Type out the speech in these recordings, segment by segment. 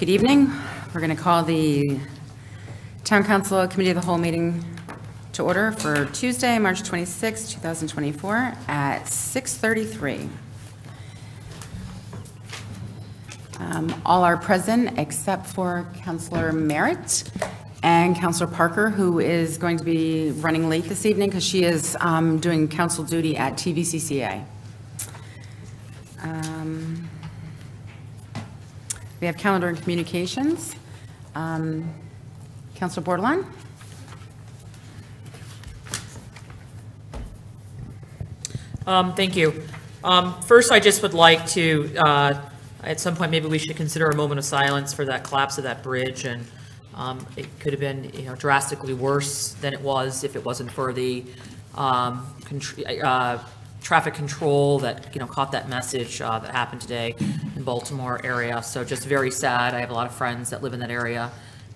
Good evening. We're going to call the Town Council Committee of the Whole meeting to order for Tuesday, March 26, 2024, at 6:33. Um, All are present except for Counselor Merritt and Counselor Parker, who is going to be running late this evening because she is um, doing council duty at TVCCA. Um, We have calendar and communications. Um, Counselor Bordelon? Um, Thank you. Um, First, I just would like to, uh, at some point, maybe we should consider a moment of silence for that collapse of that bridge, and um, it could have been, you know, drastically worse than it was if it wasn't for the um, uh, traffic control that, you know, caught that message uh, that happened today in Baltimore area. So just very sad. I have a lot of friends that live in that area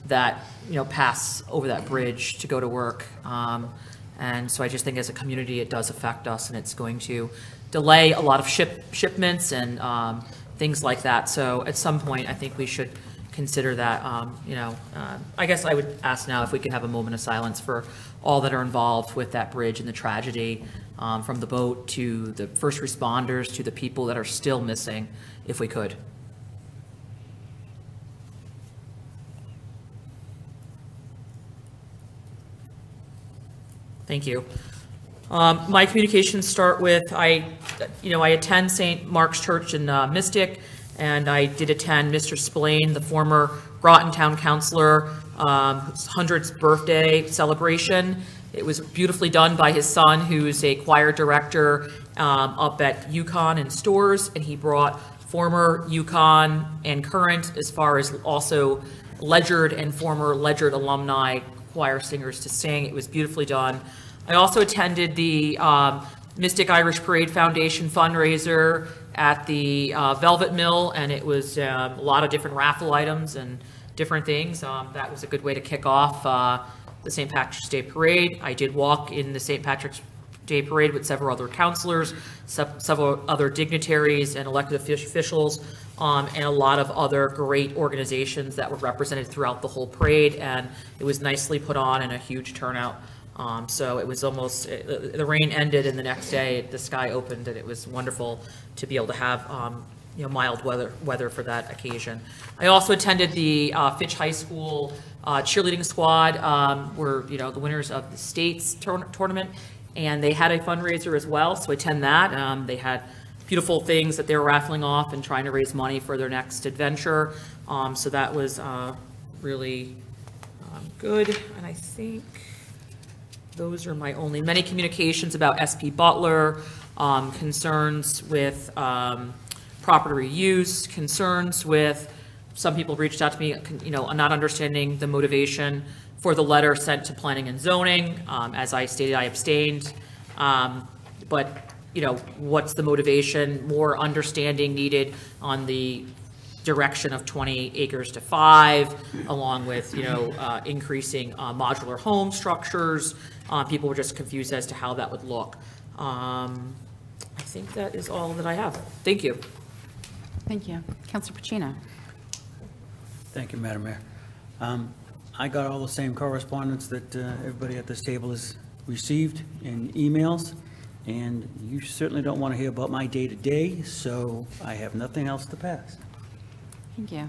that, you know, pass over that bridge to go to work. Um, And so I just think as a community, it does affect us, and it's going to delay a lot of ship, shipments and um, things like that. So at some point, I think we should consider that, um, you know, uh, I guess I would ask now if we could have a moment of silence for all that are involved with that bridge and the tragedy, um, from the boat to the first responders to the people that are still missing, if we could. Thank you. Um, My communications start with, I, you know, I attend St. Mark's Church in uh, Mystic, and I did attend Mr. Spillane, the former Groton Town Councilor, um, his 100th birthday celebration. It was beautifully done by his son, who's a choir director um, up at UConn and Storrs, and he brought former UConn and current, as far as also Ledyard and former Ledyard alumni choir singers to sing. It was beautifully done. I also attended the um, Mystic Irish Parade Foundation fundraiser at the uh, Velvet Mill, and it was um, a lot of different raffle items and different things. Um, That was a good way to kick off uh, the St. Patrick's Day Parade. I did walk in the St. Patrick's Day Parade with several other counselors, several other dignitaries and elected officials, um, and a lot of other great organizations that were represented throughout the whole parade, and it was nicely put on and a huge turnout. Um, So it was almost, it- the rain ended, and the next day, the sky opened, and it was wonderful to be able to have, um, you know, mild weather, weather for that occasion. I also attended the uh, Fitch High School uh, cheerleading squad, um, were, you know, the winners of the state's tour- tournament, and they had a fundraiser as well, so attend that. Um, They had beautiful things that they were raffling off and trying to raise money for their next adventure. Um, So that was uh, really um, good, and I think those are my only, many communications about SB Butler, um, concerns with um, property use, concerns with, some people reached out to me, you know, not understanding the motivation for the letter sent to planning and zoning. Um, As I stated, I abstained. Um, But, you know, what's the motivation? More understanding needed on the direction of 20 acres to five, along with, you know, uh, increasing uh, modular home structures. Uh, People were just confused as to how that would look. Um, I think that is all that I have. Thank you. Thank you. Counselor Pacino? Thank you, Madam Mayor. Um, I got all the same correspondence that uh, everybody at this table has received in emails, and you certainly don't want to hear about my day-to-day, so I have nothing else to pass. Thank you.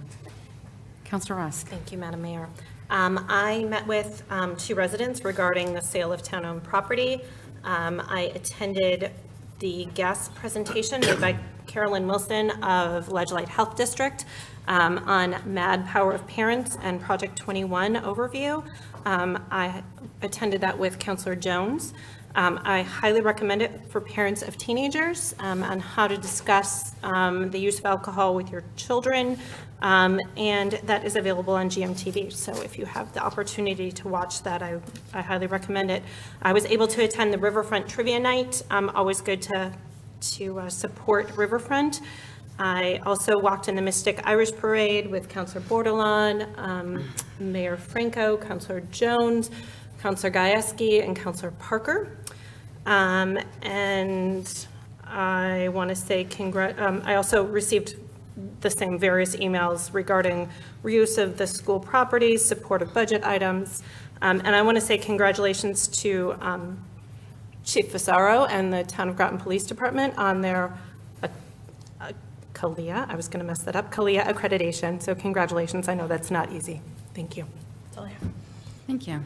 Counselor Rusk? Thank you, Madam Mayor. Um, I met with um, two residents regarding the sale of town-owned property. Um, I attended the guest presentation made by Carolyn Wilson of Ledge Light Health District um, on MADD Power of Parents and Project 21 overview. Um, I attended that with Counselor Jones. Um, I highly recommend it for parents of teenagers um, on how to discuss um, the use of alcohol with your children, um, and that is available on GMTV. So if you have the opportunity to watch that, I, I highly recommend it. I was able to attend the Riverfront Trivia Night. Um, always good to to uh, support Riverfront. I also walked in the Mystic Irish Parade with Councillor Bordelon, um, Mayor Franco, Councillor Jones, Councillor Gieske, and Councillor Parker. Um, And I want to say congrat, um, I also received the same various emails regarding reuse of the school properties, support of budget items. Um, And I want to say congratulations to um, Chief Fusaro and the Town of Groton Police Department on their uh, uh, CALEA, I was going to mess that up, CALEA accreditation. So congratulations, I know that's not easy. Thank you. That's all I have. Thank you.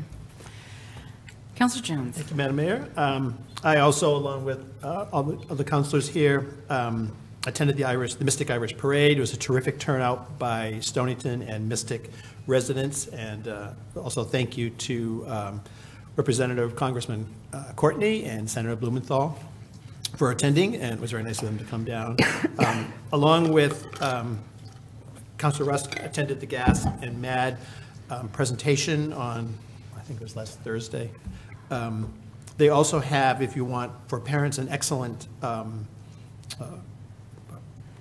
Counselor Jones? Thank you, Madam Mayor. Um, I also, along with uh, all the other councilors here, um, attended the Irish, the Mystic Irish Parade. It was a terrific turnout by Stonington and Mystic residents, and uh, also thank you to um, Representative Congressman uh, Courtney and Senator Blumenthal for attending, and it was very nice of them to come down. Um, Along with um, Councilor Rusk attended the Gas and MADD um, presentation on, I think it was last Thursday. Um, They also have, if you want, for parents, an excellent um, uh,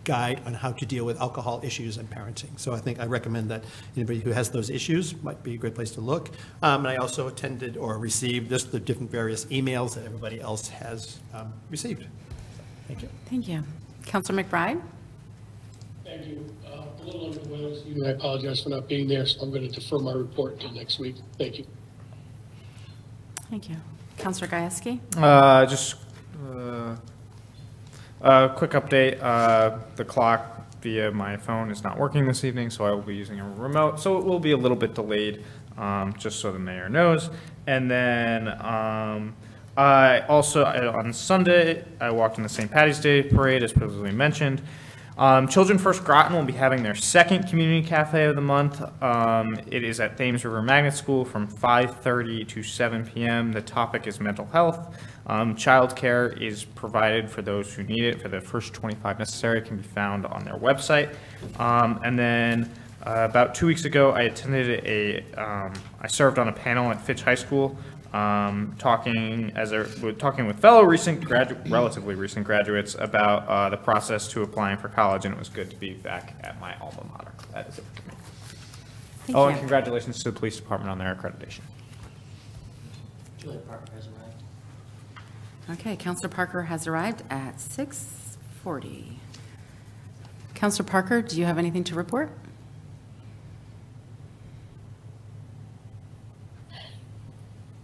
guide on how to deal with alcohol issues and parenting. So I think I recommend that anybody who has those issues might be a great place to look. Um, And I also attended or received just the different various emails that everybody else has um, received. Thank you. Thank you. Counselor McBride? Thank you. Uh, A little under the weather this. I apologize for not being there, so I'm going to defer my report until next week. Thank you. Thank you. Counselor Gieske? Uh, just, uh, a quick update, uh, the clock via my phone is not working this evening, so I will be using a remote, so it will be a little bit delayed, um, just so the mayor knows. And then, um, I also, I- on Sunday, I walked in the St. Patty's Day Parade, as previously mentioned. Um, Children First Groton will be having their second community cafe of the month. Um, it is at Thames River Magnet School from 5:30 to 7 p.m. The topic is mental health. Um, childcare is provided for those who need it. For the first 25 necessary, it can be found on their website. Um, and then uh, about two weeks ago, I attended a. Um, I served on a panel at Fitch High School um, talking as a, with- talking with fellow recent gradu, relatively recent graduates about uh, the process to applying for college, and it was good to be back at my alma mater. That is it for me. Thank Oh, and congratulations to the police department on their accreditation. Julia Parker has arrived. Okay, Counselor Parker has arrived at 6:40. Counselor Parker, do you have anything to report?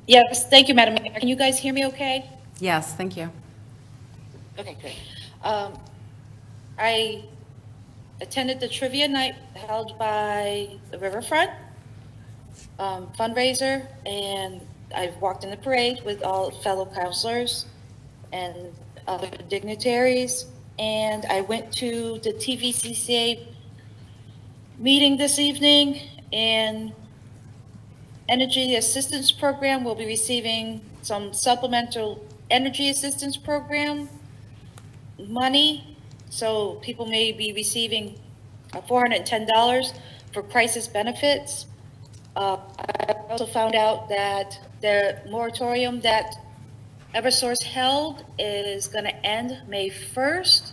Yes, thank you, Madam Mayor. Can you guys hear me okay? Yes, thank you. Okay, great. Um, I attended the trivia night held by the Riverfront um, fundraiser, and I walked in the parade with all fellow counselors and other dignitaries, and I went to the TVCCA meeting this evening, and Energy Assistance Program will be receiving some supplemental energy assistance program money. So people may be receiving uh, $410 for crisis benefits. Uh, I also found out that the moratorium that Eversource held is going to end May 1st.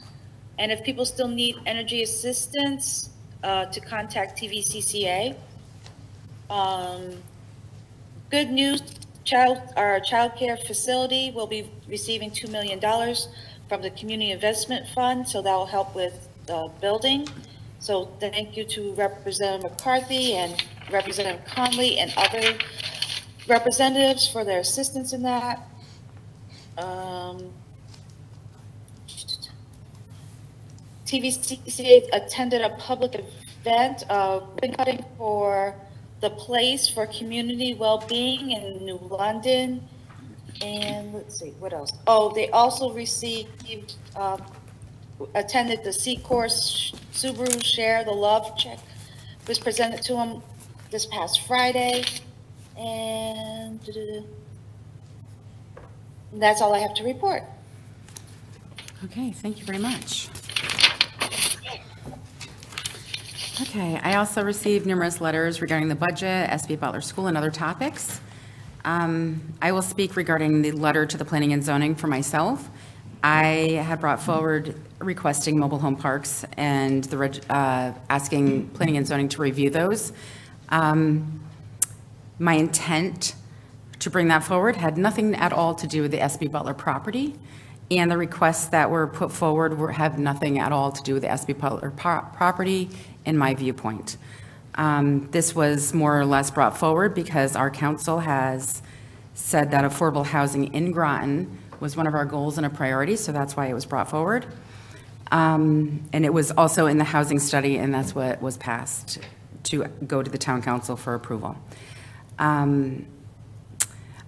And if people still need energy assistance, uh, to contact TVCCA. Um, Good news, child, our childcare facility will be receiving $2 million from the Community Investment Fund, so that will help with the building. So thank you to Representative McCarthy and Representative Conley and other representatives for their assistance in that. Um, TVCCA attended a public event, uh, cutting for the Place for Community well-being in New London. And let's see, what else? Oh, they also received, um, attended the Secor Subaru Share the Love check, was presented to them this past Friday. And that's all I have to report. Okay, thank you very much. Okay, I also received numerous letters regarding the budget, SB Butler School, and other topics. Um, I will speak regarding the letter to the planning and zoning for myself. I had brought forward requesting mobile home parks and the, uh, asking planning and zoning to review those. Um, My intent to bring that forward had nothing at all to do with the SB Butler property. and the requests that were put forward were, have nothing at all to do with the SB Butler pro- property, in my viewpoint. Um, This was more or less brought forward because our council has said that affordable housing in Groton was one of our goals and a priority, so that's why it was brought forward. Um, And it was also in the housing study, and that's what was passed to go to the town council for approval. Um,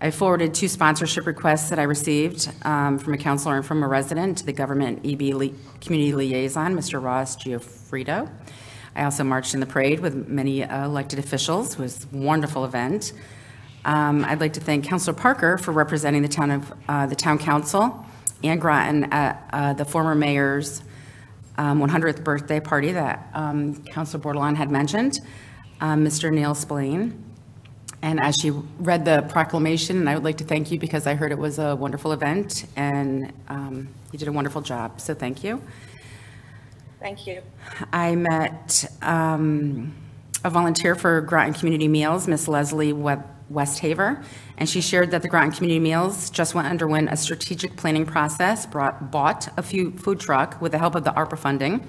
I forwarded two sponsorship requests that I received um, from a counselor and from a resident to the government EB li- community liaison, Mr. Ross Giuffrido. I also marched in the parade with many uh, elected officials. It was a wonderful event. Um, I'd like to thank Counselor Parker for representing the town of, uh, the town council and Groton at uh, the former mayor's um, 100th birthday party that um, Counselor Bordelon had mentioned, um, Mr. Neil Spillane. And as she read the proclamation, and I would like to thank you because I heard it was a wonderful event, and um, you did a wonderful job, so thank you. Thank you. I met um, a volunteer for Groton Community Meals, Miss Leslie Web- Westhaver, and she shared that the Groton Community Meals just went underwent a strategic planning process, brought, bought a few food truck with the help of the ARPA funding,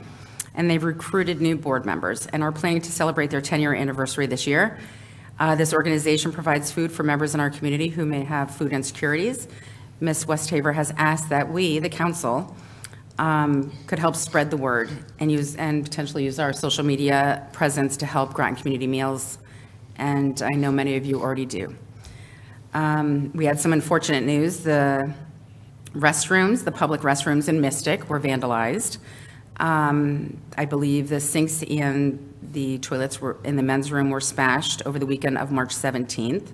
and they've recruited new board members and are planning to celebrate their 10-year anniversary this year. Uh, This organization provides food for members in our community who may have food insecurities. Ms. Westhaver has asked that we, the council, um, could help spread the word and use, and potentially use our social media presence to help Groton Community Meals, and I know many of you already do. Um, We had some unfortunate news. The restrooms, the public restrooms in Mystic were vandalized. Um, I believe the sinks and the toilets were, in the men's room were smashed over the weekend of March 17th.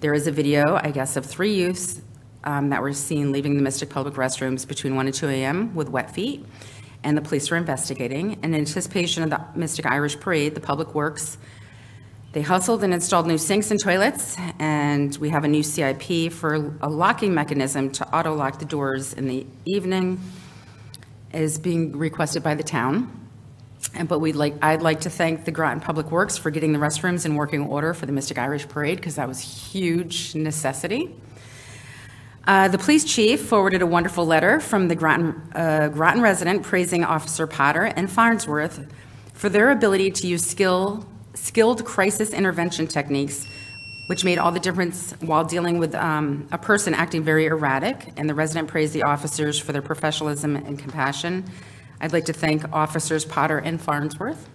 There is a video, I guess, of three youths um, that were seen leaving the Mystic Public restrooms between 1 and 2 a.m. with wet feet, and the police are investigating. In anticipation of the Mystic Irish Parade, the Public Works they hustled and installed new sinks and toilets, and we have a new CIP for a locking mechanism to auto-lock the doors in the evening is being requested by the town. And, but we'd like, I'd like to thank the Groton Public Works for getting the restrooms in working order for the Mystic Irish Parade, because that was huge necessity. Uh, The police chief forwarded a wonderful letter from the Groton, uh, Groton resident praising Officer Potter and Farnsworth for their ability to use skill, skilled crisis intervention techniques, which made all the difference while dealing with um, a person acting very erratic. And the resident praised the officers for their professionalism and compassion. I'd like to thank Officers Potter and Farnsworth.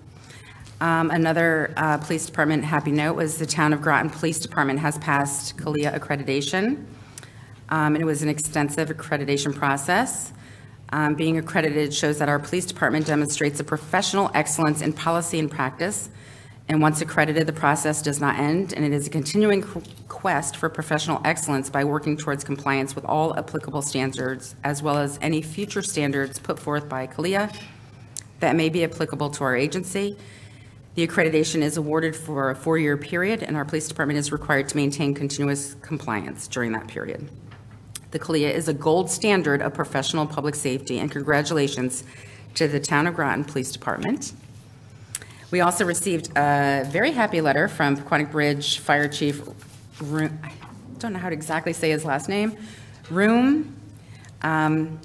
Um, Another uh, police department happy note was the Town of Groton Police Department has passed CALEA accreditation. Um, and It was an extensive accreditation process. Um, Being accredited shows that our police department demonstrates a professional excellence in policy and practice. And once accredited, the process does not end, and it is a continuing quest for professional excellence by working towards compliance with all applicable standards, as well as any future standards put forth by CALEA that may be applicable to our agency. The accreditation is awarded for a four-year period, and our police department is required to maintain continuous compliance during that period. The CALEA is a gold standard of professional public safety, and congratulations to the Town of Groton Police Department. We also received a very happy letter from Poquonnock Bridge Fire Chief, I don't know how to exactly say his last name, Room. Um,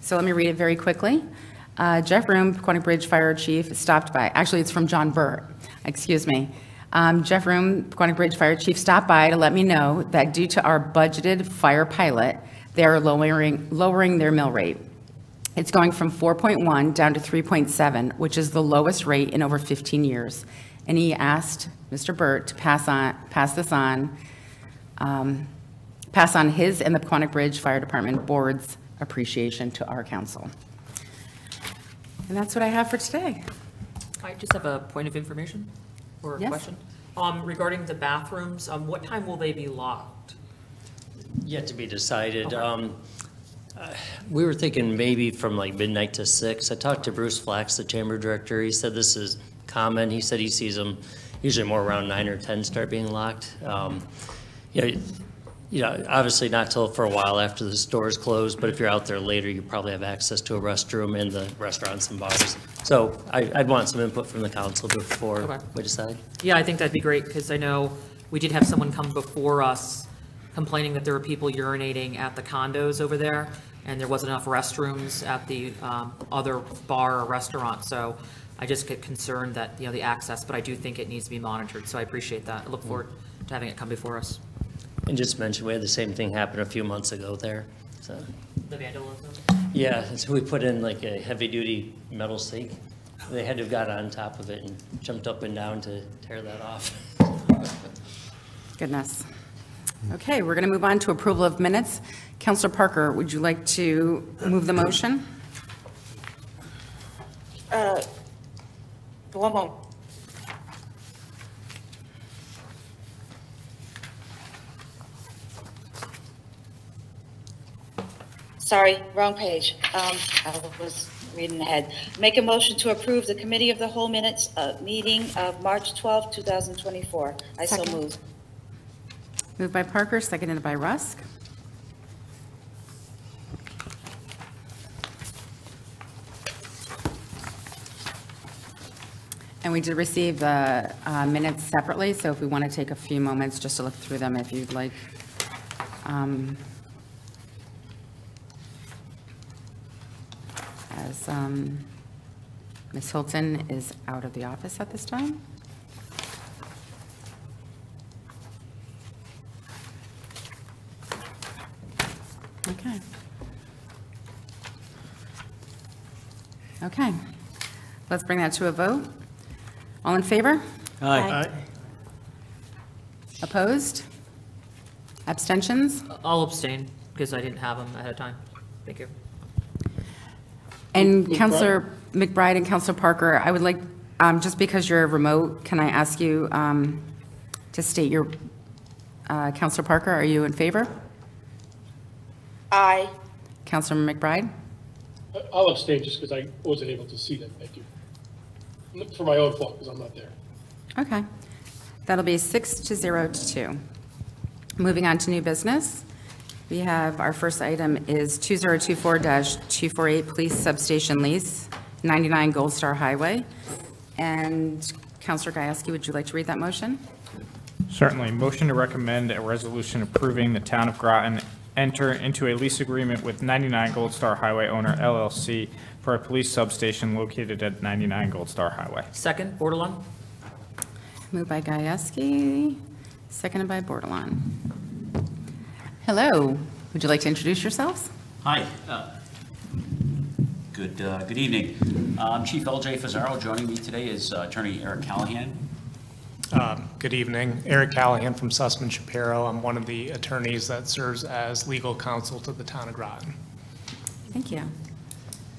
So let me read it very quickly. Uh, Jeff Room, Poquonnock Bridge Fire Chief, stopped by, actually, it's from John Burt, excuse me. Um, Jeff Room, Poquonnock Bridge Fire Chief, stopped by to let me know that due to our budgeted fire pilot, they are lowering, lowering their mill rate. It's going from 4.1 down to 3.7, which is the lowest rate in over 15 years. And he asked Mr. Burt to pass on, pass this on, um, pass on his and the Poquonnock Bridge Fire Department Board's appreciation to our council. And that's what I have for today. I just have a point of information or a Yes. question. Um, Regarding the bathrooms, um, what time will they be locked? Yet to be decided. Um, uh, We were thinking maybe from like midnight to six. I talked to Bruce Flax, the chamber director. He said this is common. He said he sees them usually more around nine or 10 start being locked. Um, You know, you know, obviously not till for a while after the stores close, but if you're out there later, you probably have access to a restroom in the restaurants and bars. So I- I'd want some input from the council before Okay. we decide. Yeah, I think that'd be great, because I know we did have someone come before us complaining that there were people urinating at the condos over there. and there wasn't enough restrooms at the um, other bar or restaurant, so I just get concerned that, you know, the access, but I do think it needs to be monitored, so I appreciate that. I look forward to having it come before us. And just mention, we had the same thing happen a few months ago there, so. The vandalism? Yeah, so we put in like a heavy-duty metal stake. They had to have got on top of it and jumped up and down to tear that off. Goodness. Okay, we're going to move on to approval of minutes. Counselor Parker, would you like to move the motion? Uh, One moment. Sorry, wrong page. Um, I was reading ahead. Make a motion to approve the Committee of the Whole Minutes, uh, meeting of March 12, 2024. I so Second. move. Moved by Parker, seconded by Rusk. And we did receive the uh, minutes separately, so if we want to take a few moments just to look through them, if you'd like. Um, As um, Ms. Hilton is out of the office at this time. Okay. Okay. Let's bring that to a vote. All in favor? Aye. Opposed? Abstentions? I'll abstain, because I didn't have them ahead of time. Thank you. And McBride? Counselor McBride and Counselor Parker, I would like, um, just because you're remote, can I ask you um, to state your, uh, Counselor Parker, are you in favor? Aye. Counselor McBride? I'll abstain just because I wasn't able to see them, thank you. For my own fault, because I'm not there. Okay. That'll be six to zero to two. Moving on to new business. We have, our first item is 2024-248 Police Substation Lease, 99 Gold Star Highway. And Counselor Gieske, would you like to read that motion? Certainly. Motion to recommend a resolution approving the town of Groton enter into a lease agreement with 99 Gold Star Highway owner LLC for a police substation located at 99 Gold Star Highway. Second, Bordelon? Moved by Gieske, seconded by Bordelon. Hello, would you like to introduce yourselves? Hi. uh, Good, uh, good evening. I'm Chief LJ Fusaro. Joining me today is uh, Attorney Eric Callahan. Um, Good evening. Eric Callahan from Suisman Shapiro. I'm one of the attorneys that serves as legal counsel to the town of Groton. Thank you.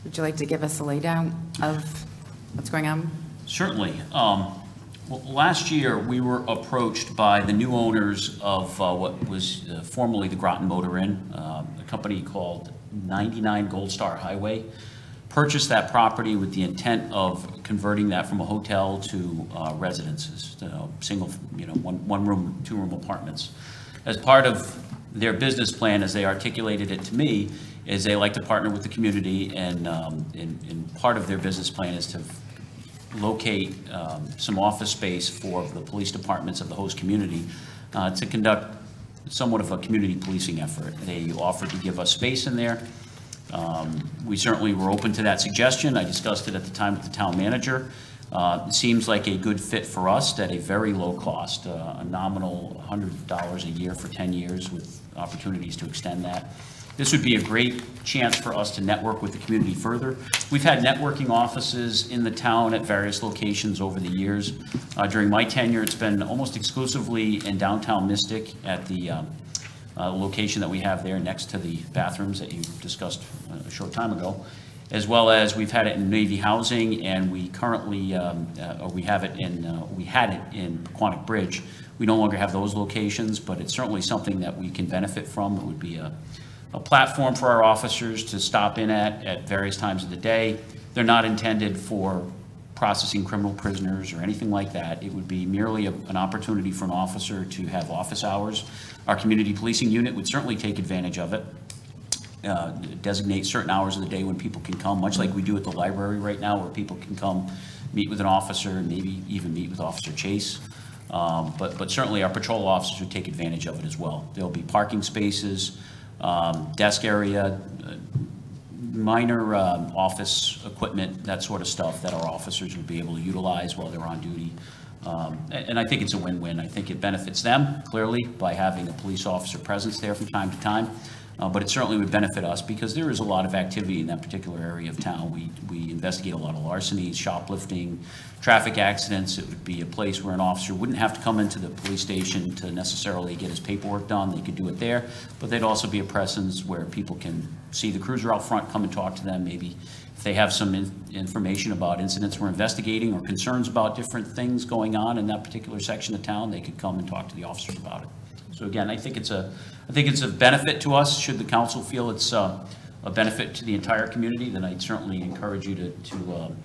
Would you like to give us a laydown of what's going on? Certainly. Um, well, Last year, we were approached by the new owners of uh, what was uh, formerly the Groton Motor Inn, um, a company called 99 Gold Star Highway, purchased that property with the intent of converting that from a hotel to uh, residences, to single, you know, one, one-room, two-room apartments. As part of their business plan, as they articulated it to me, is they like to partner with the community, and, um, and, and part of their business plan is to locate um, some office space for the police departments of the host community uh, to conduct somewhat of a community policing effort. They offered to give us space in there. Um, We certainly were open to that suggestion. I discussed it at the time with the town manager. Uh, It seems like a good fit for us at a very low cost, uh, a nominal $100 a year for 10 years with opportunities to extend that. This would be a great chance for us to network with the community further. We've had networking offices in the town at various locations over the years. Uh, During my tenure, it's been almost exclusively in downtown Mystic at the um, uh, location that we have there next to the bathrooms that you discussed a short time ago, as well as we've had it in Navy Housing, and we currently, um, uh, or we have it in, uh, we had it in Poquonnock Bridge. We no longer have those locations, but it's certainly something that we can benefit from. It would be a, a platform for our officers to stop in at, at various times of the day. They're not intended for processing criminal prisoners or anything like that. It would be merely a- an opportunity for an officer to have office hours. Our community policing unit would certainly take advantage of it, uh, designate certain hours of the day when people can come, much like we do at the library right now, where people can come meet with an officer, and maybe even meet with Officer Chase. Um, But, but certainly our patrol officers would take advantage of it as well. There'll be parking spaces. Um, desk area, uh, minor um, office equipment, that sort of stuff that our officers would be able to utilize while they're on duty. Um, a- And I think it's a win-win. I think it benefits them, clearly, by having a police officer presence there from time to time. Uh, But it certainly would benefit us because there is a lot of activity in that particular area of town. We, we investigate a lot of larcenies, shoplifting, traffic accidents. It would be a place where an officer wouldn't have to come into the police station to necessarily get his paperwork done. They could do it there. But they'd also be a presence where people can see the cruiser out front, come and talk to them, maybe if they have some in- information about incidents we're investigating or concerns about different things going on in that particular section of town, they could come and talk to the officers about it. So again, I think it's a, I think it's a benefit to us. Should the council feel it's uh, a benefit to the entire community, then I'd certainly encourage you to, to um,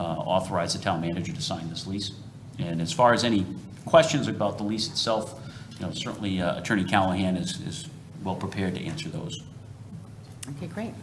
uh, authorize the town manager to sign this lease. And as far as any questions about the lease itself, you know, certainly uh, Attorney Callahan is, is well prepared to answer those. Okay, great.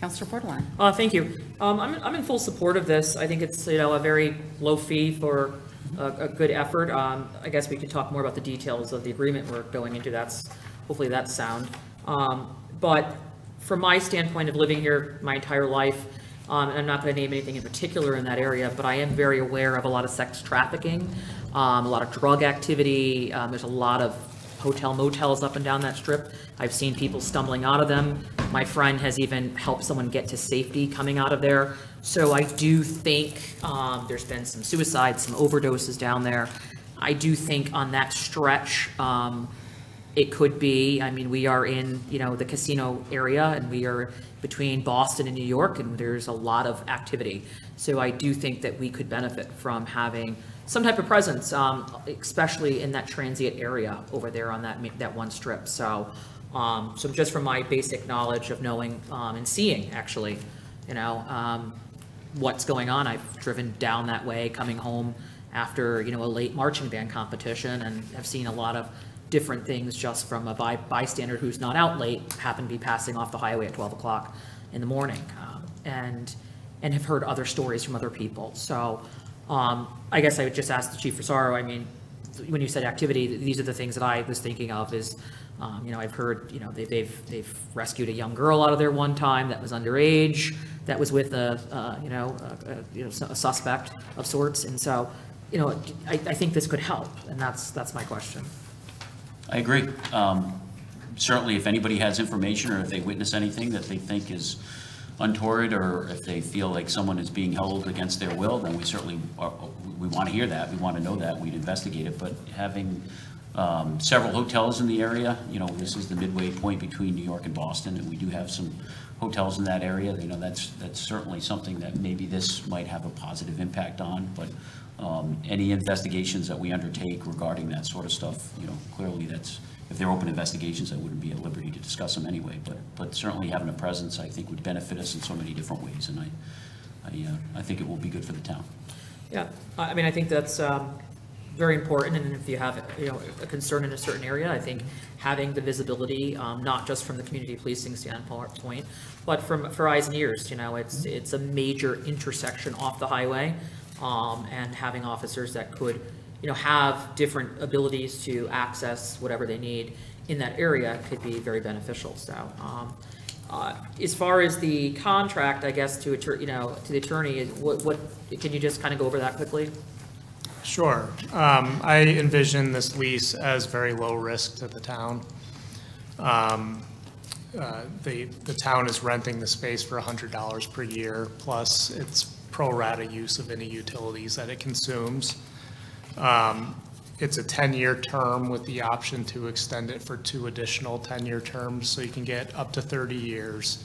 Counselor Bordelon? Uh, thank you. Um, I'm, I'm in full support of this. I think it's, you know, a very low fee for a, a good effort. Um, I guess we could talk more about the details of the agreement we're going into. That's, hopefully that's sound. Um, but from my standpoint of living here my entire life, um, and I'm not going to name anything in particular in that area, but I am very aware of a lot of sex trafficking, um, a lot of drug activity. Um, there's a lot of hotel motels up and down that strip. I've seen people stumbling out of them. My friend has even helped someone get to safety coming out of there. So I do think um, there's been some suicides, some overdoses down there. I do think on that stretch, um, it could be, I mean, we are in, you know, the casino area and we are between Boston and New York and there's a lot of activity. So I do think that we could benefit from having some type of presence, um, especially in that transient area over there on that, that one strip. So, um, so just from my basic knowledge of knowing, um, and seeing actually, you know, um, what's going on. I've driven down that way, coming home after, you know, a late marching band competition, and have seen a lot of different things just from a by- bystander who's not out late, happen to be passing off the highway at 12 o'clock in the morning, um, and, and have heard other stories from other people. So um, I guess I would just ask the Chief Rosaro, I mean, when you said activity, these are the things that I was thinking of is, um, you know, I've heard, you know, they- they've, they've rescued a young girl out of there one time that was underage, that was with a, uh, you know, a- a, you know, a suspect of sorts. And so, you know, I, I think this could help, and that's, that's my question. I agree. Um, Certainly, if anybody has information or if they witness anything that they think is untoward, or if they feel like someone is being held against their will, then we certainly, are- we want to hear that, we want to know that, we'd investigate it. But having um, several hotels in the area, you know, this is the midway point between New York and Boston, and we do have some hotels in that area, you know, that's, that's certainly something that maybe this might have a positive impact on, but um, any investigations that we undertake regarding that sort of stuff, you know, clearly that's, if they're open investigations, I wouldn't be at liberty to discuss them anyway, but, but certainly having a presence, I think, would benefit us in so many different ways, and I, I, uh, I think it will be good for the town. Yeah, I mean, I think that's um, very important, and if you have, you know, a concern in a certain area, I think having the visibility, um, not just from the community policing standpoint, point, but from, for eyes and ears, you know, it's, it's a major intersection off the highway, um, and having officers that could, you know, have different abilities to access whatever they need in that area could be very beneficial, so. um, uh, As far as the contract, I guess, to, you know, to the attorney, what, what, can you just kind of go over that quickly? Sure. Um, I envision this lease as very low risk to the town. Um, uh, The, the town is renting the space for $100 per year, plus its pro rata use of any utilities that it consumes. Um, It's a 10-year term with the option to extend it for two additional 10-year terms, so you can get up to 30 years.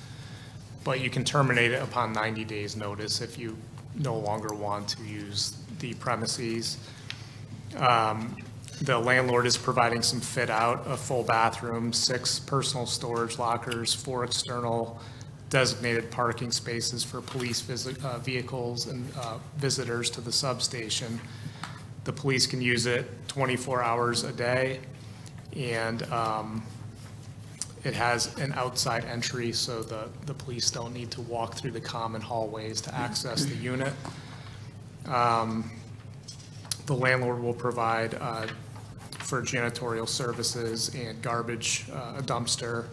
But you can terminate it upon 90 days' notice if you no longer want to use the premises. Um, The landlord is providing some fit out, a full bathroom, six personal storage lockers, four external designated parking spaces for police visit, uh, vehicles and, uh, visitors to the substation. The police can use it 24 hours a day, and, um, it has an outside entry, so the, the police don't need to walk through the common hallways to access the unit. Um, The landlord will provide uh, for janitorial services and garbage, uh, a dumpster.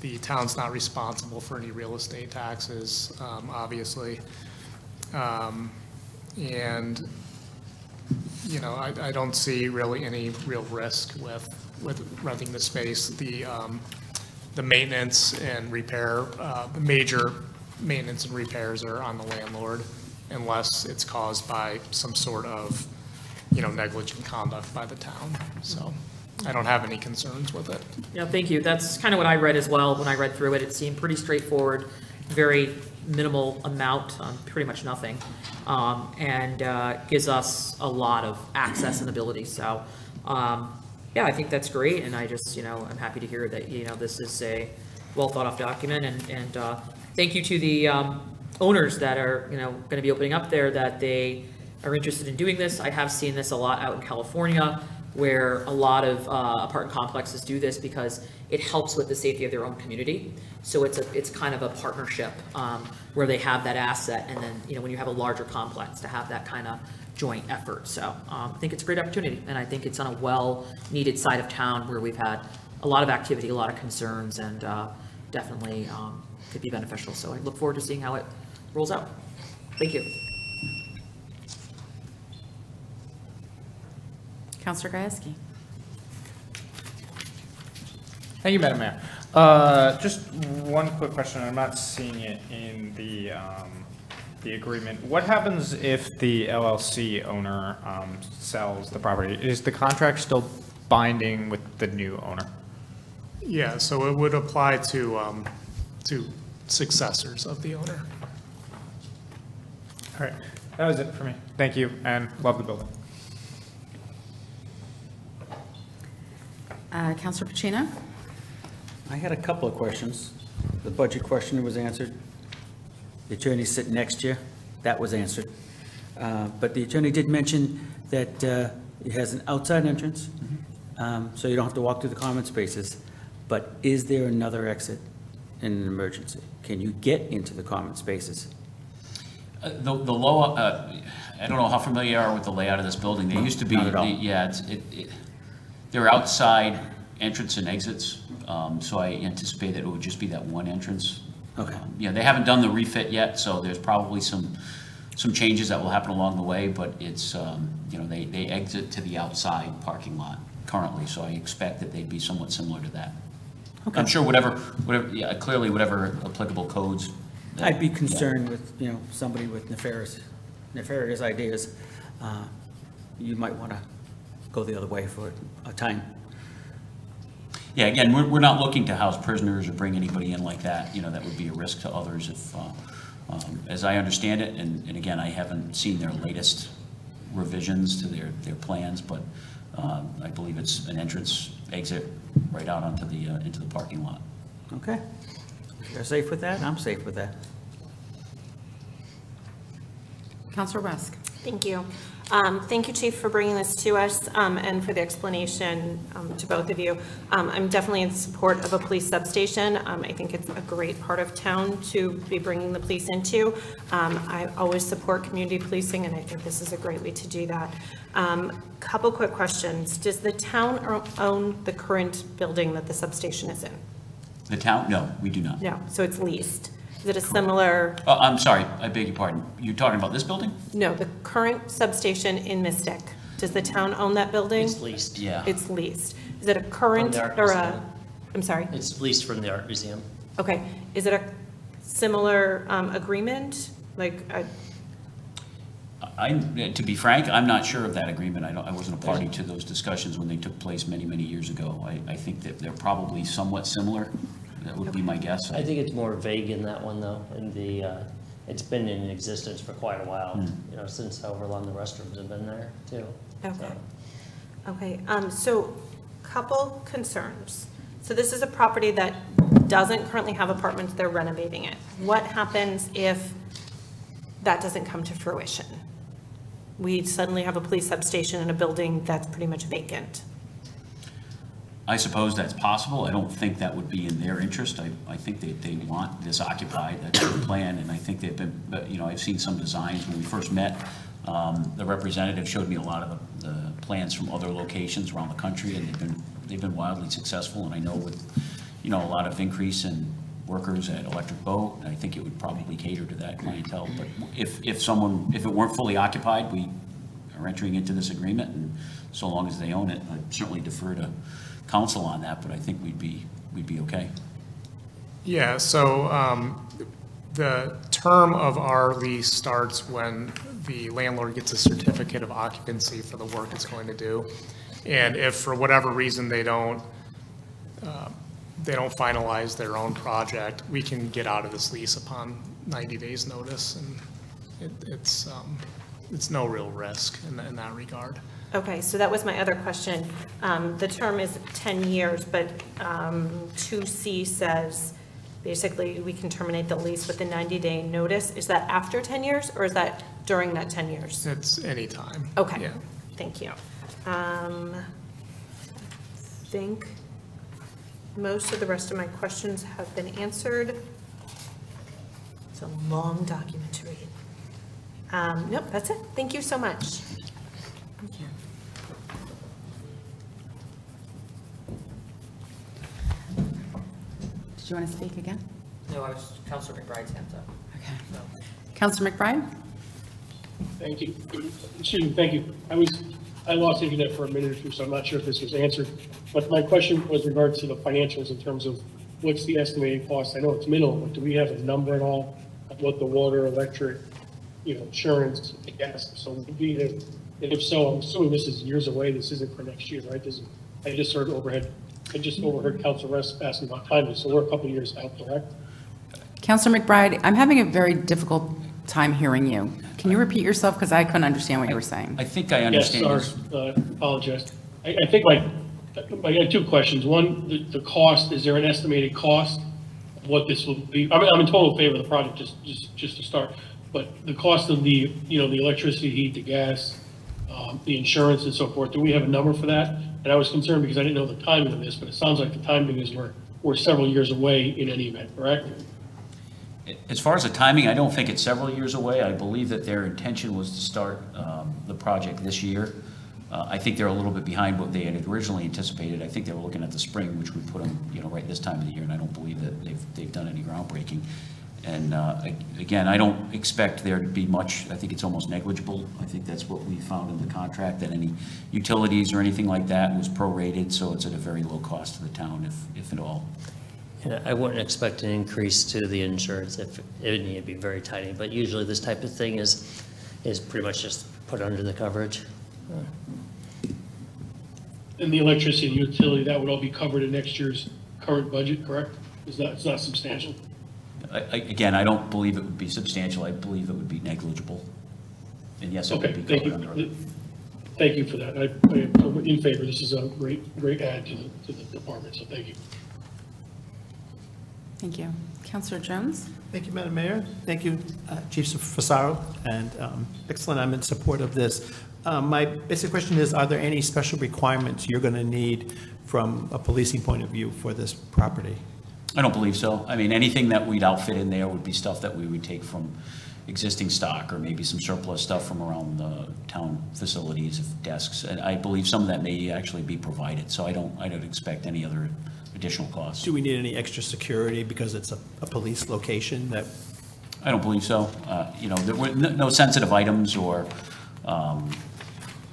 The town's not responsible for any real estate taxes, um, obviously. Um, And, you know, I, I don't see really any real risk with, with renting the space. The, um, the maintenance and repair, uh, the major maintenance and repairs are on the landlord unless it's caused by some sort of, you know, negligent conduct by the town. So I don't have any concerns with it. Yeah, thank you. That's kind of what I read as well. When I read through it, it seemed pretty straightforward, very minimal amount, um, pretty much nothing. Um, and, uh, gives us a lot of access and ability. So, um, yeah, I think that's great. And I just, you know, I'm happy to hear that, you know, this is a well thought of document and, and, uh, thank you to the, um, owners that are, you know, going to be opening up there, that they are interested in doing this. I have seen this a lot out in California, where a lot of uh, apartment complexes do this because it helps with the safety of their own community. So it's a, it's kind of a partnership um, where they have that asset, and then, you know, when you have a larger complex, to have that kind of joint effort. So um, I think it's a great opportunity, and I think it's on a well-needed side of town where we've had a lot of activity, a lot of concerns, and uh, definitely um, could be beneficial. So I look forward to seeing how it rolls out. Thank you. Counselor Gieske. Thank you, Madam Mayor. Uh, Just one quick question, I'm not seeing it in the, um, the agreement. What happens if the LLC owner um, sells the property? Is the contract still binding with the new owner? Yeah, so it would apply to, um, to successors of the owner. All right, that was it for me. Thank you, and love the building. Uh, Counselor Pacino? I had a couple of questions. The budget question was answered. The attorney sitting next to you, that was answered. Uh, But the attorney did mention that uh, it has an outside entrance, um, so you don't have to walk through the common spaces. But is there another exit in an emergency? Can you get into the common spaces? The, the lower, uh, I don't know how familiar you are with the layout of this building. They used to be, Not at all. yeah, it's, it, it- there are outside entrance and exits, um, so I anticipate that it would just be that one entrance. Okay. Um, Yeah, they haven't done the refit yet, so there's probably some, some changes that will happen along the way, but it's, um, you know, they, they exit to the outside parking lot currently, so I expect that they'd be somewhat similar to that. Okay. I'm sure whatever, whatever, yeah, clearly whatever applicable codes. I'd be concerned with, you know, somebody with nefarious, nefarious ideas. uh, You might want to go the other way for a time. Yeah, again, we're, we're not looking to house prisoners or bring anybody in like that, you know, that would be a risk to others if, uh, um, as I understand it, and, and again, I haven't seen their latest revisions to their, their plans, but, um, I believe it's an entrance, exit right out onto the, uh, into the parking lot. Okay? You're safe with that? I'm safe with that. Counselor Rusk? Thank you. Um, Thank you, Chief, for bringing this to us um, and for the explanation um, to both of you. Um, I'm definitely in support of a police substation. Um, I think it's a great part of town to be bringing the police into. Um, I always support community policing, and I think this is a great way to do that. Um, Couple quick questions. Does the town own the current building that the substation is in? The town, no, we do not. No, so it's leased. Is it a similar, Oh, I'm sorry, I beg your pardon. You're talking about this building? no, the current substation in Mystic? Does the town own that building? It's leased. Yeah. It's leased. Is it a current From the art or a, museum. I'm sorry, It's leased from the art museum. okay. Is it a similar um, agreement? Like, a- I, to be frank, I'm not sure of that agreement. I don't, I wasn't a party to those discussions when they took place many, many years ago. I, I think that they're probably somewhat similar. That would be my guess. I think it's more vague in that one, though, and the, uh, it's been in existence for quite a while, you know, since however long the restrooms have been there, too. okay. So- Okay, um, so couple concerns. So this is a property that doesn't currently have apartments, they're renovating it. What happens if that doesn't come to fruition? We suddenly have a police substation in a building that's pretty much vacant. I suppose that's possible. I don't think that would be in their interest. I, I think they, they want this occupied, that's their plan, and I think they've been, you know, I've seen some designs when we first met. Um, The representative showed me a lot of the the plans from other locations around the country, and they've been, they've been wildly successful. And I know with, you know, a lot of increase in workers at Electric Boat, I think it would probably cater to that clientele. But if, if someone, if it weren't fully occupied, we are entering into this agreement, and so long as they own it, I'd certainly defer to council on that, but I think we'd be, we'd be okay. Yeah, so um, the term of our lease starts when the landlord gets a certificate of occupancy for the work it's going to do. And if for whatever reason they don't, uh, they don't finalize their own project, we can get out of this lease upon 90 days' notice. And it- it's, um, it's no real risk in in that regard. Okay, so that was my other question. Um, The term is 10 years, but um, 2C says, basically, we can terminate the lease with a 90-day notice. Is that after 10 years, or is that during that 10 years? It's any time. Okay, Yeah. thank you. Um, I think most of the rest of my questions have been answered. It's a long document to read. Um, Nope, that's it. Thank you so much. Did you want to speak again? No, I was, Counselor McBride's hands up. Okay. Counselor McBride? Thank you. Excuse me, thank you. I was, I lost internet for a minute or two, so I'm not sure if this was answered. But my question was regards to the financials in terms of what's the estimated cost? I know it's minimal, but do we have a number at all of what the water, electric, you know, insurance, gas, so would be, and if so, I'm assuming this is years away, this isn't for next year, right? This is, I just heard overhead, I just overheard Council Rest asking about timing, so we're a couple years out, correct? Counselor McBride, I'm having a very difficult time hearing you. Can you repeat yourself, because I couldn't understand what you were saying? I think I Yes, understand. sorry, this. uh, apologize. I, I think my, I got two questions. One, the, the cost, is there an estimated cost of what this will be? I'm, I'm in total favor of the project, just, just, just to start. But the cost of the, you know, the electricity, heat, the gas, um, the insurance and so forth, do we have a number for that? And I was concerned because I didn't know the timing of this, but it sounds like the timing is we're, we're several years away in any event, correct? As far as the timing, I don't think it's several years away. I believe that their intention was to start um, the project this year. Uh, I think they're a little bit behind what they had originally anticipated. I think they were looking at the spring, which would put them, you know, right this time of the year, and I don't believe that they've, they've done any groundbreaking. And uh, again, I don't expect there to be much, I think it's almost negligible. I think that's what we found in the contract, that any utilities or anything like that was prorated, so it's at a very low cost to the town, if, if at all. And I wouldn't expect an increase to the insurance if, it would need to be very tiny, but usually this type of thing is, is pretty much just put under the coverage. And the electricity and utility, that would all be covered in next year's current budget, correct? Is that, it's not substantial? I- I- Again, I don't believe it would be substantial. I believe it would be negligible. And yes, it Okay, would be thank covered under. you. Thank you for that. I, I'm in favor. This is a great, great add to the, to the department, so thank you. Thank you. Counselor Jones? Thank you, Madam Mayor. Thank you, uh, Chief Fusaro, and um, excellent, I'm in support of this. Um, My basic question is, are there any special requirements you're going to need from a policing point of view for this property? I don't believe so. I mean, anything that we'd outfit in there would be stuff that we would take from existing stock or maybe some surplus stuff from around the town facilities, of desks. And I believe some of that may actually be provided, so I don't, I don't expect any other additional costs. Do we need any extra security because it's a, a police location that, I don't believe so. Uh, You know, there were no no sensitive items or um,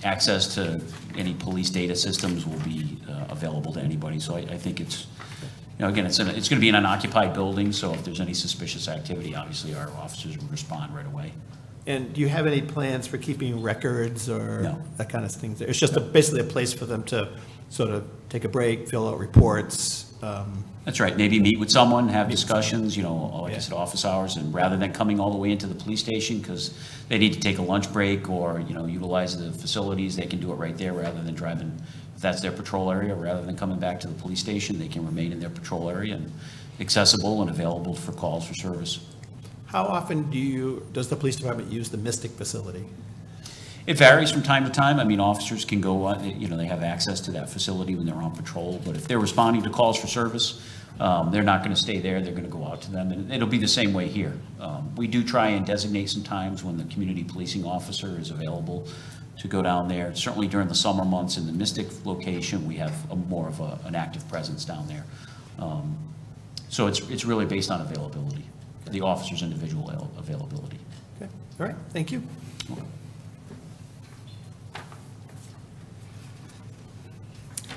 access to any police data systems will be uh, available to anybody. So I, I think it's, you know, again, it's, an- it's going to be in an occupied building, so if there's any suspicious activity, obviously our officers will respond right away. and do you have any plans for keeping records or No. that kind of thing? It's just a- basically a place for them to sort of take a break, fill out reports. um, That's right, maybe meet with someone, have discussions, you know, like I said, office hours, and rather than coming all the way into the police station, because they need to take a lunch break or, you know, utilize the facilities, they can do it right there rather than driving, that's their patrol area, rather than coming back to the police station, they can remain in their patrol area and accessible and available for calls for service. How often do you, does the police department use the Mystic facility? It varies from time to time. I mean, officers can go, uh, you know, they have access to that facility when they're on patrol, but if they're responding to calls for service, Um, They're not going to stay there, they're going to go out to them, and it'll be the same way here. Um, We do try and designate some times when the community policing officer is available to go down there. Certainly during the summer months in the Mystic location, we have a more of a- an active presence down there. Um, So it's, it's really based on availability, the officer's individual avail- availability. Okay, all right, thank you.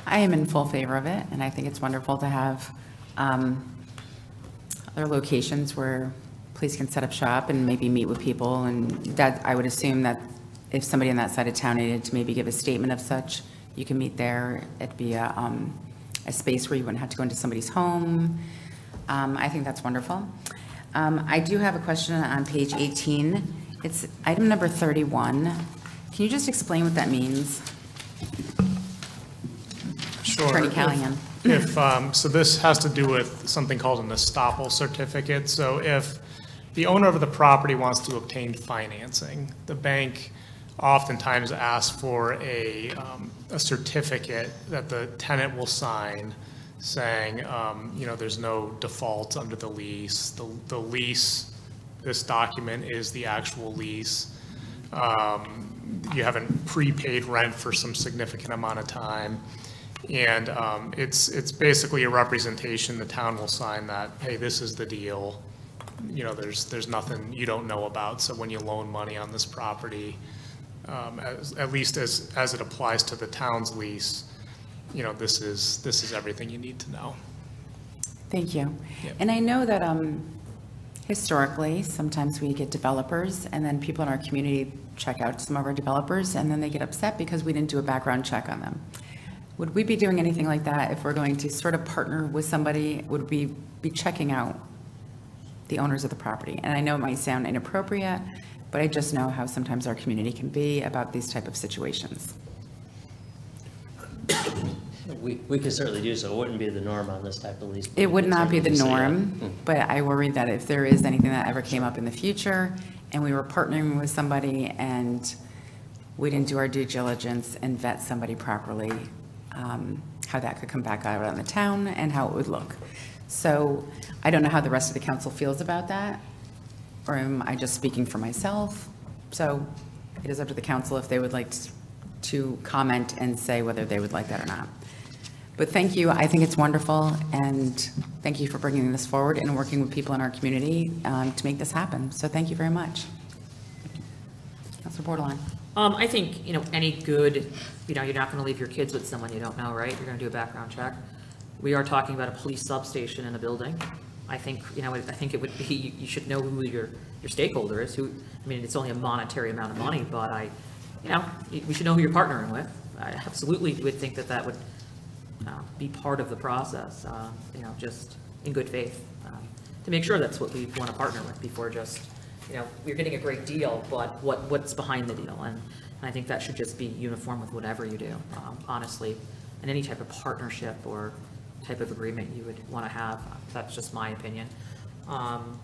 I am in full favor of it, and I think it's wonderful to have um, other locations where police can set up shop and maybe meet with people, and that, I would assume that if somebody on that side of town needed to maybe give a statement of such, you can meet there. It'd be a, um, a space where you wouldn't have to go into somebody's home. Um, I think that's wonderful. Um, I do have a question on page 18. It's item number 31. Can you just explain what that means? Sure. Attorney If- Callahan. If, um, so this has to do with something called an estoppel certificate. So if the owner of the property wants to obtain financing, the bank oftentimes ask for a, um, a certificate that the tenant will sign saying, um, you know, there's no default under the lease. The, the lease, this document is the actual lease. Um, you haven't prepaid rent for some significant amount of time. And um, it's, it's basically a representation, the town will sign that, hey, this is the deal. You know, there's, there's nothing you don't know about, so when you loan money on this property, um, as, at least as, as it applies to the town's lease, you know, this is, this is everything you need to know. Thank you. Yep. And I know that um, historically, sometimes we get developers, and then people in our community check out some of our developers, and then they get upset because we didn't do a background check on them. Would we be doing anything like that if we're going to sort of partner with somebody? Would we be checking out the owners of the property? And I know it might sound inappropriate, but I just know how sometimes our community can be about these type of situations. We, we could certainly do so. It wouldn't be the norm on this type of lease. It would not be the yeah. norm, but I worry that if there is anything that ever came up in the future, and we were partnering with somebody, and we didn't do our due diligence and vet somebody properly, um, how that could come back out on the town and how it would look. So I don't know how the rest of the council feels about that, or am I just speaking for myself? So it is up to the council if they would like to comment and say whether they would like that or not. But thank you, I think it's wonderful, and thank you for bringing this forward and working with people in our community um, to make this happen. So thank you very much. Counselor Bordelon. Um, I think, you know, any good, you know, you're not gonna leave your kids with someone you don't know, right? You're gonna do a background check. We are talking about a police substation in a building. I think, you know, I think it would be, you- should know who your, your stakeholder is, who, I mean, it's only a monetary amount of money, but I, you know, we should know who you're partnering with. I absolutely would think that that would uh, be part of the process, uh, you know, just in good faith, um, to make sure that's what we want to partner with before just, you know, we're getting a great deal, but what, what's behind the deal? And I think that should just be uniform with whatever you do, um, honestly. in any type of partnership or type of agreement you would want to have, that's just my opinion. Um,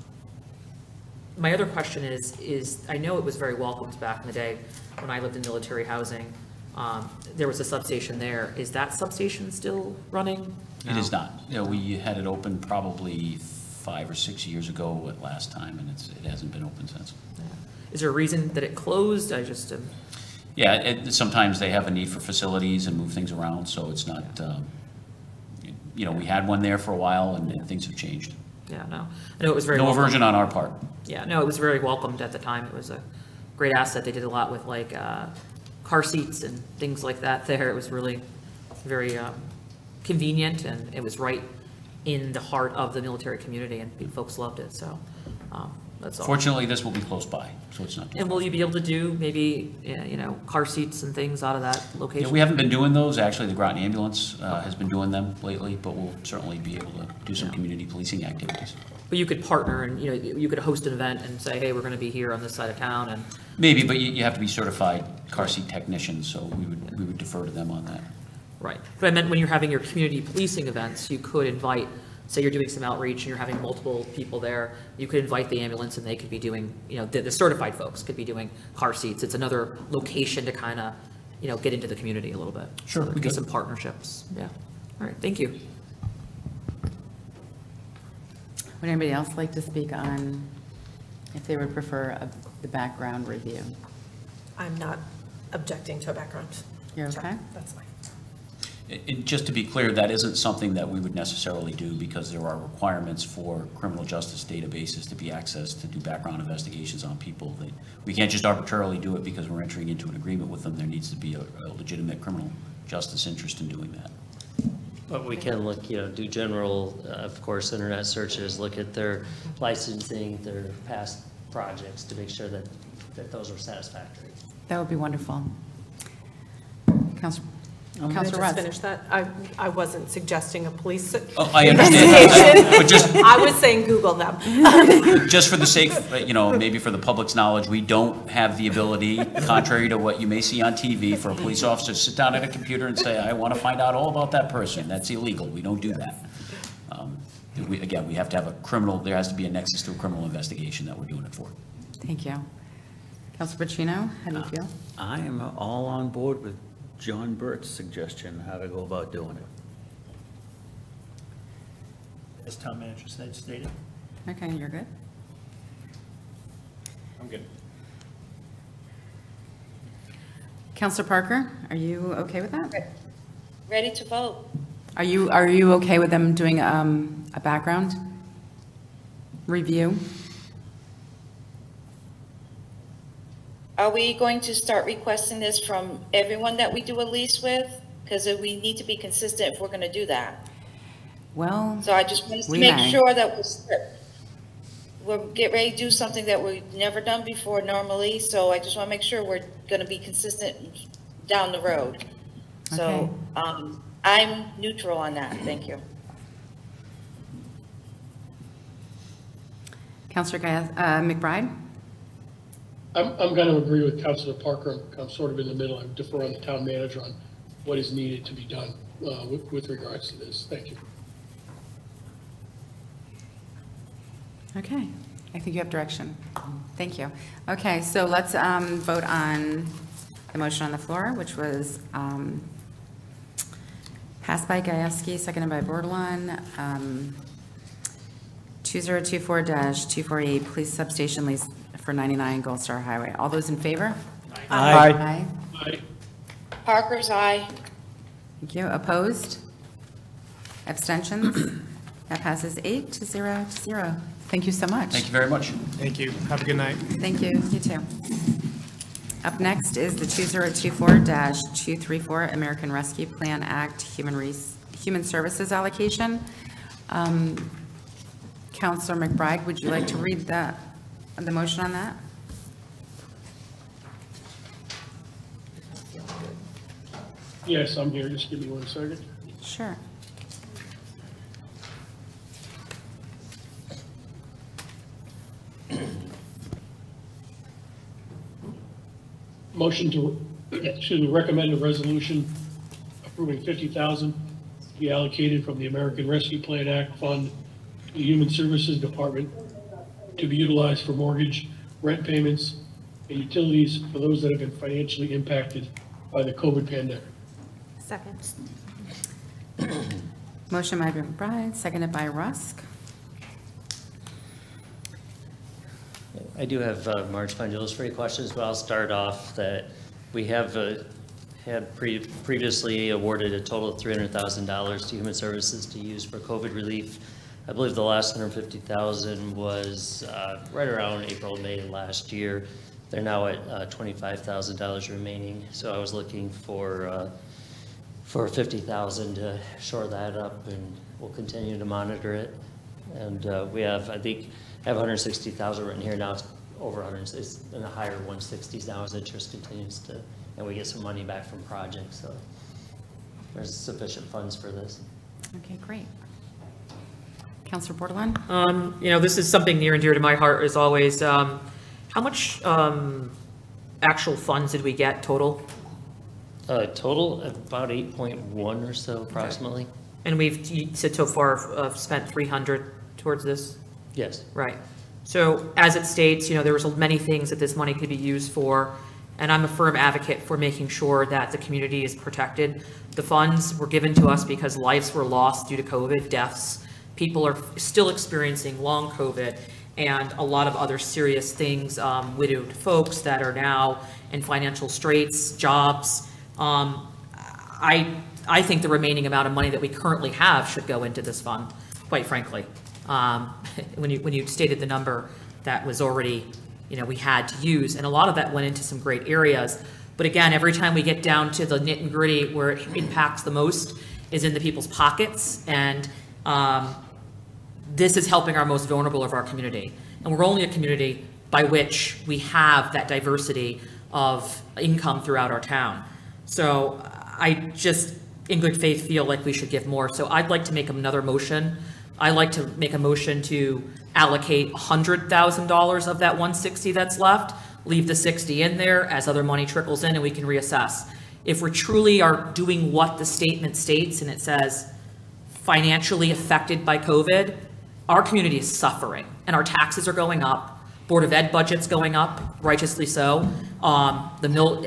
My other question is, is, I know it was very welcomed back in the day when I lived in military housing. Um, There was a substation there. Is that substation still running? It is not. You know, we had it open probably five or six years ago at last time, and it's, it hasn't been open since. Is there a reason that it closed? I just, um, Yeah, it, sometimes they have a need for facilities and move things around, so it's not, um, you know, we had one there for a while, and and things have changed. yeah, no. I know it was very. No welcomed. aversion on our part. Yeah, no, it was very welcomed at the time. It was a great asset. They did a lot with like uh, car seats and things like that there. It was really very um, convenient and it was right in the heart of the military community and folks loved it, so um, that's all. Fortunately, this will be close by, so it's not. too And will you be able to do maybe, yeah, you know, car seats and things out of that Yeah, location? we haven't been doing those. Actually, the Groton Ambulance uh, has been doing them lately, but we'll certainly be able to do some community policing activities. But you could partner and, you know, you could host an event and say, hey, we're going to be here on this side of town and, Maybe, but you, you have to be certified car seat technicians, so we would, we would defer to them on that. right. But I meant when you're having your community policing events, you could invite, say you're doing some outreach and you're having multiple people there, you could invite the ambulance and they could be doing, you know, the, the certified folks could be doing car seats. It's another location to kind of, you know, get into the community a little bit. Sure, So there we could be some partnerships, yeah. All right, thank you. Would anybody else like to speak on if they would prefer a- the background review? I'm not objecting to a background. You're check. okay? That's fine. And- And just to be clear, that isn't something that we would necessarily do because there are requirements for criminal justice databases to be accessed to do background investigations on people. That We can't just arbitrarily do it because we're entering into an agreement with them. There needs to be a a legitimate criminal justice interest in doing that. But we can look, you know, do general, uh, of course, internet searches, look at their licensing, their past projects to make sure that, that those are satisfactory. That would be wonderful. Counselor, Can I just Russ? finish that? I, I wasn't suggesting a police. Oh, I understand, but just, I was saying Google them. just for the sake, uh, you know, maybe for the public's knowledge, we don't have the ability, contrary to what you may see on TV, for a police officer to sit down at a computer and say, I want to find out all about that person. That's illegal. We don't do that. Um, we- Again, we have to have a criminal, there has to be a nexus to a criminal investigation that we're doing it for. Thank you. Councilor Pacino, how do you feel? I am all on board with John Burt's suggestion, how to go about doing it. As town manager said, stated. Okay, you're good? I'm good. Counselor Parker, are you okay with that? Ready to vote? Are you, are you okay with them doing um, a background review? Are we going to start requesting this from everyone that we do a lease with? Because we need to be consistent if we're going to do that. Well, So I just want to make may. sure that we're, we'll get ready to do something that we've never done before normally. So I just want to make sure we're going to be consistent down the road. Okay. So, um, I'm neutral on that. Thank you. Counselor Gayas- uh, McBride? I'm, I'm going to agree with Councilor Parker. I'm- I'm sort of in the middle. I defer on the town manager on what is needed to be done uh, with, with regards to this. Thank you. Okay, I think you have direction. Thank you. Okay, so let's um, vote on the motion on the floor, which was um, passed by Gajewski, seconded by Bordelon. um, 2024-248, police substation lease for 99 Gold Star Highway. All those in favor? Aye. Aye. Aye. Parker's aye. Thank you. Opposed? Abstentions? That passes eight to zero to zero. Thank you so much. Thank you very much. Thank you. Have a good night. Thank you, you too. Up next is the 2024-234 American Rescue Plan Act Human Res, Human Services Allocation. Um, Counselor McBride, would you like to read the, the motion on that? Yes, I'm here. Just give me one second. Sure. Motion to, excuse me, recommend a resolution approving fifty thousand to be allocated from the American Rescue Plan Act Fund to the Human Services Department to be utilized for mortgage, rent payments, and utilities for those that have been financially impacted by the COVID pandemic. Second. Motion by McBride, seconded by Rusk. I do have uh, Marge Fondulis for your questions, but I'll start off that we have uh, had pre- previously awarded a total of $300,000 to Human Services to use for COVID relief. I believe the last 150,000 was uh, right around April, May last year. They're now at uh, $25,000 remaining, so I was looking for, uh, for 50,000 to shore that up, and we'll continue to monitor it. And uh, we have, I think, have 160,000 written here now, it's over 100, it's in the higher 160s now as interest continues to, and we get some money back from projects, so there's sufficient funds for this. Okay, great. Counselor Bordelon? Um, You know, this is something near and dear to my heart as always. Um, How much um, actual funds did we get total? Uh, Total, about 8.1 or so approximately. And we've, you said so far, uh, spent 300 towards this? Yes. Right. So as it states, you know, there was many things that this money could be used for, and I'm a firm advocate for making sure that the community is protected. The funds were given to us because lives were lost due to COVID, deaths, People are still experiencing long COVID and a lot of other serious things, um, widowed folks that are now in financial straits, jobs. Um, I, I think the remaining amount of money that we currently have should go into this fund, quite frankly. Um, When you, when you stated the number that was already, you know, we had to use, and a lot of that went into some great areas. But again, every time we get down to the nit and gritty where it impacts the most is in the people's pockets. And um, this is helping our most vulnerable of our community. And we're only a community by which we have that diversity of income throughout our town. So I just, in good faith, feel like we should give more. So I'd like to make another motion. I'd like to make a motion to allocate $100,000 of that 160 that's left, leave the 60 in there as other money trickles in and we can reassess. If we truly are doing what the statement states and it says financially affected by COVID, our community is suffering and our taxes are going up. Board of Ed budget's going up, righteously so, um, the mill,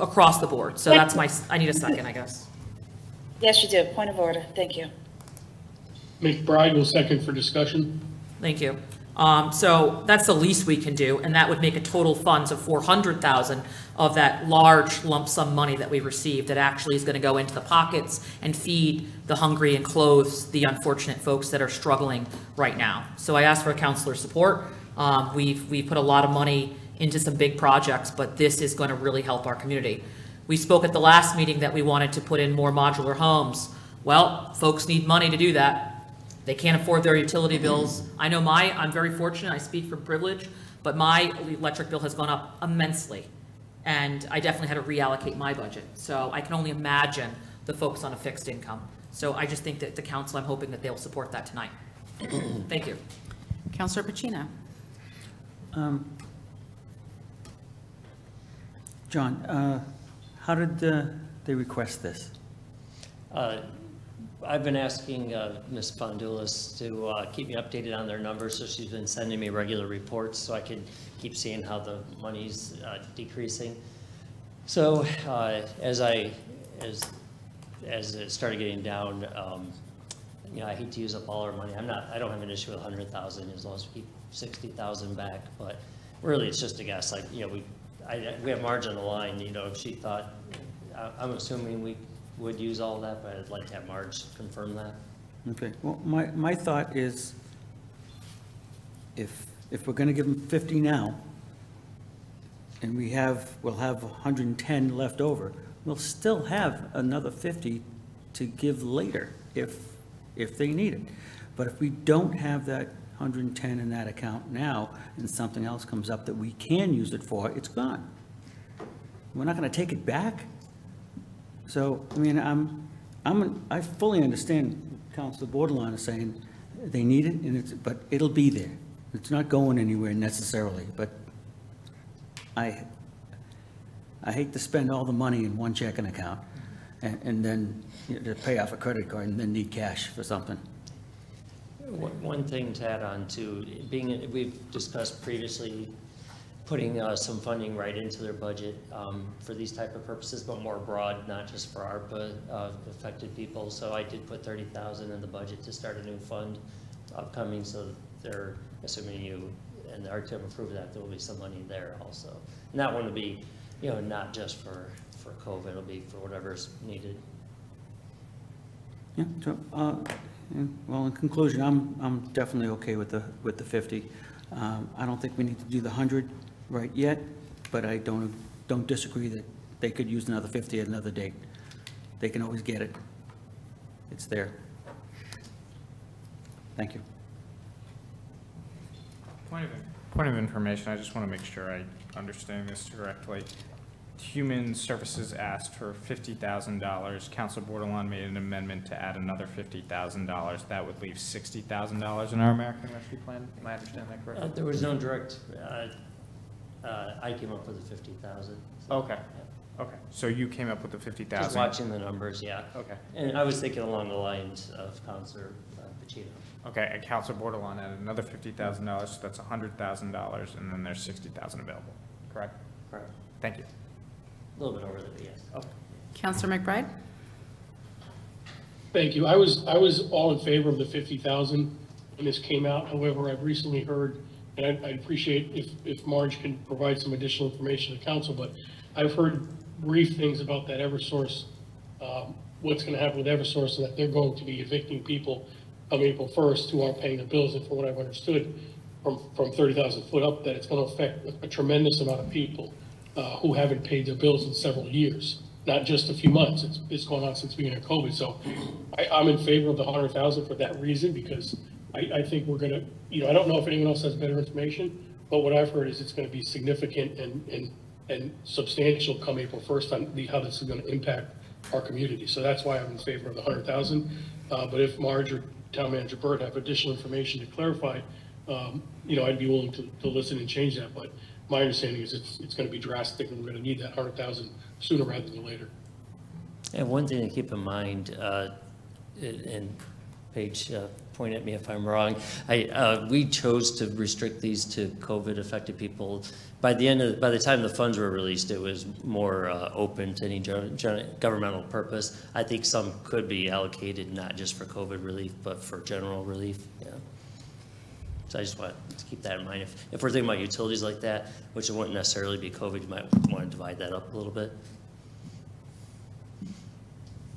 across the board. So that's my, I need a second, I guess. Yes, you do. Point of order. Thank you. McBride will second for discussion. Thank you. Um, so that's the least we can do, and that would make a total funds of four hundred thousand of that large lump sum money that we received that actually is gonna go into the pockets and feed the hungry and clothe the unfortunate folks that are struggling right now. So I ask for counselor support. Um, we've, we put a lot of money into some big projects, but this is gonna really help our community. We spoke at the last meeting that we wanted to put in more modular homes. Well, folks need money to do that. They can't afford their utility bills. I know my, I'm very fortunate, I speak from privilege, but my electric bill has gone up immensely. And I definitely had to reallocate my budget. So I can only imagine the folks on a fixed income. So I just think that the council, I'm hoping that they'll support that tonight. Thank you. Counselor Pacino? Um, John, uh, how did uh, they request this? Uh, I've been asking uh, Ms. Fondulis to uh, keep me updated on their numbers, so she's been sending me regular reports so I can keep seeing how the money's uh, decreasing. So uh, as I, as, as it started getting down, um, you know, I hate to use up all our money. I'm not, I don't have an issue with 100,000 as long as we keep 60,000 back, but really it's just a guess, like, you know, we, I, we have margin on the line, you know, if she thought, I- I'm assuming we would use all that, but I'd like to have Marge confirm that. Okay, well, my, my thought is, if, if we're gonna give them 50 now, and we have, we'll have 110 left over, we'll still have another 50 to give later if, if they need it. But if we don't have that 110 in that account now, and something else comes up that we can use it for, it's gone. We're not gonna take it back. So, I mean, I'm, I'm, I fully understand Council Bordelon is saying they need it, and it's, but it'll be there. It's not going anywhere necessarily, but I, I hate to spend all the money in one checking account and, and then, you know, to pay off a credit card and then need cash for something. One thing to add on to, being, we've discussed previously putting uh, some funding right into their budget um, for these type of purposes, but more broad, not just for ARPA uh, affected people. So I did put 30,000 in the budget to start a new fund upcoming, so they're, assuming you and the RTM approve that, there will be some money there also. And that one will be, you know, not just for, for COVID, it'll be for whatever's needed. Yeah, so, uh, yeah, well, in conclusion, I'm, I'm definitely okay with the, with the 50. Um, I don't think we need to do the 100 right yet, but I don't, don't disagree that they could use another 50 at another date. They can always get it. It's there. Thank you. Point of, point of information, I just want to make sure I understand this correctly. Human Services asked for fifty thousand dollars. Council Bordelon made an amendment to add another fifty thousand dollars. That would leave sixty thousand dollars in our American Rescue Plan. Am I understanding that Uh, correctly? There was no direct, uh, uh, I came up with the 50,000. so, Okay, okay. So you came up with the fifty Just thousand? watching the numbers, yeah. Okay, And I was thinking along the lines of Counselor uh, Pacino. okay. And Council Bordelon added another fifty thousand dollars, so that's a hundred thousand dollars, and then there's sixty thousand available, correct? Correct. Thank you. A little bit over there, yes. Okay. Counselor McBride? Thank you. I was, I was all in favor of the fifty thousand when this came out. However, I've recently heard, and I, I'd appreciate if, if Marge can provide some additional information to council, but I've heard brief things about that Eversource, um, what's gonna happen with Eversource, and that they're going to be evicting people on April first who aren't paying their bills, and from what I've understood, from, from thirty thousand foot up, that it's gonna affect a tremendous amount of people, uh, who haven't paid their bills in several years, not just a few months. It's, it's going on since beginning of COVID. So I, I'm in favor of the hundred thousand for that reason, because I, I think we're gonna, you know, I don't know if anyone else has better information, but what I've heard is it's gonna be significant and, and, and substantial come April first on the, how this is gonna impact our community. So that's why I'm in favor of the hundred thousand. Uh, but if Marge or Town Manager Burt have additional information to clarify, um, you know, I'd be willing to, to listen and change that. But my understanding is it's, it's gonna be drastic and we're gonna need that hundred thousand sooner rather than later. And one thing to keep in mind, uh, and Paige, uh, point at me if I'm wrong, I, uh, we chose to restrict these to COVID-affected people. By the end of, by the time the funds were released, it was more uh, open to any governmental purpose. I think some could be allocated not just for COVID relief, but for general relief, yeah. So I just want to keep that in mind. If, if we're thinking about utilities like that, which it wouldn't necessarily be COVID, you might want to divide that up a little bit.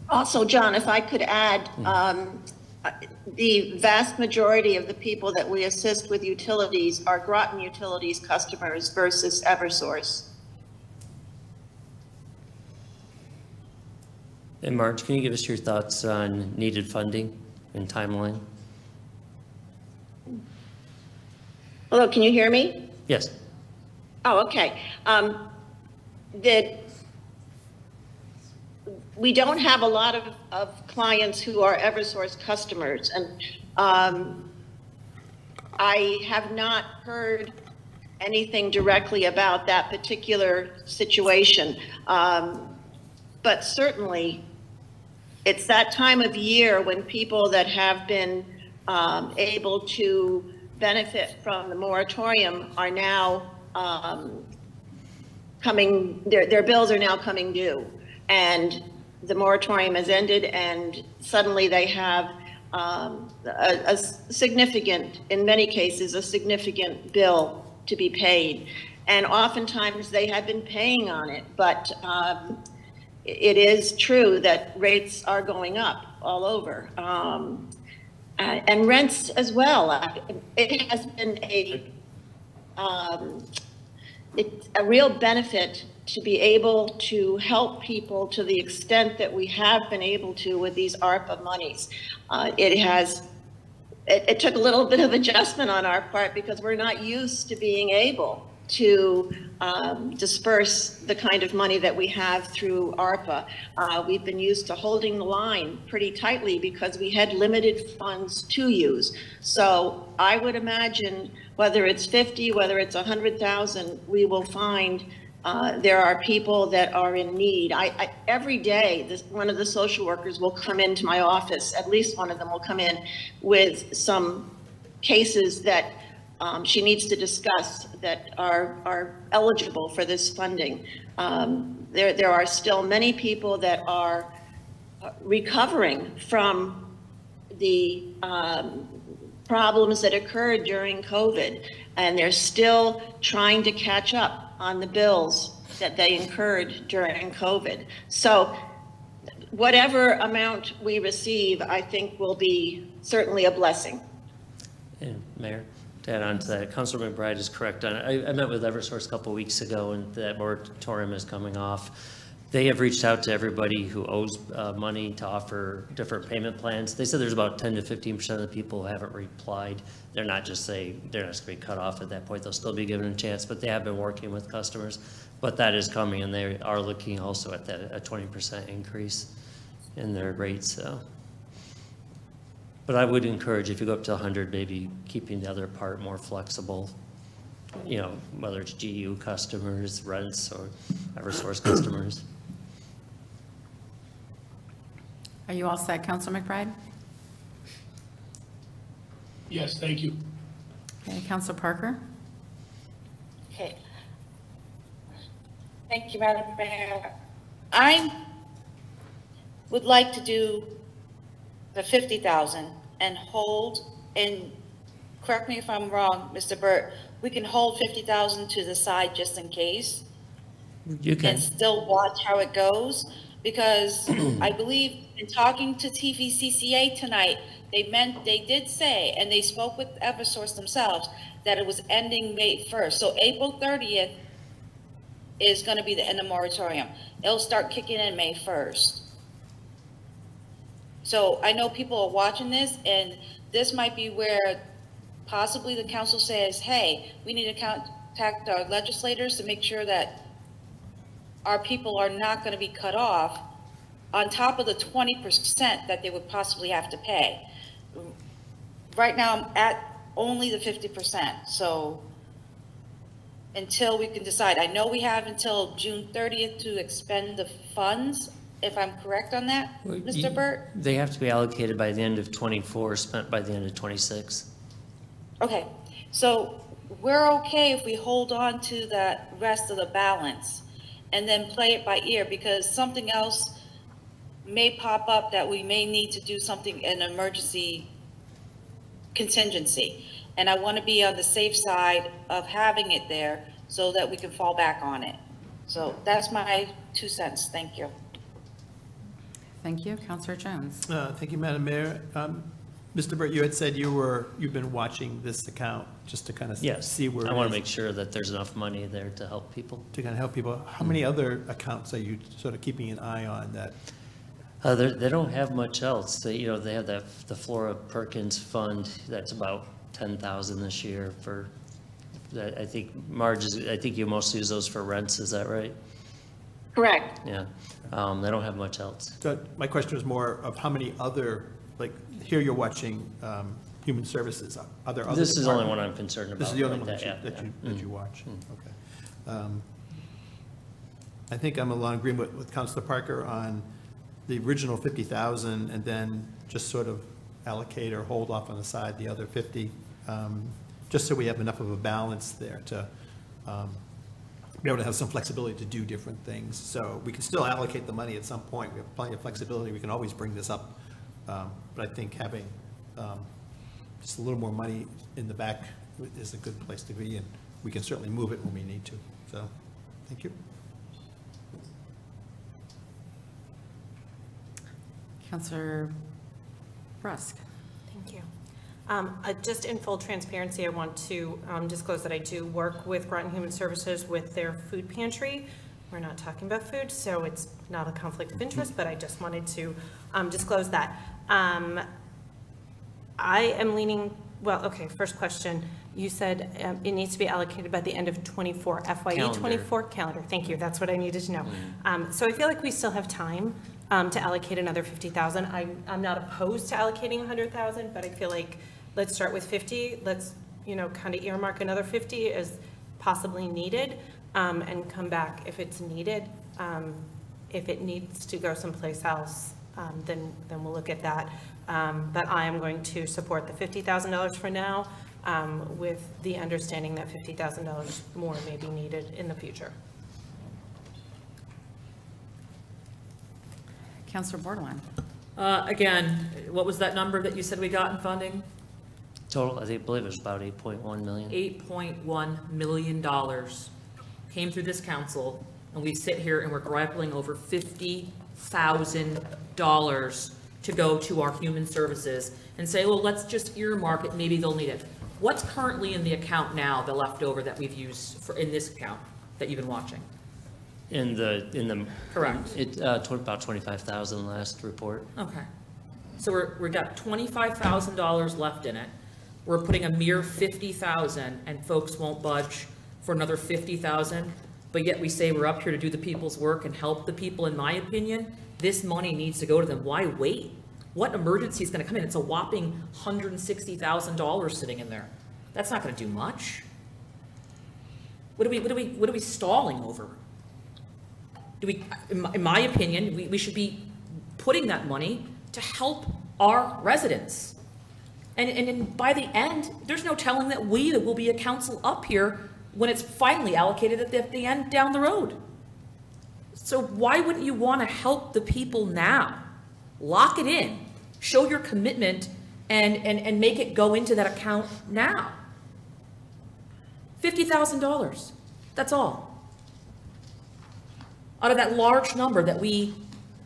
Also, John, if I could add, um, uh, the vast majority of the people that we assist with utilities are Groton Utilities customers versus Eversource. And Marge, can you give us your thoughts on needed funding and timeline? Hello, can you hear me? Yes. Oh, okay. Um, that we don't have a lot of, of clients who are Eversource customers, and um, I have not heard anything directly about that particular situation. Um, but certainly, it's that time of year when people that have been um, able to benefit from the moratorium are now um, coming, their, their bills are now coming due. And the moratorium has ended and suddenly they have um, a, a significant, in many cases, a significant bill to be paid. And oftentimes they have been paying on it, but um, it is true that rates are going up all over. Um, uh, and rents as well. Uh, It has been a, um, it's a real benefit to be able to help people to the extent that we have been able to with these ARPA monies. Uh, It has, it, it took a little bit of adjustment on our part because we're not used to being able to um, disperse the kind of money that we have through ARPA. Uh, We've been used to holding the line pretty tightly because we had limited funds to use. So I would imagine whether it's 50, whether it's 100,000, we will find uh, there are people that are in need. I, I, every day, this, one of the social workers will come into my office, at least one of them will come in with some cases that um, she needs to discuss that are, are eligible for this funding. Um, there, there are still many people that are uh, recovering from the um, problems that occurred during COVID, and they're still trying to catch up on the bills that they incurred during COVID. So whatever amount we receive, I think will be certainly a blessing. And Mayor, add on to that, Councilor McBride is correct. I, I met with Eversource a couple weeks ago, and that moratorium is coming off. They have reached out to everybody who owes uh, money to offer different payment plans. They said there's about 10 to 15 percent of the people who haven't replied. They're not just saying they're not going to be cut off at that point. They'll still be given a chance, but they have been working with customers. But that is coming, and they are looking also at that a 20 percent increase in their rates. So. But I would encourage, if you go up to 100, maybe keeping the other part more flexible, you know, whether it's GU customers, rents, or Eversource customers. Are you all set, Counselor McBride? Yes, thank you. Okay, Counselor Parker? Okay. Thank you, Madam Mayor. I would like to do the 50,000 and hold, and correct me if I'm wrong, Mr. Burt, we can hold 50,000 to the side just in case? You can, and still watch how it goes? Because I believe in talking to TVCCA tonight, they meant, they did say, and they spoke with Eversource themselves, that it was ending May 1st. So April 30th is going to be the end of moratorium. It'll start kicking in May 1st. So I know people are watching this, and this might be where possibly the council says, hey, we need to contact our legislators to make sure that our people are not going to be cut off on top of the 20% that they would possibly have to pay. Right now, I'm at only the 50%, so until we can decide, I know we have until June 30th to expend the funds, if I'm correct on that, Well, you- Mr. Burt? they have to be allocated by the end of '24, spent by the end of '26. Okay, so we're okay if we hold on to the rest of the balance and then play it by ear because something else may pop up that we may need to do something, an emergency contingency. And I want to be on the safe side of having it there so that we can fall back on it. So that's my two cents. Thank you. Thank you. Councillor Jones. Uh, Thank you, Madam Mayor. Um, Mr. Burt, you had said you were, you've been watching this account just to kind of Yes. see where I want to make sure that there's enough money there to help people. to kind of help people. How many other accounts are you sort of keeping an eye on that? Uh, they, they don't have much else. They, you know, they have that, the Flora Perkins Fund, that's about ten thousand this year for, that, I think, Marge, is- I think you mostly use those for rents, is that right? Correct. Yeah. Um, they don't have much else. So my question was more of how many other, like, here you're watching um, Human Services. Are there other? This is the only one? I'm concerned about. This is the only like one that you, yeah, that you, yeah. that you watch? Okay. Um, I think I'm along agreement with Councilor Parker on the original 50,000 and then just sort of allocate or hold off on the side the other 50, um, just so we have enough of a balance there to um, be able to have some flexibility to do different things. So we can still allocate the money at some point. We have plenty of flexibility. We can always bring this up. Um, But I think having um, just a little more money in the back is a good place to be, and we can certainly move it when we need to. So, thank you. Counselor Brusque. Um, uh, Just in full transparency, I want to um, disclose that I do work with Groton Human Services with their food pantry. We're not talking about food, so it's not a conflict of interest, but I just wanted to um, disclose that. Um, I am leaning, well, okay, first question. You said um, it needs to be allocated by the end of 24, FYE Calendar. 24 calendar. Thank you, that's what I needed to know. Um, So I feel like we still have time um, to allocate another 50,000. I- I'm not opposed to allocating 100,000, but I feel like, let's start with 50. Let's, you know, kind of earmark another 50 as possibly needed um, and come back if it's needed. Um, If it needs to go someplace else, um, then, then we'll look at that. Um, But I am going to support the $50,000 for now um, with the understanding that $50,000 more may be needed in the future. Counselor Bordelon. Uh, Again, what was that number that you said we got in funding? Total, I think, believe it was about 8.1 million. $8.1 million came through this council, and we sit here and we're grappling over $50,000 to go to our human services and say, well, let's just earmark it, maybe they'll need it. What's currently in the account now, the leftover that we've used for, in this account that you've been watching? In the, in the. Correct. It, uh, tw- about 25,000 last report. Okay. So we're, we've got twenty-five thousand dollars left in it. We're putting a mere fifty thousand, and folks won't budge for another fifty thousand. But yet we say we're up here to do the people's work and help the people, in my opinion, this money needs to go to them. Why wait? What emergency is gonna come in? It's a whopping hundred and sixty thousand dollars sitting in there. That's not gonna do much. What are we, what are we, what are we stalling over? Do we, in my, in my opinion, we, we should be putting that money to help our residents. And, and by the end, there's no telling that we will be a council up here when it's finally allocated at the, at the end down the road. So why wouldn't you want to help the people now? Lock it in. Show your commitment and, and, and make it go into that account now. $50,000, that's all. Out of that large number that we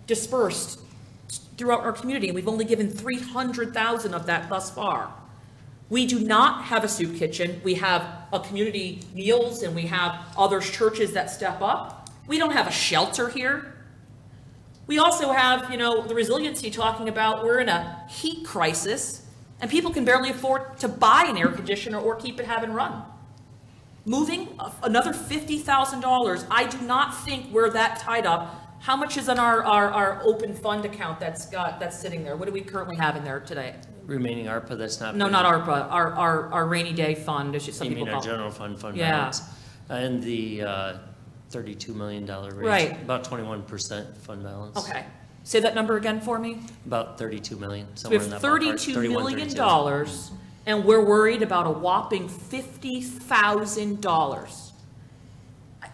dispersed throughout our community, and we've only given 300,000 of that thus far. We do not have a soup kitchen. We have a community meals and we have other churches that step up. We don't have a shelter here. We also have, you know, the resiliency talking about we're in a heat crisis and people can barely afford to buy an air conditioner or keep it having run. Moving uh, another $50,000, I do not think we're that tied up. How much is in our, our, our open fund account that's got, that's sitting there? What do we currently have in there today? Remaining ARPA, that's not. No, not ARPA, our, our, our rainy day fund, as some You people mean call our it. general fund, fund Yeah. balance? And the uh, $32 million raise. Right. About 21% fund balance. Okay, say that number again for me. About 32 million, We somewhere have in that ballpark. thirty-two 31, million 32. dollars, and we're worried about a whopping fifty thousand dollars.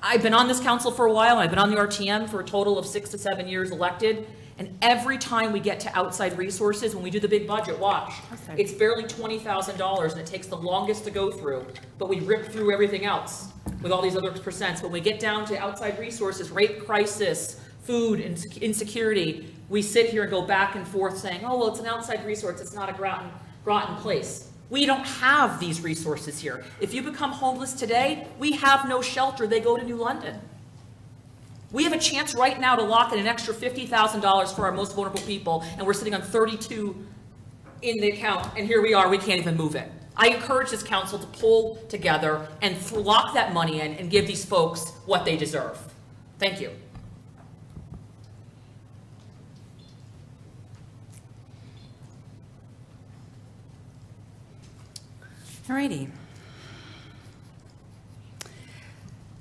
I've been on this council for a while, and I've been on the RTM for a total of six to seven years elected, and every time we get to outside resources, when we do the big budget, watch, it's barely twenty thousand dollars, and it takes the longest to go through, but we rip through everything else with all these other percents. When we get down to outside resources, rate crisis, food and insecurity, we sit here and go back and forth saying, oh, well, it's an outside resource, it's not a Groton, Groton place. We don't have these resources here. If you become homeless today, we have no shelter, they go to New London. We have a chance right now to lock in an extra $50,000 for our most vulnerable people, and we're sitting on 32 in the account, and here we are, we can't even move it. I encourage this council to pull together and lock that money in and give these folks what they deserve. Thank you. All righty.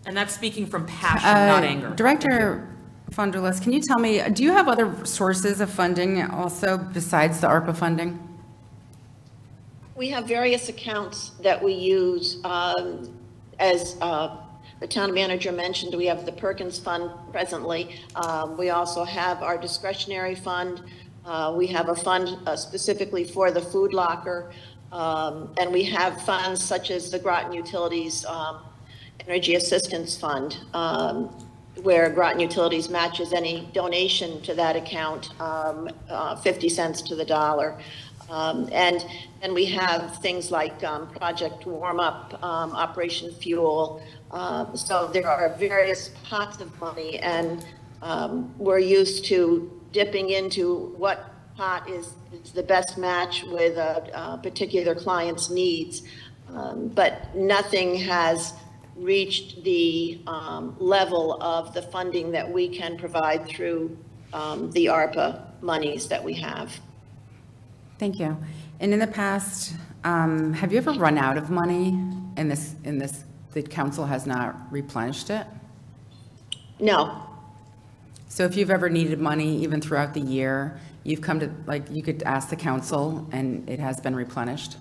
And that's speaking from passion, not Uh, anger. Director Fondulis, can you tell me, do you have other sources of funding also besides the ARPA funding? We have various accounts that we use. um, As uh, the town manager mentioned, we have the Perkins Fund presently. Um, We also have our discretionary fund. Uh, We have a fund uh, specifically for the food locker. Um, And we have funds such as the Groton Utilities um, Energy Assistance Fund, um, where Groton Utilities matches any donation to that account, um, uh, 50 cents to the dollar. Um, And, and we have things like um, Project Warm Up, Operation Fuel. So there are various pots of money, and we're used to dipping into what pot is, is the best match with a, a particular client's needs. Um, But nothing has reached the um, level of the funding that we can provide through um, the ARPA monies that we have. Thank you. And in the past, um, have you ever run out of money in this, in this, the council has not replenished it? No, So if you've ever needed money, even throughout the year, you've come to, like, you could ask the council and it has been replenished?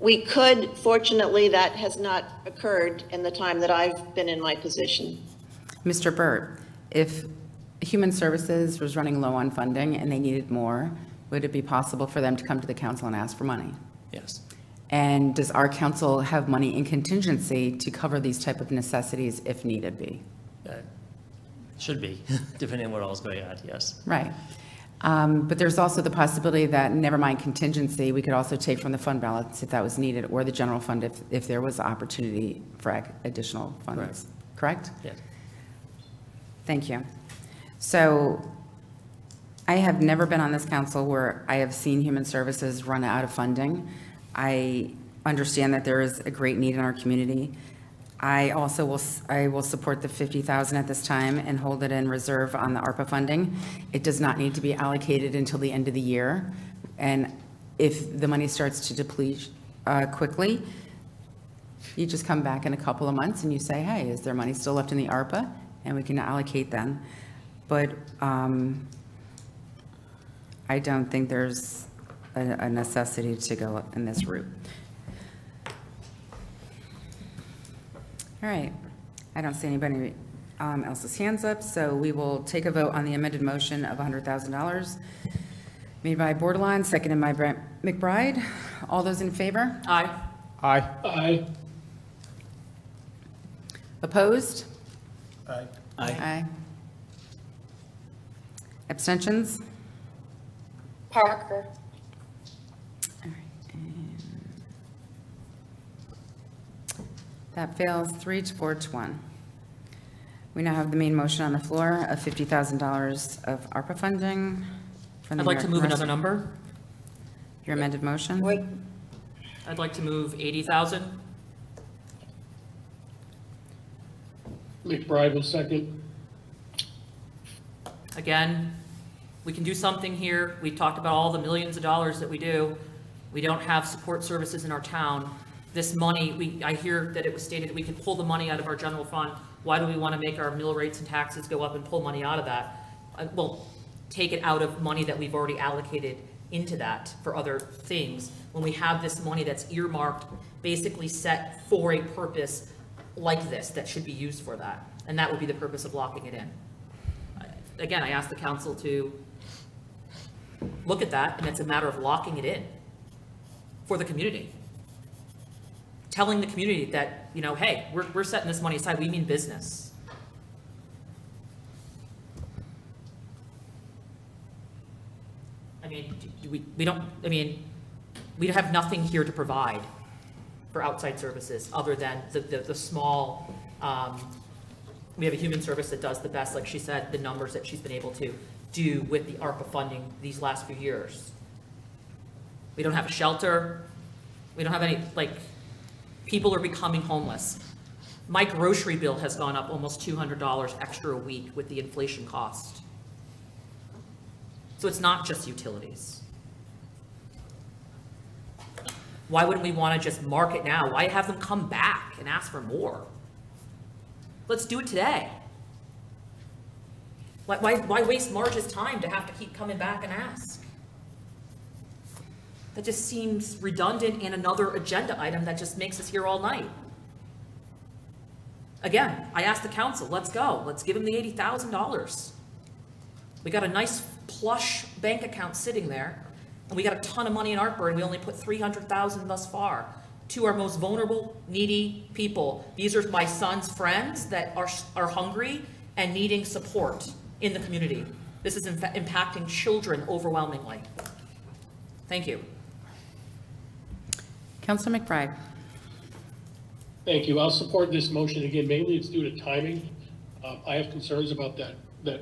we could, fortunately, that has not occurred in the time that I've been in my position. Mr. Burt, if Human Services was running low on funding and they needed more, would it be possible for them to come to the council and ask for money? Yes. And does our council have money in contingency to cover these type of necessities if needed be? Uh, Should be, depending on what all's going on, yes. Right. Um, But there's also the possibility that, never mind contingency, we could also take from the fund balance if that was needed, or the general fund if, if there was opportunity for additional funds. Correct? Yes. Thank you. So I have never been on this council where I have seen human services run out of funding. I understand that there is a great need in our community. I also will, I will support the 50,000 at this time and hold it in reserve on the ARPA funding. It does not need to be allocated until the end of the year. And if the money starts to deplete uh, quickly, you just come back in a couple of months and you say, hey, is there money still left in the ARPA? And we can allocate then. But um, I don't think there's a a necessity to go in this route. All right. I don't see anybody um, else's hands up, so we will take a vote on the amended motion of $100,000. Made by Bordelon, seconded by Brent McBride. All those in favor? Aye. Aye. Aye. Opposed? Aye. Aye. Aye. Abstentions? Parker. That fails three to four to one. We now have the main motion on the floor of $50,000 of ARPA funding. from the I'd like to American move another Rescue- number. Your amended motion? Wait, I'd like to move 80,000. McBride will second. Again, we can do something here. We talked about all the millions of dollars that we do. We don't have support services in our town. This money, we, I hear that it was stated that we could pull the money out of our general fund. Why do we want to make our mill rates and taxes go up and pull money out of that? Uh, Well, take it out of money that we've already allocated into that for other things. When we have this money that's earmarked, basically set for a purpose like this, that should be used for that. And that would be the purpose of locking it in again, I asked the council to look at that, and it's a matter of locking it in for the community. Telling the community that, you know, hey, we're, we're setting this money aside, we mean business. I mean, we, we don't, I mean, we have nothing here to provide for outside services, other than the, the, the small, um, we have a human service that does the best, like she said, the numbers that she's been able to do with the ARPA funding these last few years. We don't have a shelter, we don't have any, like, people are becoming homeless. My grocery bill has gone up almost two hundred dollars extra a week with the inflation cost. So it's not just utilities. Why wouldn't we want to just mark it now? Why have them come back and ask for more? Let's do it today. Why, why, why waste Marge's time to have to keep coming back and ask? That just seems redundant and another agenda item that just makes us here all night. Again, I asked the council, let's go, let's give him the eighty thousand dollars. We got a nice plush bank account sitting there, and we got a ton of money in ARPA, and we only put three hundred thousand thus far to our most vulnerable, needy people. These are my son's friends that are, are hungry and needing support in the community. This is impacting children overwhelmingly. Thank you. Counselor McBride? Thank you. I'll support this motion again. Mainly it's due to timing. Uh, I have concerns about that, that,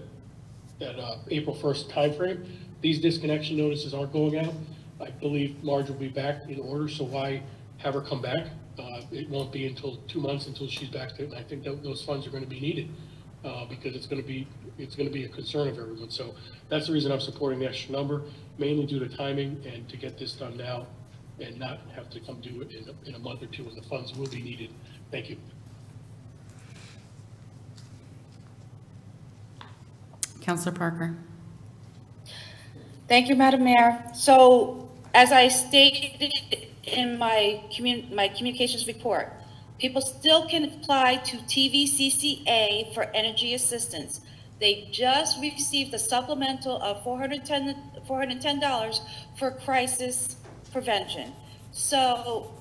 that, uh, April first timeframe. These disconnection notices aren't going out. I believe Marge will be back in order, so why have her come back? Uh, it won't be until two months until she's back to, and I think that those funds are gonna be needed, uh, because it's gonna be, it's gonna be a concern of everyone. So that's the reason I'm supporting the extra number, mainly due to timing and to get this done now and not have to come do it in, a- in a month or two when the funds will be needed. Thank you. Counselor Parker? Thank you, Madam Mayor. So as I stated in my commun, my communications report, people still can apply to TVCCA for energy assistance. They just received a supplemental of $410, $410 for crisis prevention. So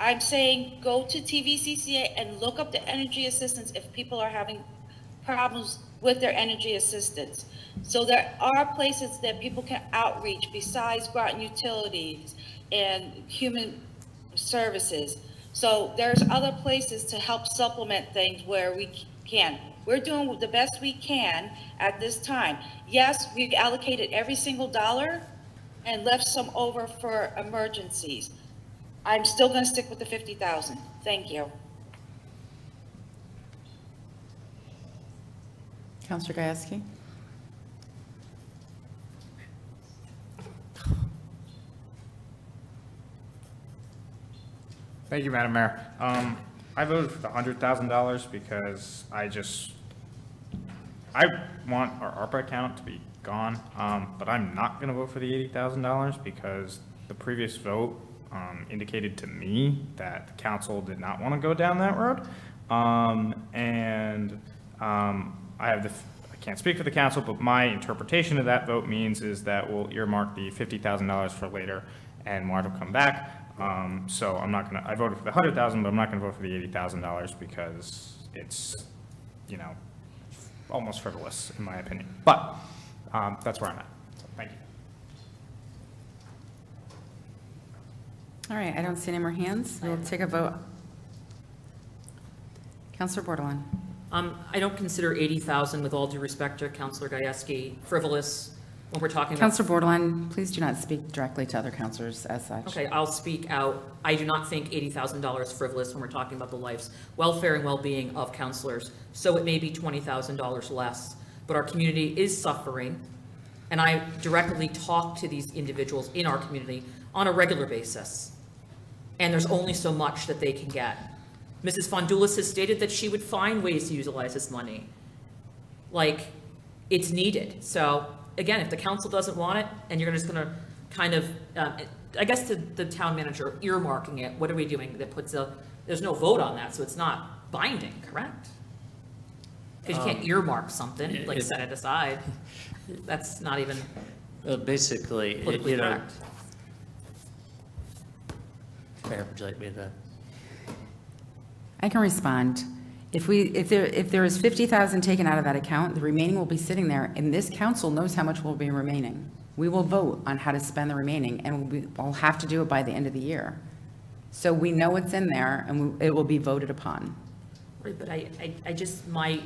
I'm saying go to TVCCA and look up the energy assistance if people are having problems with their energy assistance. So there are places that people can outreach besides Groton Utilities and Human Services. So there's other places to help supplement things where we can. We're doing the best we can at this time. Yes, we've allocated every single dollar and left some over for emergencies. I'm still gonna stick with the fifty thousand. Thank you. Councilor Gieske? Thank you, Madam Mayor. Um, I voted for the hundred thousand dollars because I just, I want our ARPA account to be gone, um, but I'm not gonna vote for the eighty thousand dollars because the previous vote, um, indicated to me that the council did not want to go down that road. Um, and, um, I have the, I can't speak for the council, but my interpretation of that vote means is that we'll earmark the $50,000 for later, and Marge will come back. Um, So I'm not gonna, I voted for the 100,000, but I'm not gonna vote for the $80,000 because it's, you know, almost frivolous, in my opinion. But um, that's where I'm at. So, Thank you. All right, I don't see any more hands. We'll take a vote. Counselor Bordelon? Um, I don't consider 80,000, with all due respect to Counselor Gieske, frivolous when we're talking about. Counselor Bordelon, please do not speak directly to other counselors as such. Okay, I'll speak out. I do not think $80,000 frivolous when we're talking about the lives, welfare and well-being of counselors. So it may be $20,000 less, but our community is suffering. And I directly talk to these individuals in our community on a regular basis. And there's only so much that they can get. Mrs. Fondulis has stated that she would find ways to utilize this money. Like, it's needed. So again, if the council doesn't want it, and you're just gonna kind of, uh, I guess the, the town manager earmarking it, what are we doing that puts a, there's no vote on that, so it's not binding, correct? Because you can't earmark something, like it- set it aside. That's not even Uh, Basically, politically you know, correct. Mayor, would you like me to? I can respond. If we, if there, if there is 50,000 taken out of that account, the remaining will be sitting there, and this council knows how much will be remaining. We will vote on how to spend the remaining, and we- we'll have to do it by the end of the year. So we know it's in there, and we- it will be voted upon. Right, but I, I, I just might,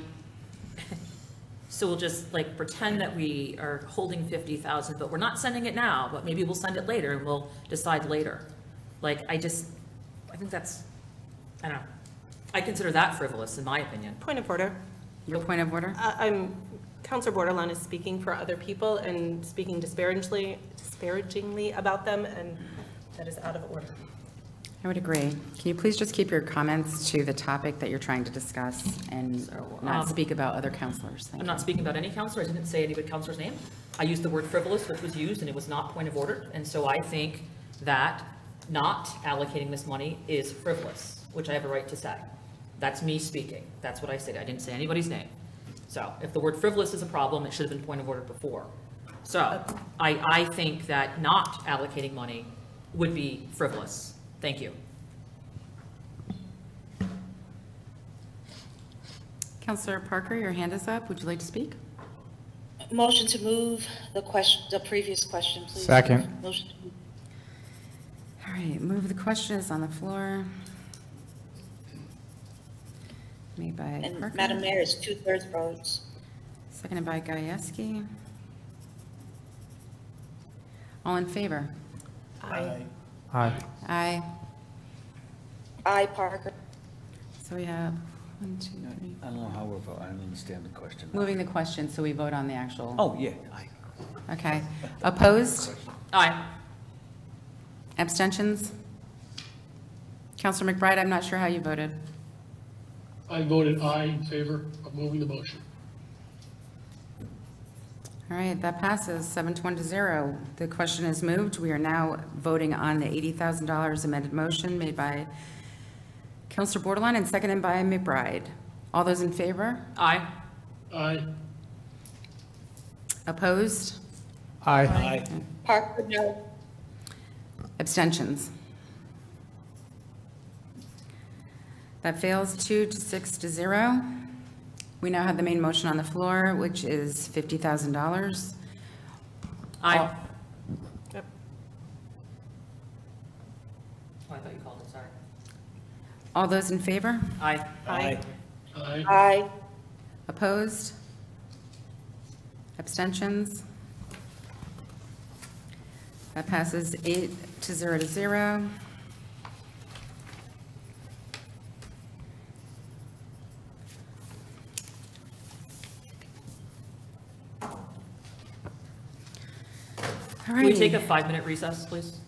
so we'll just like pretend that we are holding fifty thousand, but we're not sending it now, but maybe we'll send it later and we'll decide later. Like, I just, I think that's, I don't know. I consider that frivolous, in my opinion. Point of order. Your point of order? I- I'm, Counselor Bordelon is speaking for other people and speaking disparagingly, disparagingly about them, and that is out of order. I would agree. Can you please just keep your comments to the topic that you're trying to discuss and So, not um, speak about other counselors? Thank I'm you. not speaking about any counselor, I didn't say any counselor's name. I used the word frivolous, which was used, and it was not point of order, and so I think that not allocating this money is frivolous, which I have a right to say. That's me speaking, that's what I said, I didn't say anybody's name. So if the word frivolous is a problem, it should have been point of order before. So I, I think that not allocating money would be frivolous. Thank you. Counselor Parker, your hand is up. Would you like to speak? Motion to move the question, the previous question, please. Second. Motion. All right, move the question is on the floor. Made by And Parker. Madam Mayor, it's two-thirds votes. Seconded by Gieske. All in favor? Aye. Aye. Aye. Aye, Aye, Parker. So we have one, two, three. I don't know how we're voting, I don't understand the question. Moving the question, so we vote on the actual. Oh, yeah, aye. Okay. Opposed? Aye. Abstentions? Counselor McBride, I'm not sure how you voted. I voted aye in favor of moving the motion. All right, that passes, seven to one to zero. The question is moved. We are now voting on the $80,000 amended motion made by Counselor Bordelon and seconded by McBride. All those in favor? Aye. Aye. Opposed? Aye. Parker, no. Abstentions? That fails two to six to zero. We now have the main motion on the floor, which is $50,000. Aye. Oh. Yep. Oh, I thought you called it, sorry. All those in favor? Aye. Aye. Aye. Aye. Opposed? Abstentions? That passes eight to zero to zero. Can we take a five-minute recess, please?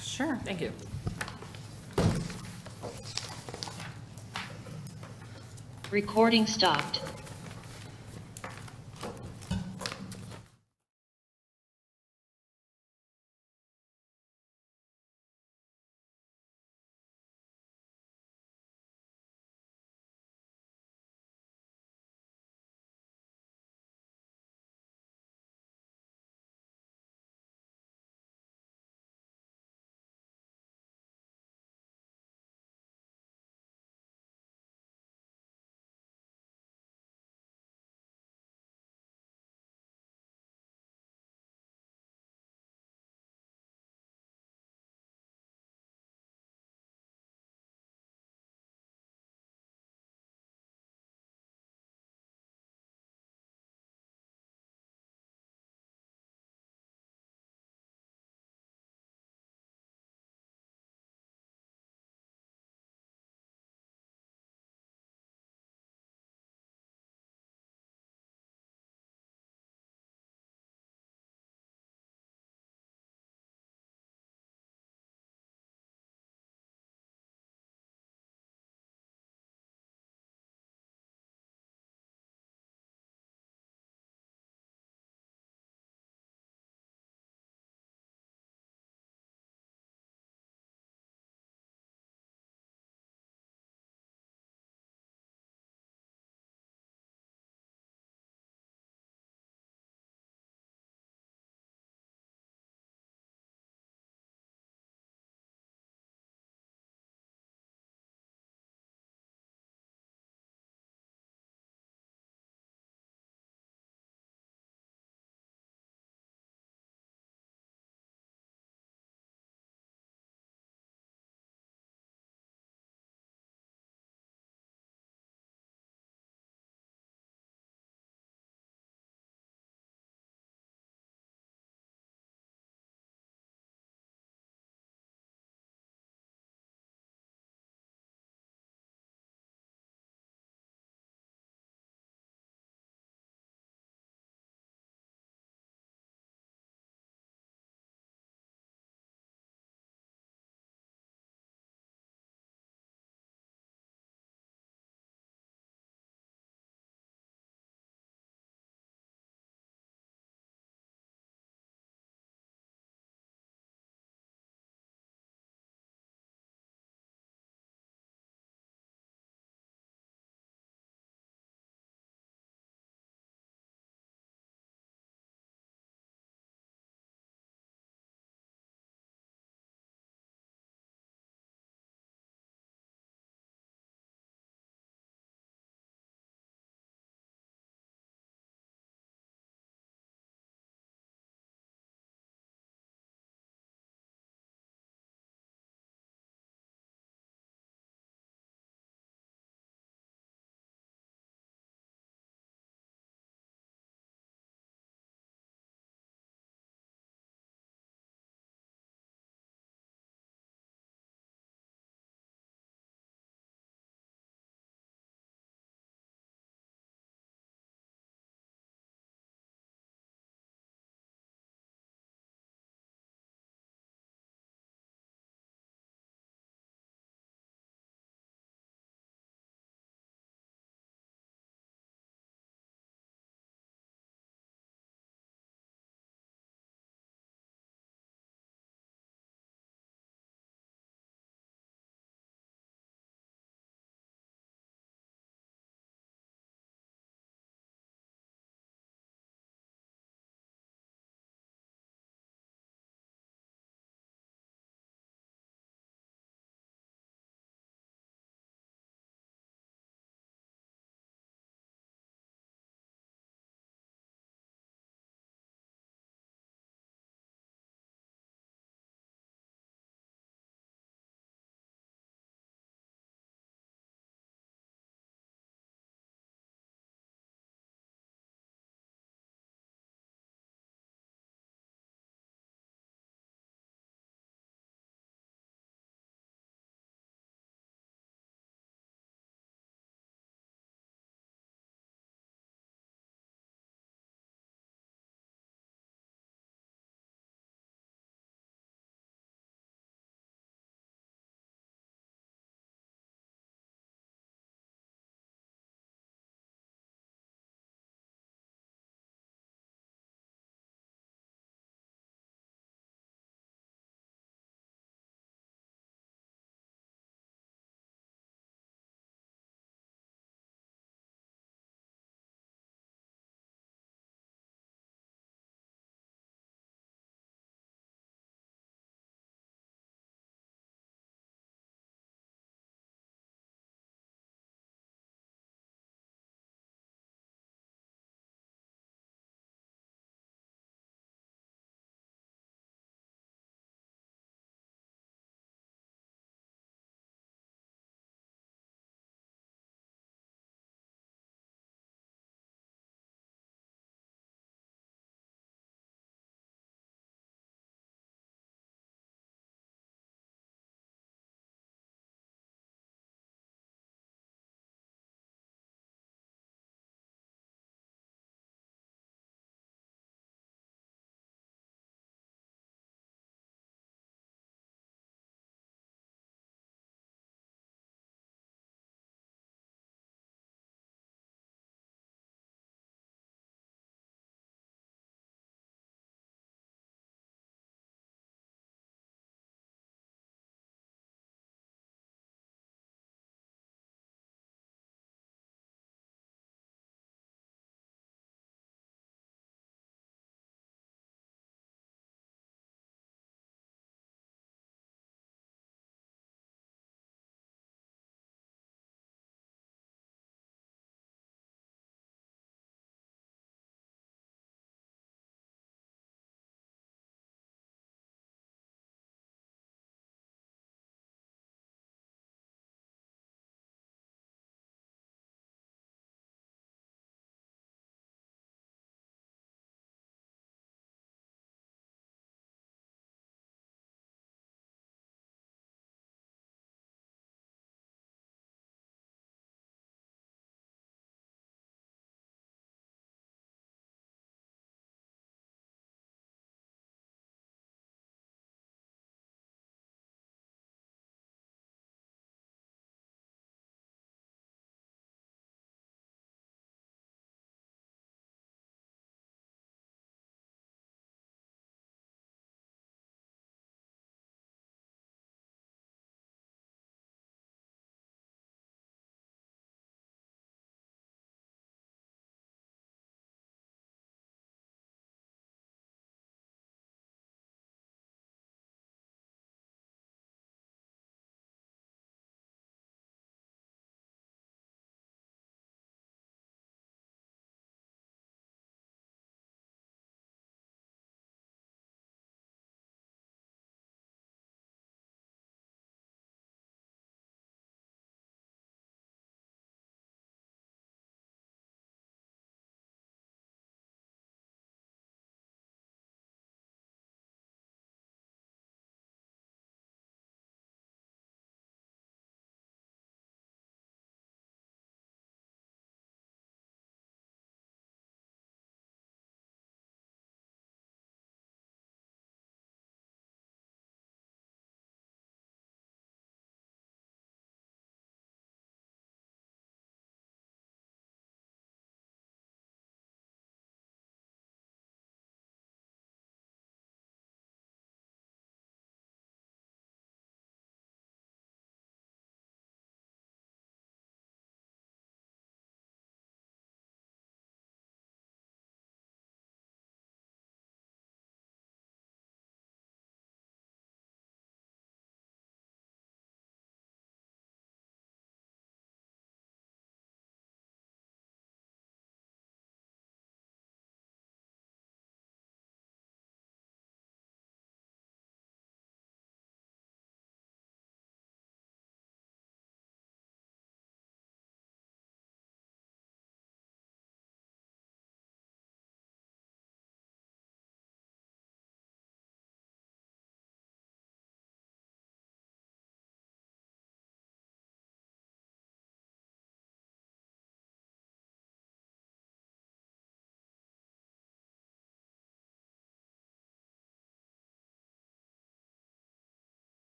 Sure. Thank you. Recording stopped.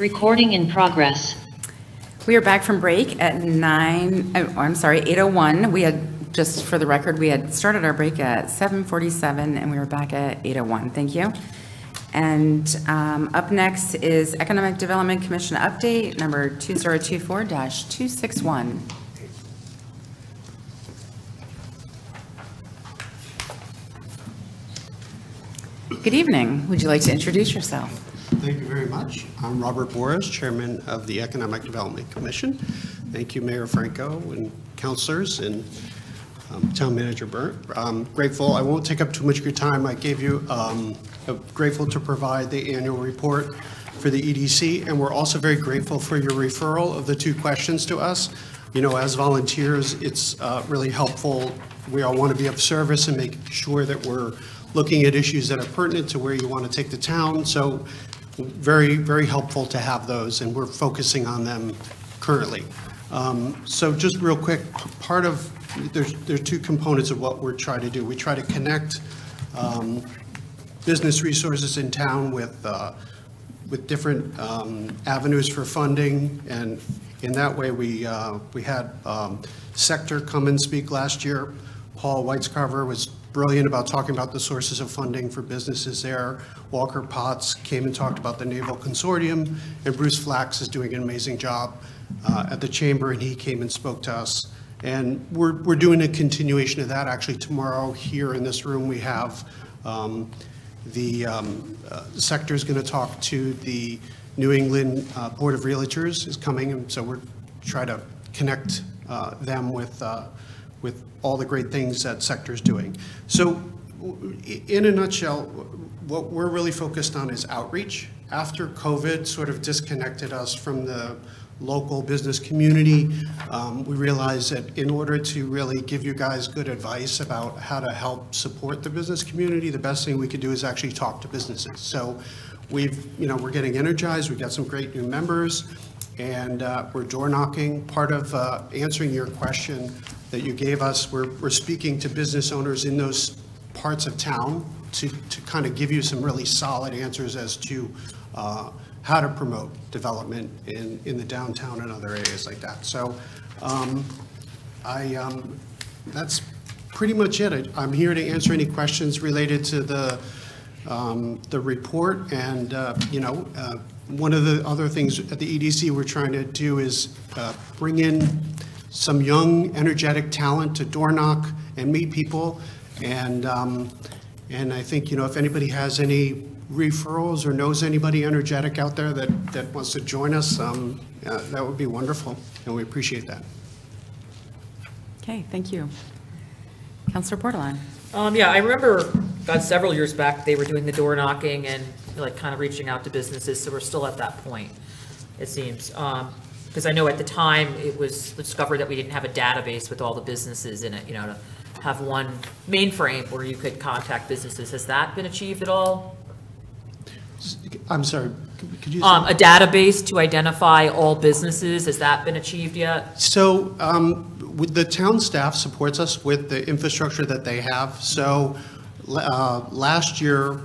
Recording in progress. We are back from break at nine, oh, I'm sorry, 8:01. We had, just for the record, we had started our break at 7:47 and we were back at 8:01. Thank you. And um, up next is Economic Development Commission update, number 2024-261. Good evening. Would you like to introduce yourself? Thank you very much. I'm Robert Boris, Chairman of the Economic Development Commission. Thank you, Mayor Franco and councilors and um, Town Manager Burt. I'm grateful, I won't take up too much of your time. I gave you, um, grateful to provide the annual report for the EDC, and we're also very grateful for your referral of the two questions to us. You know, as volunteers, it's uh, really helpful. We all want to be of service and make sure that we're looking at issues that are pertinent to where you want to take the town. So very, very helpful to have those, and we're focusing on them currently. Um, So just real quick, part of, there's, there's two components of what we're trying to do. We try to connect um, business resources in town with, uh, with different um, avenues for funding, and in that way, we, uh, we had um, seCTer come and speak last year. Paul Whitescarver was brilliant about talking about the sources of funding for businesses there. Walker Potts came and talked about the Naval Consortium, and Bruce Flax is doing an amazing job uh, at the Chamber, and he came and spoke to us. And we're, we're doing a continuation of that. Actually, tomorrow here in this room, we have um, the um, uh, seCTer is going to talk to the New England uh, Board of Realtors is coming, and so we're try to connect uh, them with, uh, with all the great things that seCTer is doing. So in a nutshell, what we're really focused on is outreach. After COVID sort of disconnected us from the local business community, um, we realized that in order to really give you guys good advice about how to help support the business community, the best thing we could do is actually talk to businesses. So we've, you know, we're getting energized, we've got some great new members, and uh, we're door knocking. Part of uh, answering your question that you gave us, we're, we're speaking to business owners in those parts of town to, to kind of give you some really solid answers as to uh, how to promote development in, in the downtown and other areas like that. So um, I, um, that's pretty much it. I- I'm here to answer any questions related to the, um, the report. And, uh, you know, uh, one of the other things at the EDC we're trying to do is uh, bring in some young, energetic talent to door knock and meet people. And, um, and I think, you know, if anybody has any referrals or knows anybody energetic out there that, that wants to join us, um, uh, that would be wonderful, and we appreciate that. Okay, thank you. Councilor Bordelon? Um, yeah, I remember, God, several years back, they were doing the door knocking and like kind of reaching out to businesses, so we're still at that point, it seems. Um, because I know at the time, it was discovered that we didn't have a database with all the businesses in it, you know, to have one mainframe where you could contact businesses. Has that been achieved at all? I'm sorry, could you? Um, a database to identify all businesses, has that been achieved yet? So um, with the town staff supports us with the infrastructure that they have. So uh, last year,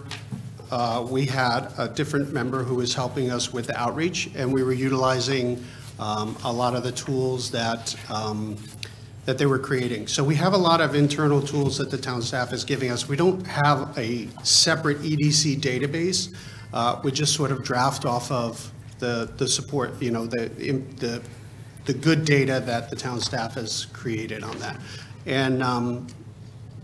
uh, we had a different member who was helping us with the outreach, and we were utilizing um, a lot of the tools that, um, that they were creating. So we have a lot of internal tools that the town staff is giving us. We don't have a separate EDC database. Uh, We just sort of draft off of the, the support, you know, the, the, the good data that the town staff has created on that. And, um,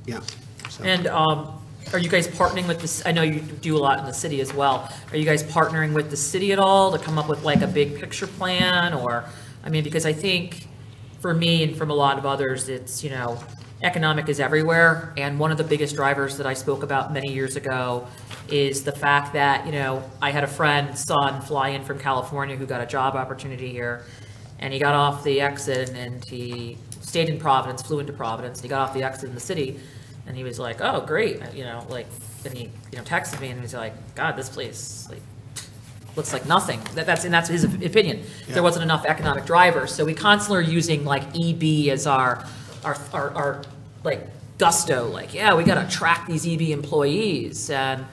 yeah. so- And um, are you guys partnering with this, I know you do a lot in the city as well. Are you guys partnering with the city at all to come up with like a big picture plan or, I mean, because I think for me and from a lot of others, it's, you know, economic is everywhere. And one of the biggest drivers that I spoke about many years ago is the fact that, you know, I had a friend, son, fly in from California who got a job opportunity here. And he got off the exit and he stayed in Providence, flew into Providence. He got off the exit in the city and he was like, oh, great, you know, like, then he, you know, texted me and he was like, God, this place, like, looks like nothing. That, that's, and that's his opinion. There wasn't enough economic drivers. So we constantly are using like EB as our, our, our, our like gusto, like, yeah, we gotta attract these EB employees. And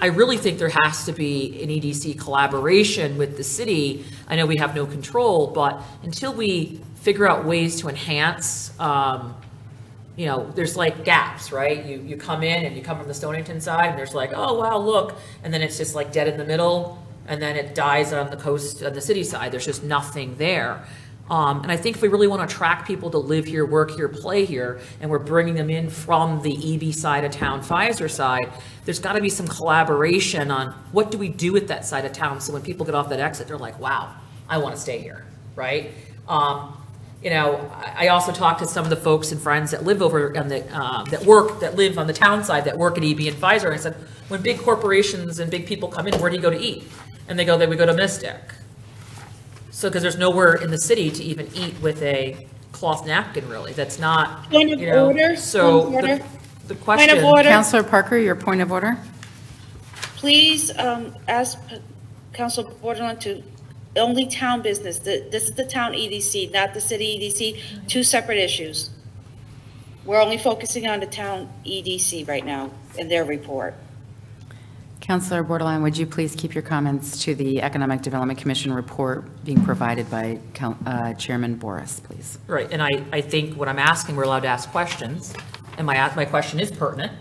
I really think there has to be an EDC collaboration with the city. I know we have no control, but until we figure out ways to enhance, um, you know, there's like gaps, right? You, you come in and you come from the Stonington side and there's like, oh, wow, look. And then it's just like dead in the middle. And then it dies on the coast, on the city side. There's just nothing there. Um, and I think if we really want to attract people to live here, work here, play here, and we're bringing them in from the EB side of town, Pfizer side, there's got to be some collaboration on what do we do with that side of town so when people get off that exit, they're like, wow, I want to stay here, right? Um, you know, I I also talked to some of the folks and friends that live over on the, uh, that work, that live on the town side, that work at EB and Pfizer. And I said, when big corporations and big people come in, where do you go to eat? And they go, they would go to Mystic. So, because there's nowhere in the city to even eat with a cloth napkin, really. That's not, Point of you know, order, so point of the- order. the Point of question. order. Councilor Parker, your point of order? Please um, ask P- Council Bordelon to, only town business. The- This is the town EDC, not the city EDC, two separate issues. We're only focusing on the town EDC right now in their report. Councilor Bordelon, would you please keep your comments to the Economic Development Commission report being provided by Coun- uh, Chairman Boris, please? Right, and I, I think what I'm asking, we're allowed to ask questions, and my, my question is pertinent.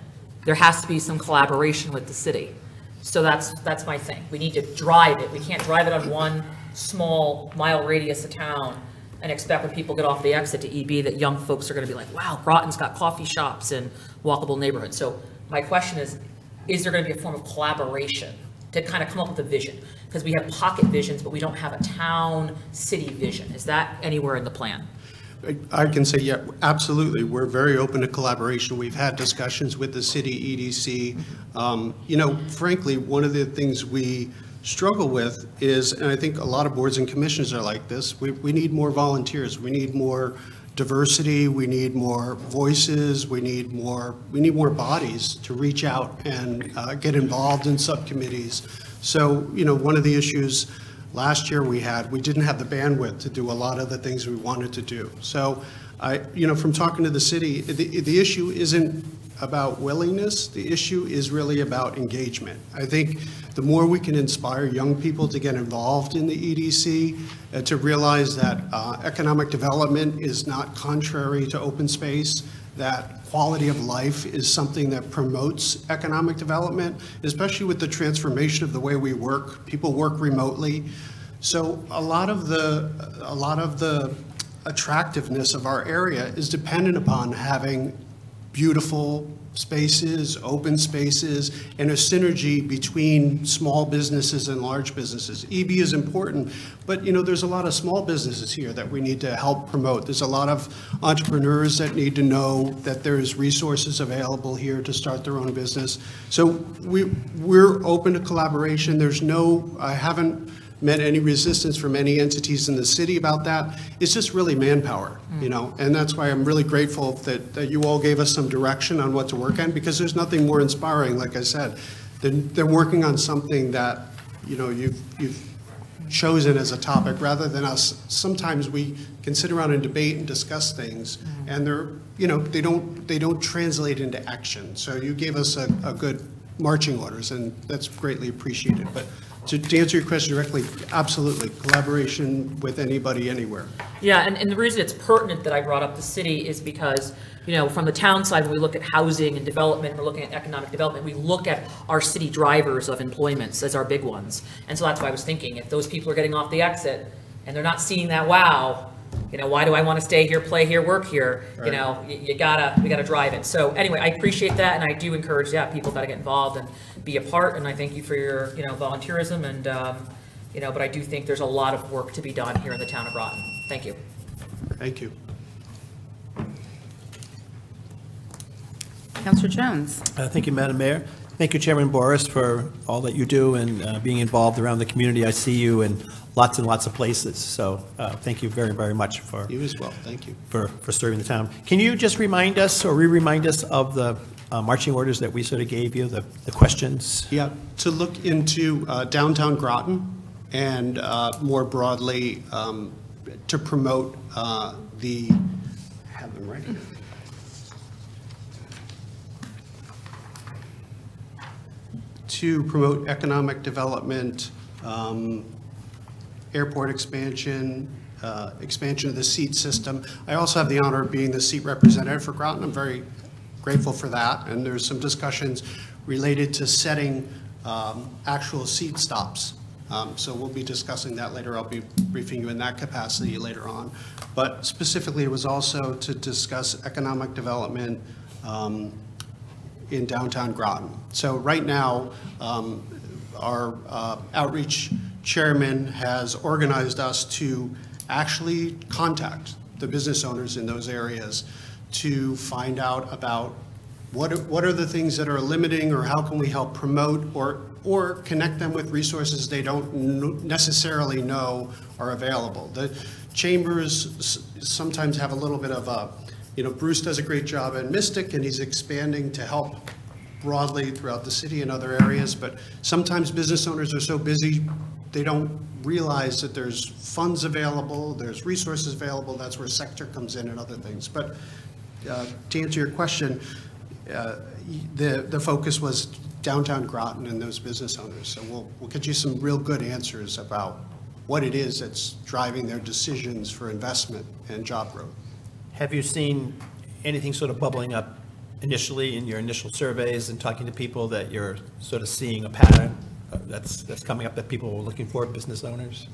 There has to be some collaboration with the city. So that's, that's my thing. We need to drive it. We can't drive it on one small mile radius of town and expect when people get off the exit to EB that young folks are gonna be like, wow, Groton's got coffee shops and walkable neighborhoods. So my question is, is there gonna be a form of collaboration to kind of come up with a vision? Because we have pocket visions, but we don't have a town-city vision. Is that anywhere in the plan? I can say, yeah, absolutely. We're very open to collaboration. We've had discussions with the city EDC. Um, You know, frankly, one of the things we struggle with is, and I think a lot of boards and commissions are like this, we, we need more volunteers. We need more diversity. We need more voices. We need more, we need more bodies to reach out and uh, get involved in subcommittees. So, you know, one of the issues last year we had, we didn't have the bandwidth to do a lot of the things we wanted to do. So I, you know, from talking to the city, the, the issue isn't about willingness, the issue is really about engagement. I think the more we can inspire young people to get involved in the EDC, uh, to realize that uh, economic development is not contrary to open space, that quality of life is something that promotes economic development, especially with the transformation of the way we work. People work remotely. So a lot of the, a lot of the attractiveness of our area is dependent upon having beautiful spaces, open spaces, and a synergy between small businesses and large businesses. EB is important, but, you know, there's a lot of small businesses here that we need to help promote. There's a lot of entrepreneurs that need to know that there's resources available here to start their own business. So we, we're open to collaboration. There's no, I haven't met any resistance from any entities in the city about that. It's just really manpower, you know? And that's why I'm really grateful that, that you all gave us some direction on what to work on, because there's nothing more inspiring, like I said, than, than working on something that, you know, you've, you've chosen as a topic, rather than us, sometimes we can sit around and debate and discuss things, mm-hmm. and they're, you know, they don't, they don't translate into action. So you gave us a, a good marching orders, and that's greatly appreciated. But to, to answer your question directly, absolutely, collaboration with anybody, anywhere. Yeah, and, and the reason it's pertinent that I brought up the city is because, you know, from the town side, when we look at housing and development, we're looking at economic development, we look at our city drivers of employments as our big ones. And so that's why I was thinking, if those people are getting off the exit and they're not seeing that wow, you know, why do I want to stay here, play here, work here? You know, you, you gotta, we gotta drive it. So anyway, I appreciate that, and I do encourage, yeah, people gotta get involved and be a part, and I thank you for your, you know, volunteerism, and, um, you know, but I do think there's a lot of work to be done here in the town of Groton. Thank you. Thank you. Councilor Jones? Uh, Thank you, Madam Mayor. Thank you, Chairman Boris, for all that you do and uh, being involved around the community. I see you in lots and lots of places, so uh, thank you very, very much for, You as well, thank you. for for serving the town. Can you just remind us, or re-remind us of the uh, marching orders that we sort of gave you, the the questions? Yeah, to look into uh, downtown Groton and uh, more broadly, um, to promote uh, the, I have them right here. to promote economic development, um, airport expansion, uh, expansion of the SEAT system. I also have the honor of being the SEAT representative for Groton. I'm very grateful for that. And there's some discussions related to setting um, actual SEAT stops. Um, So we'll be discussing that later. I'll be briefing you in that capacity later on. But specifically, it was also to discuss economic development um, in downtown Groton. So right now, um, our uh, outreach chairman has organized us to actually contact the business owners in those areas to find out about what, are- what are the things that are limiting, or how can we help promote, or, or connect them with resources they don't necessarily know are available. The chambers sometimes have a little bit of a, you know, Bruce does a great job in Mystic, and he's expanding to help broadly throughout the city and other areas, but sometimes business owners are so busy, they don't realize that there's funds available, there's resources available, that's where seCTer comes in and other things. But uh, to answer your question, uh, the, the focus was downtown Groton and those business owners. So we'll, we'll get you some real good answers about what it is that's driving their decisions for investment and job growth. Have you seen anything sort of bubbling up initially in your initial surveys and talking to people that you're sort of seeing a pattern that's, that's coming up that people are looking for, business owners?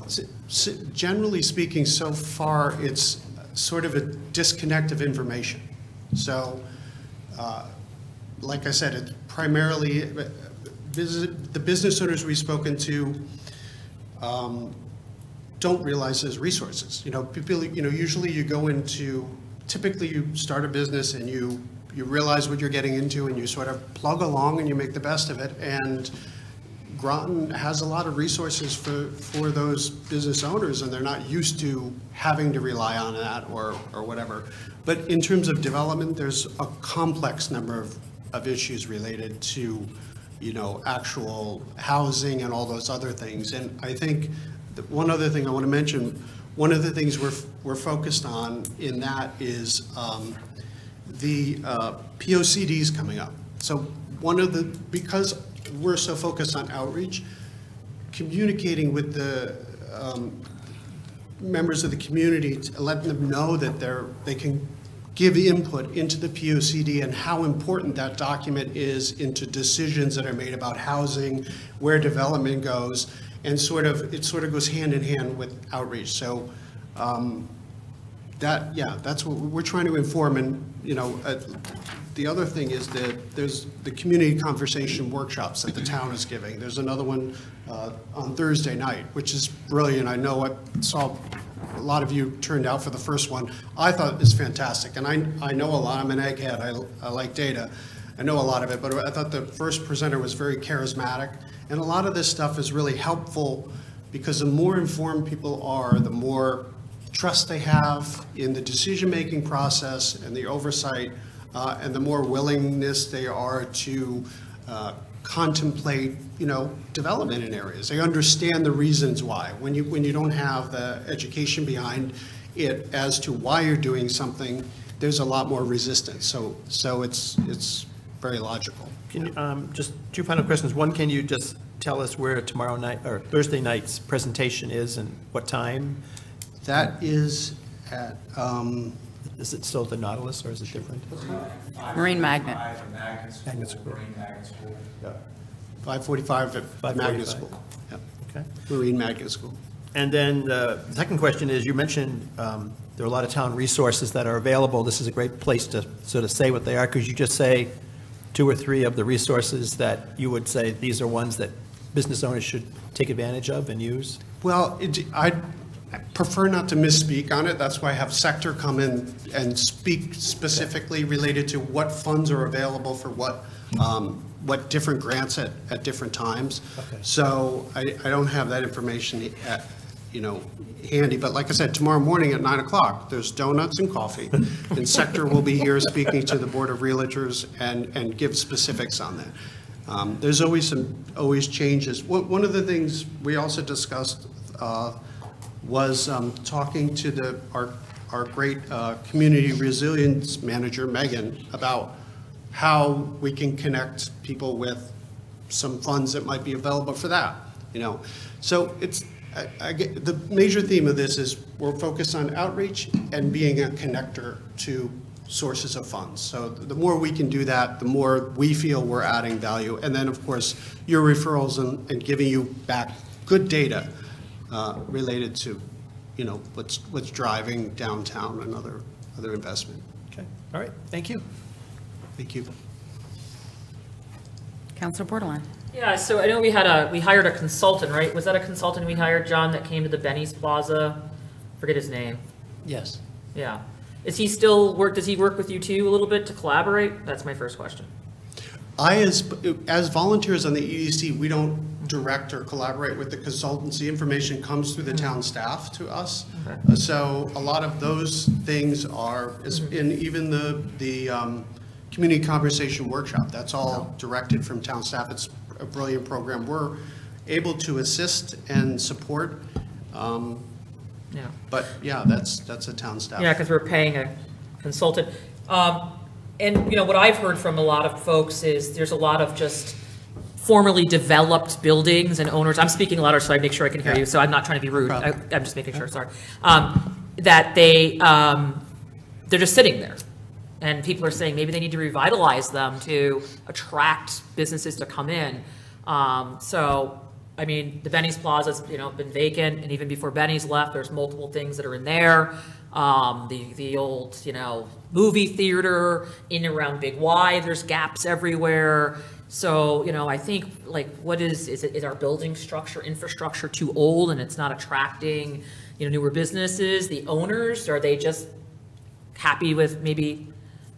Generally speaking, so far, it's sort of a disconnect of information. So, uh, like I said, it's primarily, uh, the business owners we've spoken to um, don't realize there's resources. You know, people, you know, usually you go into, typically you start a business and you, you realize what you're getting into and you sort of plug along and you make the best of it. And Groton has a lot of resources for, for those business owners, and they're not used to having to rely on that or, or whatever. But in terms of development, there's a complex number of, of issues related to, you know, actual housing and all those other things. And I think one other thing I want to mention, one of the things we're, we're focused on in that is um, the uh, POCDs coming up. So one of the, because we're so focused on outreach, communicating with the um, members of the community, letting them know that they're, they can give input into the POCD and how important that document is into decisions that are made about housing, where development goes, and sort of, it sort of goes hand in hand with outreach. So um, that, yeah, that's what we're trying to inform, and, you know, uh, the other thing is that there's the community conversation workshops that the town is giving. There's another one uh, on Thursday night, which is brilliant. I know I saw a lot of you turned out for the first one. I thought it was fantastic, and I, I know a lot, I'm an egghead, I, I like data. I know a lot of it, but I thought the first presenter was very charismatic, and a lot of this stuff is really helpful because the more informed people are, the more trust they have in the decision-making process and the oversight, uh, and the more willingness they are to uh, contemplate, you know, development in areas. They understand the reasons why. When you, when you don't have the education behind it as to why you're doing something, there's a lot more resistance. So, so it's, it's very logical. Can, you, um, just two final questions. One, can you just tell us where tomorrow night, or Thursday night's presentation is and what time? That is at, um, Is it still the Nautilus or is it different? Marine Magnet. Magnet School. 545 at Magnet 5:45. School. Yep. Okay. Marine Magnet School. And then uh, the second question is, you mentioned um, there are a lot of town resources that are available. This is a great place to sort of say what they are. Could you just say two or three of the resources that you would say these are ones that business owners should take advantage of and use? Well, it- I prefer not to misspeak on it. That's why I have seCTer come in and speak specifically related to what funds are available for what, um, what different grants at, at different times. Okay. So I, I don't have that information at, you know, handy. But like I said, tomorrow morning at 9 o'clock, there's donuts and coffee. And seCTer will be here speaking to the Board of Realtors and, and give specifics on that. Um, There's always some, always changes. One, one of the things we also discussed uh, was um, talking to the, our, our great uh, community resilience manager, Megan, about how we can connect people with some funds that might be available for that, you know? So it's, I, I get, the major theme of this is we're focused on outreach and being a connector to sources of funds. So the more we can do that, the more we feel we're adding value. And then, of course, your referrals and, and giving you back good data uh, related to, you know, what's, what's driving downtown and other, other investment. Okay, all right, thank you. Thank you. Councilor Bordelon? Yeah, so I know we had a, we hired a consultant, right? Was that a consultant we hired, John, that came to the Benny's Plaza? Forget his name. Yes. Yeah. Is he still work, does he work with you too a little bit to collaborate? That's my first question. I, as, as volunteers on the EDC, we don't direct or collaborate with the consultancy. Information comes through the town staff to us. Okay. So a lot of those things are, is in even the, the um, community conversation workshop, that's all directed from town staff. It's a brilliant program. We're able to assist and support, um, Yeah. but yeah, that's, that's a town staff. Yeah, because we're paying a consultant. Um, And, you know, what I've heard from a lot of folks is there's a lot of just formerly developed buildings and owners, I'm speaking louder so I make sure I can hear you, so I'm not trying to be rude. I- I'm just making sure, sorry. Um, That they, um, they're just sitting there. And people are saying maybe they need to revitalize them to attract businesses to come in. Um, So, I mean, the Benny's Plaza's, you know, been vacant, and even before Benny's left, there's multiple things that are in there. Um, The, the old, you know, movie theater in and around Big Y, there's gaps everywhere. So, you know, I think, like, what is, is it, is our building structure, infrastructure too old and it's not attracting, you know, newer businesses? The owners, are they just happy with maybe,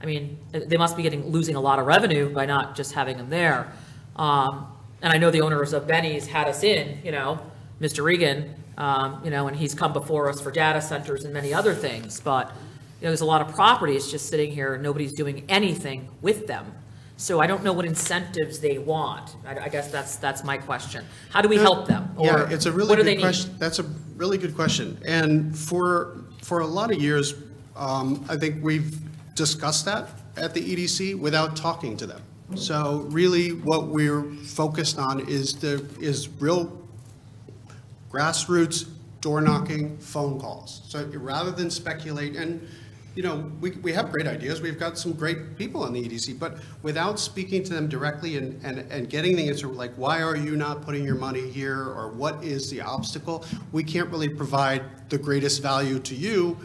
I mean, they must be getting, losing a lot of revenue by not just having them there. Um, and I know the owners of Benny's had us in, you know, Mr. Regan, um, you know, and he's come before us for data centers and many other things, but, you know, there's a lot of properties just sitting here nobody's doing anything with them. So I don't know what incentives they want. I, I guess that's, that's my question. How do we help them? Yeah, Or it's a really what do they good need? question. That's a really good question. And for, for a lot of years, um, I think we've discussed that at the EDC without talking to them. So really, what we're focused on is the, is real grassroots, door knocking, phone calls. So rather than speculate, and, you know, we, we have great ideas, we've got some great people on the EDC, but without speaking to them directly and, and, and getting the answer, like, why are you not putting your money here, or what is the obstacle, we can't really provide the greatest value to you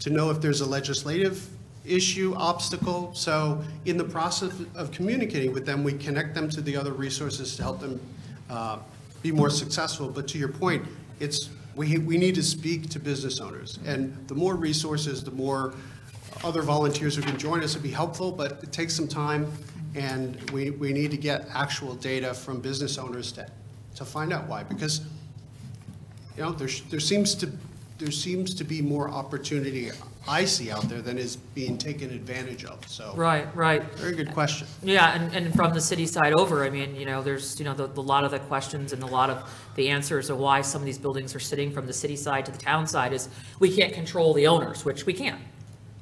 to know if there's a legislative issue, obstacle. So in the process of communicating with them, we connect them to the other resources to help them uh, be more successful. But to your point, it's, we, we need to speak to business owners. And the more resources, the more other volunteers who can join us would be helpful, but it takes some time. And we, we need to get actual data from business owners to, to find out why. Because, you know, there, there seems to, there seems to be more opportunity I see out there than is being taken advantage of, so. Right, right. Very good question. Yeah, and, and from the city side over, I mean, you know, there's, you know, the, the lot of the questions and a lot of the answers of why some of these buildings are sitting from the city side to the town side is we can't control the owners, which we can't.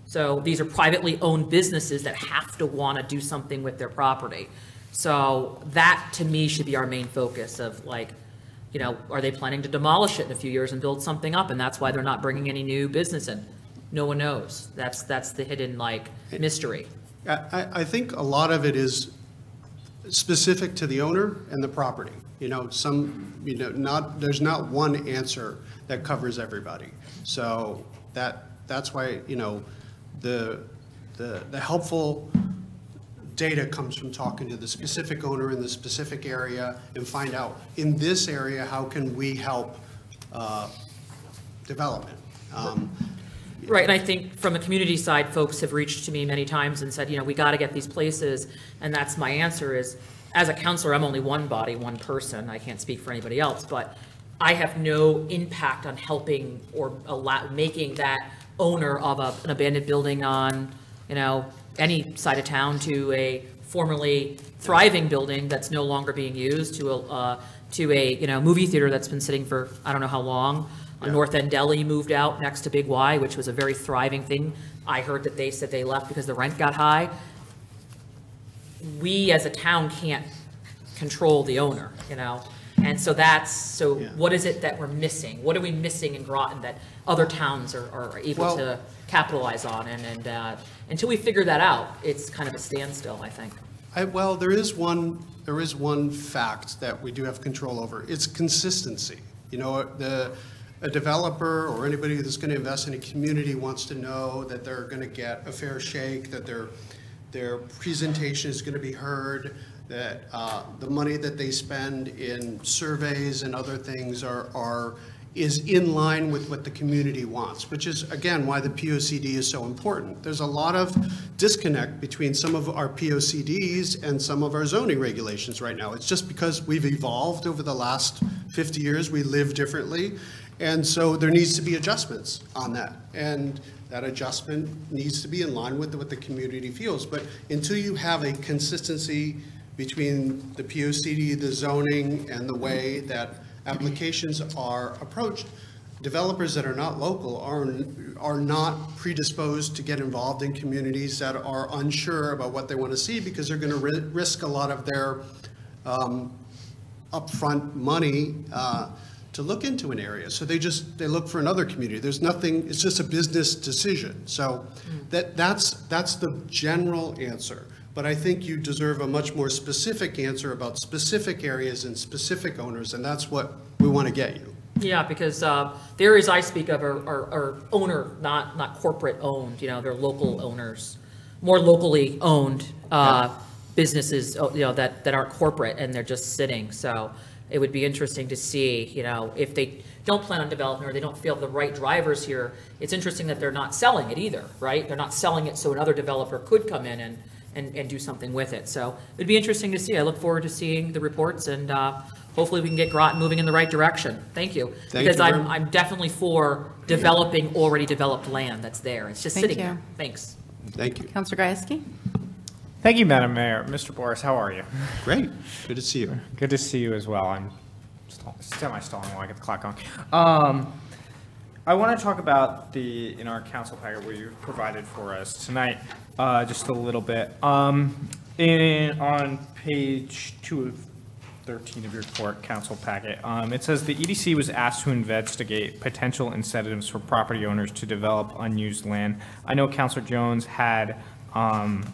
So these are privately owned businesses that have to want to do something with their property. So that, to me, should be our main focus of like, you know, are they planning to demolish it in a few years and build something up? And that's why they're not bringing any new business in. No one knows. That's, that's the hidden like mystery. I, I- I think a lot of it is specific to the owner and the property. You know, some, you know, not, there's not one answer that covers everybody. So that, that's why, you know, the, the, the helpful data comes from talking to the specific owner in the specific area and find out, in this area, how can we help uh, development? Um, Right, and I think from a community side, folks have reached to me many times and said, you know, we got to get these places. And that's my answer is, as a councilor, I'm only one body, one person. I can't speak for anybody else, but I have no impact on helping or making that owner of a, an abandoned building on, you know, any side of town to a formerly thriving building that's no longer being used to a, uh, to a, you know, movie theater that's been sitting for, I don't know how long. A North End Deli moved out next to Big Y, which was a very thriving thing. I heard that they said they left because the rent got high. We as a town can't control the owner, you know? And so that's, so Yeah. what is it that we're missing? What are we missing in Groton that other towns are, are able Well- to capitalize on? And, and, uh, until we figure that out, it's kind of a standstill, I think. I, well, there is one, there is one fact that we do have control over. It's consistency. You know, the, a developer or anybody that's going to invest in a community wants to know that they're going to get a fair shake, that their, their presentation is going to be heard, that uh, the money that they spend in surveys and other things are, are, is in line with what the community wants, which is, again, why the POCD is so important. There's a lot of disconnect between some of our POCDs and some of our zoning regulations right now. It's just because we've evolved over the last 50 years, we live differently, and so there needs to be adjustments on that. And that adjustment needs to be in line with what the community feels. But until you have a consistency between the POCD, the zoning, and the way that applications are approached, developers that are not local are, are not predisposed to get involved in communities that are unsure about what they want to see because they're going to ri- risk a lot of their um, upfront money uh, to look into an area. So they just, they look for another community. There's nothing, it's just a business decision. So that, that's, that's the general answer. But I think you deserve a much more specific answer about specific areas and specific owners, and that's what we want to get you. Yeah, because uh, the areas I speak of are, are, are owner, not, not corporate owned, you know, they're local owners, more locally owned uh, businesses, oh, you know, that, that aren't corporate and they're just sitting. So it would be interesting to see, you know, if they don't plan on developing or they don't feel the right drivers here, it's interesting that they're not selling it either, right? They're not selling it so another developer could come in and, and, and do something with it. So it'd be interesting to see. I look forward to seeing the reports and uh, hopefully we can get Groton moving in the right direction. Thank you. Thank Because you very I'm, I'm definitely for developing already developed land that's there. It's just Thank sitting you. there. Thanks. Thank you. Councilor Gieske? Thank you, Madam Mayor. Mr. Boris, how are you? Great. Good to see you. Good to see you as well. I'm semi-stalling while I get the clock on. Um, I want to talk about the, in our council packet where you provided for us tonight, uh, just a little bit. Um, in, on page two of 13 of your court council packet, um, it says the EDC was asked to investigate potential incentives for property owners to develop unused land. I know Councilor Jones had, um,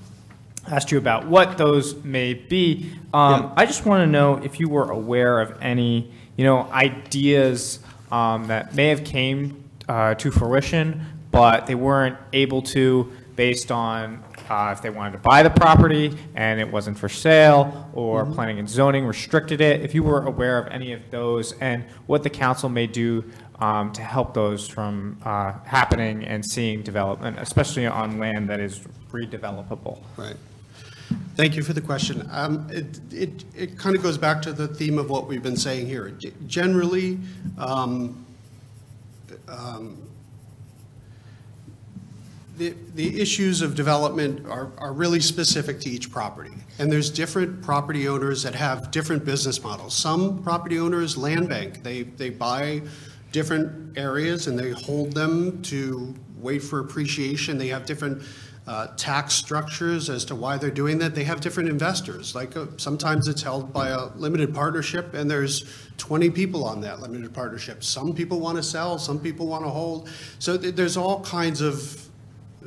asked you about what those may be. Um, I just want to know if you were aware of any, you know, ideas um, that may have came uh, to fruition, but they weren't able to based on uh, if they wanted to buy the property and it wasn't for sale, or planning and zoning restricted it. If you were aware of any of those and what the council may do um, to help those from uh, happening and seeing development, especially on land that is redevelopable. Right. Thank you for the question. Um, It, it, it kind of goes back to the theme of what we've been saying here. G- Generally, um, um, the, the issues of development are, are really specific to each property. And there's different property owners that have different business models. Some property owners land bank. They, they buy different areas and they hold them to wait for appreciation. They have different uh, tax structures as to why they're doing that. They have different investors. Like uh, sometimes it's held by a limited partnership and there's 20 people on that limited partnership. Some people want to sell, some people want to hold. So th- there's all kinds of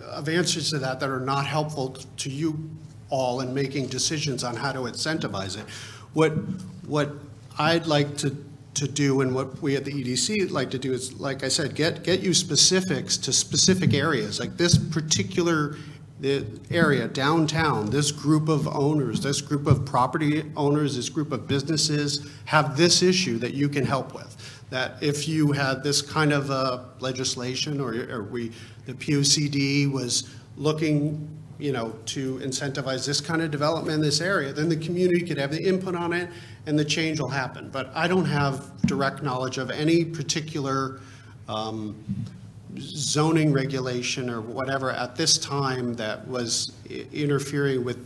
of answers to that that are not helpful to you all in making decisions on how to incentivize it. What, what I'd like to, to do and what we at the EDC like to do is, like I said, get, get you specifics to specific areas. Like this particular the area downtown, this group of owners, this group of property owners, this group of businesses have this issue that you can help with. That if you had this kind of uh, legislation or, or we, the POCD was looking, you know, to incentivize this kind of development in this area, then the community could have the input on it and the change will happen. But I don't have direct knowledge of any particular um, zoning regulation or whatever at this time that was interfering with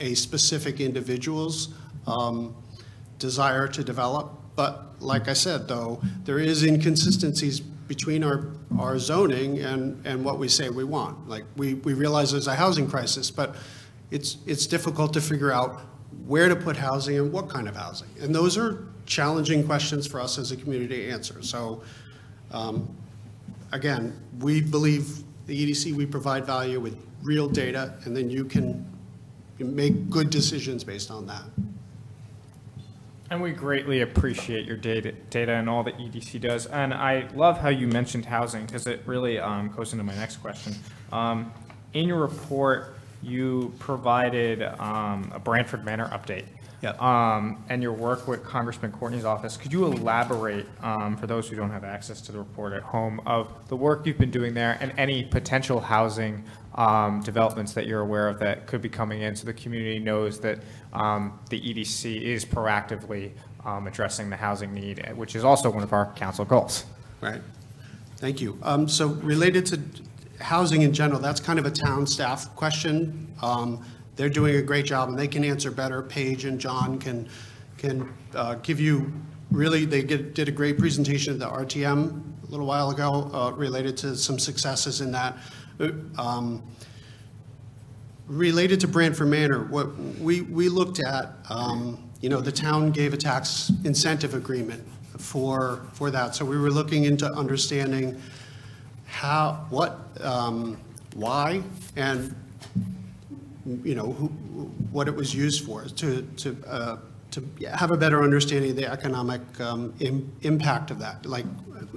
a- specific individual's um, desire to develop. But like I said, though, there is inconsistencies between our, our zoning and, and what we say we want. Like, we, we realize there's a housing crisis, but it's, it's difficult to figure out where to put housing and what kind of housing. And those are challenging questions for us as a community to answer. So um, again, we believe the EDC, we provide value with real data, and then you can make good decisions based on that. And we greatly appreciate your data, data and all that EDC does. And I love how you mentioned housing because it really um, goes into my next question. Um, in your report, you provided um, a Branford Manor update. Yep. Um, and your work with Congressman Courtney's office. Could you elaborate, um, for those who don't have access to the report at home, of the work you've been doing there and any potential housing um, developments that you're aware of that could be coming in so the community knows that um, the EDC is proactively um, addressing the housing need, which is also one of our council goals. Right. Thank you. Um, So related to housing in general, that's kind of a town staff question. Um, They're doing a great job, and they can answer better. Paige and John can, can uh, give you, really, they get- did a great presentation at the RTM a little while ago uh, related to some successes in that. Um, Related to Branford Manor, what we, we looked at, um, you know, the town gave a tax incentive agreement for, for that. So we were looking into understanding how, what, um, why, and, you know, who, what it was used for, to, to, uh, to have a better understanding of the economic um, im- impact of that. Like,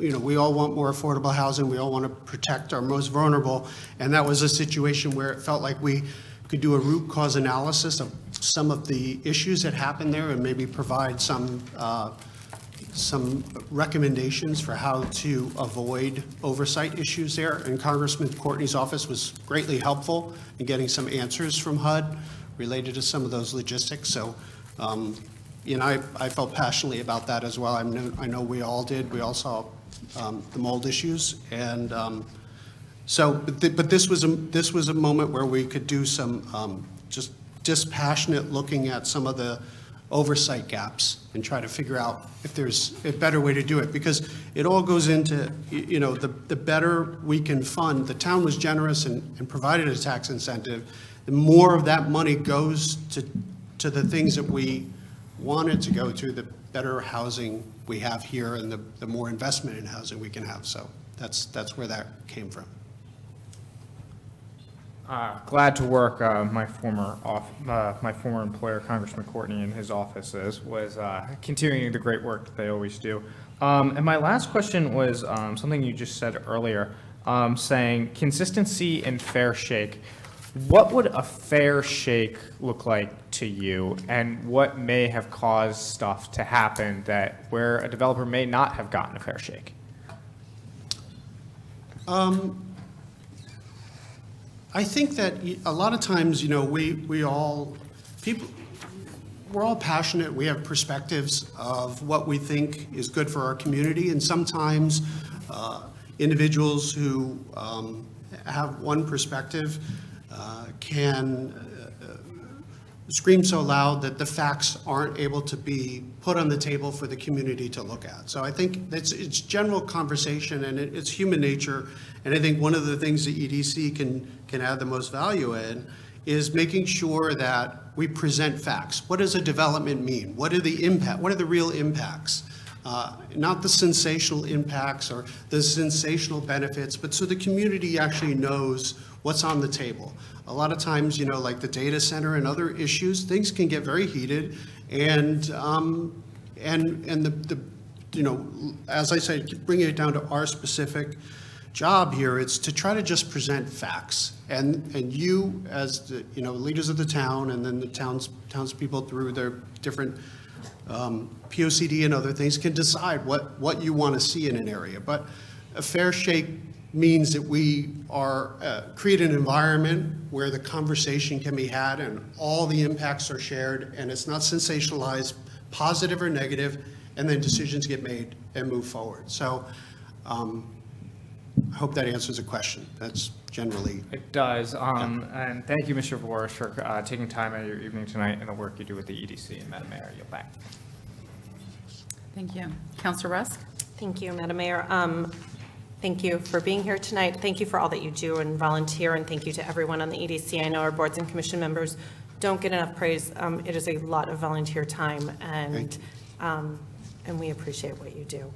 you know, we all want more affordable housing, we all want to protect our most vulnerable, and that was a situation where it felt like we could do a root cause analysis of some of the issues that happened there and maybe provide some, uh, some recommendations for how to avoid oversight issues there. And Congressman Courtney's office was greatly helpful in getting some answers from HUD related to some of those logistics. So, um, you know, I, I felt passionately about that as well. I know, I know we all did. We all saw um, the mold issues. And um, so, but, but this was, a this was a moment where we could do some um, just dispassionate looking at some of the oversight gaps and try to figure out if there's a better way to do it. Because it all goes into, you know, the, the better we can fund, the town was generous and, and provided a tax incentive, the more of that money goes to, to the things that we want it to go to, the better housing we have here and the, the more investment in housing we can have. So that's, that's where that came from. Uh, Glad to work, uh, my former off, uh, my former employer, Congressman Courtney, and his offices, was uh, continuing the great work that they always do. Um, And my last question was um, something you just said earlier, um, saying consistency and fair shake. What would a fair shake look like to you? And what may have caused stuff to happen that, where a developer may not have gotten a fair shake? Um, I think that a lot of times, you know, we, we all, people, we're all passionate, we have perspectives of what we think is good for our community, and sometimes uh, individuals who um, have one perspective can uh, scream so loud that the facts aren't able to be put on the table for the community to look at. So I think it's, it's general conversation and it- it's human nature. And I think one of the things the EDC can, can add the most value in is making sure that we present facts. What does a development mean? What are the impact, what are the real impacts? Uh, Not the sensational impacts or the sensational benefits, but so the community actually knows what's on the table. A lot of times, you know, like the data center and other issues, things can get very heated, and, um, and, and the, the, you know, as I said, bringing it down to our specific job here, it's to try to just present facts. And, and you, as the, you know, leaders of the town, and then the towns, townspeople through their different um, POCD and other things can decide what, what you want to see in an area. But a fair shake means that we are, uh, create an environment where the conversation can be had and all the impacts are shared and it's not sensationalized, positive or negative, and then decisions get made and move forward. So um, I hope that answers the question. That's generally, It does, um, and thank you, Mr. Boris, for uh, taking time out of your evening tonight and the work you do with the EDC, and Madam Mayor, you're back. Thank you. Councilor Rusk? Thank you, Madam Mayor. Um, Thank you for being here tonight. Thank you for all that you do and volunteer, and thank you to everyone on the EDC. I know our boards and commission members don't get enough praise. Um, It is a lot of volunteer time, and, um, and we appreciate what you do.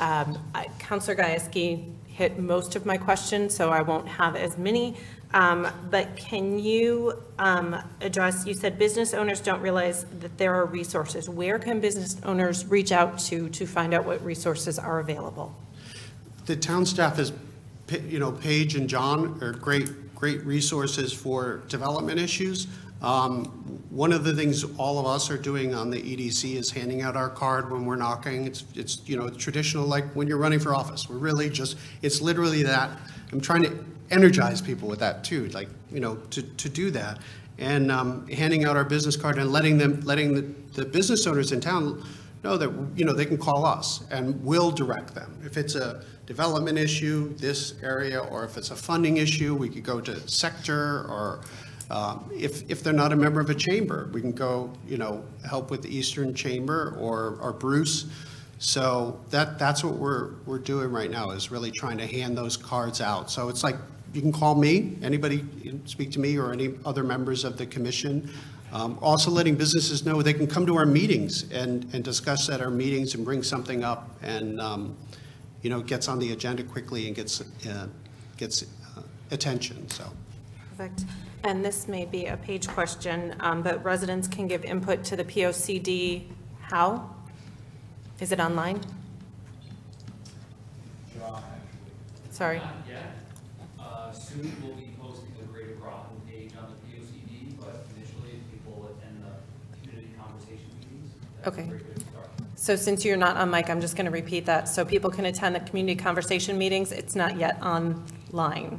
Um, I- Councilor Gieske hit most of my questions, so I won't have as many. Um, But can you um, address, you said business owners don't realize that there are resources. Where can business owners reach out to, to find out what resources are available? The town staff is, you know, Paige and John are great, great resources for development issues. Um, One of the things all of us are doing on the EDC is handing out our card when we're knocking. It's, it's, you know, traditional, like when you're running for office. We're really just, it's literally that. I'm trying to energize people with that too, like, you know, to, to do that. And um, handing out our business card and letting them, letting the, the business owners in town know that, you know, they can call us and we'll direct them. If it's a development issue, this area, or if it's a funding issue, we could go to seCTer, or um, if, if they're not a member of a chamber, we can go, you know, help with the Eastern Chamber or, or Bruce. So that, that's what we're, we're doing right now, is really trying to hand those cards out. So it's like, you can call me, anybody, speak to me or any other members of the commission. Um, Also letting businesses know they can come to our meetings and, and discuss at our meetings and bring something up and, um, you know, gets on the agenda quickly and gets, uh, gets uh, attention, so. Perfect. And this may be a Paige question, um, but residents can give input to the POCD how? Is it online? Sorry. Not yet. Uh, Soon we'll be posting the Greater Groton page on the POCD, but initially people attend the community conversation meetings. That's a Okay. So since you're not on mic, I'm just going to repeat that. So people can attend the community conversation meetings. It's not yet online.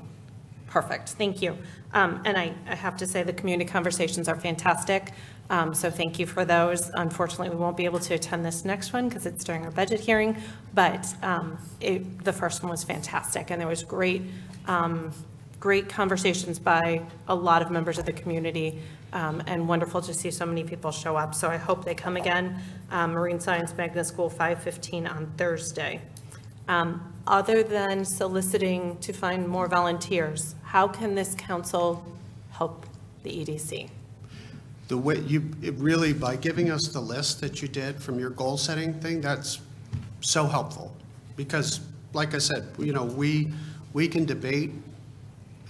Perfect, thank you. Um, And I, I have to say, the community conversations are fantastic, Um, so thank you for those. Unfortunately, we won't be able to attend this next one because it's during our budget hearing, but um, it, the first one was fantastic, and there was great, um, great conversations by a lot of members of the community, um, and wonderful to see so many people show up. So I hope they come again. Um, Marine Science Magnet School, 5:15 on Thursday. Um, Other than soliciting to find more volunteers, how can this council help the EDC? The way you, really, by giving us the list that you did from your goal-setting thing, that's so helpful. Because, like I said, you know, we, we can debate,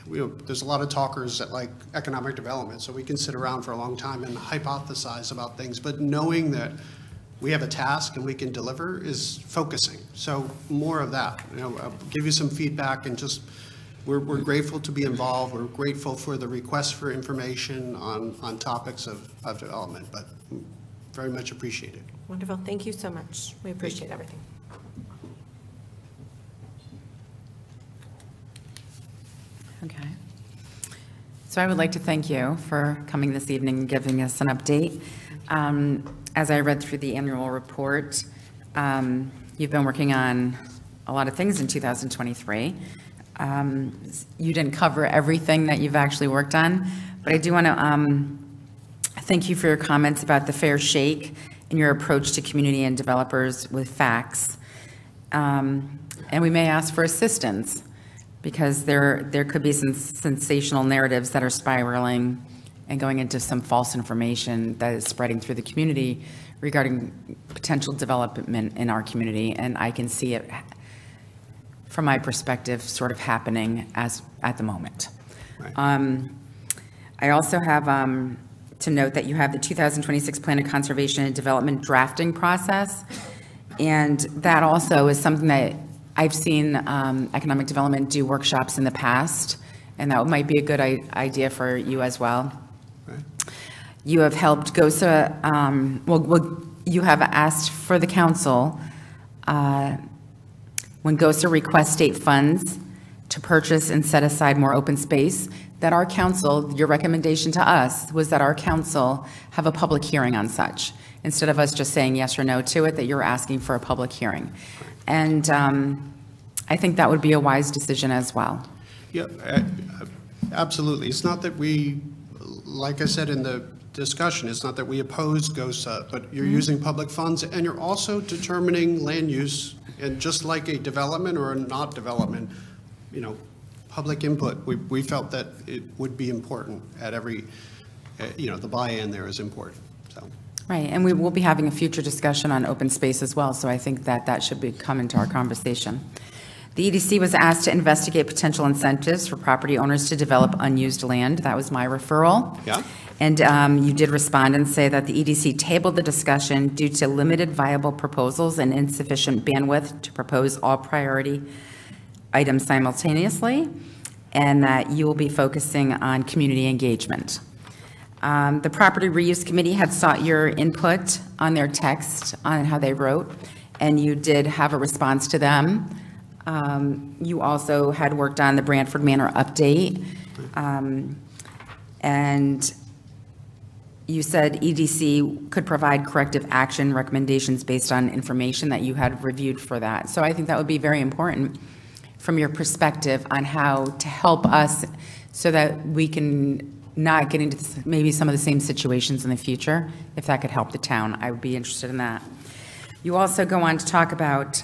know, there's a lot of talkers that like economic development, so we can sit around for a long time and hypothesize about things, but knowing that we have a task and we can deliver is focusing. So more of that, you know, uh, give you some feedback and just, we're, we're grateful to be involved. We're grateful for the requests for information on, on topics of, of development, but very much appreciated. Wonderful, thank you so much. We appreciate everything. Okay. So I would like to thank you for coming this evening and giving us an update. Um, As I read through the annual report, um, you've been working on a lot of things in 2023. Um, You didn't cover everything that you've actually worked on, but I do want to thank you for your comments about the fair shake and your approach to community and developers with facts. Um, And we may ask for assistance because there, there could be some sensational narratives that are spiraling and going into some false information that is spreading through the community regarding potential development in our community. And I can see it, from my perspective, sort of happening as, at the moment. Um, I also have um, to note that you have the 2026 Plan of Conservation and Development drafting process. And that also is something that I've seen um, Economic Development do workshops in the past, and that might be a good i- idea for you as well. You have helped GOSA, um, well, well, you have asked for the council, uh, when GOSA requests state funds to purchase and set aside more open space, that our council, your recommendation to us was that our council have a public hearing on such, instead of us just saying yes or no to it, that you're asking for a public hearing. And um, I think that would be a wise decision as well. Yeah, absolutely. It's not that we, like I said in the discussion, it's not that we oppose GOSA, but you're Mhm. using public funds, and you're also determining land use, and just like a development or a not development, you know, public input, we, we felt that it would be important at every uh, you know, the buy-in there is important. Right, and we will be having a future discussion on open space as well, so I think that that should be, come into our conversation. The EDC was asked to investigate potential incentives for property owners to develop unused land. That was my referral. Yeah. And um, you did respond and say that the EDC tabled the discussion due to limited viable proposals and insufficient bandwidth to propose all priority items simultaneously, and that you will be focusing on community engagement. Um, The Property Reuse Committee had sought your input on their text, on how they wrote, and you did have a response to them. Um, You also had worked on the Branford Manor update. Um, And you said EDC could provide corrective action recommendations based on information that you had reviewed for that. So I think that would be very important from your perspective on how to help us so that we can not get into this- maybe some of the same situations in the future. If that could help the town, I would be interested in that. You also go on to talk about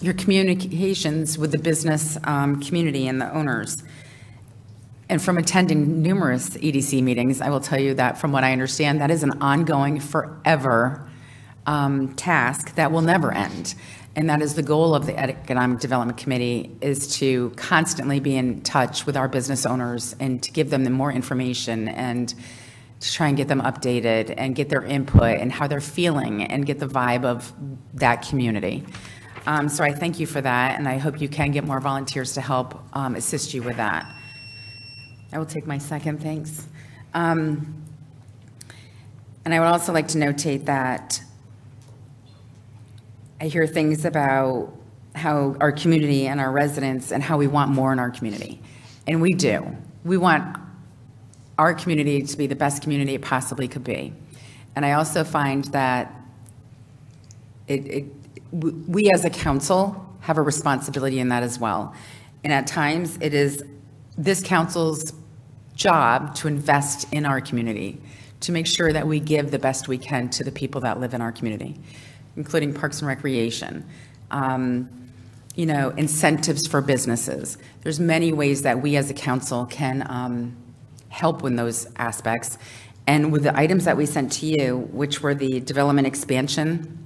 your communications with the business um, community and the owners. And from attending numerous EDC meetings, I will tell you that from what I understand, that is an ongoing, forever um, task that will never end. And that is the goal of the Economic Development Committee, is to constantly be in touch with our business owners and to give them the more information and to try and get them updated and get their input and how they're feeling and get the vibe of that community. Um, So I thank you for that, and I hope you can get more volunteers to help um, assist you with that. I will take my second, thanks. Um, And I would also like to notate that I hear things about how our community and our residents and how we want more in our community. And we do. We want our community to be the best community it possibly could be. And I also find that it, it, we as a council have a responsibility in that as well. And at times, it is this council's job to invest in our community, to make sure that we give the best we can to the people that live in our community, including Parks and Recreation, um, you know, incentives for businesses. There's many ways that we as a council can um, help in those aspects. And with the items that we sent to you, which were the development expansion,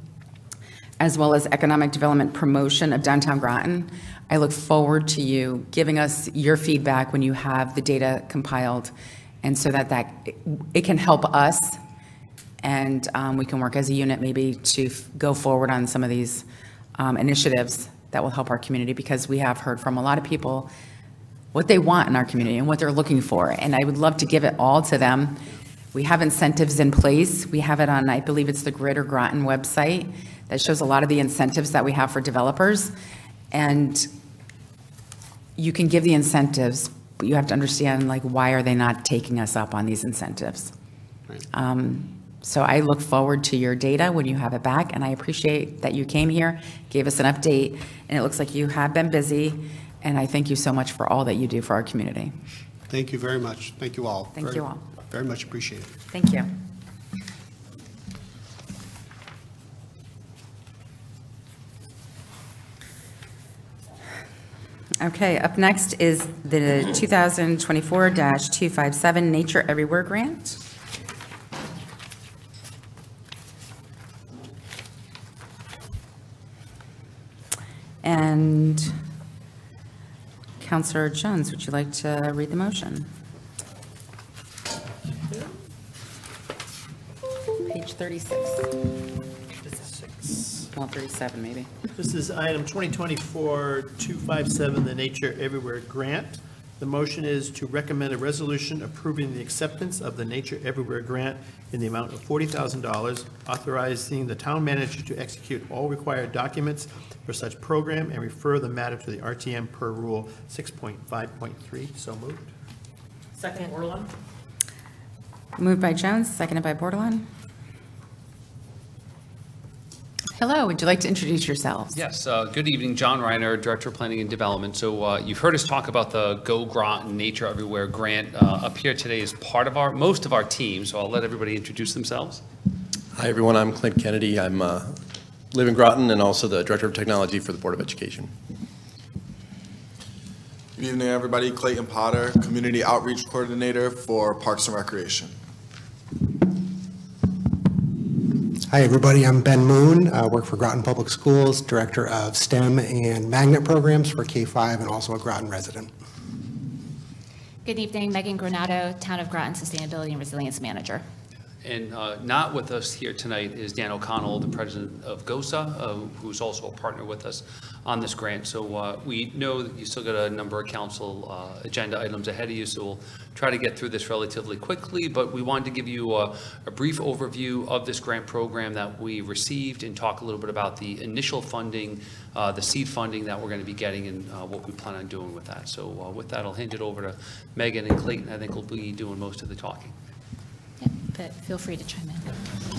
as well as economic development promotion of downtown Groton. I look forward to you giving us your feedback when you have the data compiled, and so that that, it can help us, and um, we can work as a unit maybe to f- go forward on some of these um, initiatives that will help our community, because we have heard from a lot of people what they want in our community and what they're looking for, and I would love to give it all to them. We have incentives in place. We have it on, I believe it's the Grid or Groton website that shows a lot of the incentives that we have for developers. And you can give the incentives, but you have to understand, like, why are they not taking us up on these incentives? Um, So I look forward to your data when you have it back, and I appreciate that you came here, gave us an update, and it looks like you have been busy, and I thank you so much for all that you do for our community. Thank you very much. Thank you all. Thank Very- you all. Very much appreciated. Thank you. Okay, up next is the 2024-257 Nature Everywhere Grant. And Councilor Jones, would you like to read the motion? Page 36. Well, 37, maybe. This is item 2024-257, the Nature Everywhere Grant. The motion is to recommend a resolution approving the acceptance of the Nature Everywhere Grant in the amount of $40,000, authorizing the town manager to execute all required documents for such program and refer the matter to the RTM per Rule 6.5.3. So moved. Second, Orland? Moved by Jones, seconded by Bordelon. Hello, would you like to introduce yourselves? Yes, uh, good evening, John Reiner, Director of Planning and Development. So uh, you've heard us talk about the Go Groton Nature Everywhere grant. Uh, Up here today is part of our, most of our team, so I'll let everybody introduce themselves. Hi, everyone. I'm Clint Kennedy. I'm uh, live in Groton and also the Director of Technology for the Board of Education. Good evening, everybody. Clayton Potter, Community Outreach Coordinator for Parks and Recreation. Hi, everybody. I'm Ben Moon. I work for Groton Public Schools, Director of STEM and Magnet Programs for K-5 and also a Groton resident. Good evening, Megan Granato, Town of Groton Sustainability and Resilience Manager. And uh, not with us here tonight is Dan O'Connell, the president of GOSA, uh, who's also a partner with us on this grant. So uh, we know that you still got a number of council uh, agenda items ahead of you, so we'll try to get through this relatively quickly. But we wanted to give you a, a brief overview of this grant program that we received and talk a little bit about the initial funding, uh, the seed funding that we're going to be getting and uh, what we plan on doing with that. So uh, with that, I'll hand it over to Megan and Clayton. I think will be doing most of the talking. but feel free to chime in.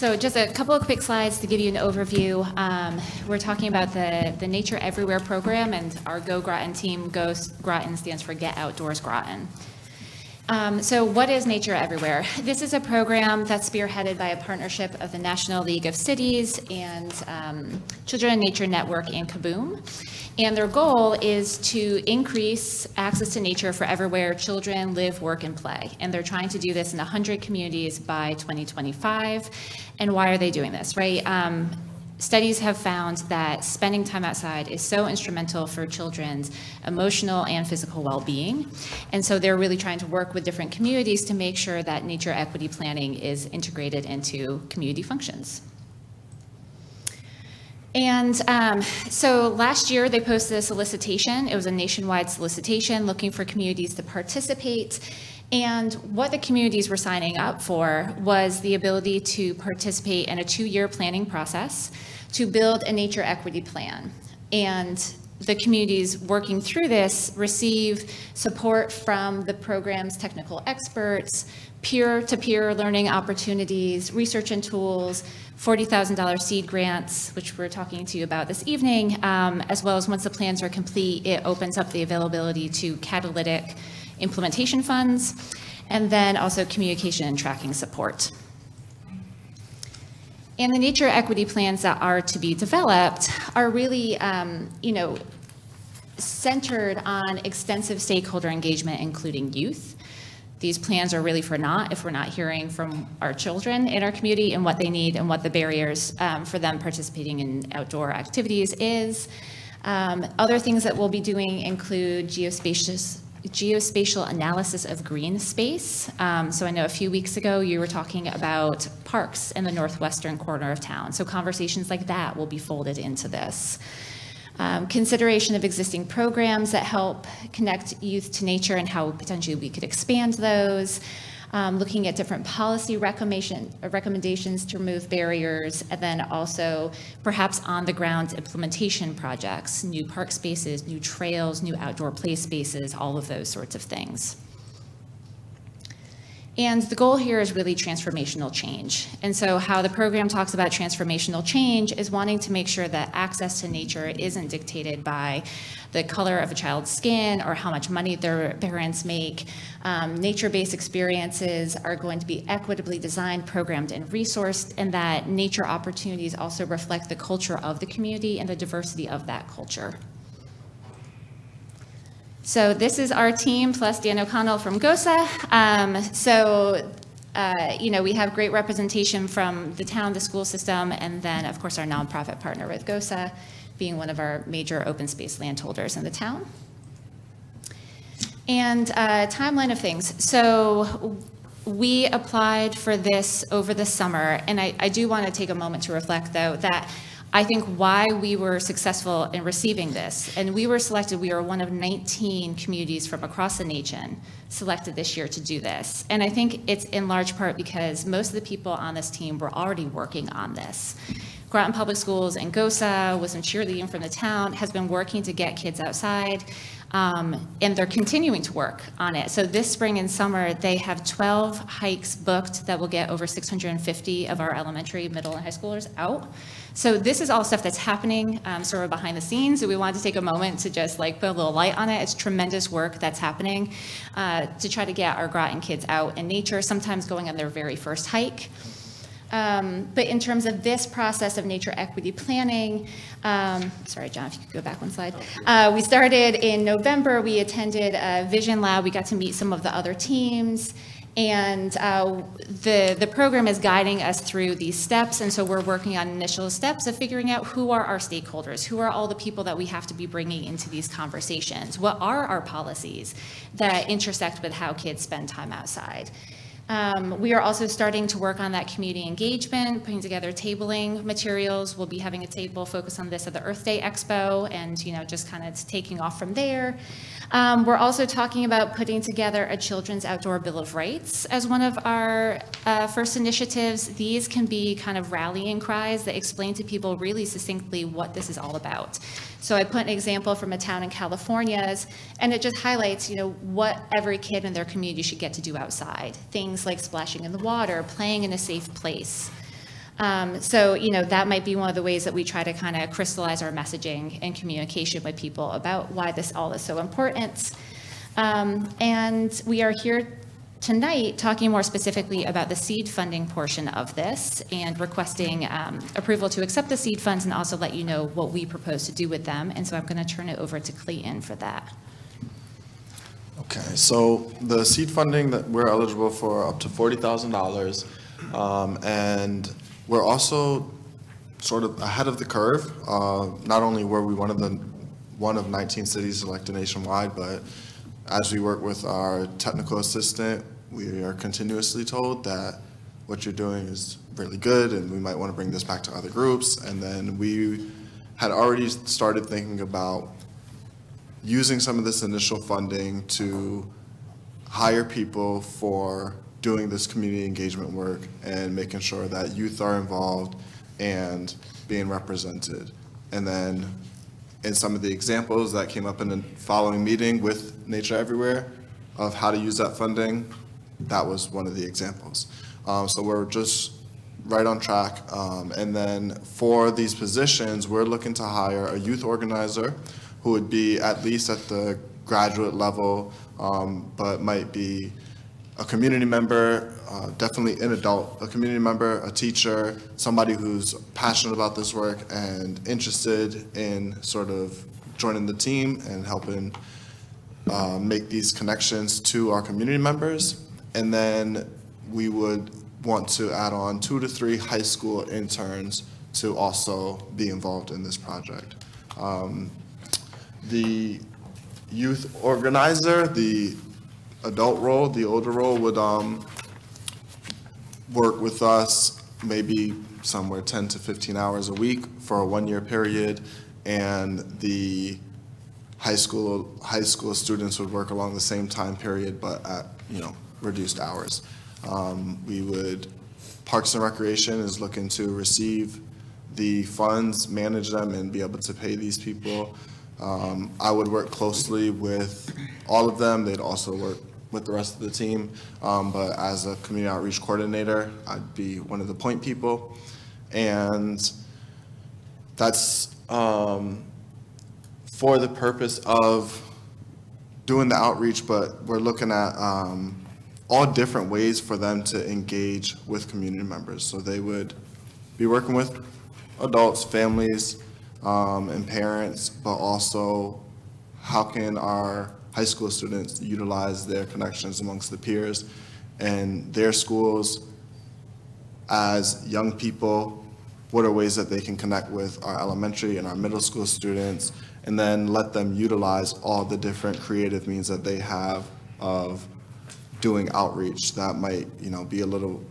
So just a couple of quick slides to give you an overview. Um, We're talking about the, the Nature Everywhere program, and our Go Groton team, Go Groton stands for Get Outdoors Groton. Um, So what is Nature Everywhere? This is a program that's spearheaded by a partnership of the National League of Cities and um, Children in Nature Network and Kaboom. And their goal is to increase access to nature for everywhere children live, work, and play. And they're trying to do this in 100 communities by 2025. And why are they doing this, right? Um, Studies have found that spending time outside is so instrumental for children's emotional and physical well-being. And so they're really trying to work with different communities to make sure that nature equity planning is integrated into community functions. And um, so last year, they posted a solicitation. It was a nationwide solicitation looking for communities to participate. And what the communities were signing up for was the ability to participate in a two-year planning process to build a nature equity plan. And the communities working through this receive support from the program's technical experts, peer-to-peer learning opportunities, research and tools, $40,000 seed grants, which we're talking to you about this evening, um, as well as once the plans are complete, it opens up the availability to catalytic implementation funds, and then also communication and tracking support. And the nature equity plans that are to be developed are really, um, you know, centered on extensive stakeholder engagement, including youth. These plans are really for naught if we're not hearing from our children in our community and what they need and what the barriers um, for them participating in outdoor activities is. Um, other things that we'll be doing include geospatial, geospatial analysis of green space. Um, so I know a few weeks ago you were talking about parks in the northwestern corner of town. So conversations like that will be folded into this. Um, consideration of existing programs that help connect youth to nature and how potentially we could expand those. Um, looking at different policy recommendation, recommendations to remove barriers, and then also perhaps on the ground implementation projects, new park spaces, new trails, new outdoor play spaces, all of those sorts of things. And the goal here is really transformational change. And so how the program talks about transformational change is wanting to make sure that access to nature isn't dictated by the color of a child's skin or how much money their parents make. Um, nature-based experiences are going to be equitably designed, programmed, and resourced, and that nature opportunities also reflect the culture of the community and the diversity of that culture. So this is our team plus Dan O'Connell from GOSA. Um, so, uh, you know, we have great representation from the town, the school system, and then, of course, our nonprofit partner with GOSA being one of our major open space landholders in the town. And uh, timeline of things. So we applied for this over the summer, and I, I do want to take a moment to reflect, though, that I think why we were successful in receiving this, and we were selected, we are one of 19 communities from across the nation selected this year to do this. And I think it's in large part because most of the people on this team were already working on this. Groton Public Schools and GOSA, with some cheerleading from the town, has been working to get kids outside. Um, and they're continuing to work on it. So this spring and summer, they have 12 hikes booked that will get over 650 of our elementary, middle, and high schoolers out. So this is all stuff that's happening um, sort of behind the scenes. So we wanted to take a moment to just like put a little light on it. It's tremendous work that's happening uh, to try to get our Groton kids out in nature, sometimes going on their very first hike. Um, but in terms of this process of nature equity planning, um, sorry, John, if you could go back one slide. Uh, we started in November. We attended a Vision Lab. We got to meet some of the other teams. And uh, the, the program is guiding us through these steps, and so we're working on initial steps of figuring out who are our stakeholders, who are all the people that we have to be bringing into these conversations, what are our policies that intersect with how kids spend time outside. Um, we are also starting to work on that community engagement, putting together tabling materials. We'll be having a table focus on this at the Earth Day Expo and, you know, just kind of taking off from there. Um, we're also talking about putting together a Children's Outdoor Bill of Rights as one of our uh, first initiatives. These can be kind of rallying cries that explain to people really succinctly what this is all about. So I put an example from a town in California's, and it just highlights, you know, what every kid in their community should get to do outside. Things like splashing in the water, playing in a safe place. Um, so, you know, that might be one of the ways that we try to kind of crystallize our messaging and communication with people about why this all is so important. Um, and we are here tonight talking more specifically about the seed funding portion of this and requesting um, approval to accept the seed funds and also let you know what we propose to do with them. And so I'm going to turn it over to Clayton for that. Okay, so the seed funding that we're eligible for up to forty thousand dollars, um, and we're also sort of ahead of the curve. Uh, not only were we one of the one of 19 cities selected nationwide, but as we work with our technical assistant, we are continuously told that what you're doing is really good, and we might want to bring this back to other groups. And then we had already started thinking about using some of this initial funding to hire people for doing this community engagement work and making sure that youth are involved and being represented. And then in some of the examples that came up in the following meeting with Nature Everywhere of how to use that funding, that was one of the examples. Um, so we're just right on track. Um, and then for these positions, we're looking to hire a youth organizer who would be at least at the graduate level, um, but might be a community member, uh, definitely an adult, a community member, a teacher, somebody who's passionate about this work and interested in sort of joining the team and helping uh, make these connections to our community members. And then we would want to add on two to three high school interns to also be involved in this project. Um, the youth organizer, the adult role, the older role would um, work with us maybe somewhere 10 to 15 hours a week for a one-year period, and the high school high school students would work along the same time period, but at you know reduced hours. Um, we would Parks and Recreation is looking to receive the funds, manage them, and be able to pay these people. Um, I would work closely with all of them. They'd also work with the rest of the team. Um, but as a community outreach coordinator, I'd be one of the point people. And that's um, for the purpose of doing the outreach, but we're looking at um, all different ways for them to engage with community members. So they would be working with adults, families, um, and parents, but also how can our high school students utilize their connections amongst the peers and their schools as young people, what are ways that they can connect with our elementary and our middle school students, and then let them utilize all the different creative means that they have of doing outreach that might, you know, be a little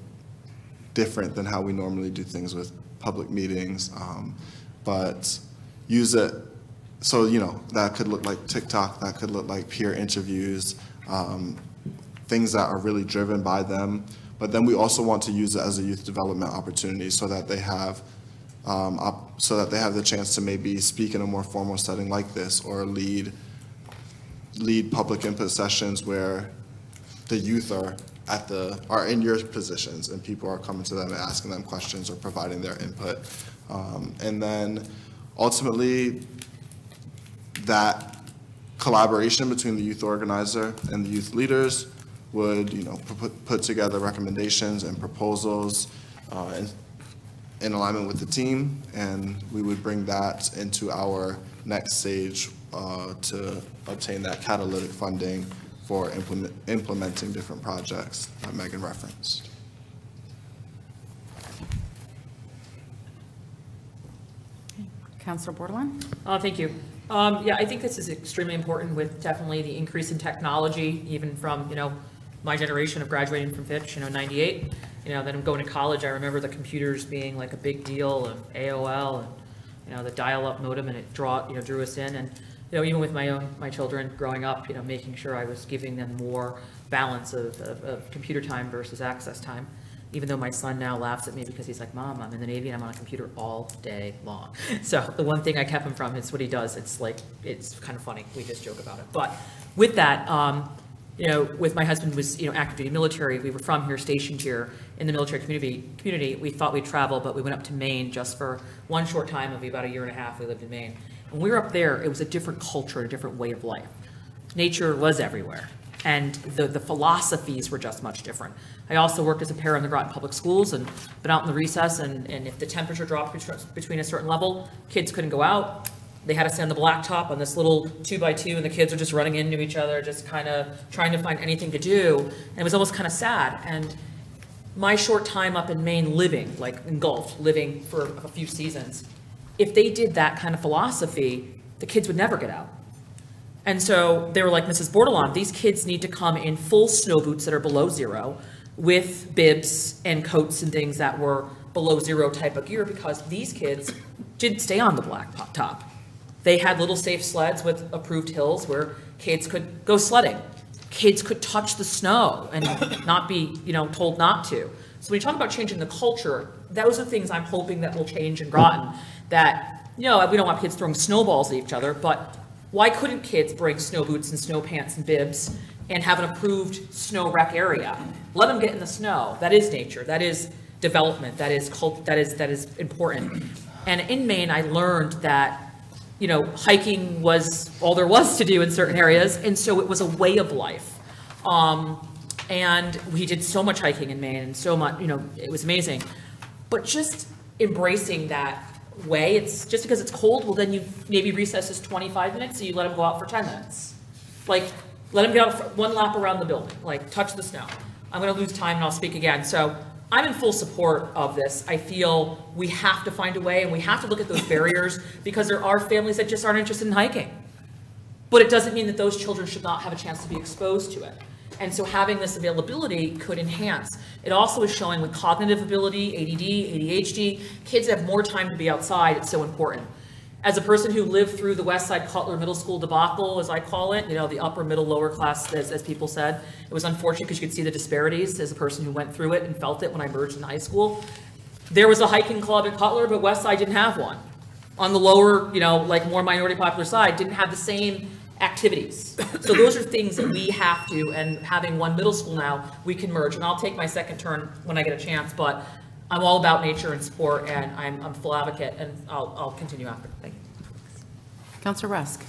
different than how we normally do things with public meetings. Um, but use it so you know that could look like TikTok, that could look like peer interviews, um, things that are really driven by them. But then we also want to use it as a youth development opportunity so that they have um, up, so that they have the chance to maybe speak in a more formal setting like this or lead lead public input sessions where the youth are at the are in your positions and people are coming to them and asking them questions or providing their input. Um, and then ultimately that collaboration between the youth organizer and the youth leaders would, you know, put, put together recommendations and proposals uh, in, in alignment with the team, and we would bring that into our next stage uh, to obtain that catalytic funding for implement, implementing different projects that Megan referenced. Councilor Bordelon? Uh, Thank you. Um, Yeah, I think this is extremely important with definitely the increase in technology, even from, you know, my generation of graduating from Fitch, you know, 98. You know, then I'm going to college, I remember the computers being like a big deal, and AOL, and, you know, the dial-up modem, and it draw, you know, drew us in. And, you know, even with my own, my children growing up, you know, making sure I was giving them more balance of, of, of computer time versus access time even though my son now laughs at me because he's like, Mom, I'm in the Navy and I'm on a computer all day long. So the one thing I kept him from is what he does. It's like, it's kind of funny. We just joke about it. But with that, um, you know, with my husband was, you know, active duty military. We were from here, stationed here in the military community. Community. We thought we'd travel, but we went up to Maine just for one short time of about a year and a half. We lived in Maine. When we were up there, it was a different culture, a different way of life. Nature was everywhere and the, the philosophies were just much different. I also worked as a para in the Groton Public Schools and been out in the recess, and, and if the temperature dropped between a certain level, kids couldn't go out. They had to stand on the blacktop on this little two by two, and the kids were just running into each other, just kind of trying to find anything to do. And it was almost kind of sad. And my short time up in Maine living, like engulfed, living for a few seasons, if they did that kind of philosophy, the kids would never get out. And so they were like, Mrs. Bordelon, these kids need to come in full snow boots that are below zero with bibs and coats and things that were below zero type of gear because these kids didn't stay on the black top. They had little safe sleds with approved hills where kids could go sledding. Kids could touch the snow and not be, you know, told not to. So when you talk about changing the culture, those are things I'm hoping that will change in Groton. That, you know, we don't want kids throwing snowballs at each other, but why couldn't kids bring snow boots and snow pants and bibs and have an approved snow rec area? Let them get in the snow. That is nature. That is development. That is cult, that is, that is important. And in Maine, I learned that, you know, hiking was all there was to do in certain areas, and so it was a way of life. Um, and we did so much hiking in Maine and so much, you know, it was amazing. But just embracing that way, it's just because it's cold, well, then you maybe recess is 25 minutes, so you let them go out for 10 minutes. Like, let them get one lap around the building, like, touch the snow. I'm going to lose time and I'll speak again. So I'm in full support of this. I feel we have to find a way and we have to look at those barriers because there are families that just aren't interested in hiking. But it doesn't mean that those children should not have a chance to be exposed to it. And so having this availability could enhance. It also is showing with cognitive ability, ADD, ADHD, kids have more time to be outside. It's so important. As a person who lived through the West Side Cutler Middle School debacle, as I call it, you know, the upper, middle, lower class, as, as people said, it was unfortunate because you could see the disparities as a person who went through it and felt it when I merged in high school. There was a hiking club at Cutler, but West Side didn't have one. On the lower, you know, like more minority popular side, didn't have the same activities. So those are things that we have to, and having one middle school now, we can merge. And I'll take my second turn when I get a chance, but I'm all about nature and sport, and I'm, I'm full advocate, and I'll, I'll continue after. Thank you. Councilor Rusk?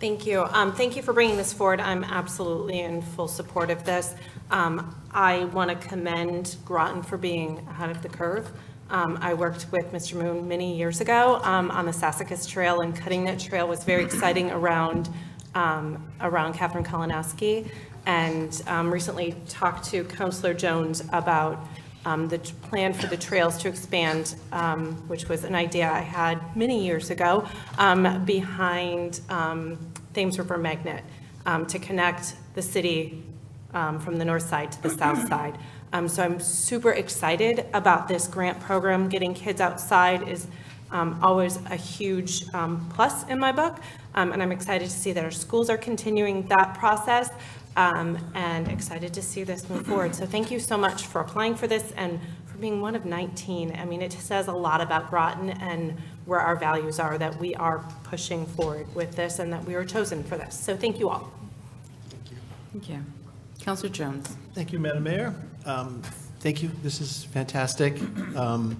Thank you. Um, Thank you for bringing this forward. I'm absolutely in full support of this. Um, I want to commend Groton for being ahead of the curve. Um, I worked with Mr. Moon many years ago um, on the Sassacus Trail, and cutting that trail was very exciting around, um, around Catherine Kolnaski. And um, recently talked to Councilor Jones about um, the plan for the trails to expand, um, which was an idea I had many years ago, um, behind um, Thames River Magnet um, to connect the city um, from the north side to the south side. Um, So I'm super excited about this grant program. Getting kids outside is um, always a huge um, plus in my book. Um, And I'm excited to see that our schools are continuing that process um, and excited to see this move forward. So thank you so much for applying for this and for being one of 19. I mean, it says a lot about Groton and where our values are, that we are pushing forward with this and that we were chosen for this. So thank you all. Thank you. Councilor Jones? Thank you, Madam Mayor. Um, Thank you, this is fantastic. Um,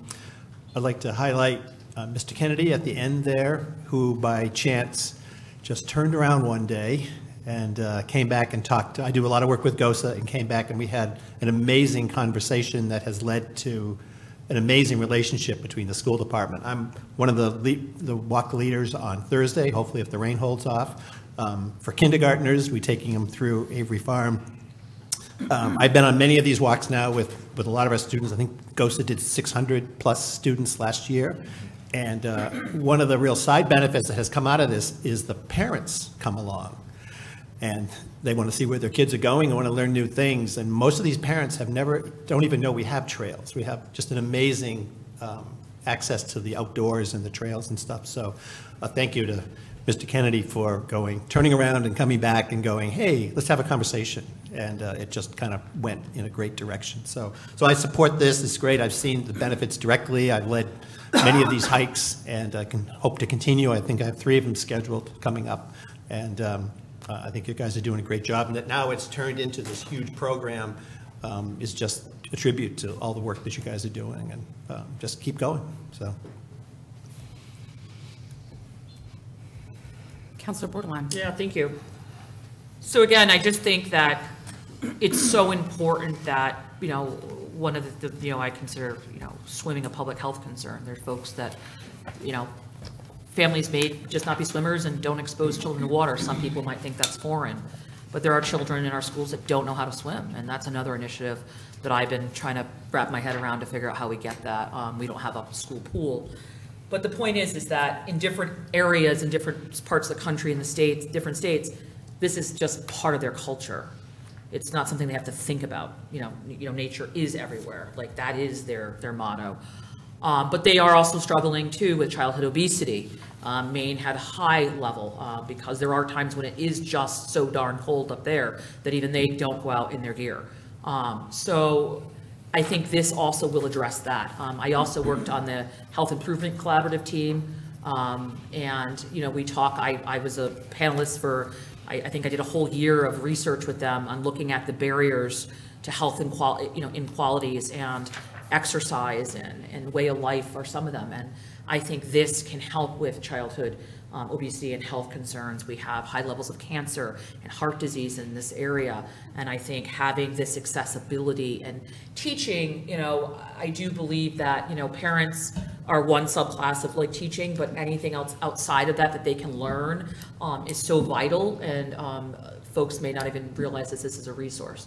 I'd like to highlight uh, Mr. Kennedy at the end there, who by chance just turned around one day and uh, came back and talked. I do a lot of work with GOSA and came back and we had an amazing conversation that has led to an amazing relationship between the school department. I'm one of the, le- the walk leaders on Thursday, hopefully if the rain holds off. Um, For kindergartners, we're taking them through Avery Farm. Um, I've been on many of these walks now with, with a lot of our students. I think GOSA did 600-plus students last year. And uh, one of the real side benefits that has come out of this is the parents come along. And they want to see where their kids are going, they want to learn new things. And most of these parents have never, don't even know we have trails. We have just an amazing um, access to the outdoors and the trails and stuff. So uh, thank you to Mr. Kennedy for going, turning around and coming back and going, hey, let's have a conversation. And uh, it just kind of went in a great direction. So, so I support this. It's great. I've seen the benefits directly. I've led many of these hikes and I can hope to continue. I think I have three of them scheduled coming up. And um, uh, I think you guys are doing a great job. And that now it's turned into this huge program um, is just a tribute to all the work that you guys are doing. And um, just keep going. So. Councilor Bordelon. Yeah, thank you. So again, I just think that it's so important that, you know, one of the, the, you know, I consider, you know, swimming a public health concern. There's folks that, you know, families may just not be swimmers and don't expose children to water. Some people might think that's foreign. But there are children in our schools that don't know how to swim, and that's another initiative that I've been trying to wrap my head around to figure out how we get that. Um, we don't have a school pool. But the point is, is that in different areas, in different parts of the country, in the states, different states, this is just part of their culture. It's not something they have to think about. You know, you know, nature is everywhere. Like that is their their motto. Um, but they are also struggling too with childhood obesity. Um, Maine had a high level uh, because there are times when it is just so darn cold up there that even they don't go out in their gear. Um, so I think this also will address that. Um, I also worked on the Health Improvement Collaborative team. Um, and, you know, we talk, I, I was a panelist for, I, I think I did a whole year of research with them on looking at the barriers to health and quality, you know, inequalities and exercise and, and way of life are some of them. And I think this can help with childhood um, obesity and health concerns. We have high levels of cancer and heart disease in this area. And I think having this accessibility and teaching, you know, I do believe that, you know, parents are one subclass of like teaching, but anything else outside of that that they can learn um, is so vital. And um, folks may not even realize that this is a resource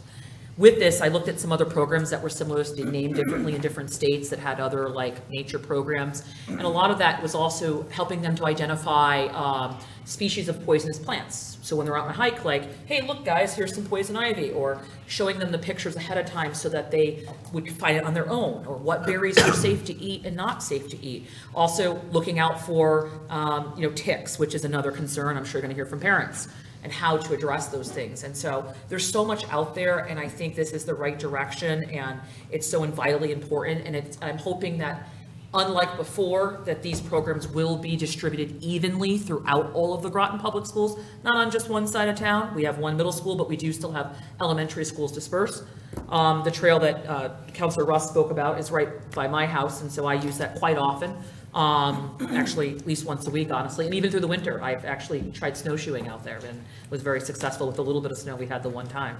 with this, I looked at some other programs that were similar, named differently in different states that had other like nature programs. And a lot of that was also helping them to identify um, species of poisonous plants. So when they're out on a hike, like, hey, look guys, here's some poison ivy, or showing them the pictures ahead of time so that they would find it on their own, or what berries are safe to eat and not safe to eat. Also looking out for, um, you know, ticks, which is another concern I'm sure you're gonna hear from parents and how to address those things. And so there's so much out there, and I think this is the right direction, and it's so vitally important. And I'm hoping that, unlike before, that these programs will be distributed evenly throughout all of the Groton Public Schools, not on just one side of town. We have one middle school, but we do still have elementary schools dispersed. Um, the trail that uh, Councilor Russ spoke about is right by my house, and so I use that quite often. Um, actually, at least once a week, honestly, and even through the winter, I've actually tried snowshoeing out there and was very successful with a little bit of snow we had the one time.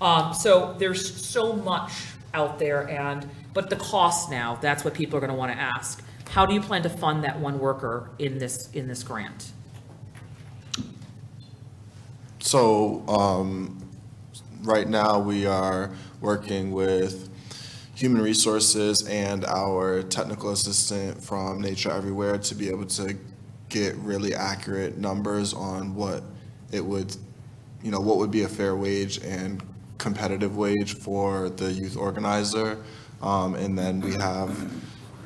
Um, so there's so much out there and, but the cost now, that's what people are gonna wanna ask. How do you plan to fund that one worker in this, in this grant? So, um, right now, we are working with human resources and our technical assistant from Nature Everywhere to be able to get really accurate numbers on what it would, you know, what would be a fair wage and competitive wage for the youth organizer. Um, and then we have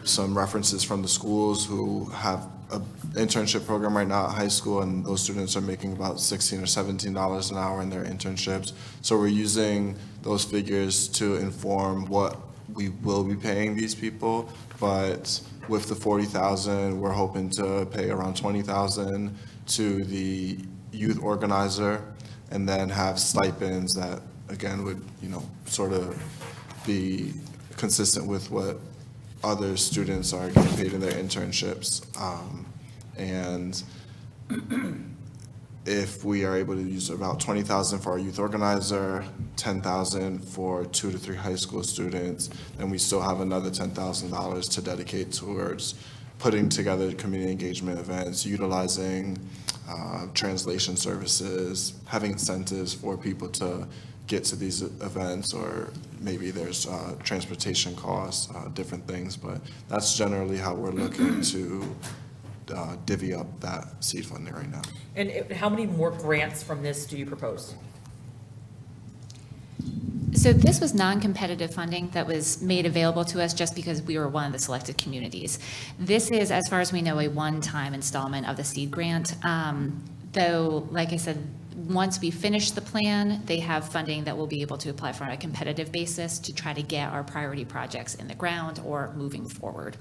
some references from the schools who have an internship program right now at high school, and those students are making about 16 or 17 dollars an hour in their internships. So we're using those figures to inform what we will be paying these people, but with the 40,000, we're hoping to pay around 20,000 to the youth organizer and then have stipends that again would, you know, sort of be consistent with what other students are getting paid in their internships. Um, and if we are able to use about 20,000 for our youth organizer, 10,000 for two to three high school students, then we still have another $10,000 to dedicate towards putting together community engagement events, utilizing uh, translation services, having incentives for people to get to these events, or maybe there's uh, transportation costs, uh, different things, but that's generally how we're looking to uh, divvy up that seed funding right now. And it- how many more grants from this do you propose? So this was non-competitive funding that was made available to us just because we were one of the selected communities. This is, as far as we know, a one-time installment of the seed grant. Um, Though, like I said, once we finish the plan, they have funding that we'll be able to apply for on a competitive basis to try to get our priority projects in the ground or moving forward.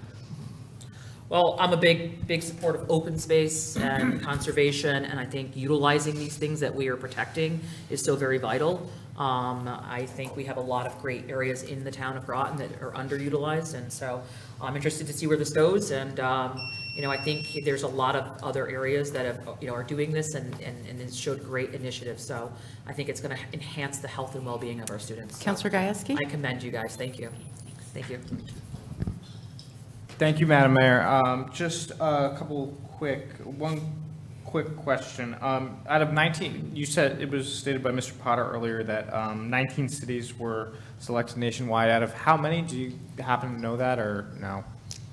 Well, I'm a big, big supporter of open space and conservation, and I think utilizing these things that we are protecting is so very vital. Um, I think we have a lot of great areas in the town of Groton that are underutilized, and so I'm interested to see where this goes, and, um, you know, I think there's a lot of other areas that have, you know, are doing this and, and, and it showed great initiative. so I think it's gonna enhance the health and well-being of our students. So Councilor Gieske? I commend you guys, thank you. Thank you. Thank you, Madam Mayor. Um, Just a couple quick, one quick question. Um, Out of 19, you said, it was stated by Mr. Potter earlier that um, 19 cities were selected nationwide. Out of how many? Do you happen to know that, or no?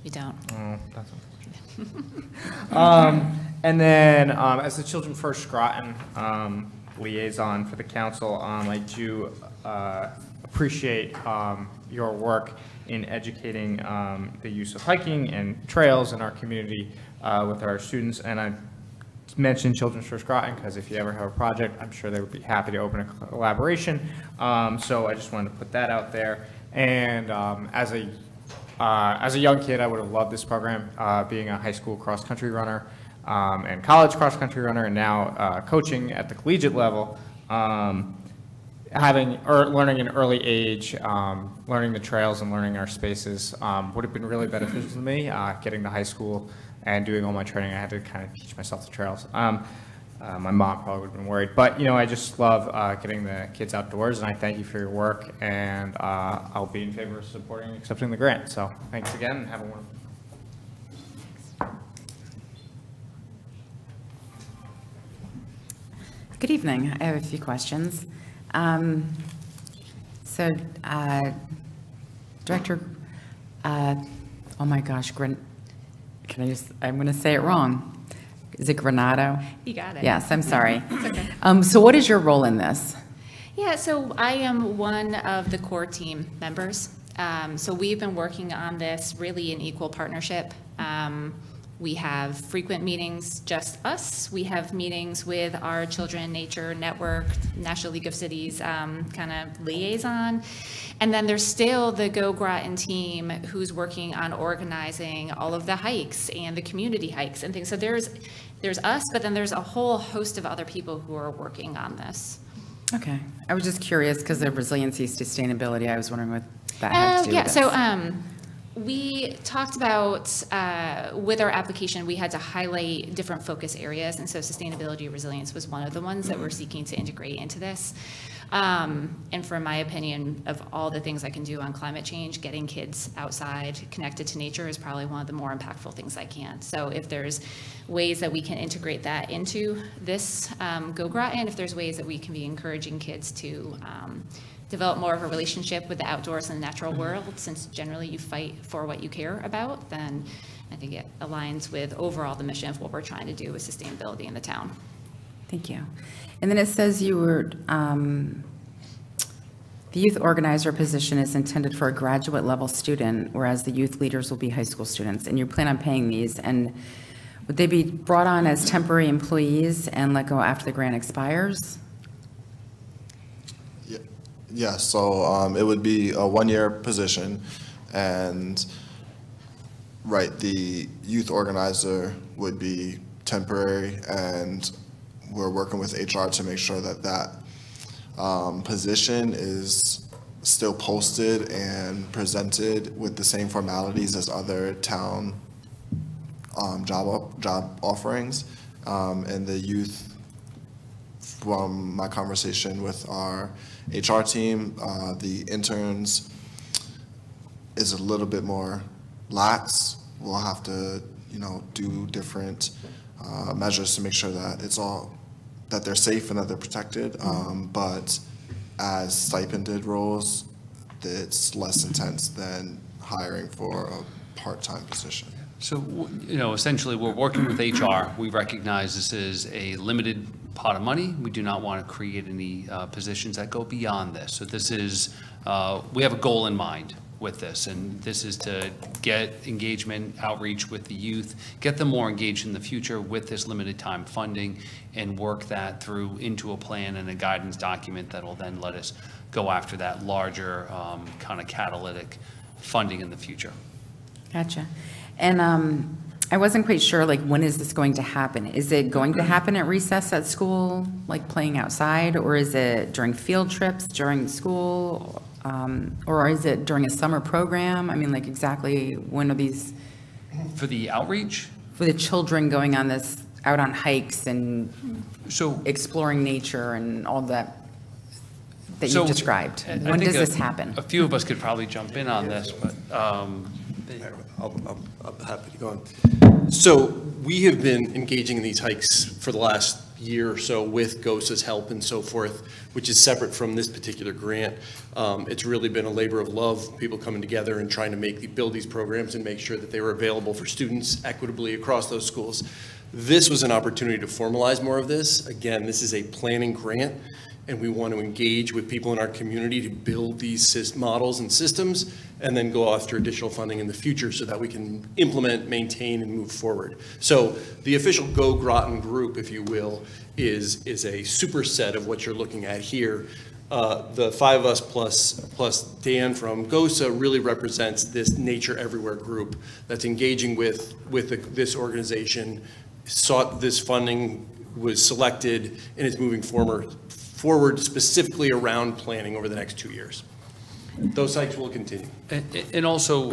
We don't. Oh, that's unfortunate. Um, And then, um, as the Children First Groton um, liaison for the council, um, I do uh, appreciate um, your work in educating um, the use of hiking and trails in our community uh, with our students. And I mentioned Children's First Groton because if you ever have a project, I'm sure they would be happy to open a collaboration. Um, So I just wanted to put that out there. And um, as a uh, As a young kid, I would have loved this program, uh, being a high school cross-country runner um, and college cross-country runner, and now uh, coaching at the collegiate level. Um, Having, or learning an early age, um, learning the trails and learning our spaces um, would have been really beneficial to me. Uh, Getting to high school and doing all my training, I had to kind of teach myself the trails. Um, uh, My mom probably would have been worried, but, you know, I just love uh, getting the kids outdoors, and I thank you for your work, and uh, I'll be in favor of supporting and accepting the grant. So thanks again, and have a wonderful. Good evening. I have a few questions. Um, So, uh, Director, uh, oh my gosh, Gren, can I just, I'm going to say it wrong. Is it Granato? You got it. Yes, I'm sorry. Okay. Um, So what is your role in this? Yeah, so I am one of the core team members. Um, So we've been working on this really in equal partnership. Um, We have frequent meetings, just us. We have meetings with our Children Nature Network, National League of Cities kind of liaison. And then there's still the Go Groton team who's working on organizing all of the hikes and the community hikes and things. So there's, there's us, but then there's a whole host of other people who are working on this. Okay. I was just curious because of resiliency, sustainability. I was wondering what that had Uh, to do Yeah, with so um, we talked about, uh, with our application, we had to highlight different focus areas, and so sustainability resilience was one of the ones that we're seeking to integrate into this. Um, And from my opinion, of all the things I can do on climate change, getting kids outside, connected to nature is probably one of the more impactful things I can. So if there's ways that we can integrate that into this um, Go Groton, if there's ways that we can be encouraging kids to um, develop more of a relationship with the outdoors and the natural world, since generally you fight for what you care about, then I think it aligns with overall the mission of what we're trying to do with sustainability in the town. Thank you. And then it says you were, um, the youth organizer position is intended for a graduate level student, whereas the youth leaders will be high school students, and you plan on paying these, and would they be brought on as temporary employees and let go after the grant expires? Yeah, so um, it would be a one-year position, and, right, the youth organizer would be temporary, and we're working with HR to make sure that that um, position is still posted and presented with the same formalities as other town um, job, op- job offerings. Um, And the youth from my conversation with our HR team, uh, the interns is a little bit more lax. We'll have to, you know, do different uh, measures to make sure that it's all, that they're safe and that they're protected. Um, But as stipended roles, it's less intense than hiring for a part-time position. So, you know, essentially, we're working with HR. We recognize this is a limited pot of money. We do not want to create any uh, positions that go beyond this. So this is, uh, we have a goal in mind with this, and this is to get engagement, outreach with the youth, get them more engaged in the future with this limited time funding, and work that through into a plan and a guidance document that will then let us go after that larger kind of catalytic funding in the future. Gotcha. And um, I wasn't quite sure, like, when is this going to happen? Is it going to happen at recess at school, like playing outside? Or is it during field trips during school? Um, Or is it during a summer program? I mean, like, exactly when are these, For the outreach? for the children going on this, out on hikes and So exploring nature and all that that So, you described? I- When does a- this happen? A few of us could probably jump in on this, but um, I'm happy to go on. So we have been engaging in these hikes for the last year or so with GOSA's help and so forth, which is separate from this particular grant. Um, It's really been a labor of love, people coming together and trying to make, build these programs and make sure that they were available for students equitably across those schools. This was an opportunity to formalize more of this. Again, this is a planning grant, and we want to engage with people in our community to build these models and systems, and then go after additional funding in the future so that we can implement, maintain, and move forward. So the official Go Groton group, if you will, is, is a superset of what you're looking at here. Uh, The five of us plus, plus Dan from GOSA really represents this Nature Everywhere group that's engaging with, with the- this organization, sought this funding, was selected, and is moving forward, forward specifically around planning over the next two years. Those hikes will continue. And and also.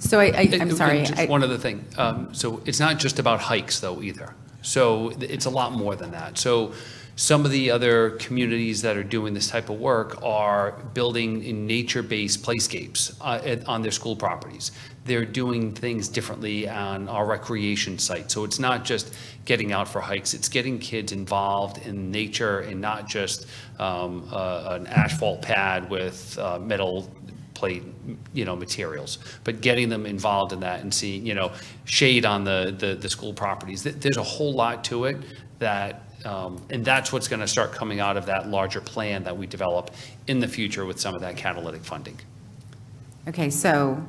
So I, I- I'm And- sorry. and I- Just one other thing. Um, So it's not just about hikes, though, either. So th- it's a lot more than that. So some of the other communities that are doing this type of work are building in nature-based playscapes uh, at- on their school properties. They're doing things differently on our recreation site. So it's not just getting out for hikes, it's getting kids involved in nature and not just um, uh, an asphalt pad with uh, metal plate, you know, materials, but getting them involved in that and seeing, you know, shade on the, the, the school properties. There's a whole lot to it that, um, and that's what's going to start coming out of that larger plan that we develop in the future with some of that catalytic funding. Okay, so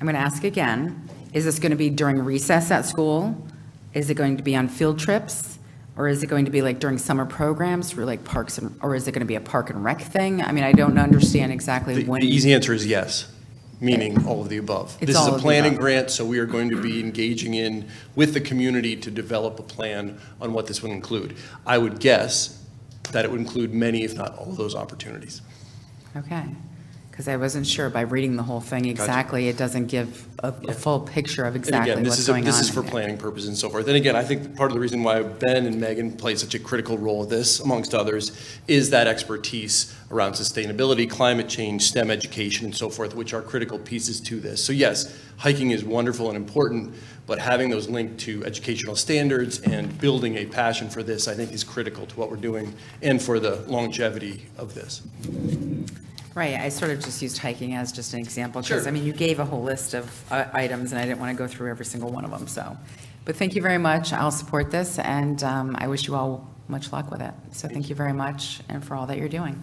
I'm going to ask again, is this going to be during recess at school? Is it going to be on field trips? Or is it going to be like during summer programs for like parks and, or is it going to be a park and rec thing? I mean, I don't understand exactly The when. the easy answer is yes, meaning all of the above. It's This is a the planning grant, so we are going to be engaging in, with the community to develop a plan on what this would include. I would guess that it would include many, if not all of those opportunities. Okay, because I wasn't sure by reading the whole thing exactly, it doesn't give a, a full picture of And exactly again, this what's is, a- going on. this is for planning purposes and so forth. And again, I think part of the reason why Ben and Megan play such a critical role in this, amongst others, is that expertise around sustainability, climate change, STEM education, and so forth, which are critical pieces to this. So yes, hiking is wonderful and important, but having those linked to educational standards and building a passion for this, I think, is critical to what we're doing and for the longevity of this. Right, I sort of just used hiking as just an example, because, Sure. I mean, you gave a whole list of uh, items, and I didn't want to go through every single one of them, so. But thank you very much, I'll support this, and um, I wish you all much luck with it. So thank you very much, and for all that you're doing.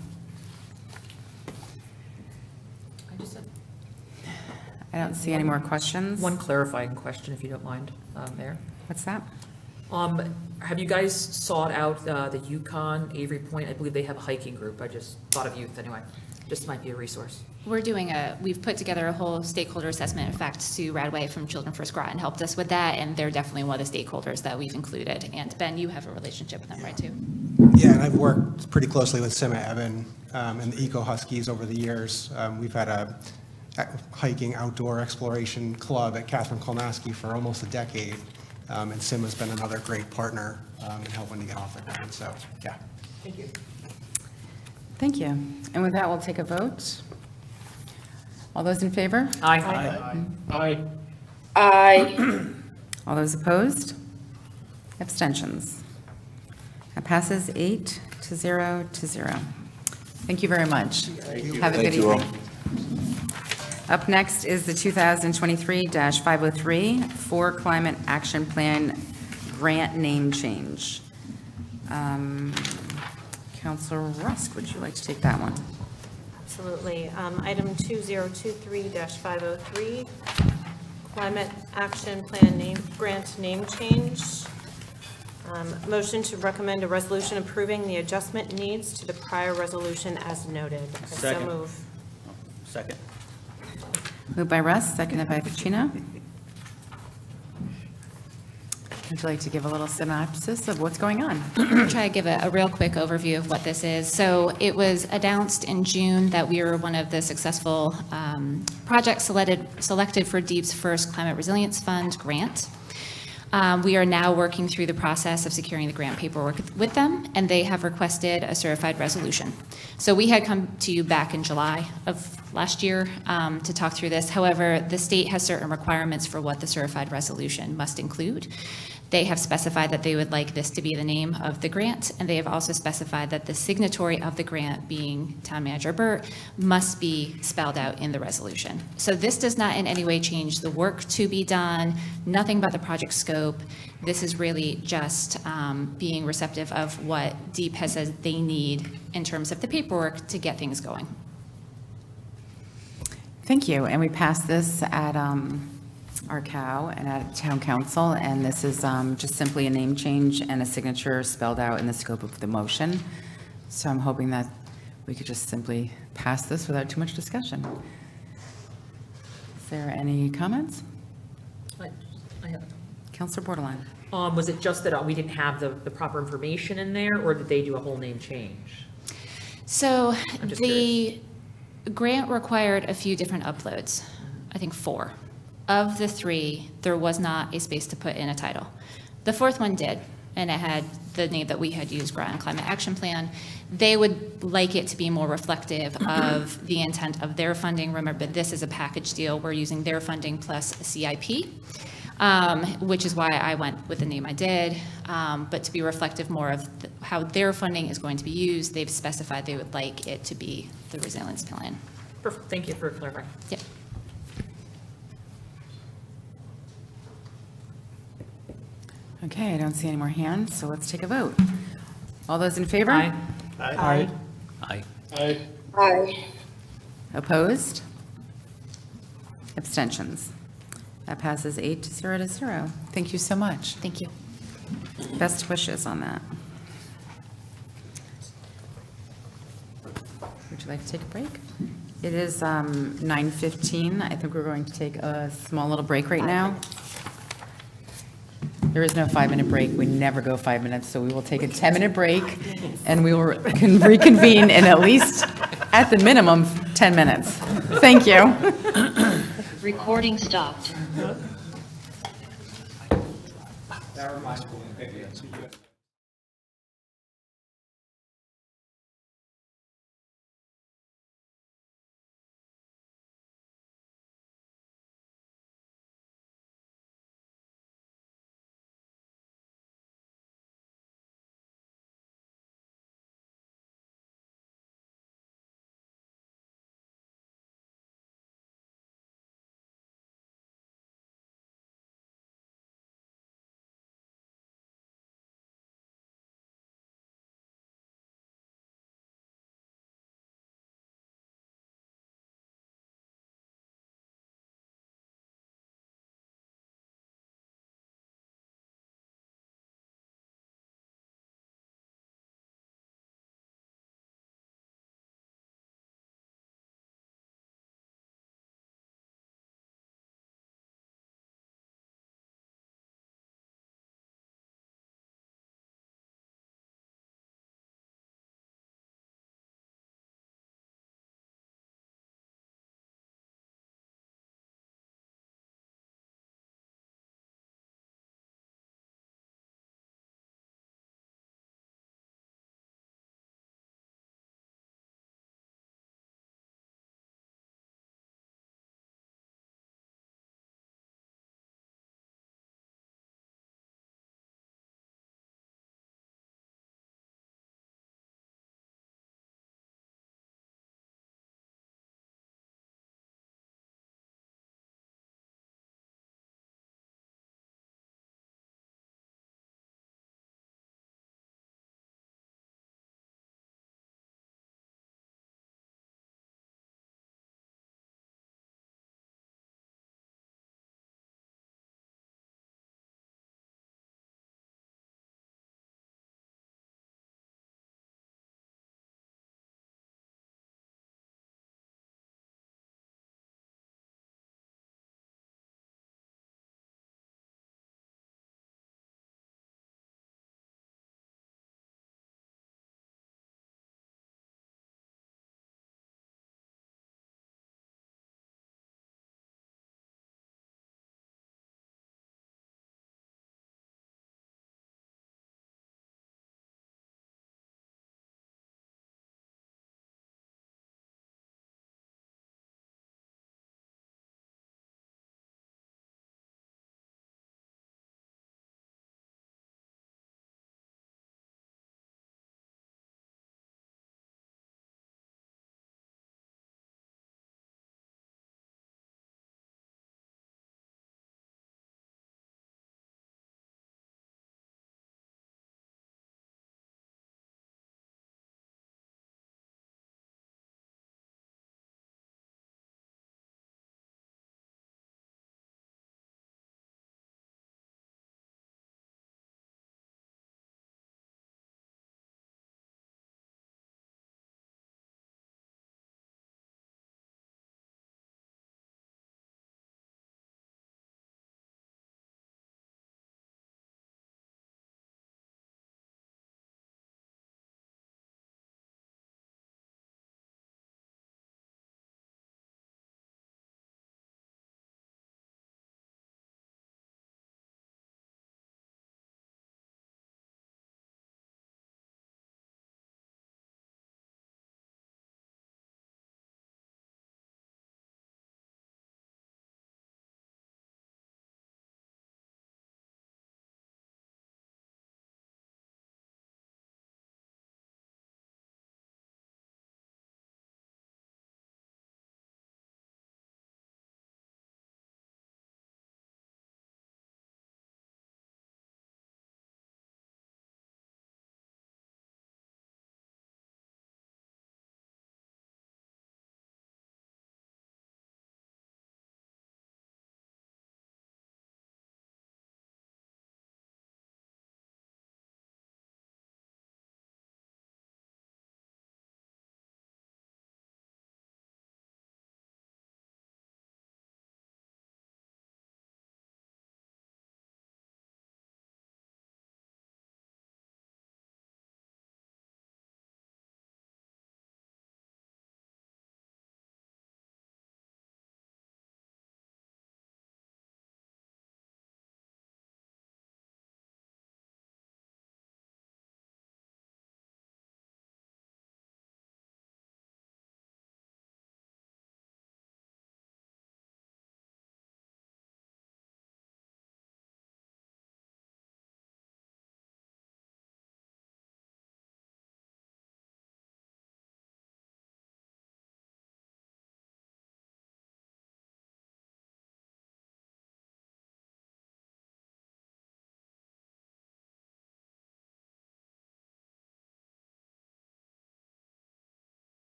I don't see any more questions. One clarifying question, if you don't mind, uh, Mayor. What's that? Um, Have you guys sought out uh, the UConn Avery Point? I believe they have a hiking group. I just thought of youth anyway. Just might be a resource. We're doing a, we've put together a whole stakeholder assessment. In fact, Sue Radway from Children First Groton helped us with that, and they're definitely one of the stakeholders that we've included. And Ben, you have a relationship with them, right, too? Yeah, and I've worked pretty closely with Sima Evan um, and the Eco Huskies over the years. Um, We've had a a hiking outdoor exploration club at Catherine Kolnaski for almost a decade, um, and Sima's been another great partner um, in helping to get off the ground, so, yeah. Thank you. Thank you. And with that, we'll take a vote. All those in favor? Aye. Aye. Aye. All those opposed? Abstentions? That passes eight to zero to zero. Thank you very much. Have a good Thank you all. evening. Up next is the 2023-503 for Climate Action Plan Grant Name Change. Um, Councilor Rusk, would you like to take that one? Absolutely. Um, Item 2023-503, Climate Action Plan Name, Grant Name Change. Um, Motion to recommend a resolution approving the adjustment needs to the prior resolution as noted. I So Second. move. Second. Moved by Russ, seconded by Pacino. Would you like to give a little synopsis of what's going on? I'll try to give a, a real quick overview of what this is. So it was announced in June that we were one of the successful um, projects selected, selected for DEEP's first Climate Resilience Fund grant. Um, We are now working through the process of securing the grant paperwork with them, and they have requested a certified resolution. So we had come to you back in July of last year um, to talk through this. However, the state has certain requirements for what the certified resolution must include. They have specified that they would like this to be the name of the grant, and they have also specified that the signatory of the grant, being Town Manager Burt, must be spelled out in the resolution. So this does not in any way change the work to be done, nothing about the project scope. This is really just um, being receptive of what DEEP has said they need in terms of the paperwork to get things going. Thank you. And we passed this at um, our cow and at town council, and this is um, just simply a name change and a signature spelled out in the scope of the motion. So I'm hoping that we could just simply pass this without too much discussion. Is there any comments? I I have- Councilor Bordelon? Um, was it just that uh, we didn't have the, the proper information in there, or did they do a whole name change? So I'm just the grant required a few different uploads, I think four. Of the three, there was not a space to put in a title. The fourth one did, and it had the name that we had used, Groton Climate Action Plan. They would like it to be more reflective of the intent of their funding. Remember, this is a package deal. We're using their funding plus a CIP, um, which is why I went with the name I did. Um, But to be reflective more of how their funding is going to be used, they've specified they would like it to be the resilience plan. Perfect, thank you for clarifying. Yep. Okay, I don't see any more hands, so let's take a vote. All those in favor? Aye. Aye. Aye. Aye. Aye. Opposed? Abstentions? That passes eight to zero to zero. Thank you so much. Thank you. Best wishes on that. Would you like to take a break? It is um, 9:15. I think we're going to take a small little break right now. There is no five-minute break. We never go five minutes, so we will take a 10-minute break, and we will re- reconvene in at least, at the minimum, 10 minutes. Thank you. Recording stopped.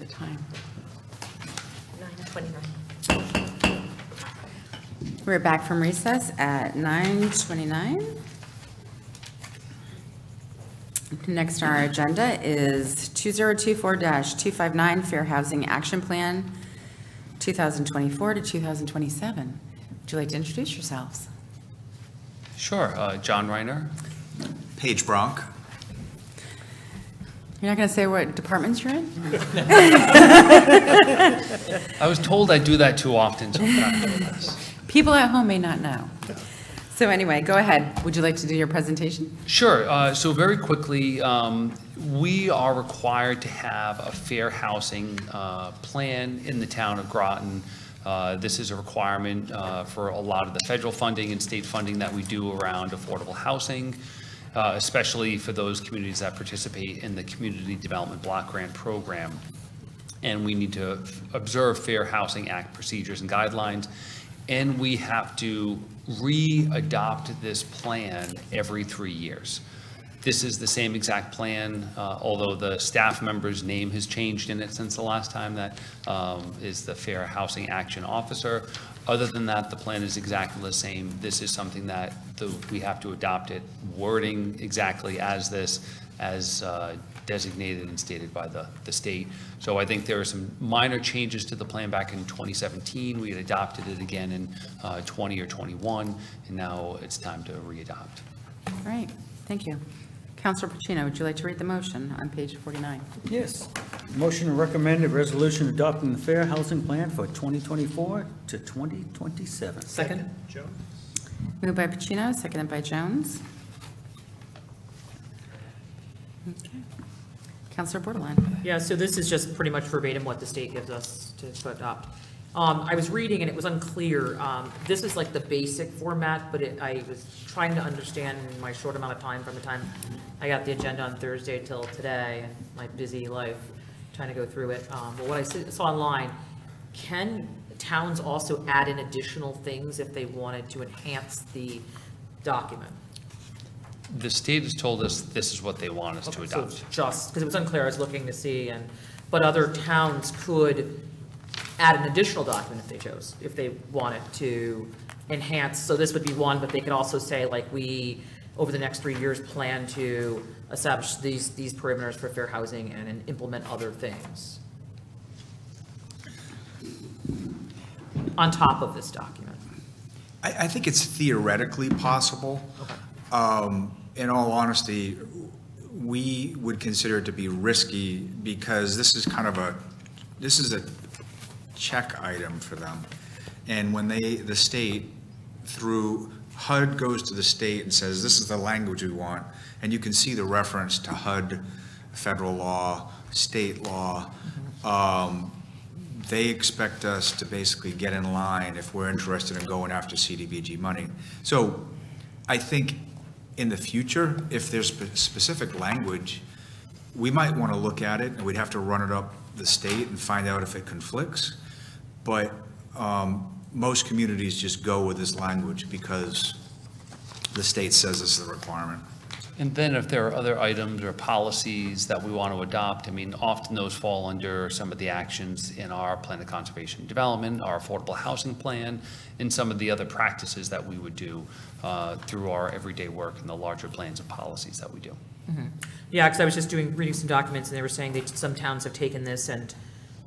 The time. 9:29. We're back from recess at 9:29. Next on our agenda is 2024-259 Fair Housing Action Plan, 2024 to 2027. Would you like to introduce yourselves? Sure, uh, John Reiner. Paige Bronk. You're not going to say what departments you're in? I was told I do that too often sometimes. People at home may not know. So anyway, go ahead. Would you like to do your presentation? Sure. Uh, So very quickly, um, we are required to have a fair housing uh, plan in the town of Groton. Uh, This is a requirement uh, for a lot of the federal funding and state funding that we do around affordable housing, uh, especially for those communities that participate in the Community Development Block Grant Program. And we need to observe Fair Housing Act procedures and guidelines. And we have to re-adopt this plan every three years. This is the same exact plan, uh, although the staff member's name has changed in it since the last time that um, is the Fair Housing Action Officer. Other than that, the plan is exactly the same. This is something that the- we have to adopt it, wording exactly as this, as uh, designated and stated by the, the state. So I think there are some minor changes to the plan back in 2017. We had adopted it again in uh, 20 or 21, and now it's time to re-adopt. All right, thank you. Councilor Pacino, would you like to read the motion on page 49? Yes. Motion to recommend a resolution adopting the Fair Housing Plan for 2024 to 2027. Second? Moved by Pacino, seconded by Jones. Okay. Councilor Bordelon? Yeah, so this is just pretty much verbatim what the state gives us to adopt. Um, I was reading and it was unclear. Um, this is like the basic format, but it, I was trying to understand in my short amount of time from the time I got the agenda on Thursday till today and my busy life, trying to go through it. Um, but I saw online, can towns also add in additional things if they wanted to enhance the document? The state has told us this is what they want us to Okay, so adopt. it's just, because it was unclear, I was looking to see, and, but other towns could add an additional document if they chose, if they wanted to enhance, so this would be one, but they could also say, like, we, over the next three years, plan to establish these, these perimeters for fair housing and implement other things. On top of this document. I, I think it's theoretically possible. Um, In all honesty, we would consider it to be risky because this is kind of a, this is a check item for them. And when they, the state, through, HUD goes to the state and says, this is the language we want, and you can see the reference to HUD, federal law, state law. Um, They expect us to basically get in line if we're interested in going after CDBG money. So I think in the future, if there's spe- specific language, we might want to look at it, and we'd have to run it up the state and find out if it conflicts. But um, most communities just go with this language because the state says is the requirement. And then if there are other items or policies that we want to adopt, I mean, often those fall under some of the actions in our plan of conservation and development, our affordable housing plan, and some of the other practices that we would do uh, through our everyday work and the larger plans and policies that we do. Mhm. Yeah, because I was just doing, reading some documents, and they were saying that some towns have taken this and,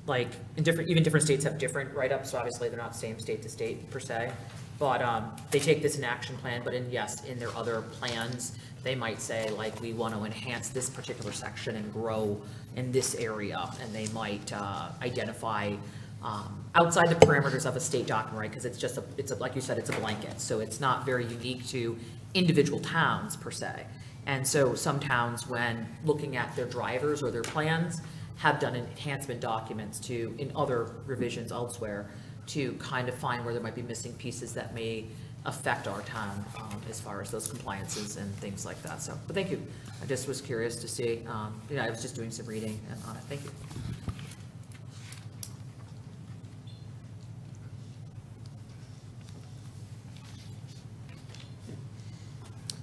like, in different, even different states have different write-ups, so obviously they're not same state to state per se. But um, they take this in action plan, but in, yes, in their other plans, they might say, like, we want to enhance this particular section and grow in this area, and they might uh, identify um, outside the parameters of a state document, right? Because it's just a, it's a, like you said, it's a blanket, so it's not very unique to individual towns per se. And so some towns, when looking at their drivers or their plans, have done enhancement documents to, in other revisions elsewhere, to kind of find where there might be missing pieces that may affect our town um, as far as those compliances and things like that. So, but thank you. I just was curious to see, um, you know, I was just doing some reading on it. Thank you.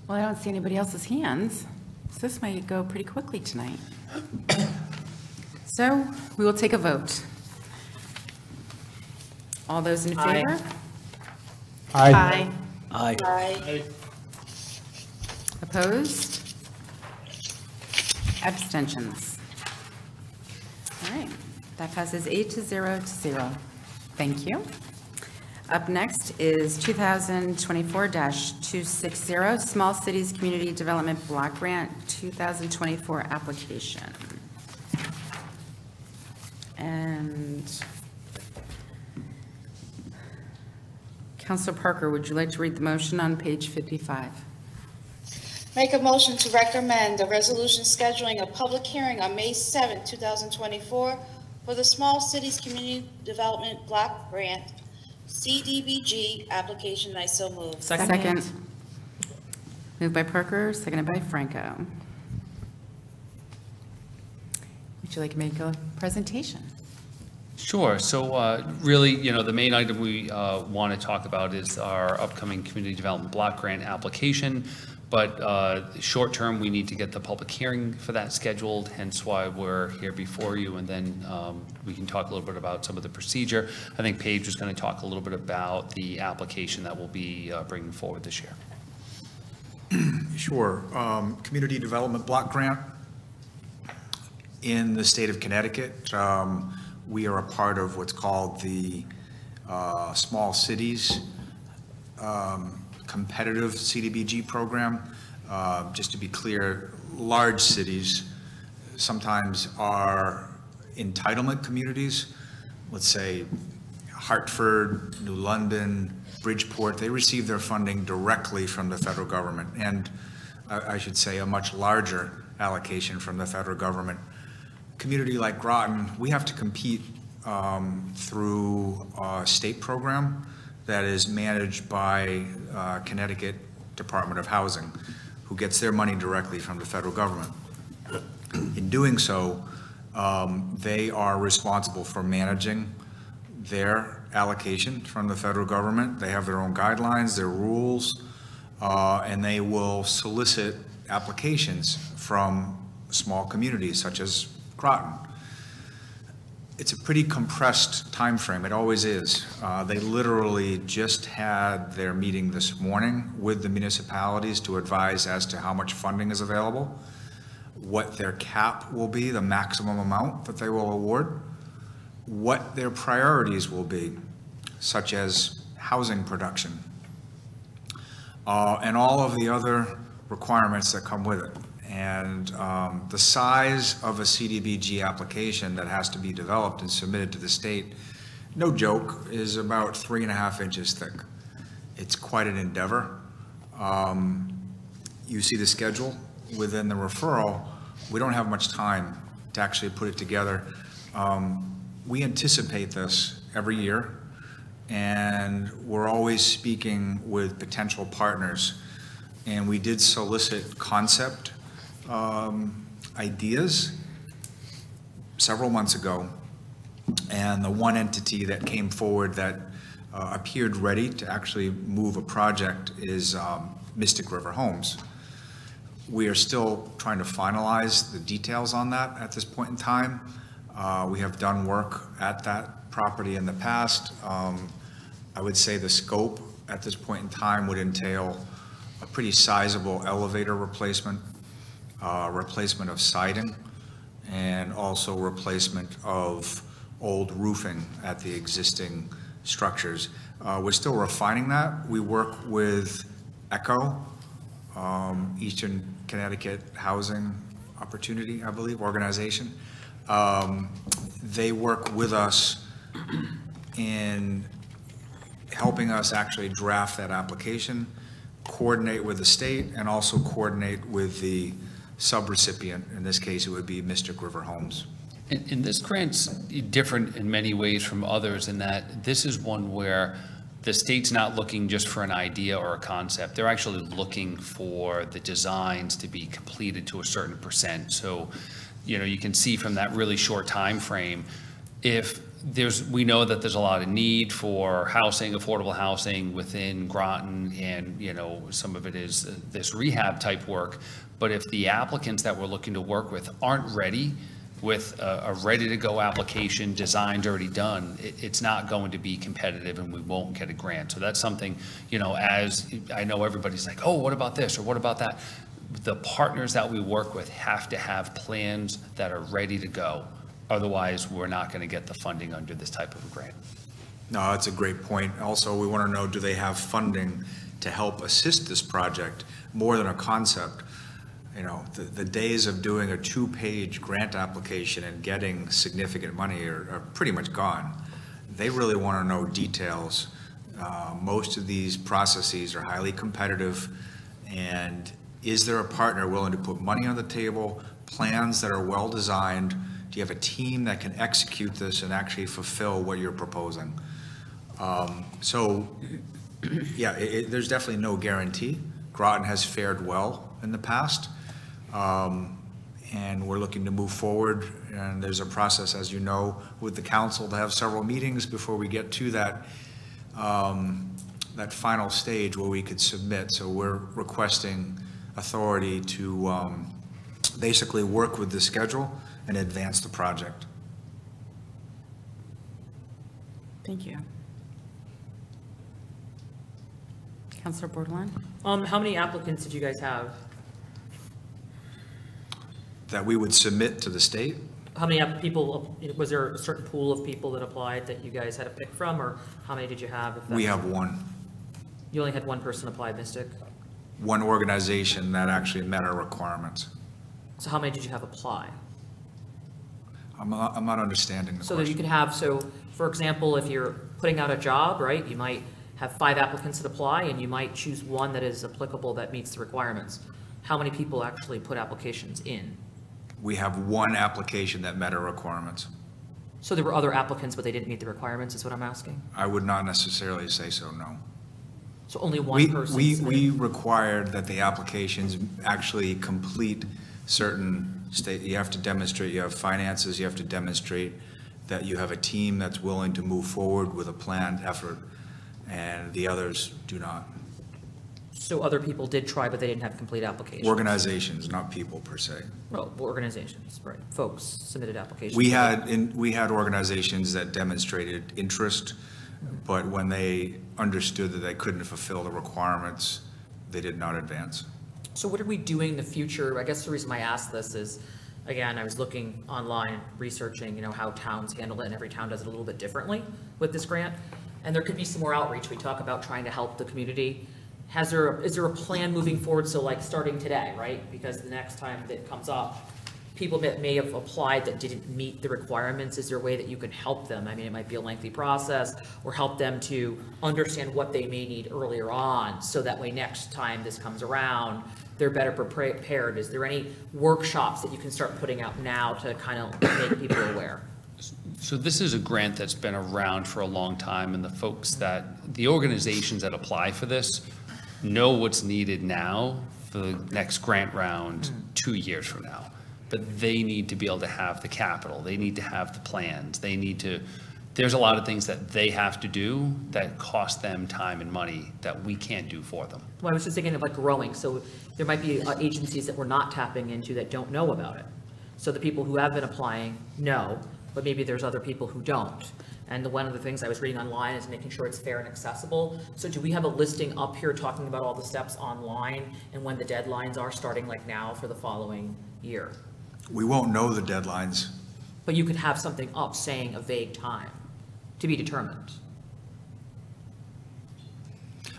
Well, I don't see anybody else's hands, so this might go pretty quickly tonight. So we will take a vote. All those in Aye. favor? Aye. Aye. Aye. Opposed? Abstentions? All right, that passes eight to zero to zero. Thank you. Up next is 2024-260, Small Cities Community Development Block Grant 2024 application. And Councilor Parker, would you like to read the motion on page 55? Make a motion to recommend a resolution scheduling a public hearing on May 7, 2024 for the Small Cities Community Development Block Grant, CDBG application. I so move. Second. Moved by Parker, seconded by Franco. Would you like to make a presentation? Sure. So uh, really, you know, the main item we uh, want to talk about is our upcoming Community Development Block Grant application. But uh, short term, we need to get the public hearing for that scheduled, hence why we're here before you. And then um, we can talk a little bit about some of the procedure. I think Paige was going to talk a little bit about the application that we'll be uh, bringing forward this year. Sure. Um, Community Development Block Grant in the state of Connecticut. um, We are a part of what's called the uh, Small Cities um, Competitive CDBG Program. Uh, Just to be clear, large cities sometimes are entitlement communities. Let's say Hartford, New London, Bridgeport, they receive their funding directly from the federal government. And I I should say, a much larger allocation from the federal government. Community like Groton, we have to compete um, through a state program that is managed by uh, Connecticut Department of Housing, who gets their money directly from the federal government. In doing so, um, they are responsible for managing their allocation from the federal government. They have their own guidelines, their rules, uh, and they will solicit applications from small communities such as Groton. It's a pretty compressed time frame. It always is. Uh, They literally just had their meeting this morning with the municipalities to advise as to how much funding is available, what their cap will be, the maximum amount that they will award, what their priorities will be, such as housing production, uh, and all of the other requirements that come with it. And um, the size of a CDBG application that has to be developed and submitted to the state, no joke, is about three and a half inches thick. It's quite an endeavor. Um, You see the schedule within the referral. We don't have much time to actually put it together. Um, We anticipate this every year, and we're always speaking with potential partners. And we did solicit concept um, ideas several months ago. And the one entity that came forward that uh, appeared ready to actually move a project is um, Mystic River Homes. We are still trying to finalize the details on that at this point in time. Uh, We have done work at that property in the past. Um, I would say the scope at this point in time would entail a pretty sizable elevator replacement, uh, replacement of siding, and also replacement of old roofing at the existing structures. Uh, We're still refining that. We work with ECHO, um, Eastern Connecticut Housing Opportunity, I believe, organization. Um, They work with us in helping us actually draft that application, coordinate with the state, and also coordinate with the subrecipient. In this case, it would be Mystic River Homes. And, and this grant's different in many ways from others in that this is one where the state's not looking just for an idea or a concept. They're actually looking for the designs to be completed to a certain percent. So, you know, you can see from that really short time frame, if there's, we know that there's a lot of need for housing, affordable housing within Groton, and, you know, some of it is this rehab type work. But if the applicants that we're looking to work with aren't ready with a, a ready-to-go application, designed, already done, it, it's not going to be competitive and we won't get a grant. So that's something, you know, as, I know everybody's like, oh, what about this or what about that? The partners that we work with have to have plans that are ready to go. Otherwise, we're not going to get the funding under this type of a grant. No, that's a great point. Also, we want to know, do they have funding to help assist this project more than a concept? You know, the, the days of doing a two-page grant application and getting significant money are, are pretty much gone. They really want to know details. Uh, most of these processes are highly competitive, and is there a partner willing to put money on the table, plans that are well-designed? Do you have a team that can execute this and actually fulfill what you're proposing? Um, So, yeah, it, it, there's definitely no guarantee. Groton has fared well in the past. Um, and we're looking to move forward. And there's a process, as you know, with the council to have several meetings before we get to that, um, that final stage where we could submit. So we're requesting authority to um, basically work with the schedule and advance the project. Thank you. Councilor Bordelon? Um, how many applicants did you guys have? That we would submit to the state. How many people, was there a certain pool of people that applied that you guys had to pick from, or how many did you have? We have one, You only had one person apply, Mystic? one organization that actually met our requirements. So how many did you have apply? I'm not, I'm not understanding the So that you could have, so, for example, if you're putting out a job, right, you might have five applicants that apply, and you might choose one that is applicable that meets the requirements. How many people actually put applications in? We have one application that met our requirements. So there were other applicants, but they didn't meet the requirements, is what I'm asking? I would not necessarily say so, no. So only We, one person we, we required that the applications actually complete certain state, you have to demonstrate, you have finances, you have to demonstrate that you have a team that's willing to move forward with a planned effort, and the others do not. So other people did try, but they didn't have complete applications? Organizations, not people per se. Well, organizations, right, folks submitted applications. We had, in, we had organizations that demonstrated interest, but when they understood that they couldn't fulfill the requirements, they did not advance. So what are we doing in the future? I guess the reason I asked this is, again, I was looking online, researching, you know, how towns handle it, and every town does it a little bit differently with this grant. And there could be some more outreach. We talk about trying to help the community. Has there, is there a plan moving forward? So like starting today, right? Because the next time that comes up, people that may have applied that didn't meet the requirements, is there a way that you can help them? I mean, it might be a lengthy process, or help them to understand what they may need earlier on, so that way next time this comes around, they're better prepared. Is there any workshops that you can start putting out now to kind of make people aware? So this is a grant that's been around for a long time, and the folks that, the organizations that apply for this know what's needed now for the next grant round two years from now. But they need to be able to have the capital, they need to have the plans, they need to, there's a lot of things that they have to do that cost them time and money that we can't do for them. Well, I was just thinking of like growing, so there might be uh, agencies that we're not tapping into that don't know about it. So the people who have been applying know, but maybe there's other people who don't. And the, one of the things I was reading online is making sure it's fair and accessible. So do we have a listing up here talking about all the steps online and when the deadlines are, starting like now for the following year? We won't know the deadlines. But you could have something up saying a vague time to be determined.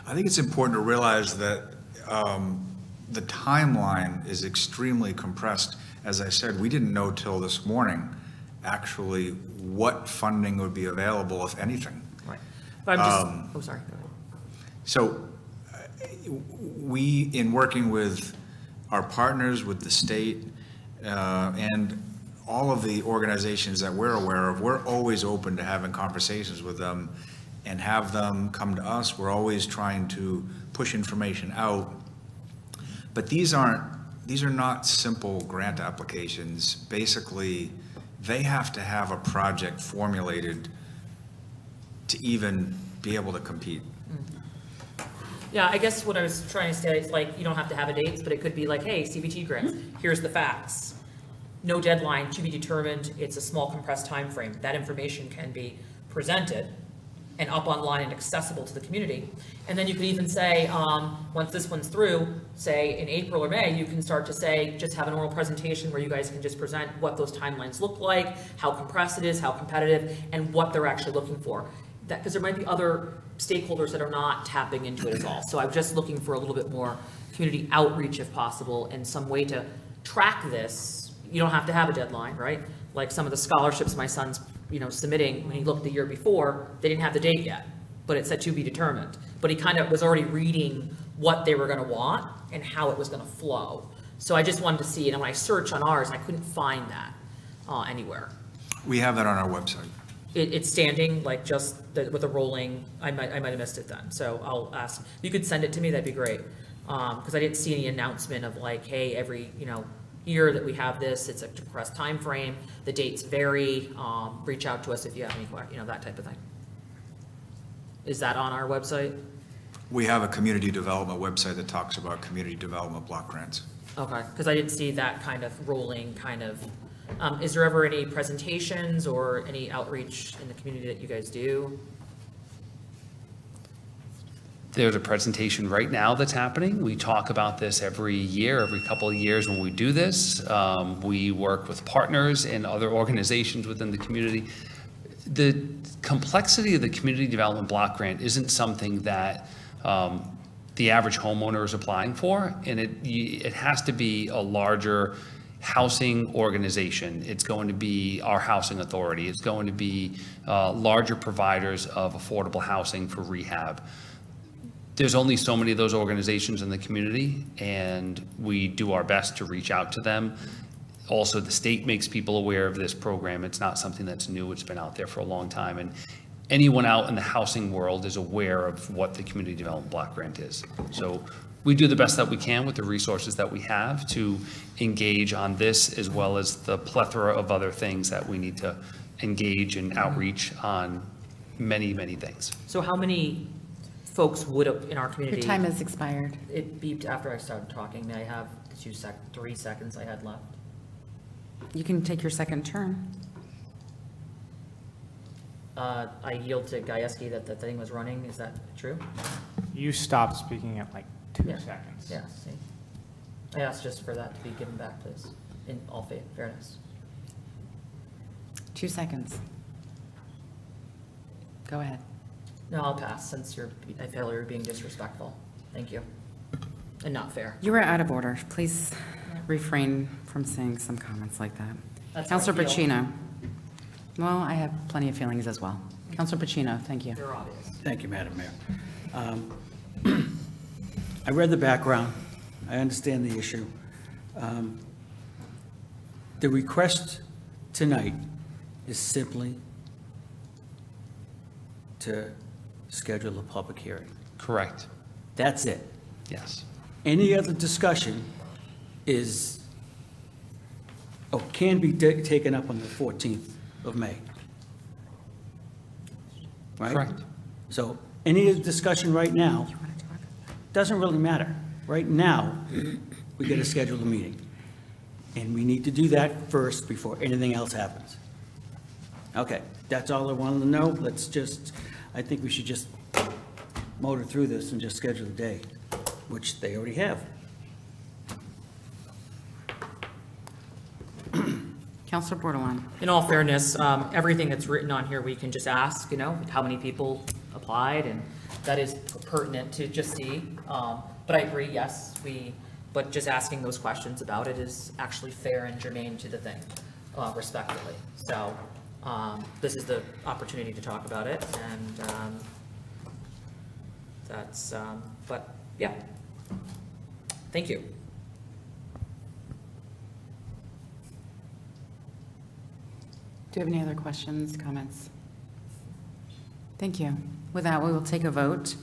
I think it's important to realize that um, the timeline is extremely compressed. As I said, we didn't know till this morning, actually, what funding would be available, if anything. Right. I'm just, Um, oh, sorry, go ahead. So uh, we, in working with our partners, with the state, uh, and all of the organizations that we're aware of, we're always open to having conversations with them and have them come to us. We're always trying to push information out. But these aren't, these are not simple grant applications. Basically, they have to have a project formulated to even be able to compete. Mm-hmm. Yeah, I guess what I was trying to say is like, you don't have to have a date, but it could be like, hey, CDBG grants, here's the facts. no deadline to be determined, it's a small compressed time frame. That information can be presented and up online and accessible to the community. And then you could even say, um, once this one's through, say in April or May, you can start to say, just have an oral presentation where you guys can just present what those timelines look like, how compressed it is, how competitive, and what they're actually looking for. That, because there might be other stakeholders that are not tapping into it at all. So I'm just looking for a little bit more community outreach if possible and some way to track this. You don't have to have a deadline, right? Like some of the scholarships my son's, you know, submitting, when he looked the year before, they didn't have the date yet, but it said to be determined. But he kind of was already reading what they were gonna want and how it was gonna flow. So I just wanted to see, and when I searched on ours, I couldn't find that, uh, anywhere. We have that on our website. It, it's standing, like just the- with a rolling, I might, I might have missed it then, so I'll ask, if you could send it to me, that'd be great. Um, because I didn't see any announcement of like, hey, every, you know, year that we have this, it's a compressed time frame. the dates vary, um, reach out to us if you have any, you know, that type of thing. Is that on our website? We have a community development website that talks about community development block grants. Okay, because I didn't see that kind of rolling kind of, um, is there ever any presentations or any outreach in the community that you guys do? There's a presentation right now that's happening. We talk about this every year, every couple of years when we do this. Um, We work with partners and other organizations within the community. The complexity of the community development block grant isn't something that um, the average homeowner is applying for, and it, it has to be a larger housing organization. It's going to be our housing authority. It's going to be uh, larger providers of affordable housing for rehab there's only so many of those organizations in the community, and we do our best to reach out to them. Also, the state makes people aware of this program. It's not something that's new. It's been out there for a long time. And anyone out in the housing world is aware of what the Community Development Block Grant is. So we do the best that we can with the resources that we have to engage on this, as well as the plethora of other things that we need to engage and outreach on many, many things. So how many folks would have, in our Your community? time has expired. It beeped after I started talking. May I have the two sec, three seconds I had left? You can take your second turn. Uh, I yield to Gieske that the thing was running. Is that true? You stopped speaking at like two Yeah. seconds. Yeah, see. I asked just for that to be given back, please, in all fa- fairness. Two seconds. Go ahead. No, I'll pass since you're, I feel you're being disrespectful. Thank you. And not fair. You were out of order. Please refrain from saying some comments like that. That's how I Councilor feel. Pacino. Well, I have plenty of feelings as well. Councilor Pacino, thank you. They're obvious. Thank you, Madam Mayor. Um, I read the background. I understand the issue. Um, The request tonight is simply to schedule a public hearing. Correct. That's it. Yes. Any other discussion is, oh, can be ta- taken up on the 14th of May. Right? Correct. So any discussion right now doesn't really matter. Right now, we got to schedule a meeting. And we need to do that first before anything else happens. Okay, that's all I wanted to know. Let's just, I think we should just motor through this and just schedule the day, which they already have. Councilor Bordelon. In all fairness, um, everything that's written on here, we can just ask, you know, how many people applied, and that is pertinent to just see. Um, But I agree, yes, we, but just asking those questions about it is actually fair and germane to the thing, uh, respectfully. So um, this is the opportunity to talk about it, and um, that's, um, but, yeah. Thank you. Do you have any other questions, comments? Thank you. With that, we will take a vote.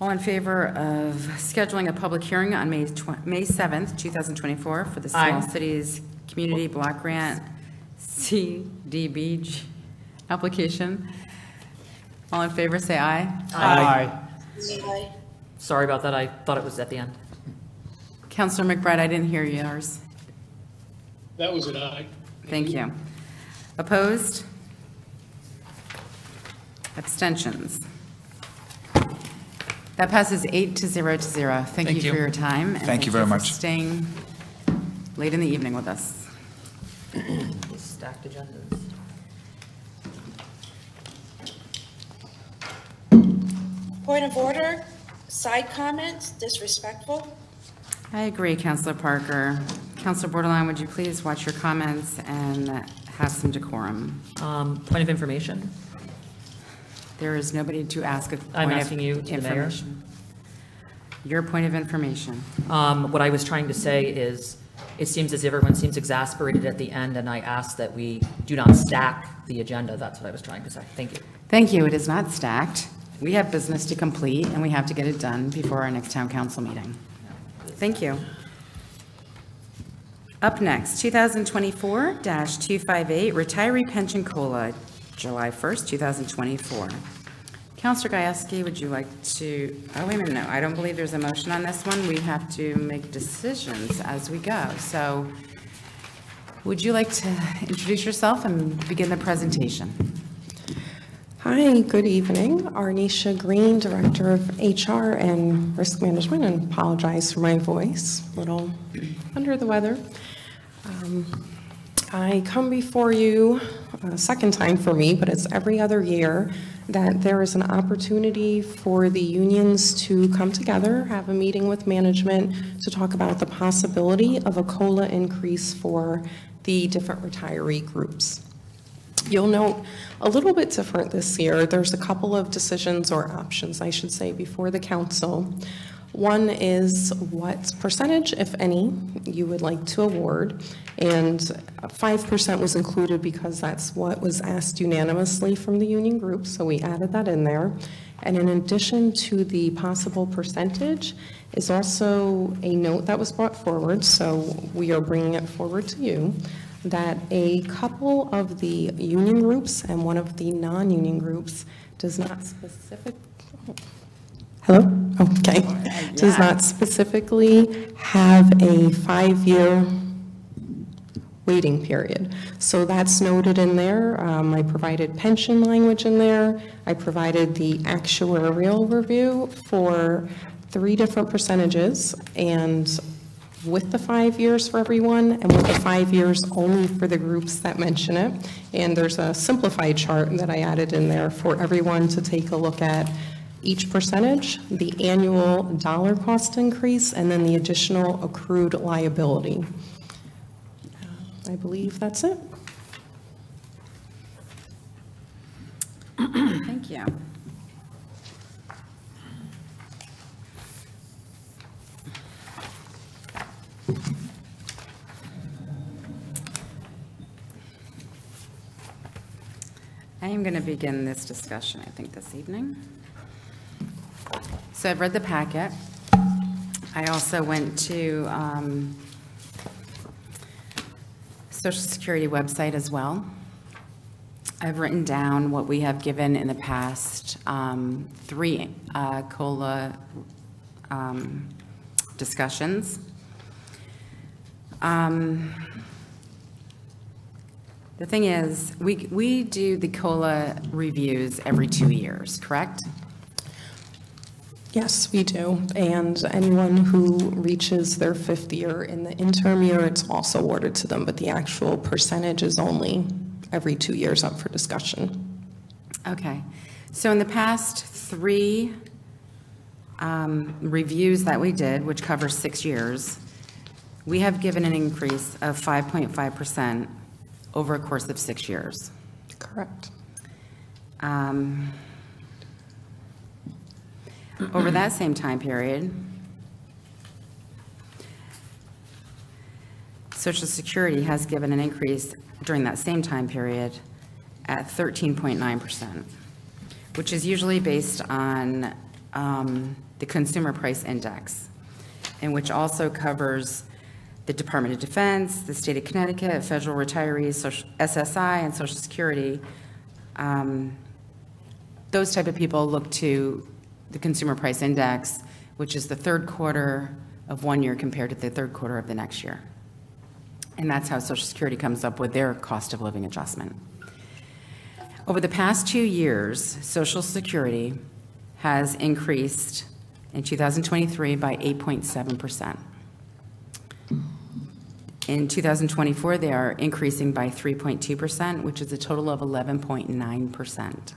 All in favor of scheduling a public hearing on May tw- May 7th, 2024 for the. Small Cities Community Block Grant CDBG application? All in favor, say aye. Aye. Aye. Sorry about that, I thought it was at the end. Councilor McBride, I didn't hear yours. That was an aye. Thank you. Opposed? Abstentions? That passes eight to zero to zero. Thank Thank you for you. your time. and Thank you very for much. Staying late in the evening with us. Stacked agendas. Point of order, side comments, disrespectful. I agree, Councilor Parker. Councilor Bordelon, would you please watch your comments and have some decorum? Um, Point of information? There is nobody to ask I'm point of asking you to the mayor. information. Your point of information. Um, What I was trying to say is, it seems as if everyone seems exasperated at the end, and I ask that we do not stack the agenda. That's what I was trying to say. Thank you. Thank you. It is not stacked. We have business to complete, and we have to get it done before our next town council meeting. Thank you. Up next, 2024-258 Retiree Pension COLA, July 1st, 2024. Councilor Gieske, would you like to, oh, wait a minute, no, I don't believe there's a motion on this one. We have to make decisions as we go. So would you like to introduce yourself and begin the presentation? Hi, good evening. Arnisha Green, Director of HR and Risk Management, and apologize for my voice, a little under the weather. Um, I come before you, a second time for me, but it's every other year, that there is an opportunity for the unions to come together, have a meeting with management to talk about the possibility of a COLA increase for the different retiree groups. You'll note a little bit different this year. There's a couple of decisions or options, I should say, before the council. One is what percentage, if any, you would like to award. And 5% was included because that's what was asked unanimously from the union group, so we added that in there. And in addition to the possible percentage is also a note that was brought forward, so we are bringing it forward to you, that a couple of the union groups and one of the non-union groups does not specific, oh, hello? Okay. Does not specifically have a five-year waiting period. So that's noted in there. Um, I provided pension language in there. I provided the actuarial review for three different percentages, and with the five years for everyone, and with the five years only for the groups that mention it. And there's a simplified chart that I added in there for everyone to take a look at each percentage, the annual dollar cost increase, and then the additional accrued liability. Uh, I believe that's it. Thank you. I am going to begin this discussion, I think, this evening. So I've read the packet. I also went to um, Social Security website as well. I've written down what we have given in the past um, three uh, COLA um, discussions. Um, The thing is, we, we do the COLA reviews every two years, correct? Yes, we do. And anyone who reaches their fifth year in the interim year, it's also awarded to them, but the actual percentage is only every two years up for discussion. Okay. So in the past three um, reviews that we did, which covers six years, we have given an increase of 5.5% over a course of six years. Correct. Um, Over that same time period, Social Security has given an increase during that same time period at 13.9%, which is usually based on um, the Consumer Price Index, and which also covers the Department of Defense, the State of Connecticut, Federal Retirees, Social- SSI, and Social Security. Um, Those type of people look to the Consumer Price Index, which is the third quarter of one year compared to the third quarter of the next year. And that's how Social Security comes up with their cost of living adjustment. Over the past two years, Social Security has increased in 2023 by 8.7%. In 2024, they are increasing by 3.2%, which is a total of 11.9%.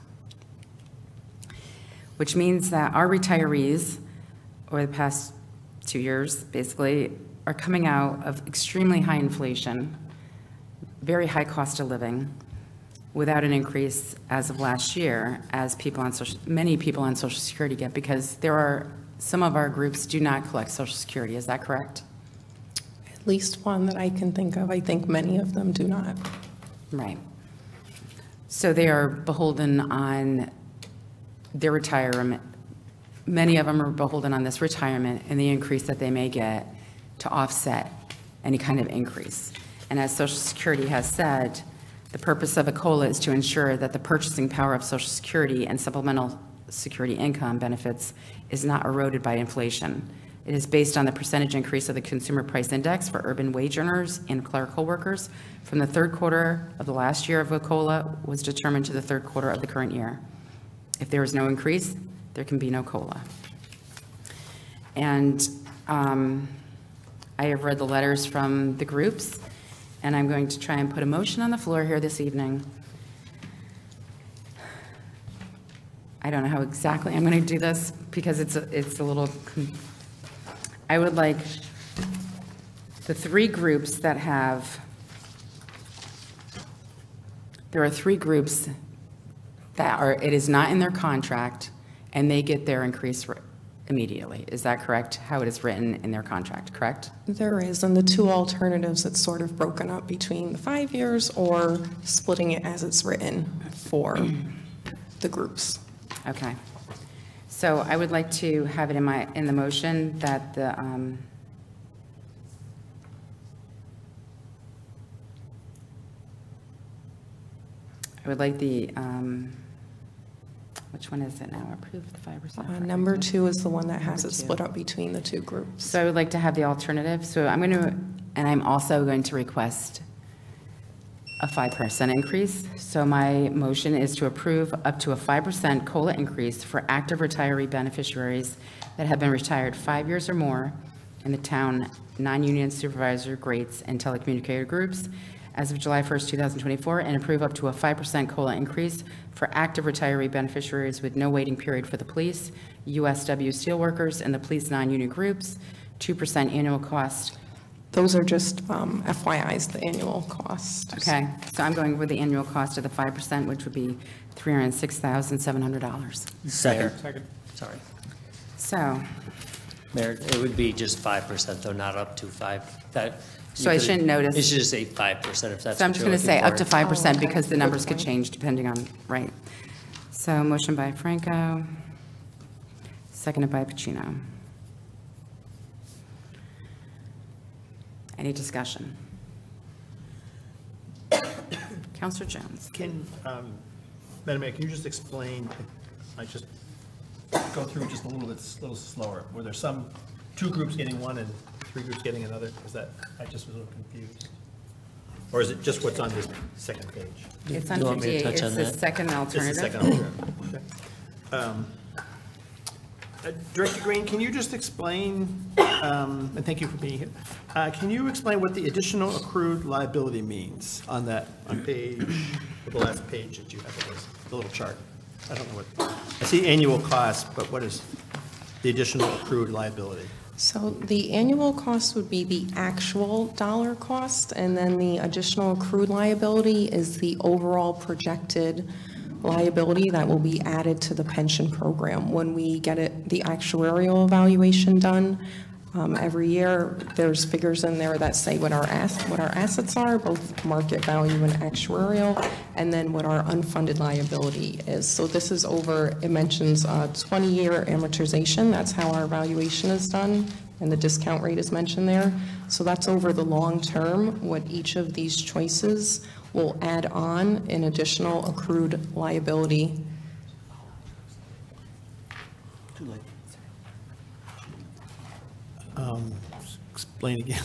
Which means that our retirees, over the past two years, basically, are coming out of extremely high inflation, very high cost of living, without an increase as of last year, as people on social, many people on Social Security get, because there are, some of our groups do not collect Social Security. Is that correct? At least one that I can think of. I think many of them do not. Right. So they are beholden on their retirement. Many of them are beholden on this retirement and the increase that they may get to offset any kind of increase. And as Social Security has said, the purpose of a COLA is to ensure that the purchasing power of Social Security and supplemental security income benefits is not eroded by inflation. It is based on the percentage increase of the Consumer Price Index for urban wage earners and clerical workers from the third quarter of the last year of a COLA was determined to the third quarter of the current year. If there is no increase, there can be no COLA. And um, I have read the letters from the groups, and I'm going to try and put a motion on the floor here this evening. I don't know how exactly I'm going to do this because it's, a it's a little, I would like the three groups that have, there are three groups that are, it is not in their contract, and they get their increase immediately. Is that correct? How it is written in their contract, correct? There is, and the two alternatives, it's sort of broken up between the five years or splitting it as it's written for the groups. Okay. So I would like to have it in my, in the motion that the, um, I would like the, um, which one is it now? Approve the 5%? Uh, Number two is the one that has Number it two. split up between the two groups. So I would like to have the alternative. So I'm going to, and I'm also going to request a 5% increase. So my motion is to approve up to a 5% COLA increase for active retiree beneficiaries that have been retired five years or more in the town non-union supervisor grades and telecommunicator groups as of July 1st, 2024, and approve up to a 5% COLA increase for active retiree beneficiaries with no waiting period for the police, USW steelworkers, and the police non-union groups, 2% annual cost Those are just um, FYIs, the annual cost. Okay, so I'm going with the annual cost of the 5%, which would be $306,700. Second. Second. Sorry. So, Mayor, it would be just 5% though, not up to 5. That. You So I shouldn't notice- It should just say 5% if that's so I'm just going to say up to 5% because the numbers could change depending on, right. So motion by Franco, seconded by Pacino. Any discussion? Councilor Jones? Can, um, Madam Mayor, can you just explain, I just go through just a little bit, s- little slower. Were there some, two groups getting one and three groups getting another? Is that, I just was a little confused. Or is it just what's on this second page? It's on 58, it's the second Just the second alternative, okay. Um, uh, Director Green, can you just explain, um, and thank you for being here, uh, can you explain what the additional accrued liability means on that, on page, the last page that you have, it is, the little chart? I don't know what, I see annual cost, but what is the additional accrued liability? So the annual cost would be the actual dollar cost, and then the additional accrued liability is the overall projected liability that will be added to the pension program. When we get it, the actuarial evaluation done, um, every year, there's figures in there that say what our what our assets are, both market value and actuarial, and then what our unfunded liability is. So this is over, it mentions a 20-year amortization, that's how our evaluation is done, and the discount rate is mentioned there. So that's over the long term, what each of these choices will add on an additional accrued liability. Too late. Um, Explain again.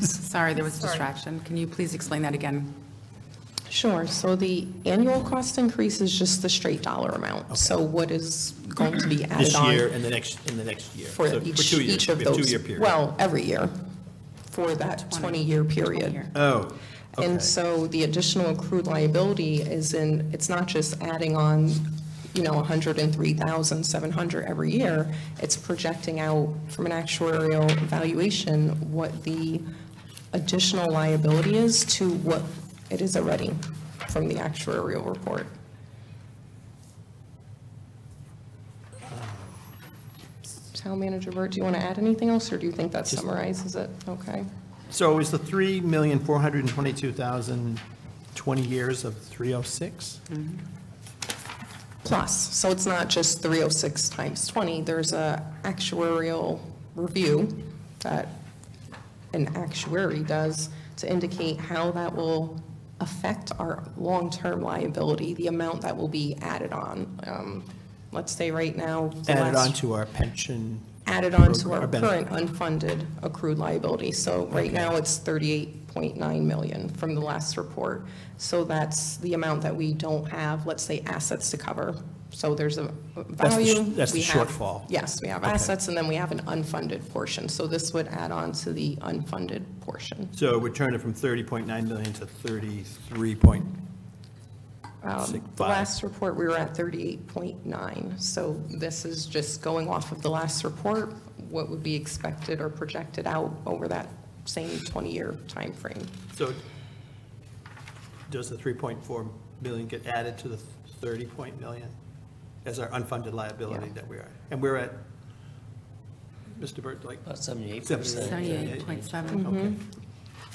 Sorry, there was Sorry. distraction. Can you please explain that again? Sure, so the annual cost increase is just the straight dollar amount. So what is going to be added This on? year and the next, in the next year. For So each, two years. each of We have those. Two-year period. Well, every year, for that 20-year period. Oh, okay. And so the additional accrued liability is in, it's not just adding on, you know, 103,700 every year. It's projecting out from an actuarial valuation what the additional liability is to what it is already from the actuarial report. Town Manager Burt, do you want to add anything else, or do you think that summarizes it? Okay. So is the 3,422,000 20 years of 306? Plus. So it's not just 306 times 20, there's a actuarial review that an actuary does to indicate how that will affect our long-term liability, the amount that will be added on. Um, Let's say right now. Added last- on to our pension. added on to program- our current unfunded accrued liability. So right now, it's 38.9 million from the last report. So that's the amount that we don't have, let's say, assets to cover. So there's a That's the value. that's the have- shortfall. Yes, we have Okay. assets, and then we have an unfunded portion. So this would add on to the unfunded portion. So we're turning from 30.9 million to 33 point, Um, The last report, we were at 38.9. So this is just going off of the last report, what would be expected or projected out over that same 20-year time frame. so does the 3.4 million get added to the 30 point million as our unfunded liability that we are? And we're at, Mr. Burt, like? About 78%. 78.7. Okay.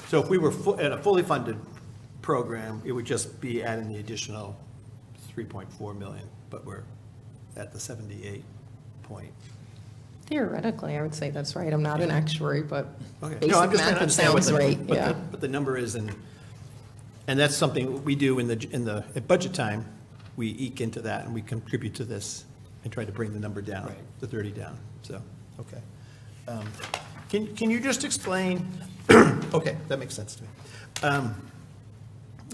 So if we were at a fully funded program, it would just be adding the additional 3.4 million, but we're at the 78 point. Theoretically, I would say that's right. I'm not an actuary, but Okay. basic No, I'm just trying to math, it understand what sounds the- right, what the- yeah. What the number is, and, and that's something we do in the, in the, at budget time, we eke into that and we contribute to this and try to bring the number down, the 30 down, so, okay. Um, Can, can you just explain, okay, that makes sense to me. Um,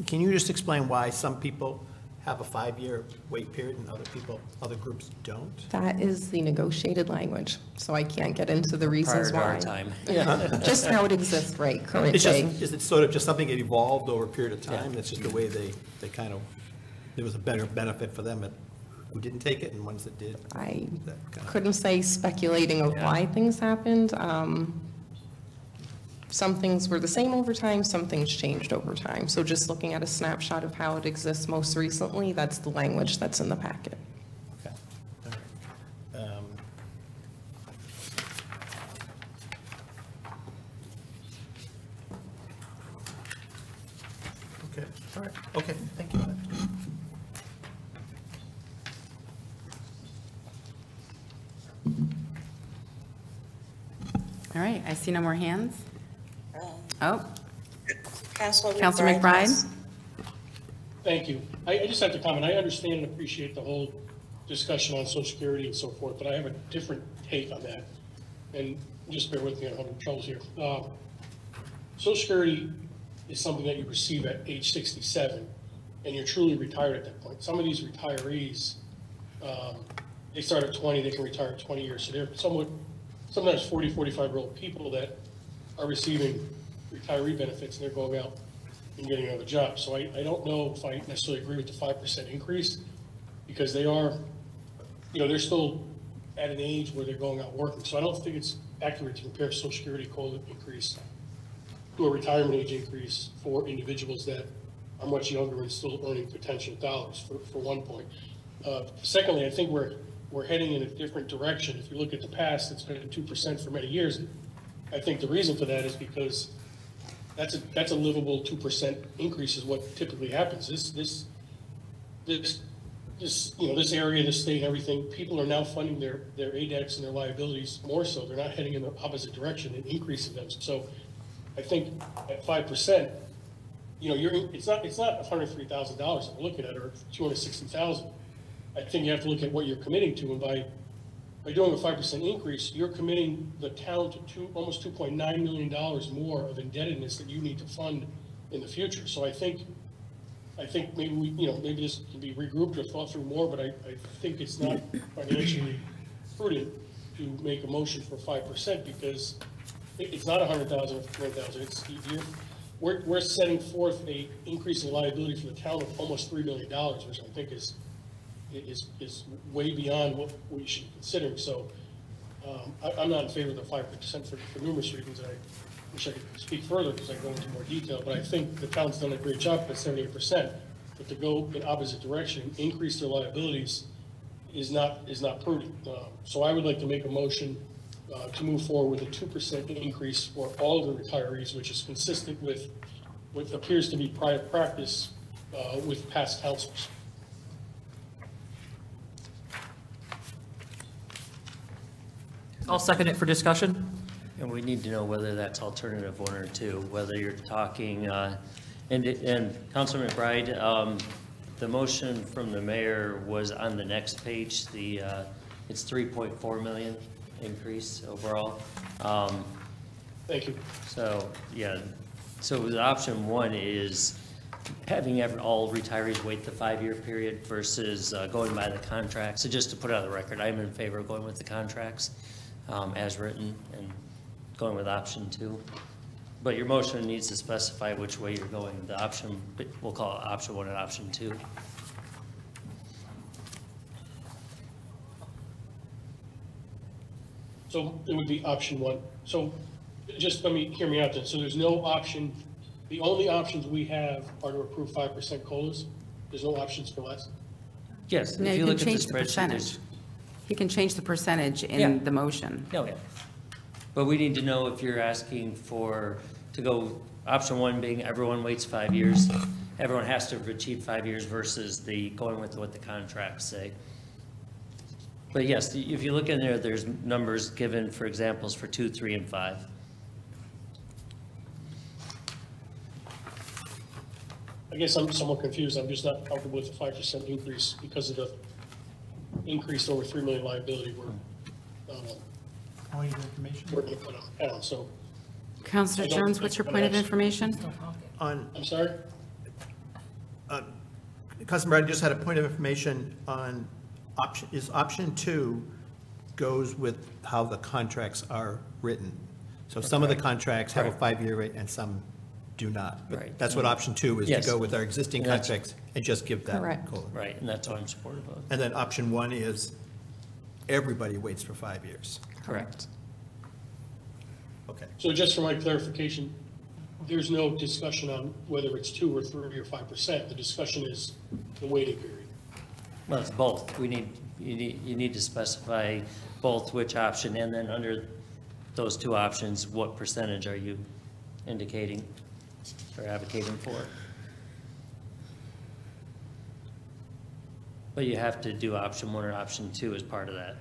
Can you just explain why some people have a five-year wait period and other people, other groups don't? That is the negotiated language, so I can't get into the reasons to our why. time. Yeah, just how it exists right current It's just, is it sort of just something that evolved over a period of time? That's just the way they, they kind of, there was a better benefit for them at- who didn't take it and ones that did? I That kind of- couldn't say speculating of why things happened. Um, Some things were the same over time, some things changed over time. So just looking at a snapshot of how it exists most recently, that's the language that's in the packet. Okay, all right. Um, Okay, all right, okay, thank you. All right, I see no more hands. Oh, Councilor Councilor McBride? Thank you. I, I just have to comment, I understand and appreciate the whole discussion on social security and so forth, but I have a different take on that. And just bear with me, I'm having troubles here. Uh, Social security is something that you receive at age sixty-seven, and you're truly retired at that point. Some of these retirees, um, they start at twenty, they can retire at twenty years, so they're somewhat, sometimes 40, 45-year-old people that are receiving retiree benefits, and they're going out and getting another job. So I, I don't know if I necessarily agree with the five percent increase, because they are, you know, they're still at an age where they're going out working. So I don't think it's accurate to compare social security COLA increase to a retirement age increase for individuals that are much younger and still earning potential dollars, for, for one point. Uh, Secondly, I think we're, we're heading in a different direction. If you look at the past, it's been two percent for many years. I think the reason for that is because that's a, that's a livable two percent increase is what typically happens. This, this, this, this, you know, this area, this state, everything, people are now funding their, their ADEX and their liabilities more so. They're not heading in the opposite direction and increasing them. So I think at five percent, you know, you're, it's not, it's not hundred three thousand dollars that we're looking at, or two hundred sixty thousand. I think you have to look at what you're committing to, and by by doing a five percent increase, you're committing the town to two, almost two point nine million dollars more of indebtedness that you need to fund in the future. So I think, I think maybe we, you know, maybe this can be regrouped or thought through more, but I, I think it's not financially prudent to make a motion for five percent because it's not a hundred thousand or twenty thousand, it's, you're, we're, we're setting forth a increase in liability for the town of almost three million dollars, which I think is, is, is way beyond what we should consider. So, um, I, I'm not in favor of the five percent for, for numerous reasons. I wish I could speak further because I go into more detail, but I think the town's done a great job at seventy-eight percent. But to go in opposite direction, increase their liabilities is not, is not prudent. Um, So I would like to make a motion uh, to move forward with a two percent increase for all of the retirees, which is consistent with what appears to be prior practice uh, with past councils. I'll second it for discussion. And we need to know whether that's alternative one or two, whether you're talking, uh, and, and Councilman McBride, um, the motion from the mayor was on the next page, the, uh, it's 3.4 million increase overall. Um, Thank you. So, yeah, so the option one is having every, all retirees wait the five-year period versus uh, going by the contract. So just to put it on the record, I'm in favor of going with the contracts um, as written and going with option two. But your motion needs to specify which way you're going. The option, we'll call it option one and option two. So it would be option one. So just let me, hear me out then. So there's no option, the only options we have are to approve five percent COLAs? There's no options for less? Yes, No, if you you look at the change the percentage. there's, He can change the percentage Yeah. in the motion. no, yeah. But we need to know if you're asking for, to go, option one being everyone waits five years, everyone has to have achieved five years versus the, going with what the contracts say. But yes, if you look in there, there's numbers given for examples for two, three, and five. I guess I'm somewhat confused. I'm just not comfortable with the five percent increase because of the increased over three million liability we're, um, Point of information? we're gonna put on the so. Councilor I don't Jones, what's your I'm point of gonna- information? On, I'm sorry? Councilman Brady just had a point of information on option, is option two goes with how the contracts are written. So some of the contracts have a five-year rate and some do not. But Right. That's what option two is, to Yes. go with our existing And that's- contracts and just give that Correct. COLA. Right, and that's what I'm supportive of. And then option one is everybody waits for five years. Correct. Okay. So just for my clarification, there's no discussion on whether it's two or three or five percent. The discussion is the waiting period. Well, it's both. We need, you need, you need to specify both which option, and then under those two options, what percentage are you indicating or advocating for? But you have to do option one or option two as part of that.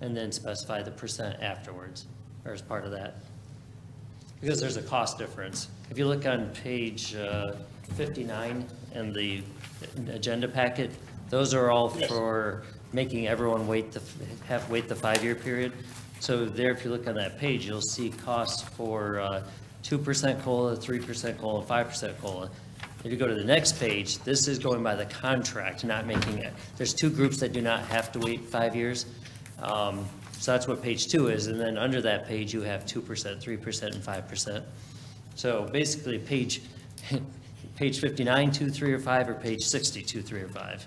And then specify the percent afterwards, or as part of that. Because there's a cost difference. If you look on page uh, 59 in the agenda packet, those are all Yes. for making everyone wait the, have, wait the five-year period. So there, if you look on that page, you'll see costs for uh, 2% COLA, 3% COLA, 5% COLA. If you go to the next page, this is going by the contract, not making it. There's two groups that do not have to wait five years. Um, So that's what page two is, and then under that page, you have 2%, 3%, and 5%. So basically, page, page 59, 2, 3, or 5, or page 60, 2, 3, or 5.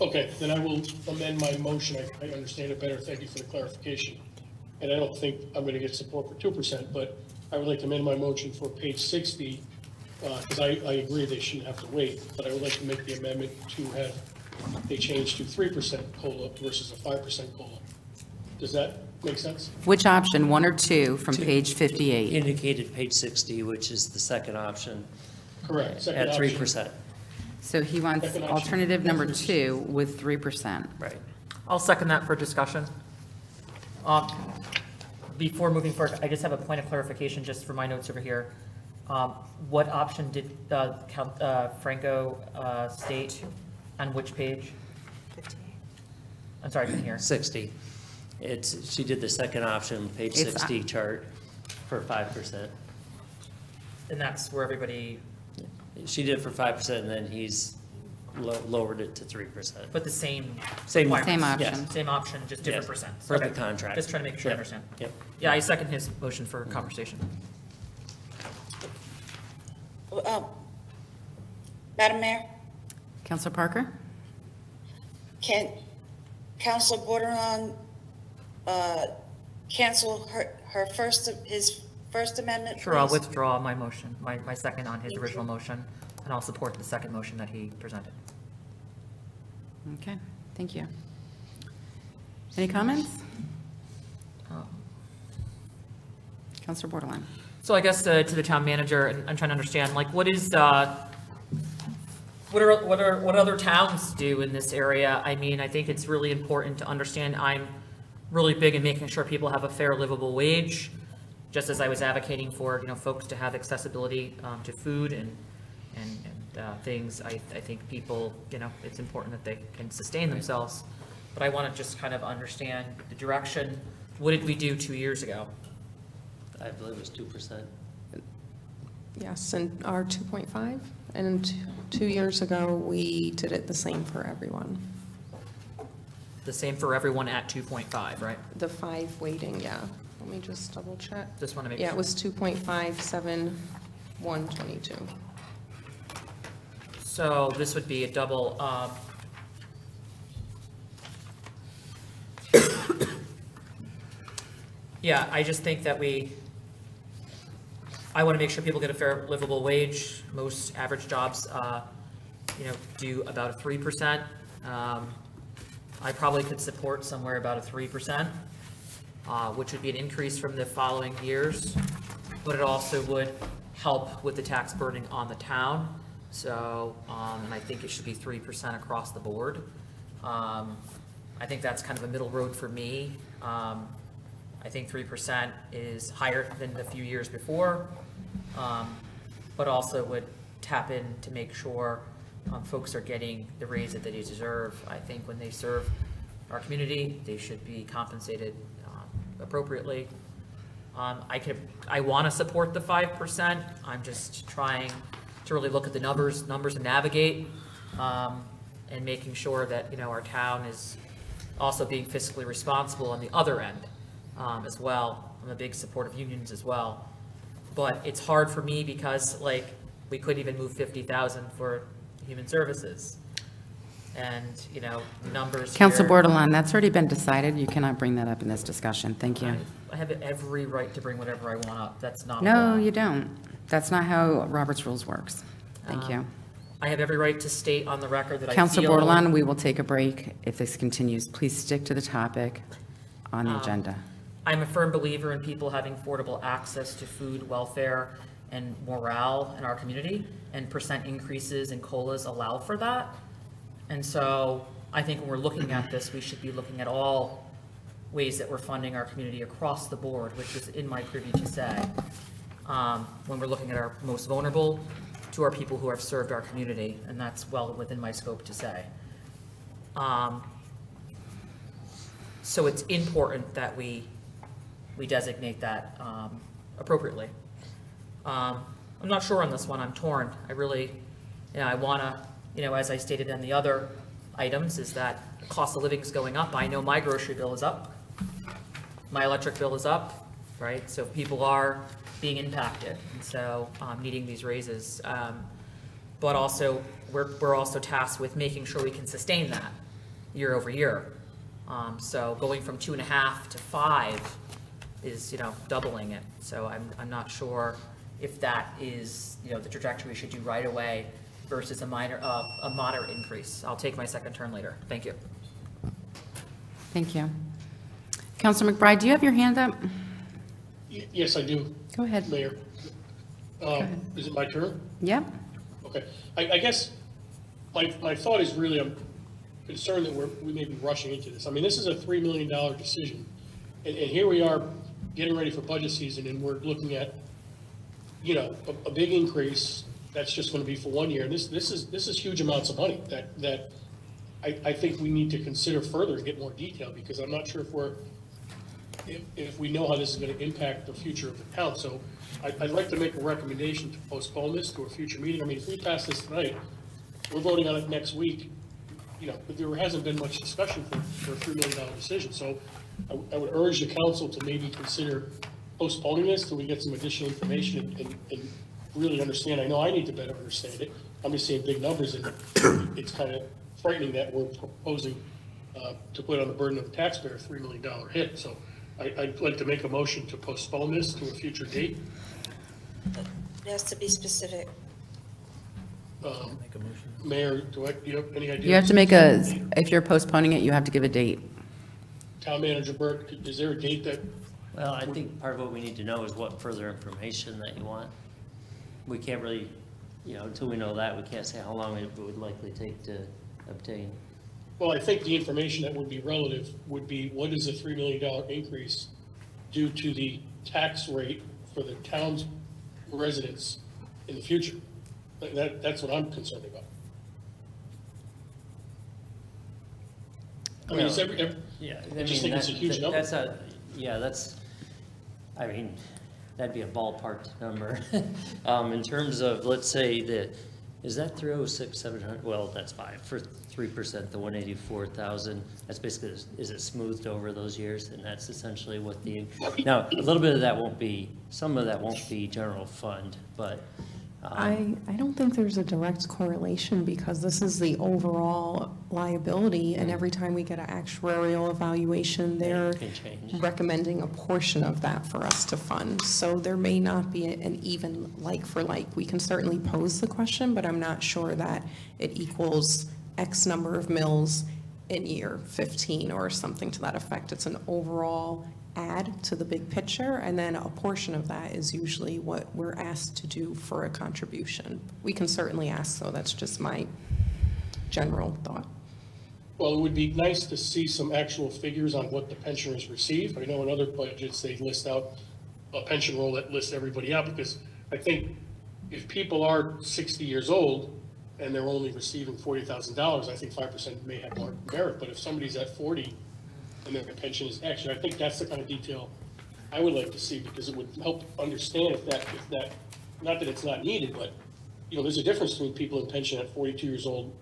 Okay, then I will amend my motion. I, I understand it better. Thank you for the clarification. And I don't think I'm gonna get support for two percent, but I would like to amend my motion for page sixty, because I, I agree they shouldn't have to wait, but I would like to make the amendment to have a change to three percent COLA versus a five percent COLA. Does that make sense? Which option, one or two, from page 58? Indicated page 60, which is the second option. Correct, second At option. 3%. So he wants Second option. alternative number two with 3%. Right. I'll second that for discussion. Um, Before moving forward, I just have a point of clarification just for my notes over here. Um, What option did uh, Count- uh, Franco uh, state on which page? I'm sorry, I didn't hear. 60. It's, she did the second option, page It's- 60 chart for 5%. And that's where everybody, She did it for 5% and then he's lo- lowered it to 3%. but the same. Same- Same option. Same option, just different Yes, percents. for the Okay. contract. Just trying to make sure I Yep, understand. yep. Yeah, I second his motion for conversation. Um, Madam Mayor, Councilor Parker? can Council Bordelon uh, cancel her, her first, his First Amendment, Sure, I'll withdraw my motion, my, my second on his Thank original you. motion, and I'll support the second motion that he presented. Okay, thank you. Any comments? Councilor Bordelon? So I guess uh, to the town manager, and I'm trying to understand, like, what is, uh, what are, what are, what other towns do in this area? I mean, I think it's really important to understand, I'm really big in making sure people have a fair livable wage, just as I was advocating for, you know, folks to have accessibility um, to food and, and, and uh, things. I, I think people, you know, it's important that they can sustain themselves. But I want to just kind of understand the direction. What did we do two years ago? I believe it was 2%. Yes, and our 2.5, and t- two years ago, we did it the same for everyone. The same for everyone at 2.5, right? The five weighting, yeah. Let me just double check. Just want to make sure. Yeah, sure. it was 2.57, 122. So this would be a double, um, yeah, I just think that we, I want to make sure people get a fair livable wage. Most average jobs, uh, you know, do about a three percent. Um, I probably could support somewhere about a three percent, uh, which would be an increase from the following years. But it also would help with the tax burden on the town. So, um, and I think it should be three percent across the board. Um, I think that's kind of a middle road for me. Um, I think three percent is higher than the few years before, um, but also would tap in to make sure um, folks are getting the raise that they deserve. I think when they serve our community, they should be compensated um, appropriately. Um, I could, I want to support the five percent. I'm just trying to really look at the numbers, numbers and navigate, um, and making sure that, you know, our town is also being fiscally responsible on the other end, um, as well. I'm a big supporter of unions as well. But it's hard for me because, like, we couldn't even move fifty thousand for human services. And, you know, numbers Councilor here- Bordelon, that's already been decided. You cannot bring that up in this discussion. Thank you. I have every right to bring whatever I want up. That's not. No, you don't. That's not how Robert's Rules works. Thank you. Um, I have every right to state on the record that I feel. Bordelon, we will take a break if this continues. Please stick to the topic on the Um, agenda. I'm a firm believer in people having affordable access to food, welfare, and morale in our community, and percent increases in COLAs allow for that. And so I think when we're looking at this, we should be looking at all ways that we're funding our community across the board, which is in my privy to say. Um, When we're looking at our most vulnerable, to our people who have served our community, and that's well within my scope to say. Um, So it's important that we, we designate that um, appropriately. Um, I'm not sure on this one, I'm torn. I really, you know, I want to, you know, as I stated in the other items, is that the cost of living is going up. I know my grocery bill is up. My electric bill is up, right? So people are being impacted, and so um, needing these raises. Um, But also, we're, we're also tasked with making sure we can sustain that year over year. Um, So going from two and a half to five is, you know, doubling it. So I'm, I'm not sure if that is, you know, the trajectory we should do right away versus a minor, uh, a moderate increase. I'll take my second turn later. Thank you. Thank you. Councilor McBride, do you have your hand up? Y- Yes, I do. Go ahead. Mayor. Um, Is it my turn? Yep. Okay. I, I guess my, my thought is really, I'm concerned that we're, we may be rushing into this. I mean, this is a $3 million decision. And, and here we are getting ready for budget season and we're looking at, you know, a, a big increase that's just going to be for one year. This, this is, this is huge amounts of money that, that I, I think we need to consider further and get more detail, because I'm not sure if we're, if, if we know how this is gonna impact the future of the town. So I, I'd like to make a recommendation to postpone this to a future meeting. I mean, if we pass this tonight, we're voting on it next week, you know, but there hasn't been much discussion for, for a three million dollar decision. So I, I would urge the council to maybe consider postponing this till we get some additional information and, and really understand. I know I need to better understand it. I'm just seeing big numbers and it's kind of frightening that we're proposing, uh, to put on the burden of the taxpayer a three million dollar hit. So I, I'd like to make a motion to postpone this to a future date. It has to be specific. Um, Mayor, do I, do you have any idea? You have to make a, if you're postponing it, you have to give a date. Town Manager Burt, is there a date that, Well, I think part of what we need to know is what further information that you want. We can't really, you know, until we know that, we can't say how long it would likely take to obtain. well, I think the information that would be relative would be what is a three million dollar increase due to the tax rate for the town's residents in the future? That- That, that's what I'm concerned about. I mean, it's every, every- Yeah, I I just mean, think it's a huge that- number. That's a, yeah, that's, I mean, that'd be a ballpark number. Um, in terms of, let's say the, is that three oh six, seven hundred, well, that's five, for three percent, the one eighty-four thousand, that's basically, is it smoothed over those years? And that's essentially what the, now, a little bit of that won't be, some of that won't be general fund, but, I, um, I don't think there's a direct correlation because this is the overall liability and mm-hmm. every time we get an actuarial evaluation, they're can change. recommending a portion of that for us to fund. So there may not be an even like for like. We can certainly pose the question, but I'm not sure that it equals X number of mills in year 15 or something to that effect. It's an overall add to the big picture, and then a portion of that is usually what we're asked to do for a contribution. We can certainly ask, though, that's just my general thought. Well, it would be nice to see some actual figures on what the pensioners receive. I know in other budgets they list out a pension roll that lists everybody out because I think if people are 60 years old and they're only receiving $40,000, I think 5% may have merit. But if somebody's at 40 and their pension is X. I think that's the kind of detail I would like to see because it would help understand if that, if that, not that it's not needed, but you know, there's a difference between people in pension at 42 years old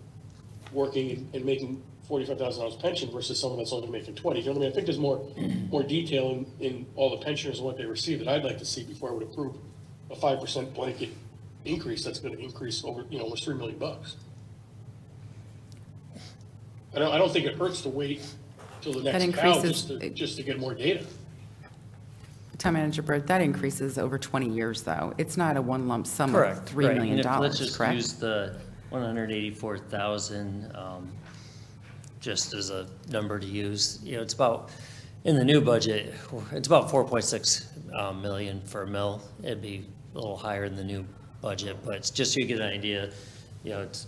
working and, and making $45,000 pension versus someone that's only making 20. You know what I mean? I think there's more, more detail in, in all the pensioners and what they receive that I'd like to see before I would approve a 5% blanket increase that's going to increase over, you know, almost 3 million bucks. I don't, I don't think it hurts to wait till the That next cow increases- just to, just to get more data. Town Manager Burt, that increases over 20 years, though. It's not a one lump sum of Correct. $3 right. million, And if- Let's just correct? use the one hundred eighty-four thousand, um, just as a number to use. You know, it's about, in the new budget, it's about four point six, um, million for a mill. It'd be a little higher in the new budget, but it's just so you get an idea, you know, it's,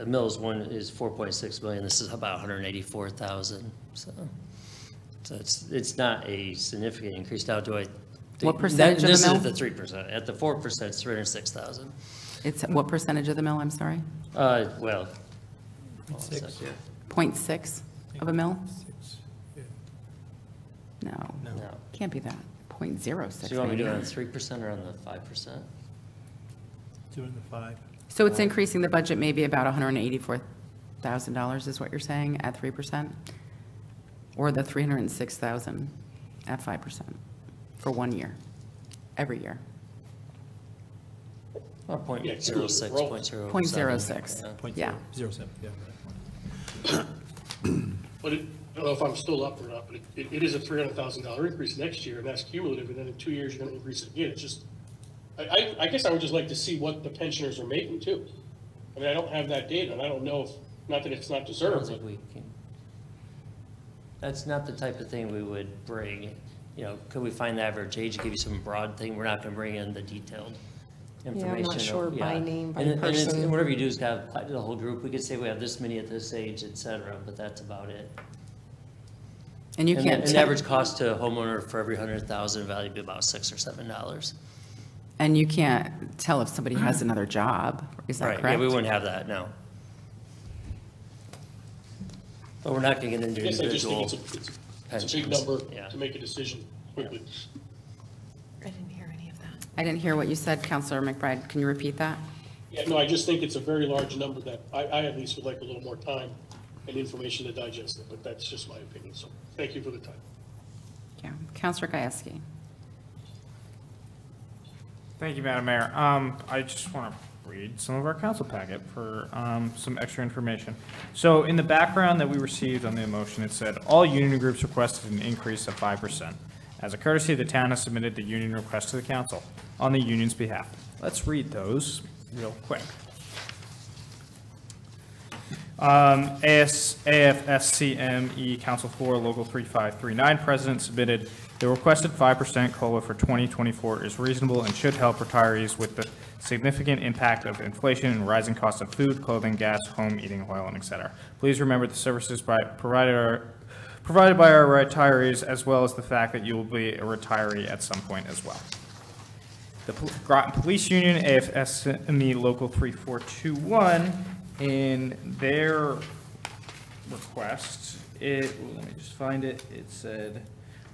a mill's one is four point six million, this is about hundred and eighty-four thousand, so. So it's, it's not a significant increase. Now, do I? What percentage of the This is at the three percent. At the four percent, it's three hundred and six thousand. It's, what percentage of the mill, I'm sorry? Uh, well. Six. .6 of a mill? yeah. No, No. can't be that. .06 So you want me to do it on maybe. three percent or on the five percent? Doing the five. So it's increasing the budget maybe about $184,000 is what you're saying at 3%? Or the 306,000 at 5% for one year, every year? Or point Yeah, zero six, growth. point zero. Point zero seven, six. yeah. Point Yeah. zero, zero seven, yeah. But it, I don't know if I'm still up or not, but it, it is a three hundred thousand dollar increase next year, and that's cumulative, and then in two years, you're gonna increase it again, it's just, I, I, I guess I would just like to see what the pensioners are making too. I mean, I don't have that data, and I don't know if, not that it's not I don't deserved, think but we can. That's not the type of thing we would bring, you know, could we find the average age, give you some broad thing? We're not gonna bring in the detailed I'm information. not sure by yeah. name, by And- and person. And whatever you do is have the whole group. We could say we have this many at this age, et cetera, but that's about it. And you And can't. the- And average cost to a homeowner for every hundred thousand value would be about six or seven dollars. And you can't tell if somebody has another job, is that Right, yeah, we wouldn't have that, no. But we're not gonna get I into guess I just think it's a, it's a- it's a big pensions. number Yeah. to make a decision quickly. I didn't hear any of that. I didn't hear what you said, Councilor McBride. Can you repeat that? Yeah, no, I just think it's a very large number that I, I at least would like a little more time and information to digest it, but that's just my opinion, so thank you for the time. Yeah. Councilor Gieske. Thank you, Madam Mayor. Um, I just want to read some of our council packet for, um, some extra information. So in the background that we received on the motion, it said, all union groups requested an increase of five percent. As a courtesy, the town has submitted the union request to the council on the union's behalf. Let's read those real quick. Um, AS, AFSCME Council 4, Local 3539 President submitted, the requested 5% COLA for 2024 is reasonable and should help retirees with the significant impact of inflation and rising costs of food, clothing, gas, home, eating oil, and et cetera. Please remember the services provided provided by our retirees, as well as the fact that you will be a retiree at some point as well. The Groton Police Union, AFSCME Local 3421, in their request, it, let me just find it, it said,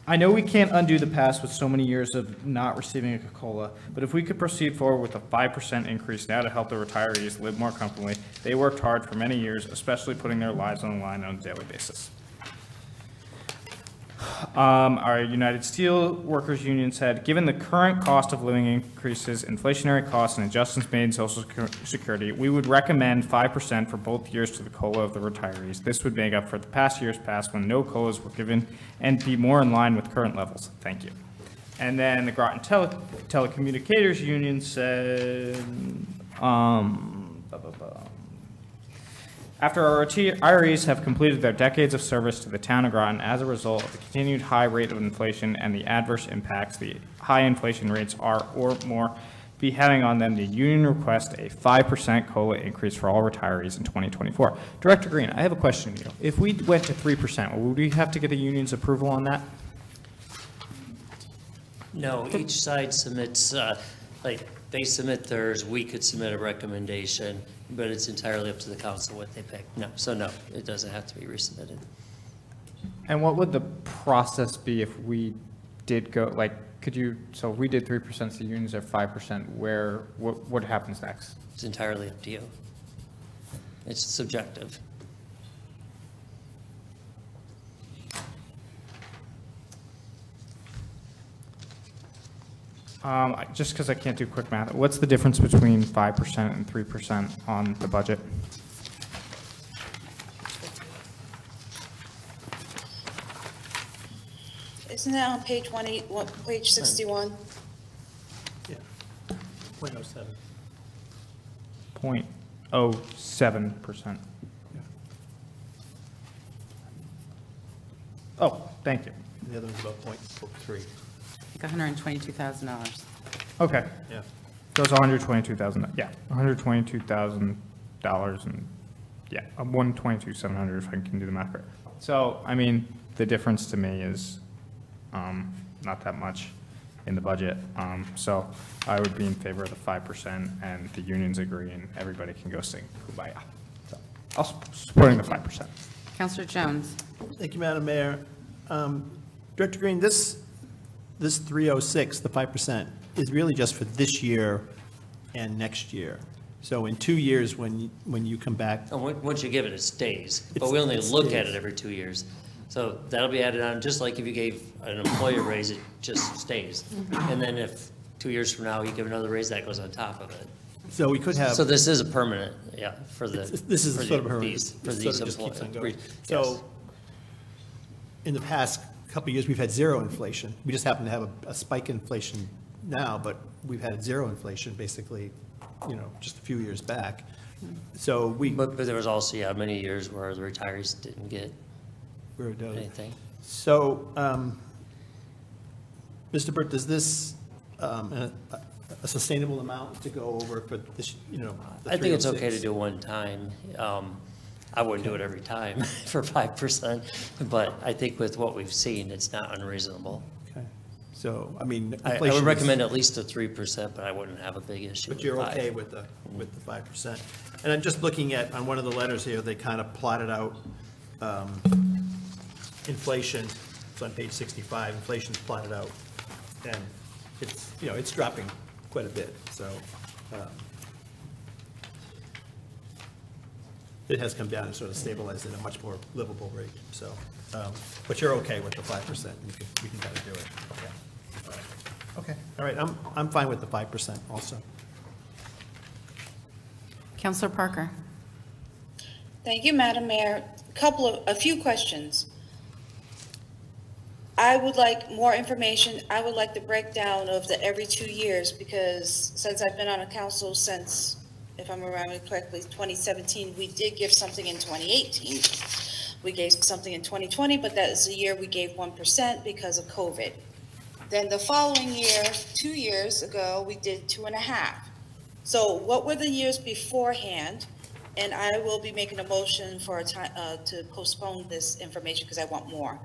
I know we can't undo the past with so many years of not receiving a COLA, but if we could proceed forward with a 5% increase now to help the retirees live more comfortably, they worked hard for many years, especially putting their lives on the line on a daily basis. Um, our United Steel Workers Union said, given the current cost of living increases, inflationary costs, and adjustments made in Social Security, we would recommend five percent for both years to the COLA of the retirees. This would make up for the past years past when no COLAs were given and be more in line with current levels. Thank you. And then the Groton Tele- Telecommunicators Union said, um, blah, blah, blah. After our retirees have completed their decades of service to the town of Groton as a result of the continued high rate of inflation and the adverse impacts the high inflation rates are or more be having on them, the union request a 5% COLA increase for all retirees in 2024. Director Green, I have a question to you. If we went to 3%, would we have to get the union's approval on that? No, each side submits, uh, like, they submit theirs, we could submit a recommendation, but it's entirely up to the council what they pick. No, so no, it doesn't have to be resubmitted. And what would the process be if we did go, like, could you, so if we did 3%, the unions are 5%, where, what, what happens next? It's entirely up to you. It's subjective. Um, I- just because I can't do quick math, what's the difference between 5% and 3% on the budget? Isn't that on page one eight, page sixty-one? Yeah, Point oh seven. Point oh seven percent. Oh, thank you. The other one's about point three. Like $122,000. Okay. Yeah. So it's hundred twenty-two thousand, yeah, hundred twenty-two thousand dollars and, yeah, one twenty-two, seven hundred, if I can do the math right. So, I mean, the difference to me is, um, not that much in the budget. Um, so I would be in favor of the five percent and the unions agree and everybody can go sing Kumbaya. So I'll s- supporting the five percent. Councilor Jones. Thank you, Madam Mayor. Um, Director Green, this, this 306, the 5%, is really just for this year and next year. So in two years, when, you- when you come back, And on- once you give it, it stays, but It's- we only it look at stays. it every two years. So that'll be added on, just like if you gave an employee a raise, it just stays. Mm-hmm. And then if, two years from now, you give another raise, that goes on top of it. so we could have. So this is a permanent, yeah, for the. It's- This is for sort of the- a, these- it For sort of just keeps on employees. going. So, in the past couple years, we've had zero inflation. We just happen to have a, a spike in inflation now, but we've had zero inflation, basically, you know, just a few years back. So we. But, but there was also, yeah, many years where the retirees didn't get Where it does. anything. So, um, Mr. Burt, does this, um, a a sustainable amount to go over for this, you know? the I think it's okay to do one time. Um, I wouldn't do it every time for five percent, but I think with what we've seen, it's not unreasonable. Okay. So, I mean. I, I inflation would is- recommend at least a three percent, but I wouldn't have a big issue But with you're five. okay with the, with the five percent? And I'm just looking at, on one of the letters here, they kind of plotted out um, inflation, it's on page 65, inflation's plotted out, and it's, you know, it's dropping quite a bit, so um, it has come down and sort of stabilized at a much more livable rate, so, um, but you're okay with the 5%, we can, we can kind of do it, okay. All right. Okay, all right, I'm, I'm fine with the 5% also. Councilor Parker? Thank you, Madam Mayor. A Couple of, a few questions. I would like more information. I would like the breakdown of the every two years because since I've been on a council since, if I'm remembering correctly, 2017, we did give something in 2018. We gave something in 2020, but that is the year we gave 1% because of COVID. Then the following year, two years ago, we did two and a half. So what were the years beforehand? And I will be making a motion for a time, uh, to postpone this information because I want more.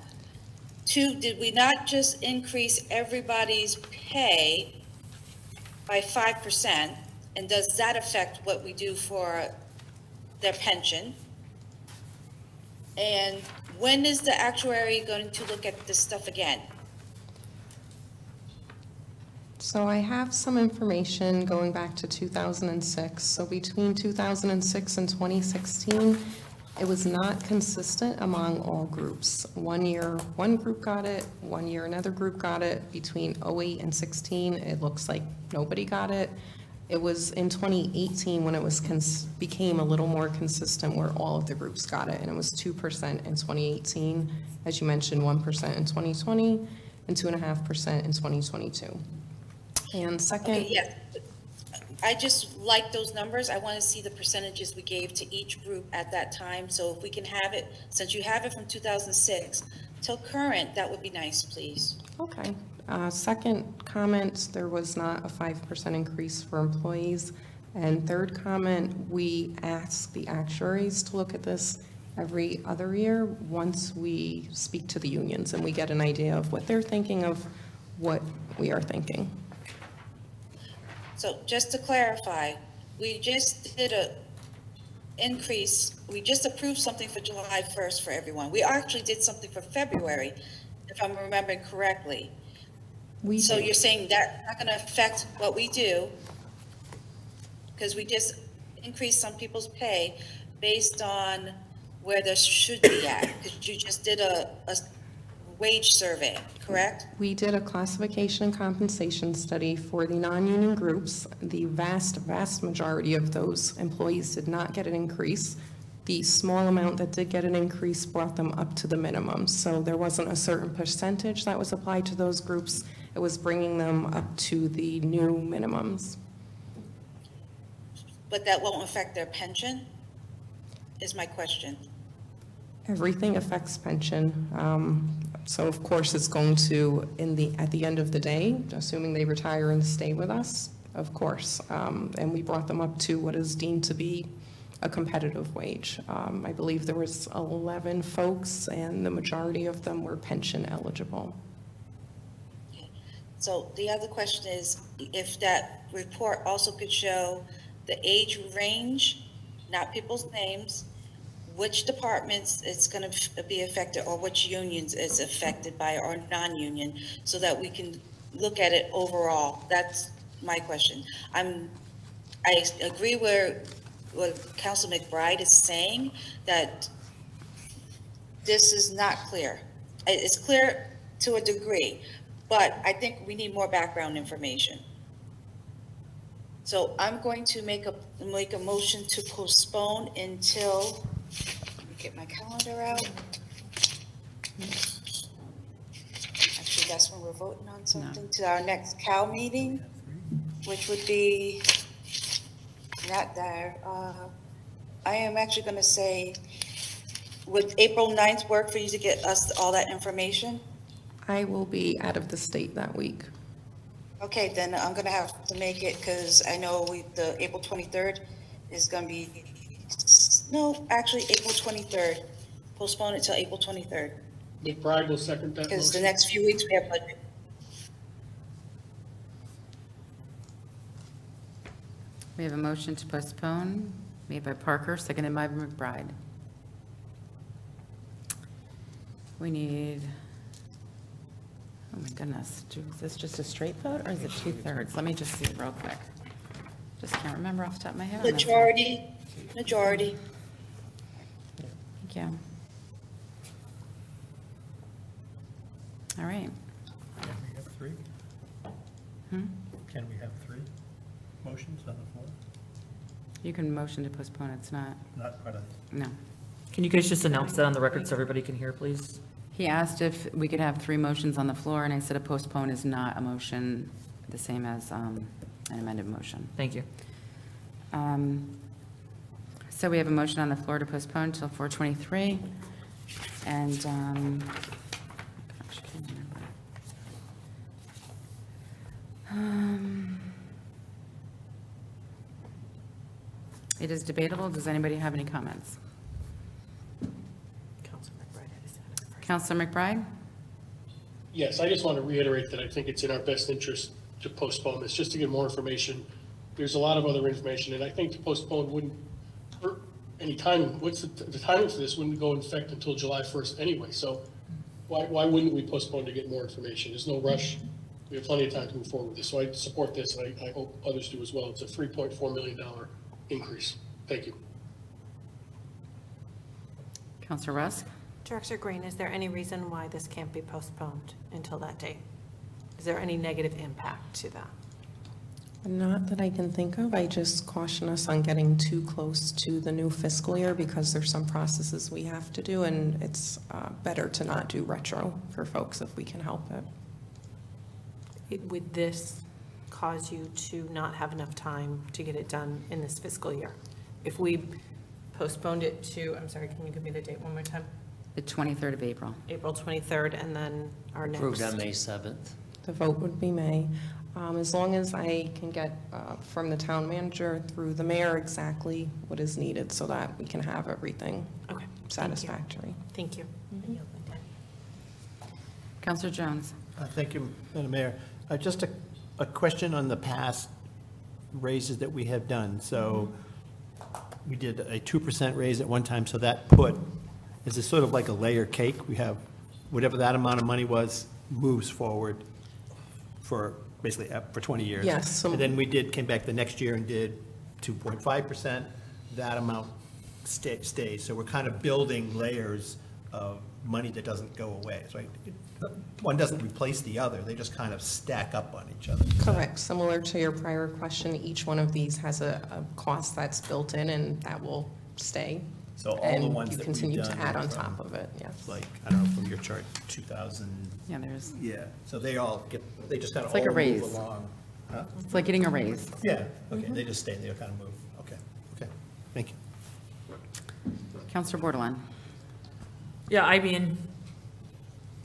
Two, did we not just increase everybody's pay by five percent? And does that affect what we do for their pension? And when is the actuary going to look at this stuff again? So I have some information going back to 2006. So between 2006 and 2016, it was not consistent among all groups. One year, one group got it, one year another group got it. Between 08 and 16, it looks like nobody got it. It was in 2018 when it was, cons- became a little more consistent where all of the groups got it, and it was 2% in 2018. As you mentioned, 1% in 2020, and 2.5% in 2022. And second. Okay, yes. I just like those numbers. I want to see the percentages we gave to each group at that time. So if we can have it, since you have it from 2006 till current, that would be nice, please. Okay. Uh, Second comment, there was not a 5% increase for employees. And third comment, we ask the actuaries to look at this every other year once we speak to the unions and we get an idea of what they're thinking of what we are thinking. So just to clarify, we just did a increase, we just approved something for July 1st for everyone. We actually did something for February, if I'm remembering correctly. We So did. you're saying that's not going to affect what we do? Because we just increased some people's pay based on where they should be at? Because you just did a, a wage survey, correct? We did a classification and compensation study for the non-union groups. The vast, vast majority of those employees did not get an increase. The small amount that did get an increase brought them up to the minimum. So there wasn't a certain percentage that was applied to those groups. It was bringing them up to the new minimums. But that won't affect their pension, is my question. Everything affects pension. Um, So of course, it's going to, in the, at the end of the day, assuming they retire and stay with us, of course. Um, And we brought them up to what is deemed to be a competitive wage. Um, I believe there was 11 folks, and the majority of them were pension eligible. So the other question is, if that report also could show the age range, not people's names, which departments it's going to be affected, or which unions it's affected by, or non-union, so that we can look at it overall. That's my question. I'm, I agree where, what Council McBride is saying, that this is not clear. It's clear to a degree, but I think we need more background information. So I'm going to make a, make a motion to postpone until, let me get my calendar out. Actually, that's when we're voting on something, to our next Cal meeting, which would be not there. Uh, I am actually going to say, would April 9th work for you to get us all that information? I will be out of the state that week. Okay, then I'm gonna have to make it, because I know we, the April 23rd is gonna be, no, actually, April 23rd. Postpone it till April 23rd, McBride will second that because the motion. next few weeks we have budget. We have a motion to postpone, made by Parker, seconded by McBride. We need, oh my goodness, do- is this just a straight vote or is it two-thirds? Let me just see real quick. Just can't remember off the top of my head. on this one. Majority, majority. Thank you. All right. Can we have three? Hmm? Can we have three motions on the floor? You can motion to postpone, it's not, Not part of no. Can you guys just announce that on the record so everybody can hear, please? He asked if we could have three motions on the floor, and I said a postpone is not a motion, the same as um, an amended motion. Thank you. Um, So we have a motion on the floor to postpone till 4:23, and, um, gosh, I can't remember. Um, It is debatable. Does anybody have any comments? Councilor McBride? Yes, I just want to reiterate that I think it's in our best interest to postpone this, just to get more information. There's a lot of other information, and I think to postpone wouldn't hurt any time. What's the, the timing for this wouldn't go in effect until July 1st anyway, so why, why wouldn't we postpone to get more information? There's no rush. We have plenty of time to move forward with this, so I support this, and I, I hope others do as well. It's a $3.4 million increase. Thank you. Councilor Rusk? Director Green, is there any reason why this can't be postponed until that date? Is there any negative impact to that? Not that I can think of. I just caution us on getting too close to the new fiscal year because there's some processes we have to do, and it's uh, better to not do retro for folks if we can help it. It- Would this cause you to not have enough time to get it done in this fiscal year? If we postponed it to, I'm sorry, can you give me the date one more time? The 23rd of April. April 23rd, and then our next. Approved on May 7th. The vote would be May. Um, As long as I can get uh, from the town manager through the mayor exactly what is needed so that we can have everything satisfactory. Thank you. Councilor Jones? Uh, Thank you, Madam Mayor. Uh, Just a, a question on the past raises that we have done. So we did a 2% raise at one time, so that put, is this sort of like a layer cake? We have, whatever that amount of money was, moves forward for, basically, uh, for 20 years. Yes, so- And then we did, came back the next year and did 2.5%. That amount sta- stays. So we're kind of building layers of money that doesn't go away. So I- one doesn't replace the other, they just kind of stack up on each other. Correct. Similar to your prior question, each one of these has a, a cost that's built in and that will stay. So all the ones And that you we've continue to add on from, top of it, yes. Like, I don't know, from your chart, 2000. Yeah, there's, Yeah, so they all get, they just kind of It's like a all move raise. along. Huh? it's like getting a raise. Yeah, okay, mm-hmm. they just stay, they kind of move, okay, okay, thank you. Councilor Bordelon? Yeah, I mean,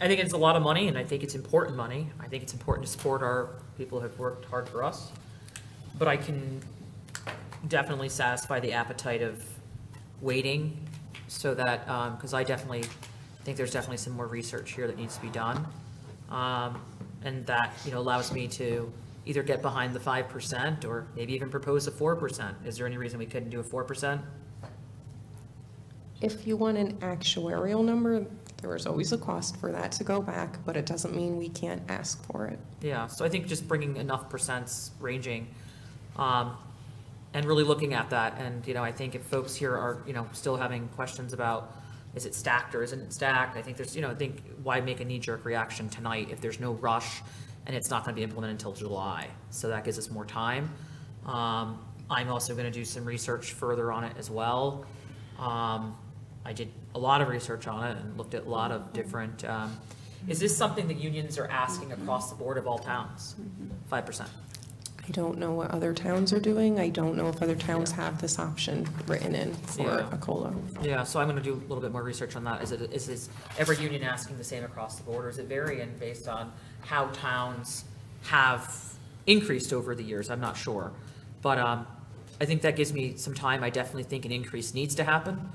I think it's a lot of money, and I think it's important money. I think it's important to support our people who have worked hard for us. But I can definitely satisfy the appetite of waiting so that, because I definitely think there's definitely some more research here that needs to be done. Um, And that, you know, allows me to either get behind the 5% or maybe even propose a 4%. Is there any reason we couldn't do a 4%? If you want an actuarial number, there is always a cost for that to go back, but it doesn't mean we can't ask for it. Yeah, so I think just bringing enough percents ranging, um, and really looking at that, and, you know, I think if folks here are, you know, still having questions about, is it stacked or isn't it stacked? I think there's, you know, I think, why make a knee-jerk reaction tonight if there's no rush, and it's not gonna be implemented until July? So that gives us more time. Um, I'm also gonna do some research further on it as well. Um, I did a lot of research on it and looked at a lot of different, um, is this something that unions are asking across the board of all towns? Five percent? I don't know what other towns are doing. I don't know if other towns have this option written in for Yeah. a COLA. Yeah, so I'm gonna do a little bit more research on that. Is it, is this, every union asking the same across the board, or is it varying based on how towns have increased over the years? I'm not sure. But, um, I think that gives me some time. I definitely think an increase needs to happen.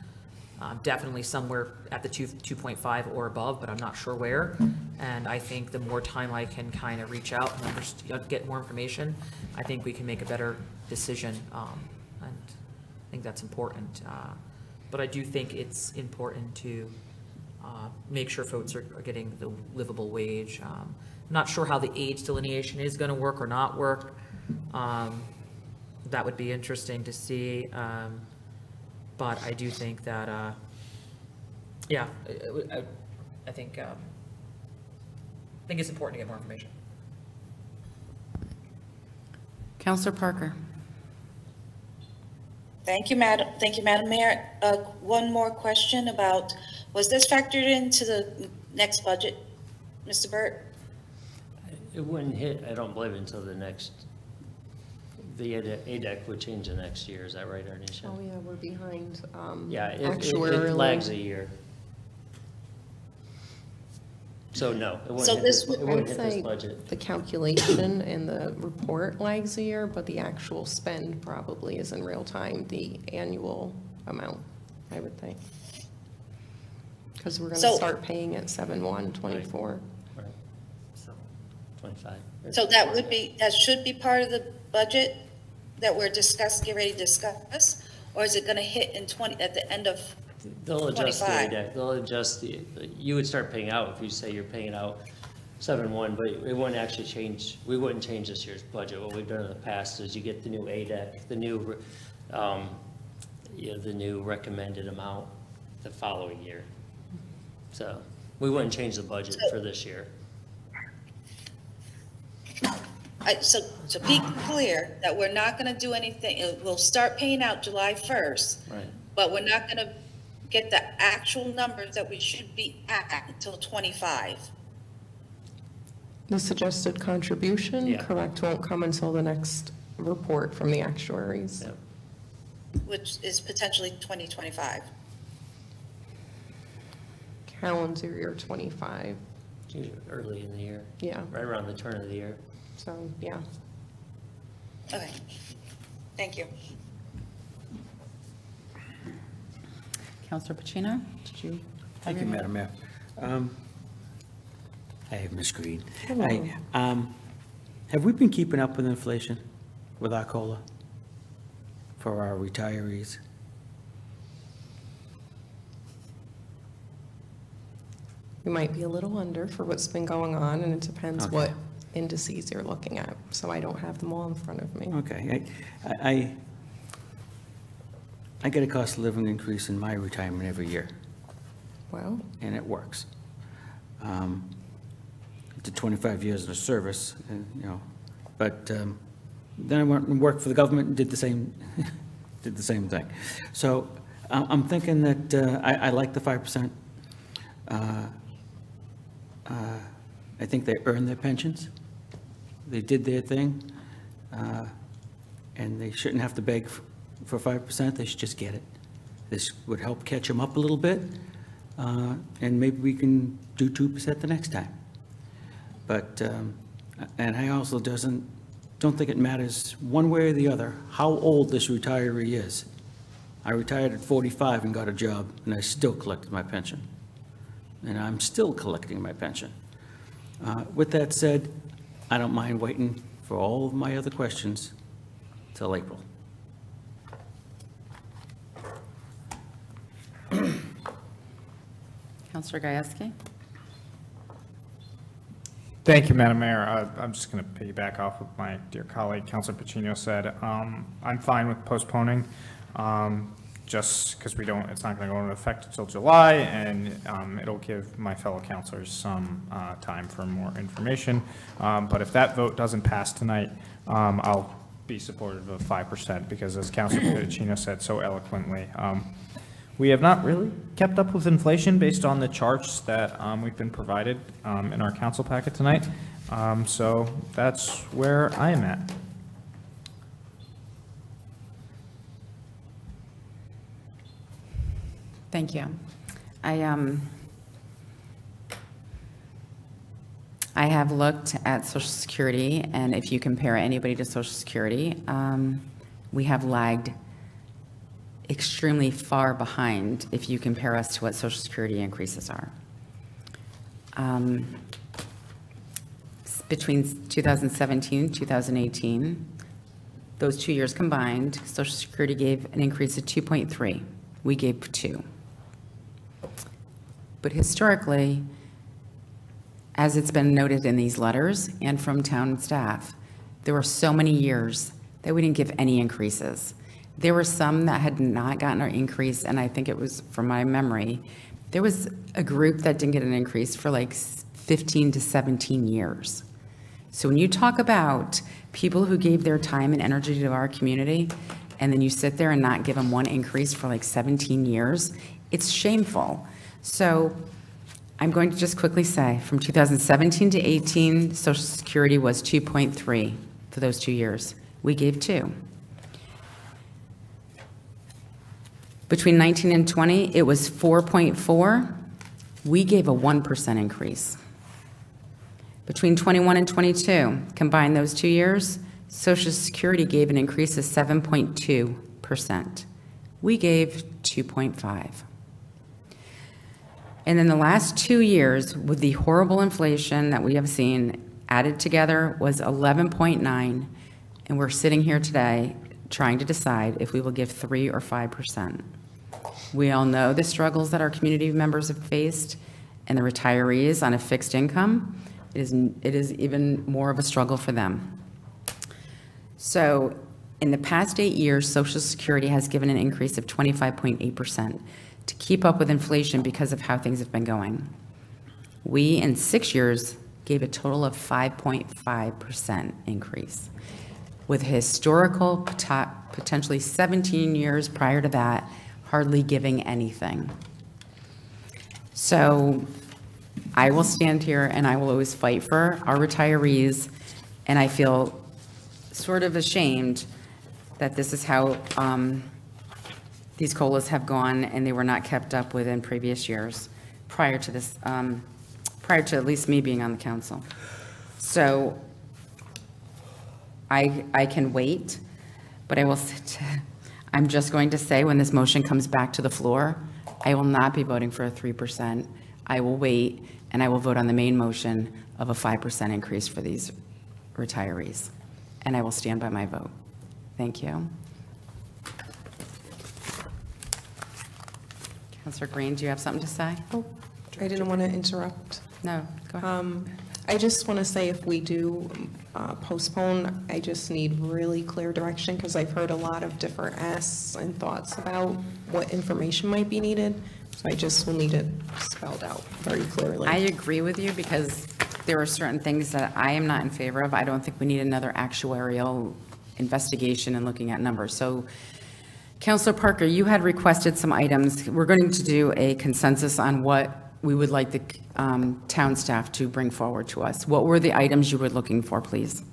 Um, definitely somewhere at the two, two point five or above, but I'm not sure where. And I think the more time I can kind of reach out and get more information, I think we can make a better decision. Um, and I think that's important. Uh, But I do think it's important to uh, make sure folks are are getting the livable wage. Um, Not sure how the age delineation is going to work or not work. Um, That would be interesting to see. Um, But I do think that, uh, yeah, I- I- I think, um, I think it's important to get more information. Councilor Parker. Thank you, Madam, thank you, Madam Mayor. Uh, One more question about, was this factored into the next budget, Mr. Burt? It wouldn't hit, I don't believe, until the next, the ADEC would change the next year, is that right, Arnisha? Oh, yeah, we're behind um, Yeah, it- it, it actuarially. lags a year. So no, it So wouldn't hit, this this- would- it wouldn't I'd hit this say budget. The calculation and the report lags a year, but the actual spend probably is in real time, the annual amount, I would think. Because we're going to start paying at seven one twenty-four. Right. So, Twenty-five. So that would be, that should be part of the budget that we're discuss, get ready to discuss? Or is it going to hit in 20, at the end of They'll adjust the 25? ADEC, they'll adjust the, you would start paying out if you say you're paying out seven one, but it wouldn't actually change, we wouldn't change this year's budget. What we've done in the past is you get the new ADEC, the new, um, you know, the new recommended amount the following year. So we wouldn't change the budget for this year. I- So, so be clear that we're not going to do anything, uh, we'll start paying out July 1st, Right. but we're not going to get the actual numbers that we should be at until 25. The suggested contribution, Yeah. correct, won't come until the next report from the actuaries. which is potentially 2025. Calendar year twenty-five, Usually Early in the year. Yeah. Right around the turn of the year. So, yeah. Okay, thank you. Councilor Pacino, did you? Thank you, your Madam Mayor. Um, Hey, Ms. Green. Hello. Hey, um, Have we been keeping up with inflation with our COLA for our retirees? We might be a little under for what's been going on, and it depends Okay. what indices you're looking at, so I don't have them all in front of me. Okay, I, I, I get a cost of living increase in my retirement every year. Well. And it works. Um, Did 25 years of service, and, you know, but um, then I went and worked for the government and did the same, did the same thing. So I- I'm thinking that uh, I, I like the 5%. Uh, uh, I think they earn their pensions. They did their thing. uh, And they shouldn't have to beg for 5%, they should just get it. This would help catch them up a little bit, uh, and maybe we can do 2% the next time. But, um, and I also doesn't, don't think it matters one way or the other how old this retiree is. I retired at 45 and got a job, and I still collected my pension. And I'm still collecting my pension. Uh, With that said, I don't mind waiting for all of my other questions till April. Councilor Gieske? Thank you, Madam Mayor. Uh, I'm just going to piggyback off of my dear colleague, Councilor Pacino said. Um, I'm fine with postponing, um, just because we don't, it's not going to go into effect until July, and um, it'll give my fellow councilors some uh, time for more information. Um, But if that vote doesn't pass tonight, um, I'll be supportive of 5%, because as Councilor Pacino said so eloquently, um, we have not really kept up with inflation based on the charts that um, we've been provided um, in our council packet tonight. Um, So that's where I am at. Thank you. I, um, I have looked at Social Security, and if you compare anybody to Social Security, um, we have lagged extremely far behind if you compare us to what Social Security increases are. Um, Between 2017 and 2018, those two years combined, Social Security gave an increase of 2.3. We gave 2. But historically, as it's been noted in these letters and from town staff, there were so many years that we didn't give any increases. There were some that had not gotten an increase, and I think it was, from my memory, there was a group that didn't get an increase for like 15 to 17 years. So when you talk about people who gave their time and energy to our community, and then you sit there and not give them one increase for like 17 years, it's shameful. So I'm going to just quickly say, from 2017 to 18, Social Security was 2.3 for those two years. We gave two. Between 19 and 20, it was 4.4. We gave a 1% increase. Between 21 and 22, combine those two years, Social Security gave an increase of 7.2%. We gave 2.5. And then the last two years, with the horrible inflation that we have seen added together was 11.9, and we're sitting here today trying to decide if we will give 3 or 5%. We all know the struggles that our community members have faced and the retirees on a fixed income. It is, it is even more of a struggle for them. So in the past eight years, Social Security has given an increase of 25.8% to keep up with inflation because of how things have been going. We, in six years, gave a total of 5.5% increase, with historical pot- potentially 17 years prior to that hardly giving anything. So I will stand here and I will always fight for our retirees, and I feel sort of ashamed that this is how um, these COLAs have gone, and they were not kept up with in previous years, prior to this, um, prior to at least me being on the council. So I, I can wait, but I will, sit- I'm just going to say, when this motion comes back to the floor, I will not be voting for a 3%. I will wait, and I will vote on the main motion of a 5% increase for these retirees. And I will stand by my vote. Thank you. Councilor Green, do you have something to say? Oh, I didn't want to interrupt. No, go ahead. Um, I just want to say if we do uh, postpone, I just need really clear direction because I've heard a lot of different asks and thoughts about what information might be needed. So I just will need it spelled out very clearly. I agree with you because there are certain things that I am not in favor of. I don't think we need another actuarial investigation and looking at numbers. So Councilor Parker, you had requested some items. We're going to do a consensus on what we would like the um, town staff to bring forward to us. What were the items you were looking for, please?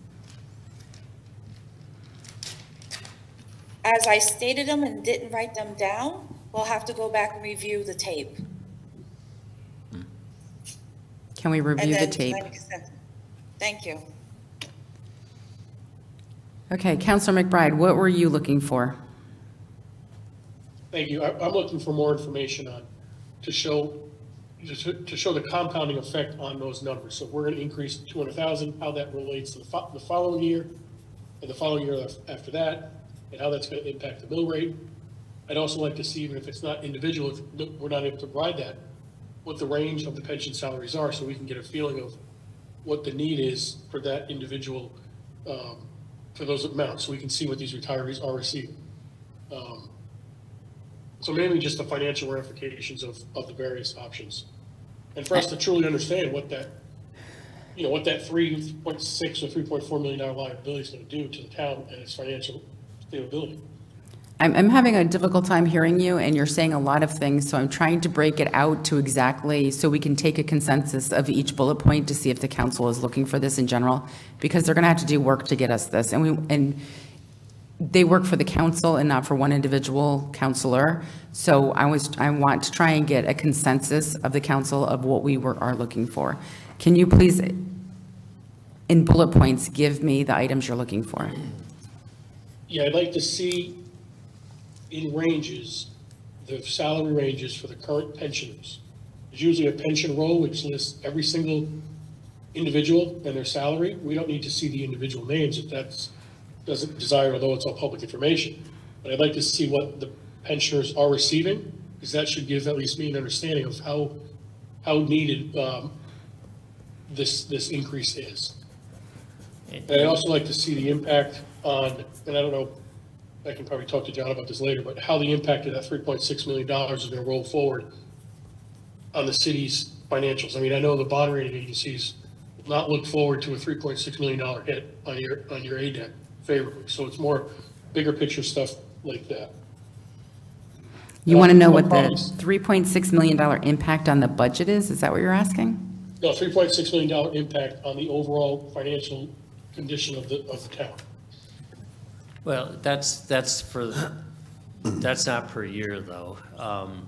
As I stated them and didn't write them down, we'll have to go back and review the tape. Can we review the tape? make a sentence. Thank you. Okay, Councilor McBride, what were you looking for? Thank you. I, I'm looking for more information on, to show, to, to show the compounding effect on those numbers. So we're gonna increase two hundred thousand, how that relates to the fo- the following year, and the following year after that, and how that's gonna impact the mill rate. I'd also like to see, even if it's not individual, if we're not able to provide that, what the range of the pension salaries are, so we can get a feeling of what the need is for that individual, um, for those amounts, so we can see what these retirees are receiving. Um, So mainly just the financial ramifications of, of the various options. And for us to truly understand what that, you know, what that three point six or three point four million dollar liability is gonna do to the town and its financial stability. I'm, I'm having a difficult time hearing you, and you're saying a lot of things, so I'm trying to break it out to exactly, so we can take a consensus of each bullet point to see if the council is looking for this in general, because they're gonna have to do work to get us this, and we, and they work for the council and not for one individual councilor, so I was, I want to try and get a consensus of the council of what we were, are looking for. Can you please, in bullet points, give me the items you're looking for? Yeah, I'd like to see in ranges, the salary ranges for the current pensioners. There's usually a pension roll which lists every single individual and their salary. We don't need to see the individual names if that's, doesn't desire, although it's all public information. But I'd like to see what the pensioners are receiving, because that should give at least me an understanding of how how needed um, this, this increase is. And I'd also like to see the impact on, and I don't know, I can probably talk to John about this later, but how the impact of that $3.6 million is going to roll forward on the city's financials. I mean, I know the bond rating agencies will not look forward to a $3.6 million hit on your, on your ADEC favorably. So it's more bigger picture stuff like that. You want to know what the $3.6 million impact on the budget is? Is that what you're asking? No, $3.6 million impact on the overall financial condition of the, of the town. Well, that's, that's for, that's not per year, though. Um,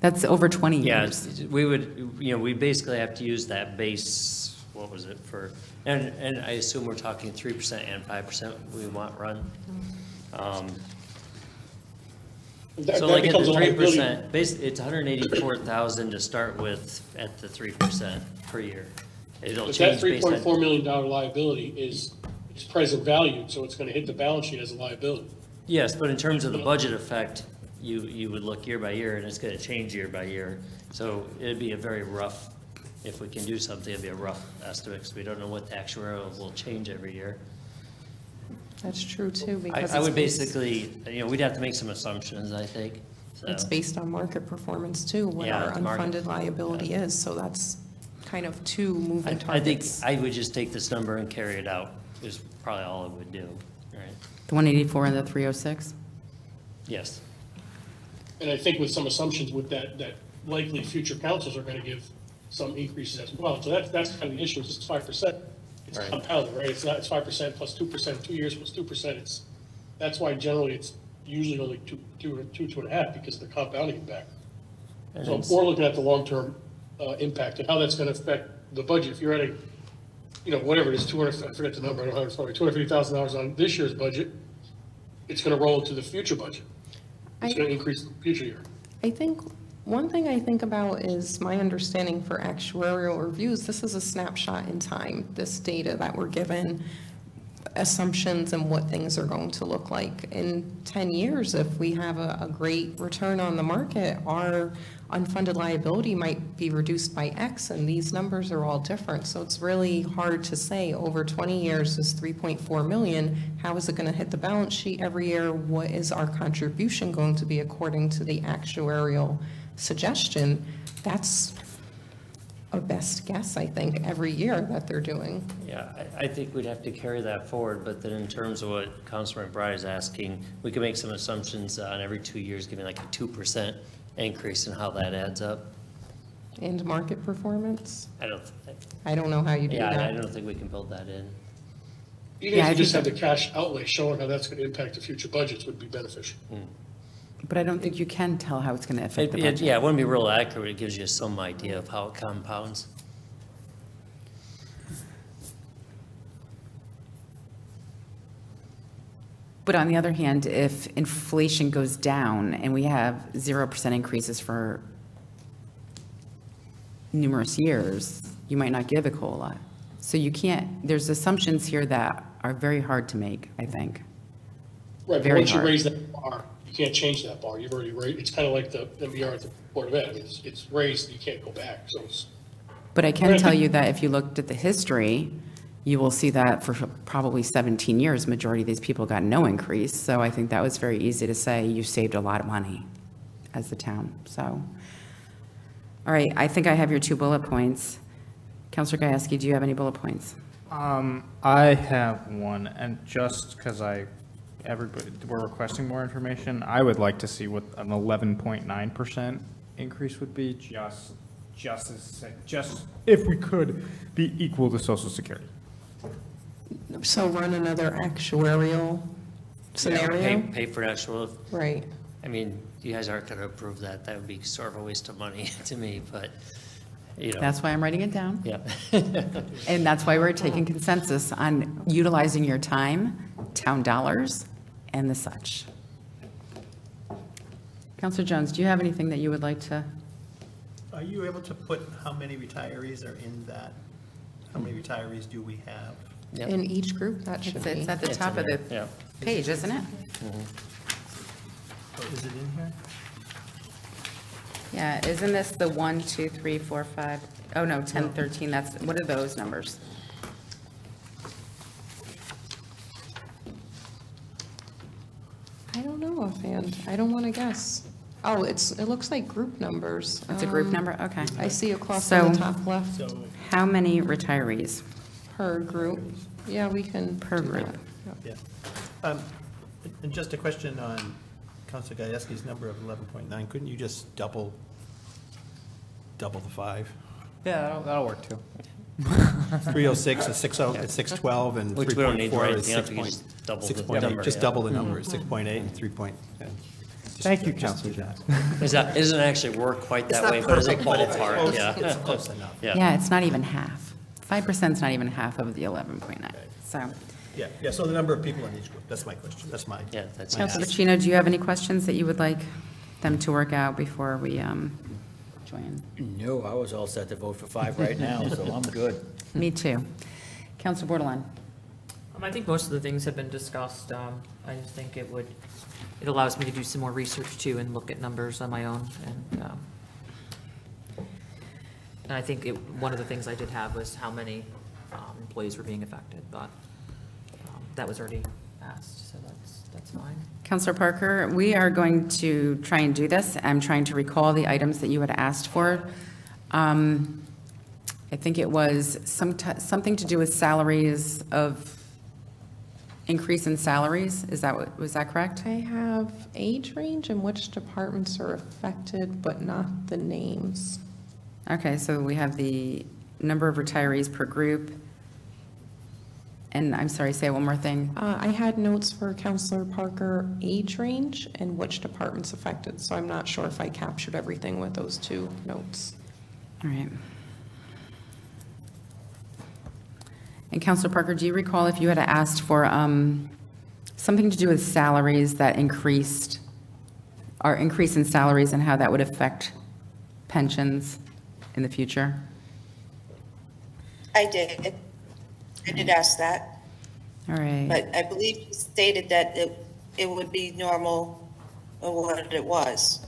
That's over 20 years. Yeah, years. we would, you know, we basically have to use that base, what was it, for, and, and I assume we're talking 3% and 5% we want run. Um, That- So that like at the becomes a three liability. percent, basically, it's hundred and eighty-four thousand to start with at the three percent per year. It'll But that change based on. $3.4 million liability is, it's present value, so it's going to hit the balance sheet as a liability. Yes, but in terms of the budget effect, you, you would look year by year, and it's gonna change year by year. So it'd be a very rough, if we can do something, it'd be a rough estimate, because we don't know what the actuarial will change every year. That's true, too, I, because I it's would based- basically, you know, we'd have to make some assumptions, I think, so. It's based on market performance, too, what Yeah, our it's market- unfunded liability is, so that's kind of two I, moving I think targets. I would just take this number and carry it out, is probably all I would do, right? The 184 and the 306? Yes. And I think with some assumptions with that, that likely future councils are going to give some increases as well. So that's, that's kind of the issue, is it's five percent. It's Right. compounding, right? It's not, it's five percent plus two percent, two years plus two percent. It's, that's why generally it's usually only two, two, two, two and a half because of the compounding impact. And So we're looking at the long-term, uh, impact and how that's going to affect the budget. If you're at a, you know, whatever it is, two hundred, I forget the number, I don't know how it's probably two hundred fifty thousand dollars on this year's budget, it's going to roll into the future budget. It's I- going to increase the future year. I think, one thing I think about is my understanding for actuarial reviews, this is a snapshot in time, this data that we're given, assumptions and what things are going to look like. In 10 years, if we have a, a great return on the market, our unfunded liability might be reduced by X, and these numbers are all different. So it's really hard to say, over 20 years is 3.4 million, how is it going to hit the balance sheet every year? What is our contribution going to be according to the actuarial suggestion? That's a best guess, I think, every year that they're doing. Yeah, I, I think we'd have to carry that forward, but then in terms of what Councilor McBride is asking, we can make some assumptions on every two years, giving like a two percent increase and how that adds up. And market performance? I don't, I don't know how you do that. yeah, I don't think we can build that in. Even Yeah, I if you just have the cash outlay showing how that's going to impact the future budgets would be beneficial. Hmm. But I don't think you can tell how it's going to affect It- the it- budget. Yeah, it wouldn't be real accurate, it gives you some idea of how it compounds. But on the other hand, if inflation goes down and we have 0% increases for numerous years, you might not give a COLA. So you can't, there's assumptions here that are very hard to make, I think. Right, but Very once you hard. raise that bar, you can't change that bar. You've already raised, it's kind of like the MBR at the Board of Ed. I mean, it's, it's raised, you can't go back, so it's. But I can tell you that if you looked at the history, you will see that for probably 17 years, majority of these people got no increase. So I think that was very easy to say, you saved a lot of money as the town, so. All right, I think I have your two bullet points. Councilor Gieske, do you have any bullet points? Um, I have one, and just because I, everybody, we're requesting more information, I would like to see what an eleven point nine percent increase would be, just, just as, just if we could be equal to social security. So run another actuarial Pay, scenario? pay for an actual, Right. I mean, you guys aren't gonna approve that, that would be sort of a waste of money to me, but, you know. That's why I'm writing it down. Yeah. And that's why we're taking consensus on utilizing your time, town dollars, and the such. Councilor Jones, do you have anything that you would like to? Are you able to put how many retirees are in that? How many retirees do we have? In each group, that should It's be. it's at the It's top in of the yeah. page, isn't it? Oh, Is it in here? Yeah, isn't this the one, two, three, four, five? Oh, no, 10, 13, that's, what are those numbers? I don't know offhand. I don't want to guess. Oh, it's, it looks like group numbers. It's a group Um, number, okay. I see across on the So- top left How many retirees? per group. Yeah, we can. Per do group. that. Yeah. Um, And just a question on Councilor Gieske's number of 11.9, couldn't you just double, double the five? Yeah, that'll, that'll work too. 306 is 60, is 612, and Which we don't need to 3.4 write is anything else, 6 we can point. just double the 6 number, Just yeah. double the number, mm-hmm. it's 6.8 and 3 point. yeah. Just- Thank you, just do Councilor that. Is that, doesn't actually work quite that way, but it's a perfect, but it's ballpark, yeah. it's close enough. Yeah, it's not even half. 5% is not even half of the 11.9, so. Yeah, yeah, so the number of people in each group, that's my question, that's my. Yeah, that's. my Councilor ask. Pacino, do you have any questions that you would like them to work out before we um, join? No, I was all set to vote for five right now, so I'm good. Me too. Councilor Bordelon? Um, I think most of the things have been discussed. Um, I just think it would, it allows me to do some more research too and look at numbers on my own. And, um, and I think it, one of the things I did have was how many um, employees were being affected, but that was already asked, so that's, that's fine. Councilor Parker, we are going to try and do this. I'm trying to recall the items that you had asked for. Um, I think it was some, ti- something to do with salaries of, increase in salaries, is that what, was that correct? I have age range and which departments are affected, but not the names. Okay, so we have the number of retirees per group. And I'm sorry, say one more thing. Uh, I had notes for Councilor Parker, age range and which departments affected, so I'm not sure if I captured everything with those two notes. All right. And Councilor Parker, do you recall if you had asked for um, something to do with salaries that increased, our increase in salaries and how that would affect pensions in the future? I did. I did ask that, All right. but I believe you stated that it, it would be normal or what it was.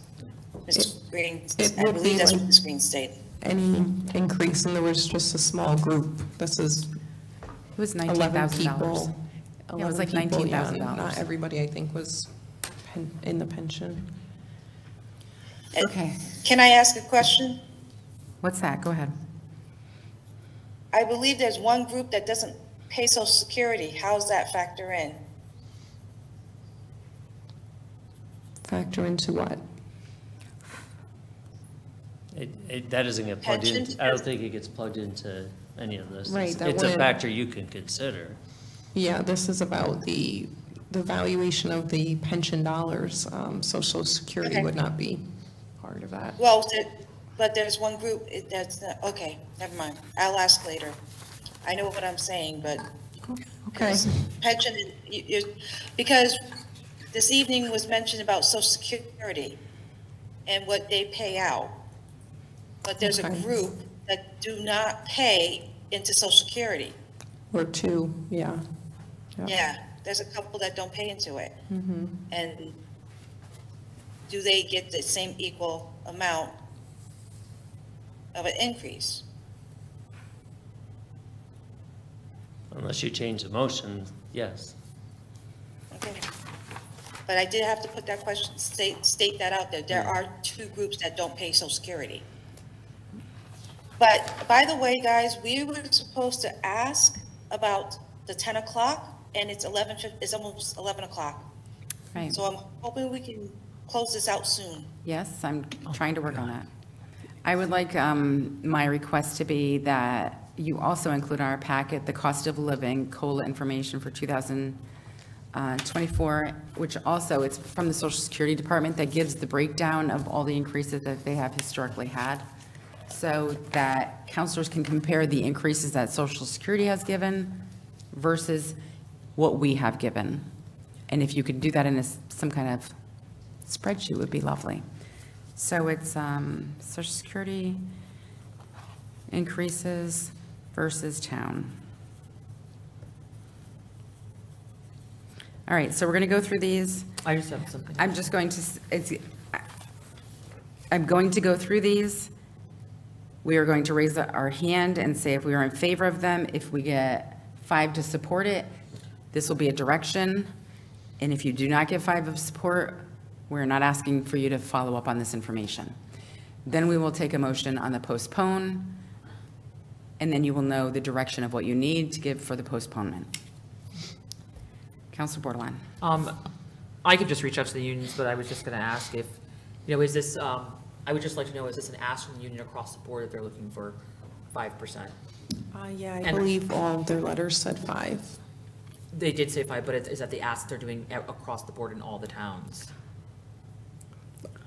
Ms. Green, it I would believe be that's like- what Ms. Green stated. Any increase, and there was just a small group. This is It was 11 $19,000. people. Yeah, it was like 11 people, yeah, and $19,000. Not everybody, I think, was pen- in the pension. Okay. Can I ask a question? What's that? Go ahead. I believe there's one group that doesn't pay social security. How's that factor in? Factor into what? It, it, that doesn't get plugged in, I don't think it gets plugged into any of this. Right, It's- It's a factor you can consider. Yeah, this is about the, the valuation of the pension dollars. Um, Social Security Okay. would not be part of that. Well, the- but there's one group it- that's, not- okay, never mind. I'll ask later. I know what I'm saying, but Okay. pension, you, you, because this evening was mentioned about social security and what they pay out. But there's a Okay. group that do not pay into social security. Or two, yeah. Yeah, there's a couple that don't pay into it. Mhm. And do they get the same equal amount of an increase? Unless you change the motion, yes. Okay. But I did have to put that question, state, state that out there. There are two groups that don't pay social security. But by the way, guys, we were supposed to ask about the ten o'clock and it's eleven it's almost eleven o'clock. Right. So I'm hoping we can close this out soon. Yes, I'm trying to work on that. I would like um, my request to be that you also include in our packet the cost of living COLA information for 2024, which also, it's from the Social Security Department that gives the breakdown of all the increases that they have historically had, so that councilors can compare the increases that Social Security has given versus what we have given. And if you could do that in a some kind of spreadsheet would be lovely. So it's um, Social Security increases versus town. All right, so we're going to go through these. I just have something. I'm just going to, it's, I'm going to go through these. We are going to raise our hand and say if we are in favor of them. If we get five to support it, this will be a direction. And if you do not get five of support, we're not asking for you to follow up on this information. Then we will take a motion on the postpone, and then you will know the direction of what you need to give for the postponement. Council Bordelon. Um, I could just reach out to the unions, but I was just going to ask if, you know, is this, um, I would just like to know, is this an ask from the union across the board if they're looking for 5%? Uh, yeah, I And- believe all their letters said five. They did say five, but it's- is that the ask they're doing across the board in all the towns?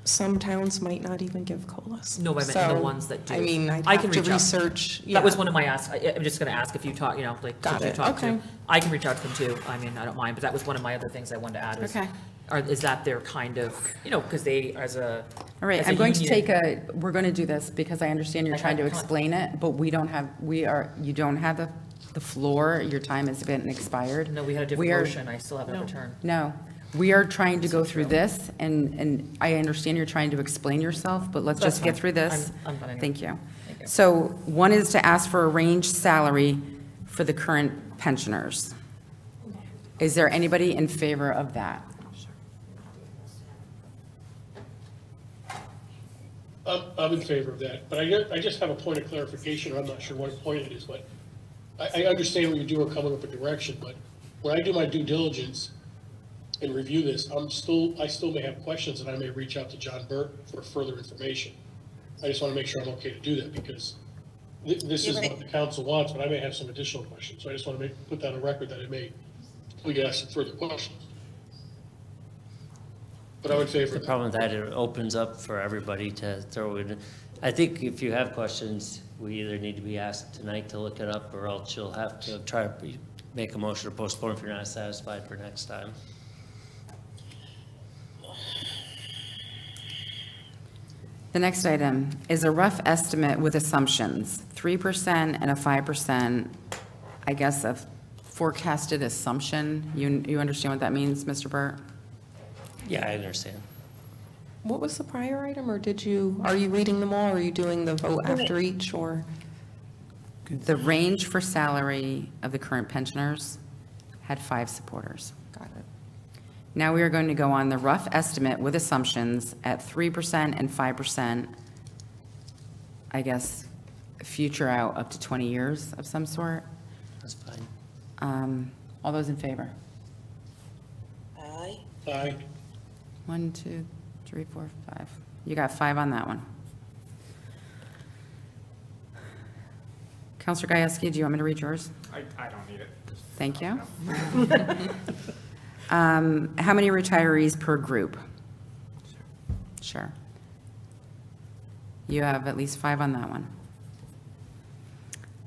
Some towns might not even give COLAs. No, I meant the So, ones that do. I mean, I'd I have can to reach out. research. That was one of my asks. I- I'm just going to ask if you talk, you know, like, Got since you it, talked to. okay. I can reach out to them too. I mean, I don't mind, but that was one of my other things I wanted to add was, Okay. are, is that they're kind of, you know, because they, as a. All right, as a I'm going to union- take a, we're going to do this because I understand you're I- trying to I- explain it, but we don't have, we are, you don't have the, the floor. Your time has been expired. No, we had a We different are- motion. I still haven't returned. No, we are trying to go through this, and, and I understand you're trying to explain yourself, but let's That's just get fine. through this. I'm- I'm fine anyway. Thank you. Thank you. So one is to ask for a range salary for the current pensioners. Is there anybody in favor of that? I'm, I'm in favor of that, but I, ju- I just have a point of clarification, or I'm not sure what point it is, but I, I understand what you do are doing, coming up with direction, but when I do my due diligence and review this, I'm still, I still may have questions, and I may reach out to John Burt for further information. I just want to make sure I'm okay to do that, because thi- this is You're what the council wants, but I may have some additional questions, so I just want to make, put that on record that I may, we can ask some further questions. But I would in favor The that. problem with that, it opens up for everybody to throw in. I think if you have questions, we either need to be asked tonight to look it up, or else you'll have to try to make a motion to postpone if you're not satisfied for next time. The next item is a rough estimate with assumptions, 3% and a 5%, I guess, a forecasted assumption. You, you understand what that means, Mr. Burt? Yeah, I understand. What was the prior item, or did you, are you reading them all, or are you doing the vote after each, or? The range for salary of the current pensioners had five supporters. Got it. Now we are going to go on the rough estimate with assumptions at 3% and 5%, I guess, future out up to 20 years of some sort. That's fine. Um, All those in favor? Aye. Aye. One, two, three, four, five. You got five on that one. Councilor Gieske, do you want me to read yours? I, I don't need it. Thank you. Um, How many retirees per group? Sure. You have at least five on that one.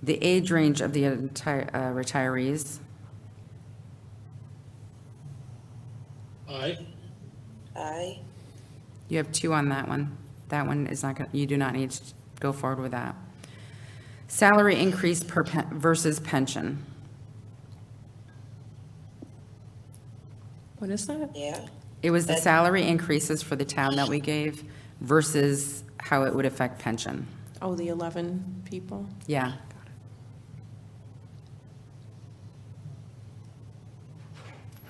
The age range of the entire uh, retirees, Aye. Aye. you have two on that one. That one is not, go- you do not need to go forward with that. Salary increase per pen- versus pension. What is that? Yeah. It was the That- salary increases for the town that we gave versus how it would affect pension. Oh, the 11 people? Yeah.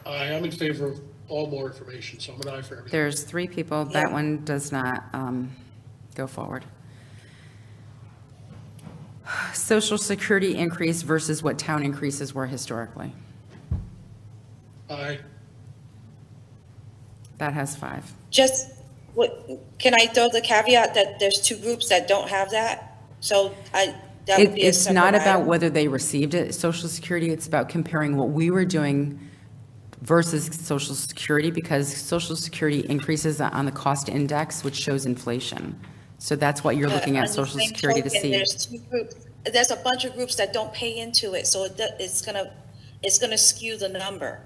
Aye, I'm in favor of all more information, so I'm an aye for everything. There's three people. That one does not um, go forward. Social Security increase versus what town increases were historically. Aye. That has five. Just, what, can I throw the caveat that there's two groups that don't have that? So I, that would be a It's not about item. whether they received it, Social Security, it's about comparing what we were doing versus Social Security, because Social Security increases on the cost index, which shows inflation. So that's what you're looking on at Social Security to see. There's two groups, there's a bunch of groups that don't pay into it, so it, it's gonna, it's gonna skew the number.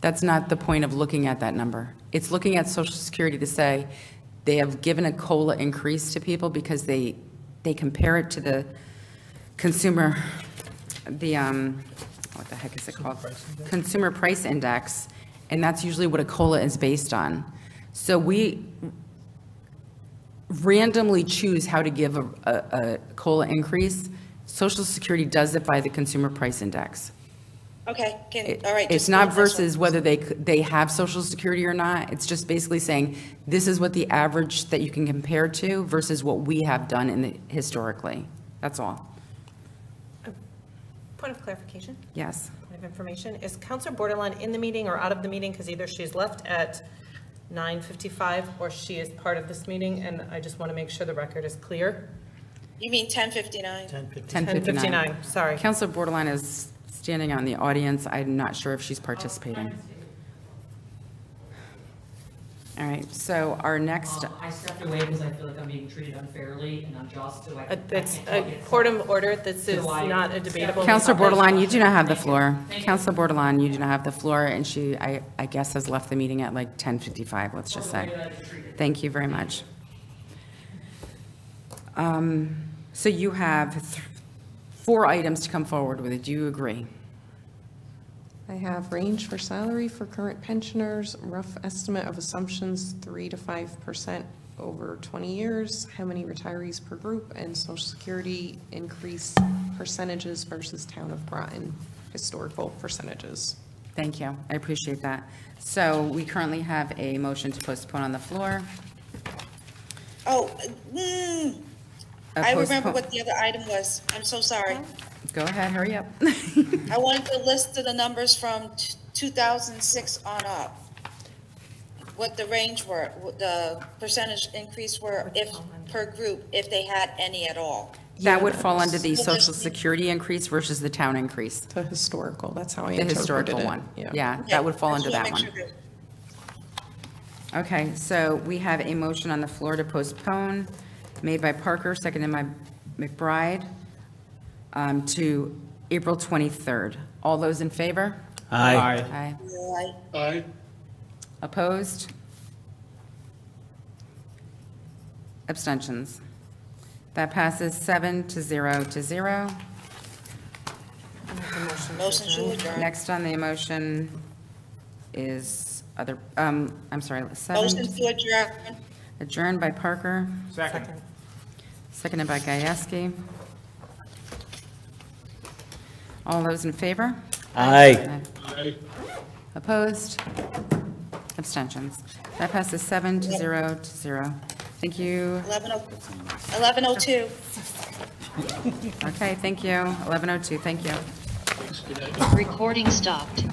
That's not the point of looking at that number. It's looking at Social Security to say, they have given a COLA increase to people because they, they compare it to the consumer, the, um, what the heck is it called? Consumer Price Index, and that's usually what a COLA is based on. So we, randomly choose how to give a, a, a COLA increase. Social Security does it by the Consumer Price Index. Okay, can, It- all right. It's just not leave this one. versus whether they, they have social security or not. It's just basically saying, this is what the average that you can compare to versus what we have done in the, historically. That's all. Point of clarification, Yes. point of information, is Councilor Bordelon in the meeting or out of the meeting? Because either she's left at 9:55 or she is part of this meeting, and I just want to make sure the record is clear. You mean 1059? 10:59. 10:59, sorry. Councilor Bordelon is standing on the audience. I'm not sure if she's participating. All right, so our next, Um, I stepped away because I feel like I'm being treated unfairly and unjust, so I. Uh, It's a talk court of order, this is So I- not a debatable. Councilor topic. Bordelon, you do not have the floor. Thank you. Councilor Bordelon, you do not have the floor, and she, I, I guess, has left the meeting at like 10:55, let's just say. Thank you very much. Um, So you have th- four items to come forward with. Do you agree? I have range for salary for current pensioners, rough estimate of assumptions, three to five percent over twenty years, how many retirees per group, and social security increase percentages versus town of Groton historical percentages. Thank you. I appreciate that. So we currently have a motion to postpone on the floor. Oh, mm, A I remember what the other item was. I'm so sorry. Go ahead, hurry up. I wanted the list of the numbers from t- 2006 on up. What the range were, what the percentage increase were if, per group, if they had any at all. That would fall under the social security increase versus the town increase. The historical, that's how I The interpreted historical it. one. Yeah. Yeah, that would fall I just under wanna that make one. sure that- Okay, so we have a motion on the floor to postpone, made by Parker, seconded by McBride, um, to April 23rd. All those in favor? Aye. Aye. Aye. Aye. Opposed? Abstentions? That passes seven to zero to zero. Motion to adjourn. Next on the motion is other, um, I'm sorry, seven. Motion to adjourn. Adjourned by Parker. Second. Seconded by Gieske. All those in favor? Aye. Aye. Opposed? Abstentions? That passes seven to zero to zero. Thank you. 11:02. Okay, thank you. 11:02, thank you. Recording stopped.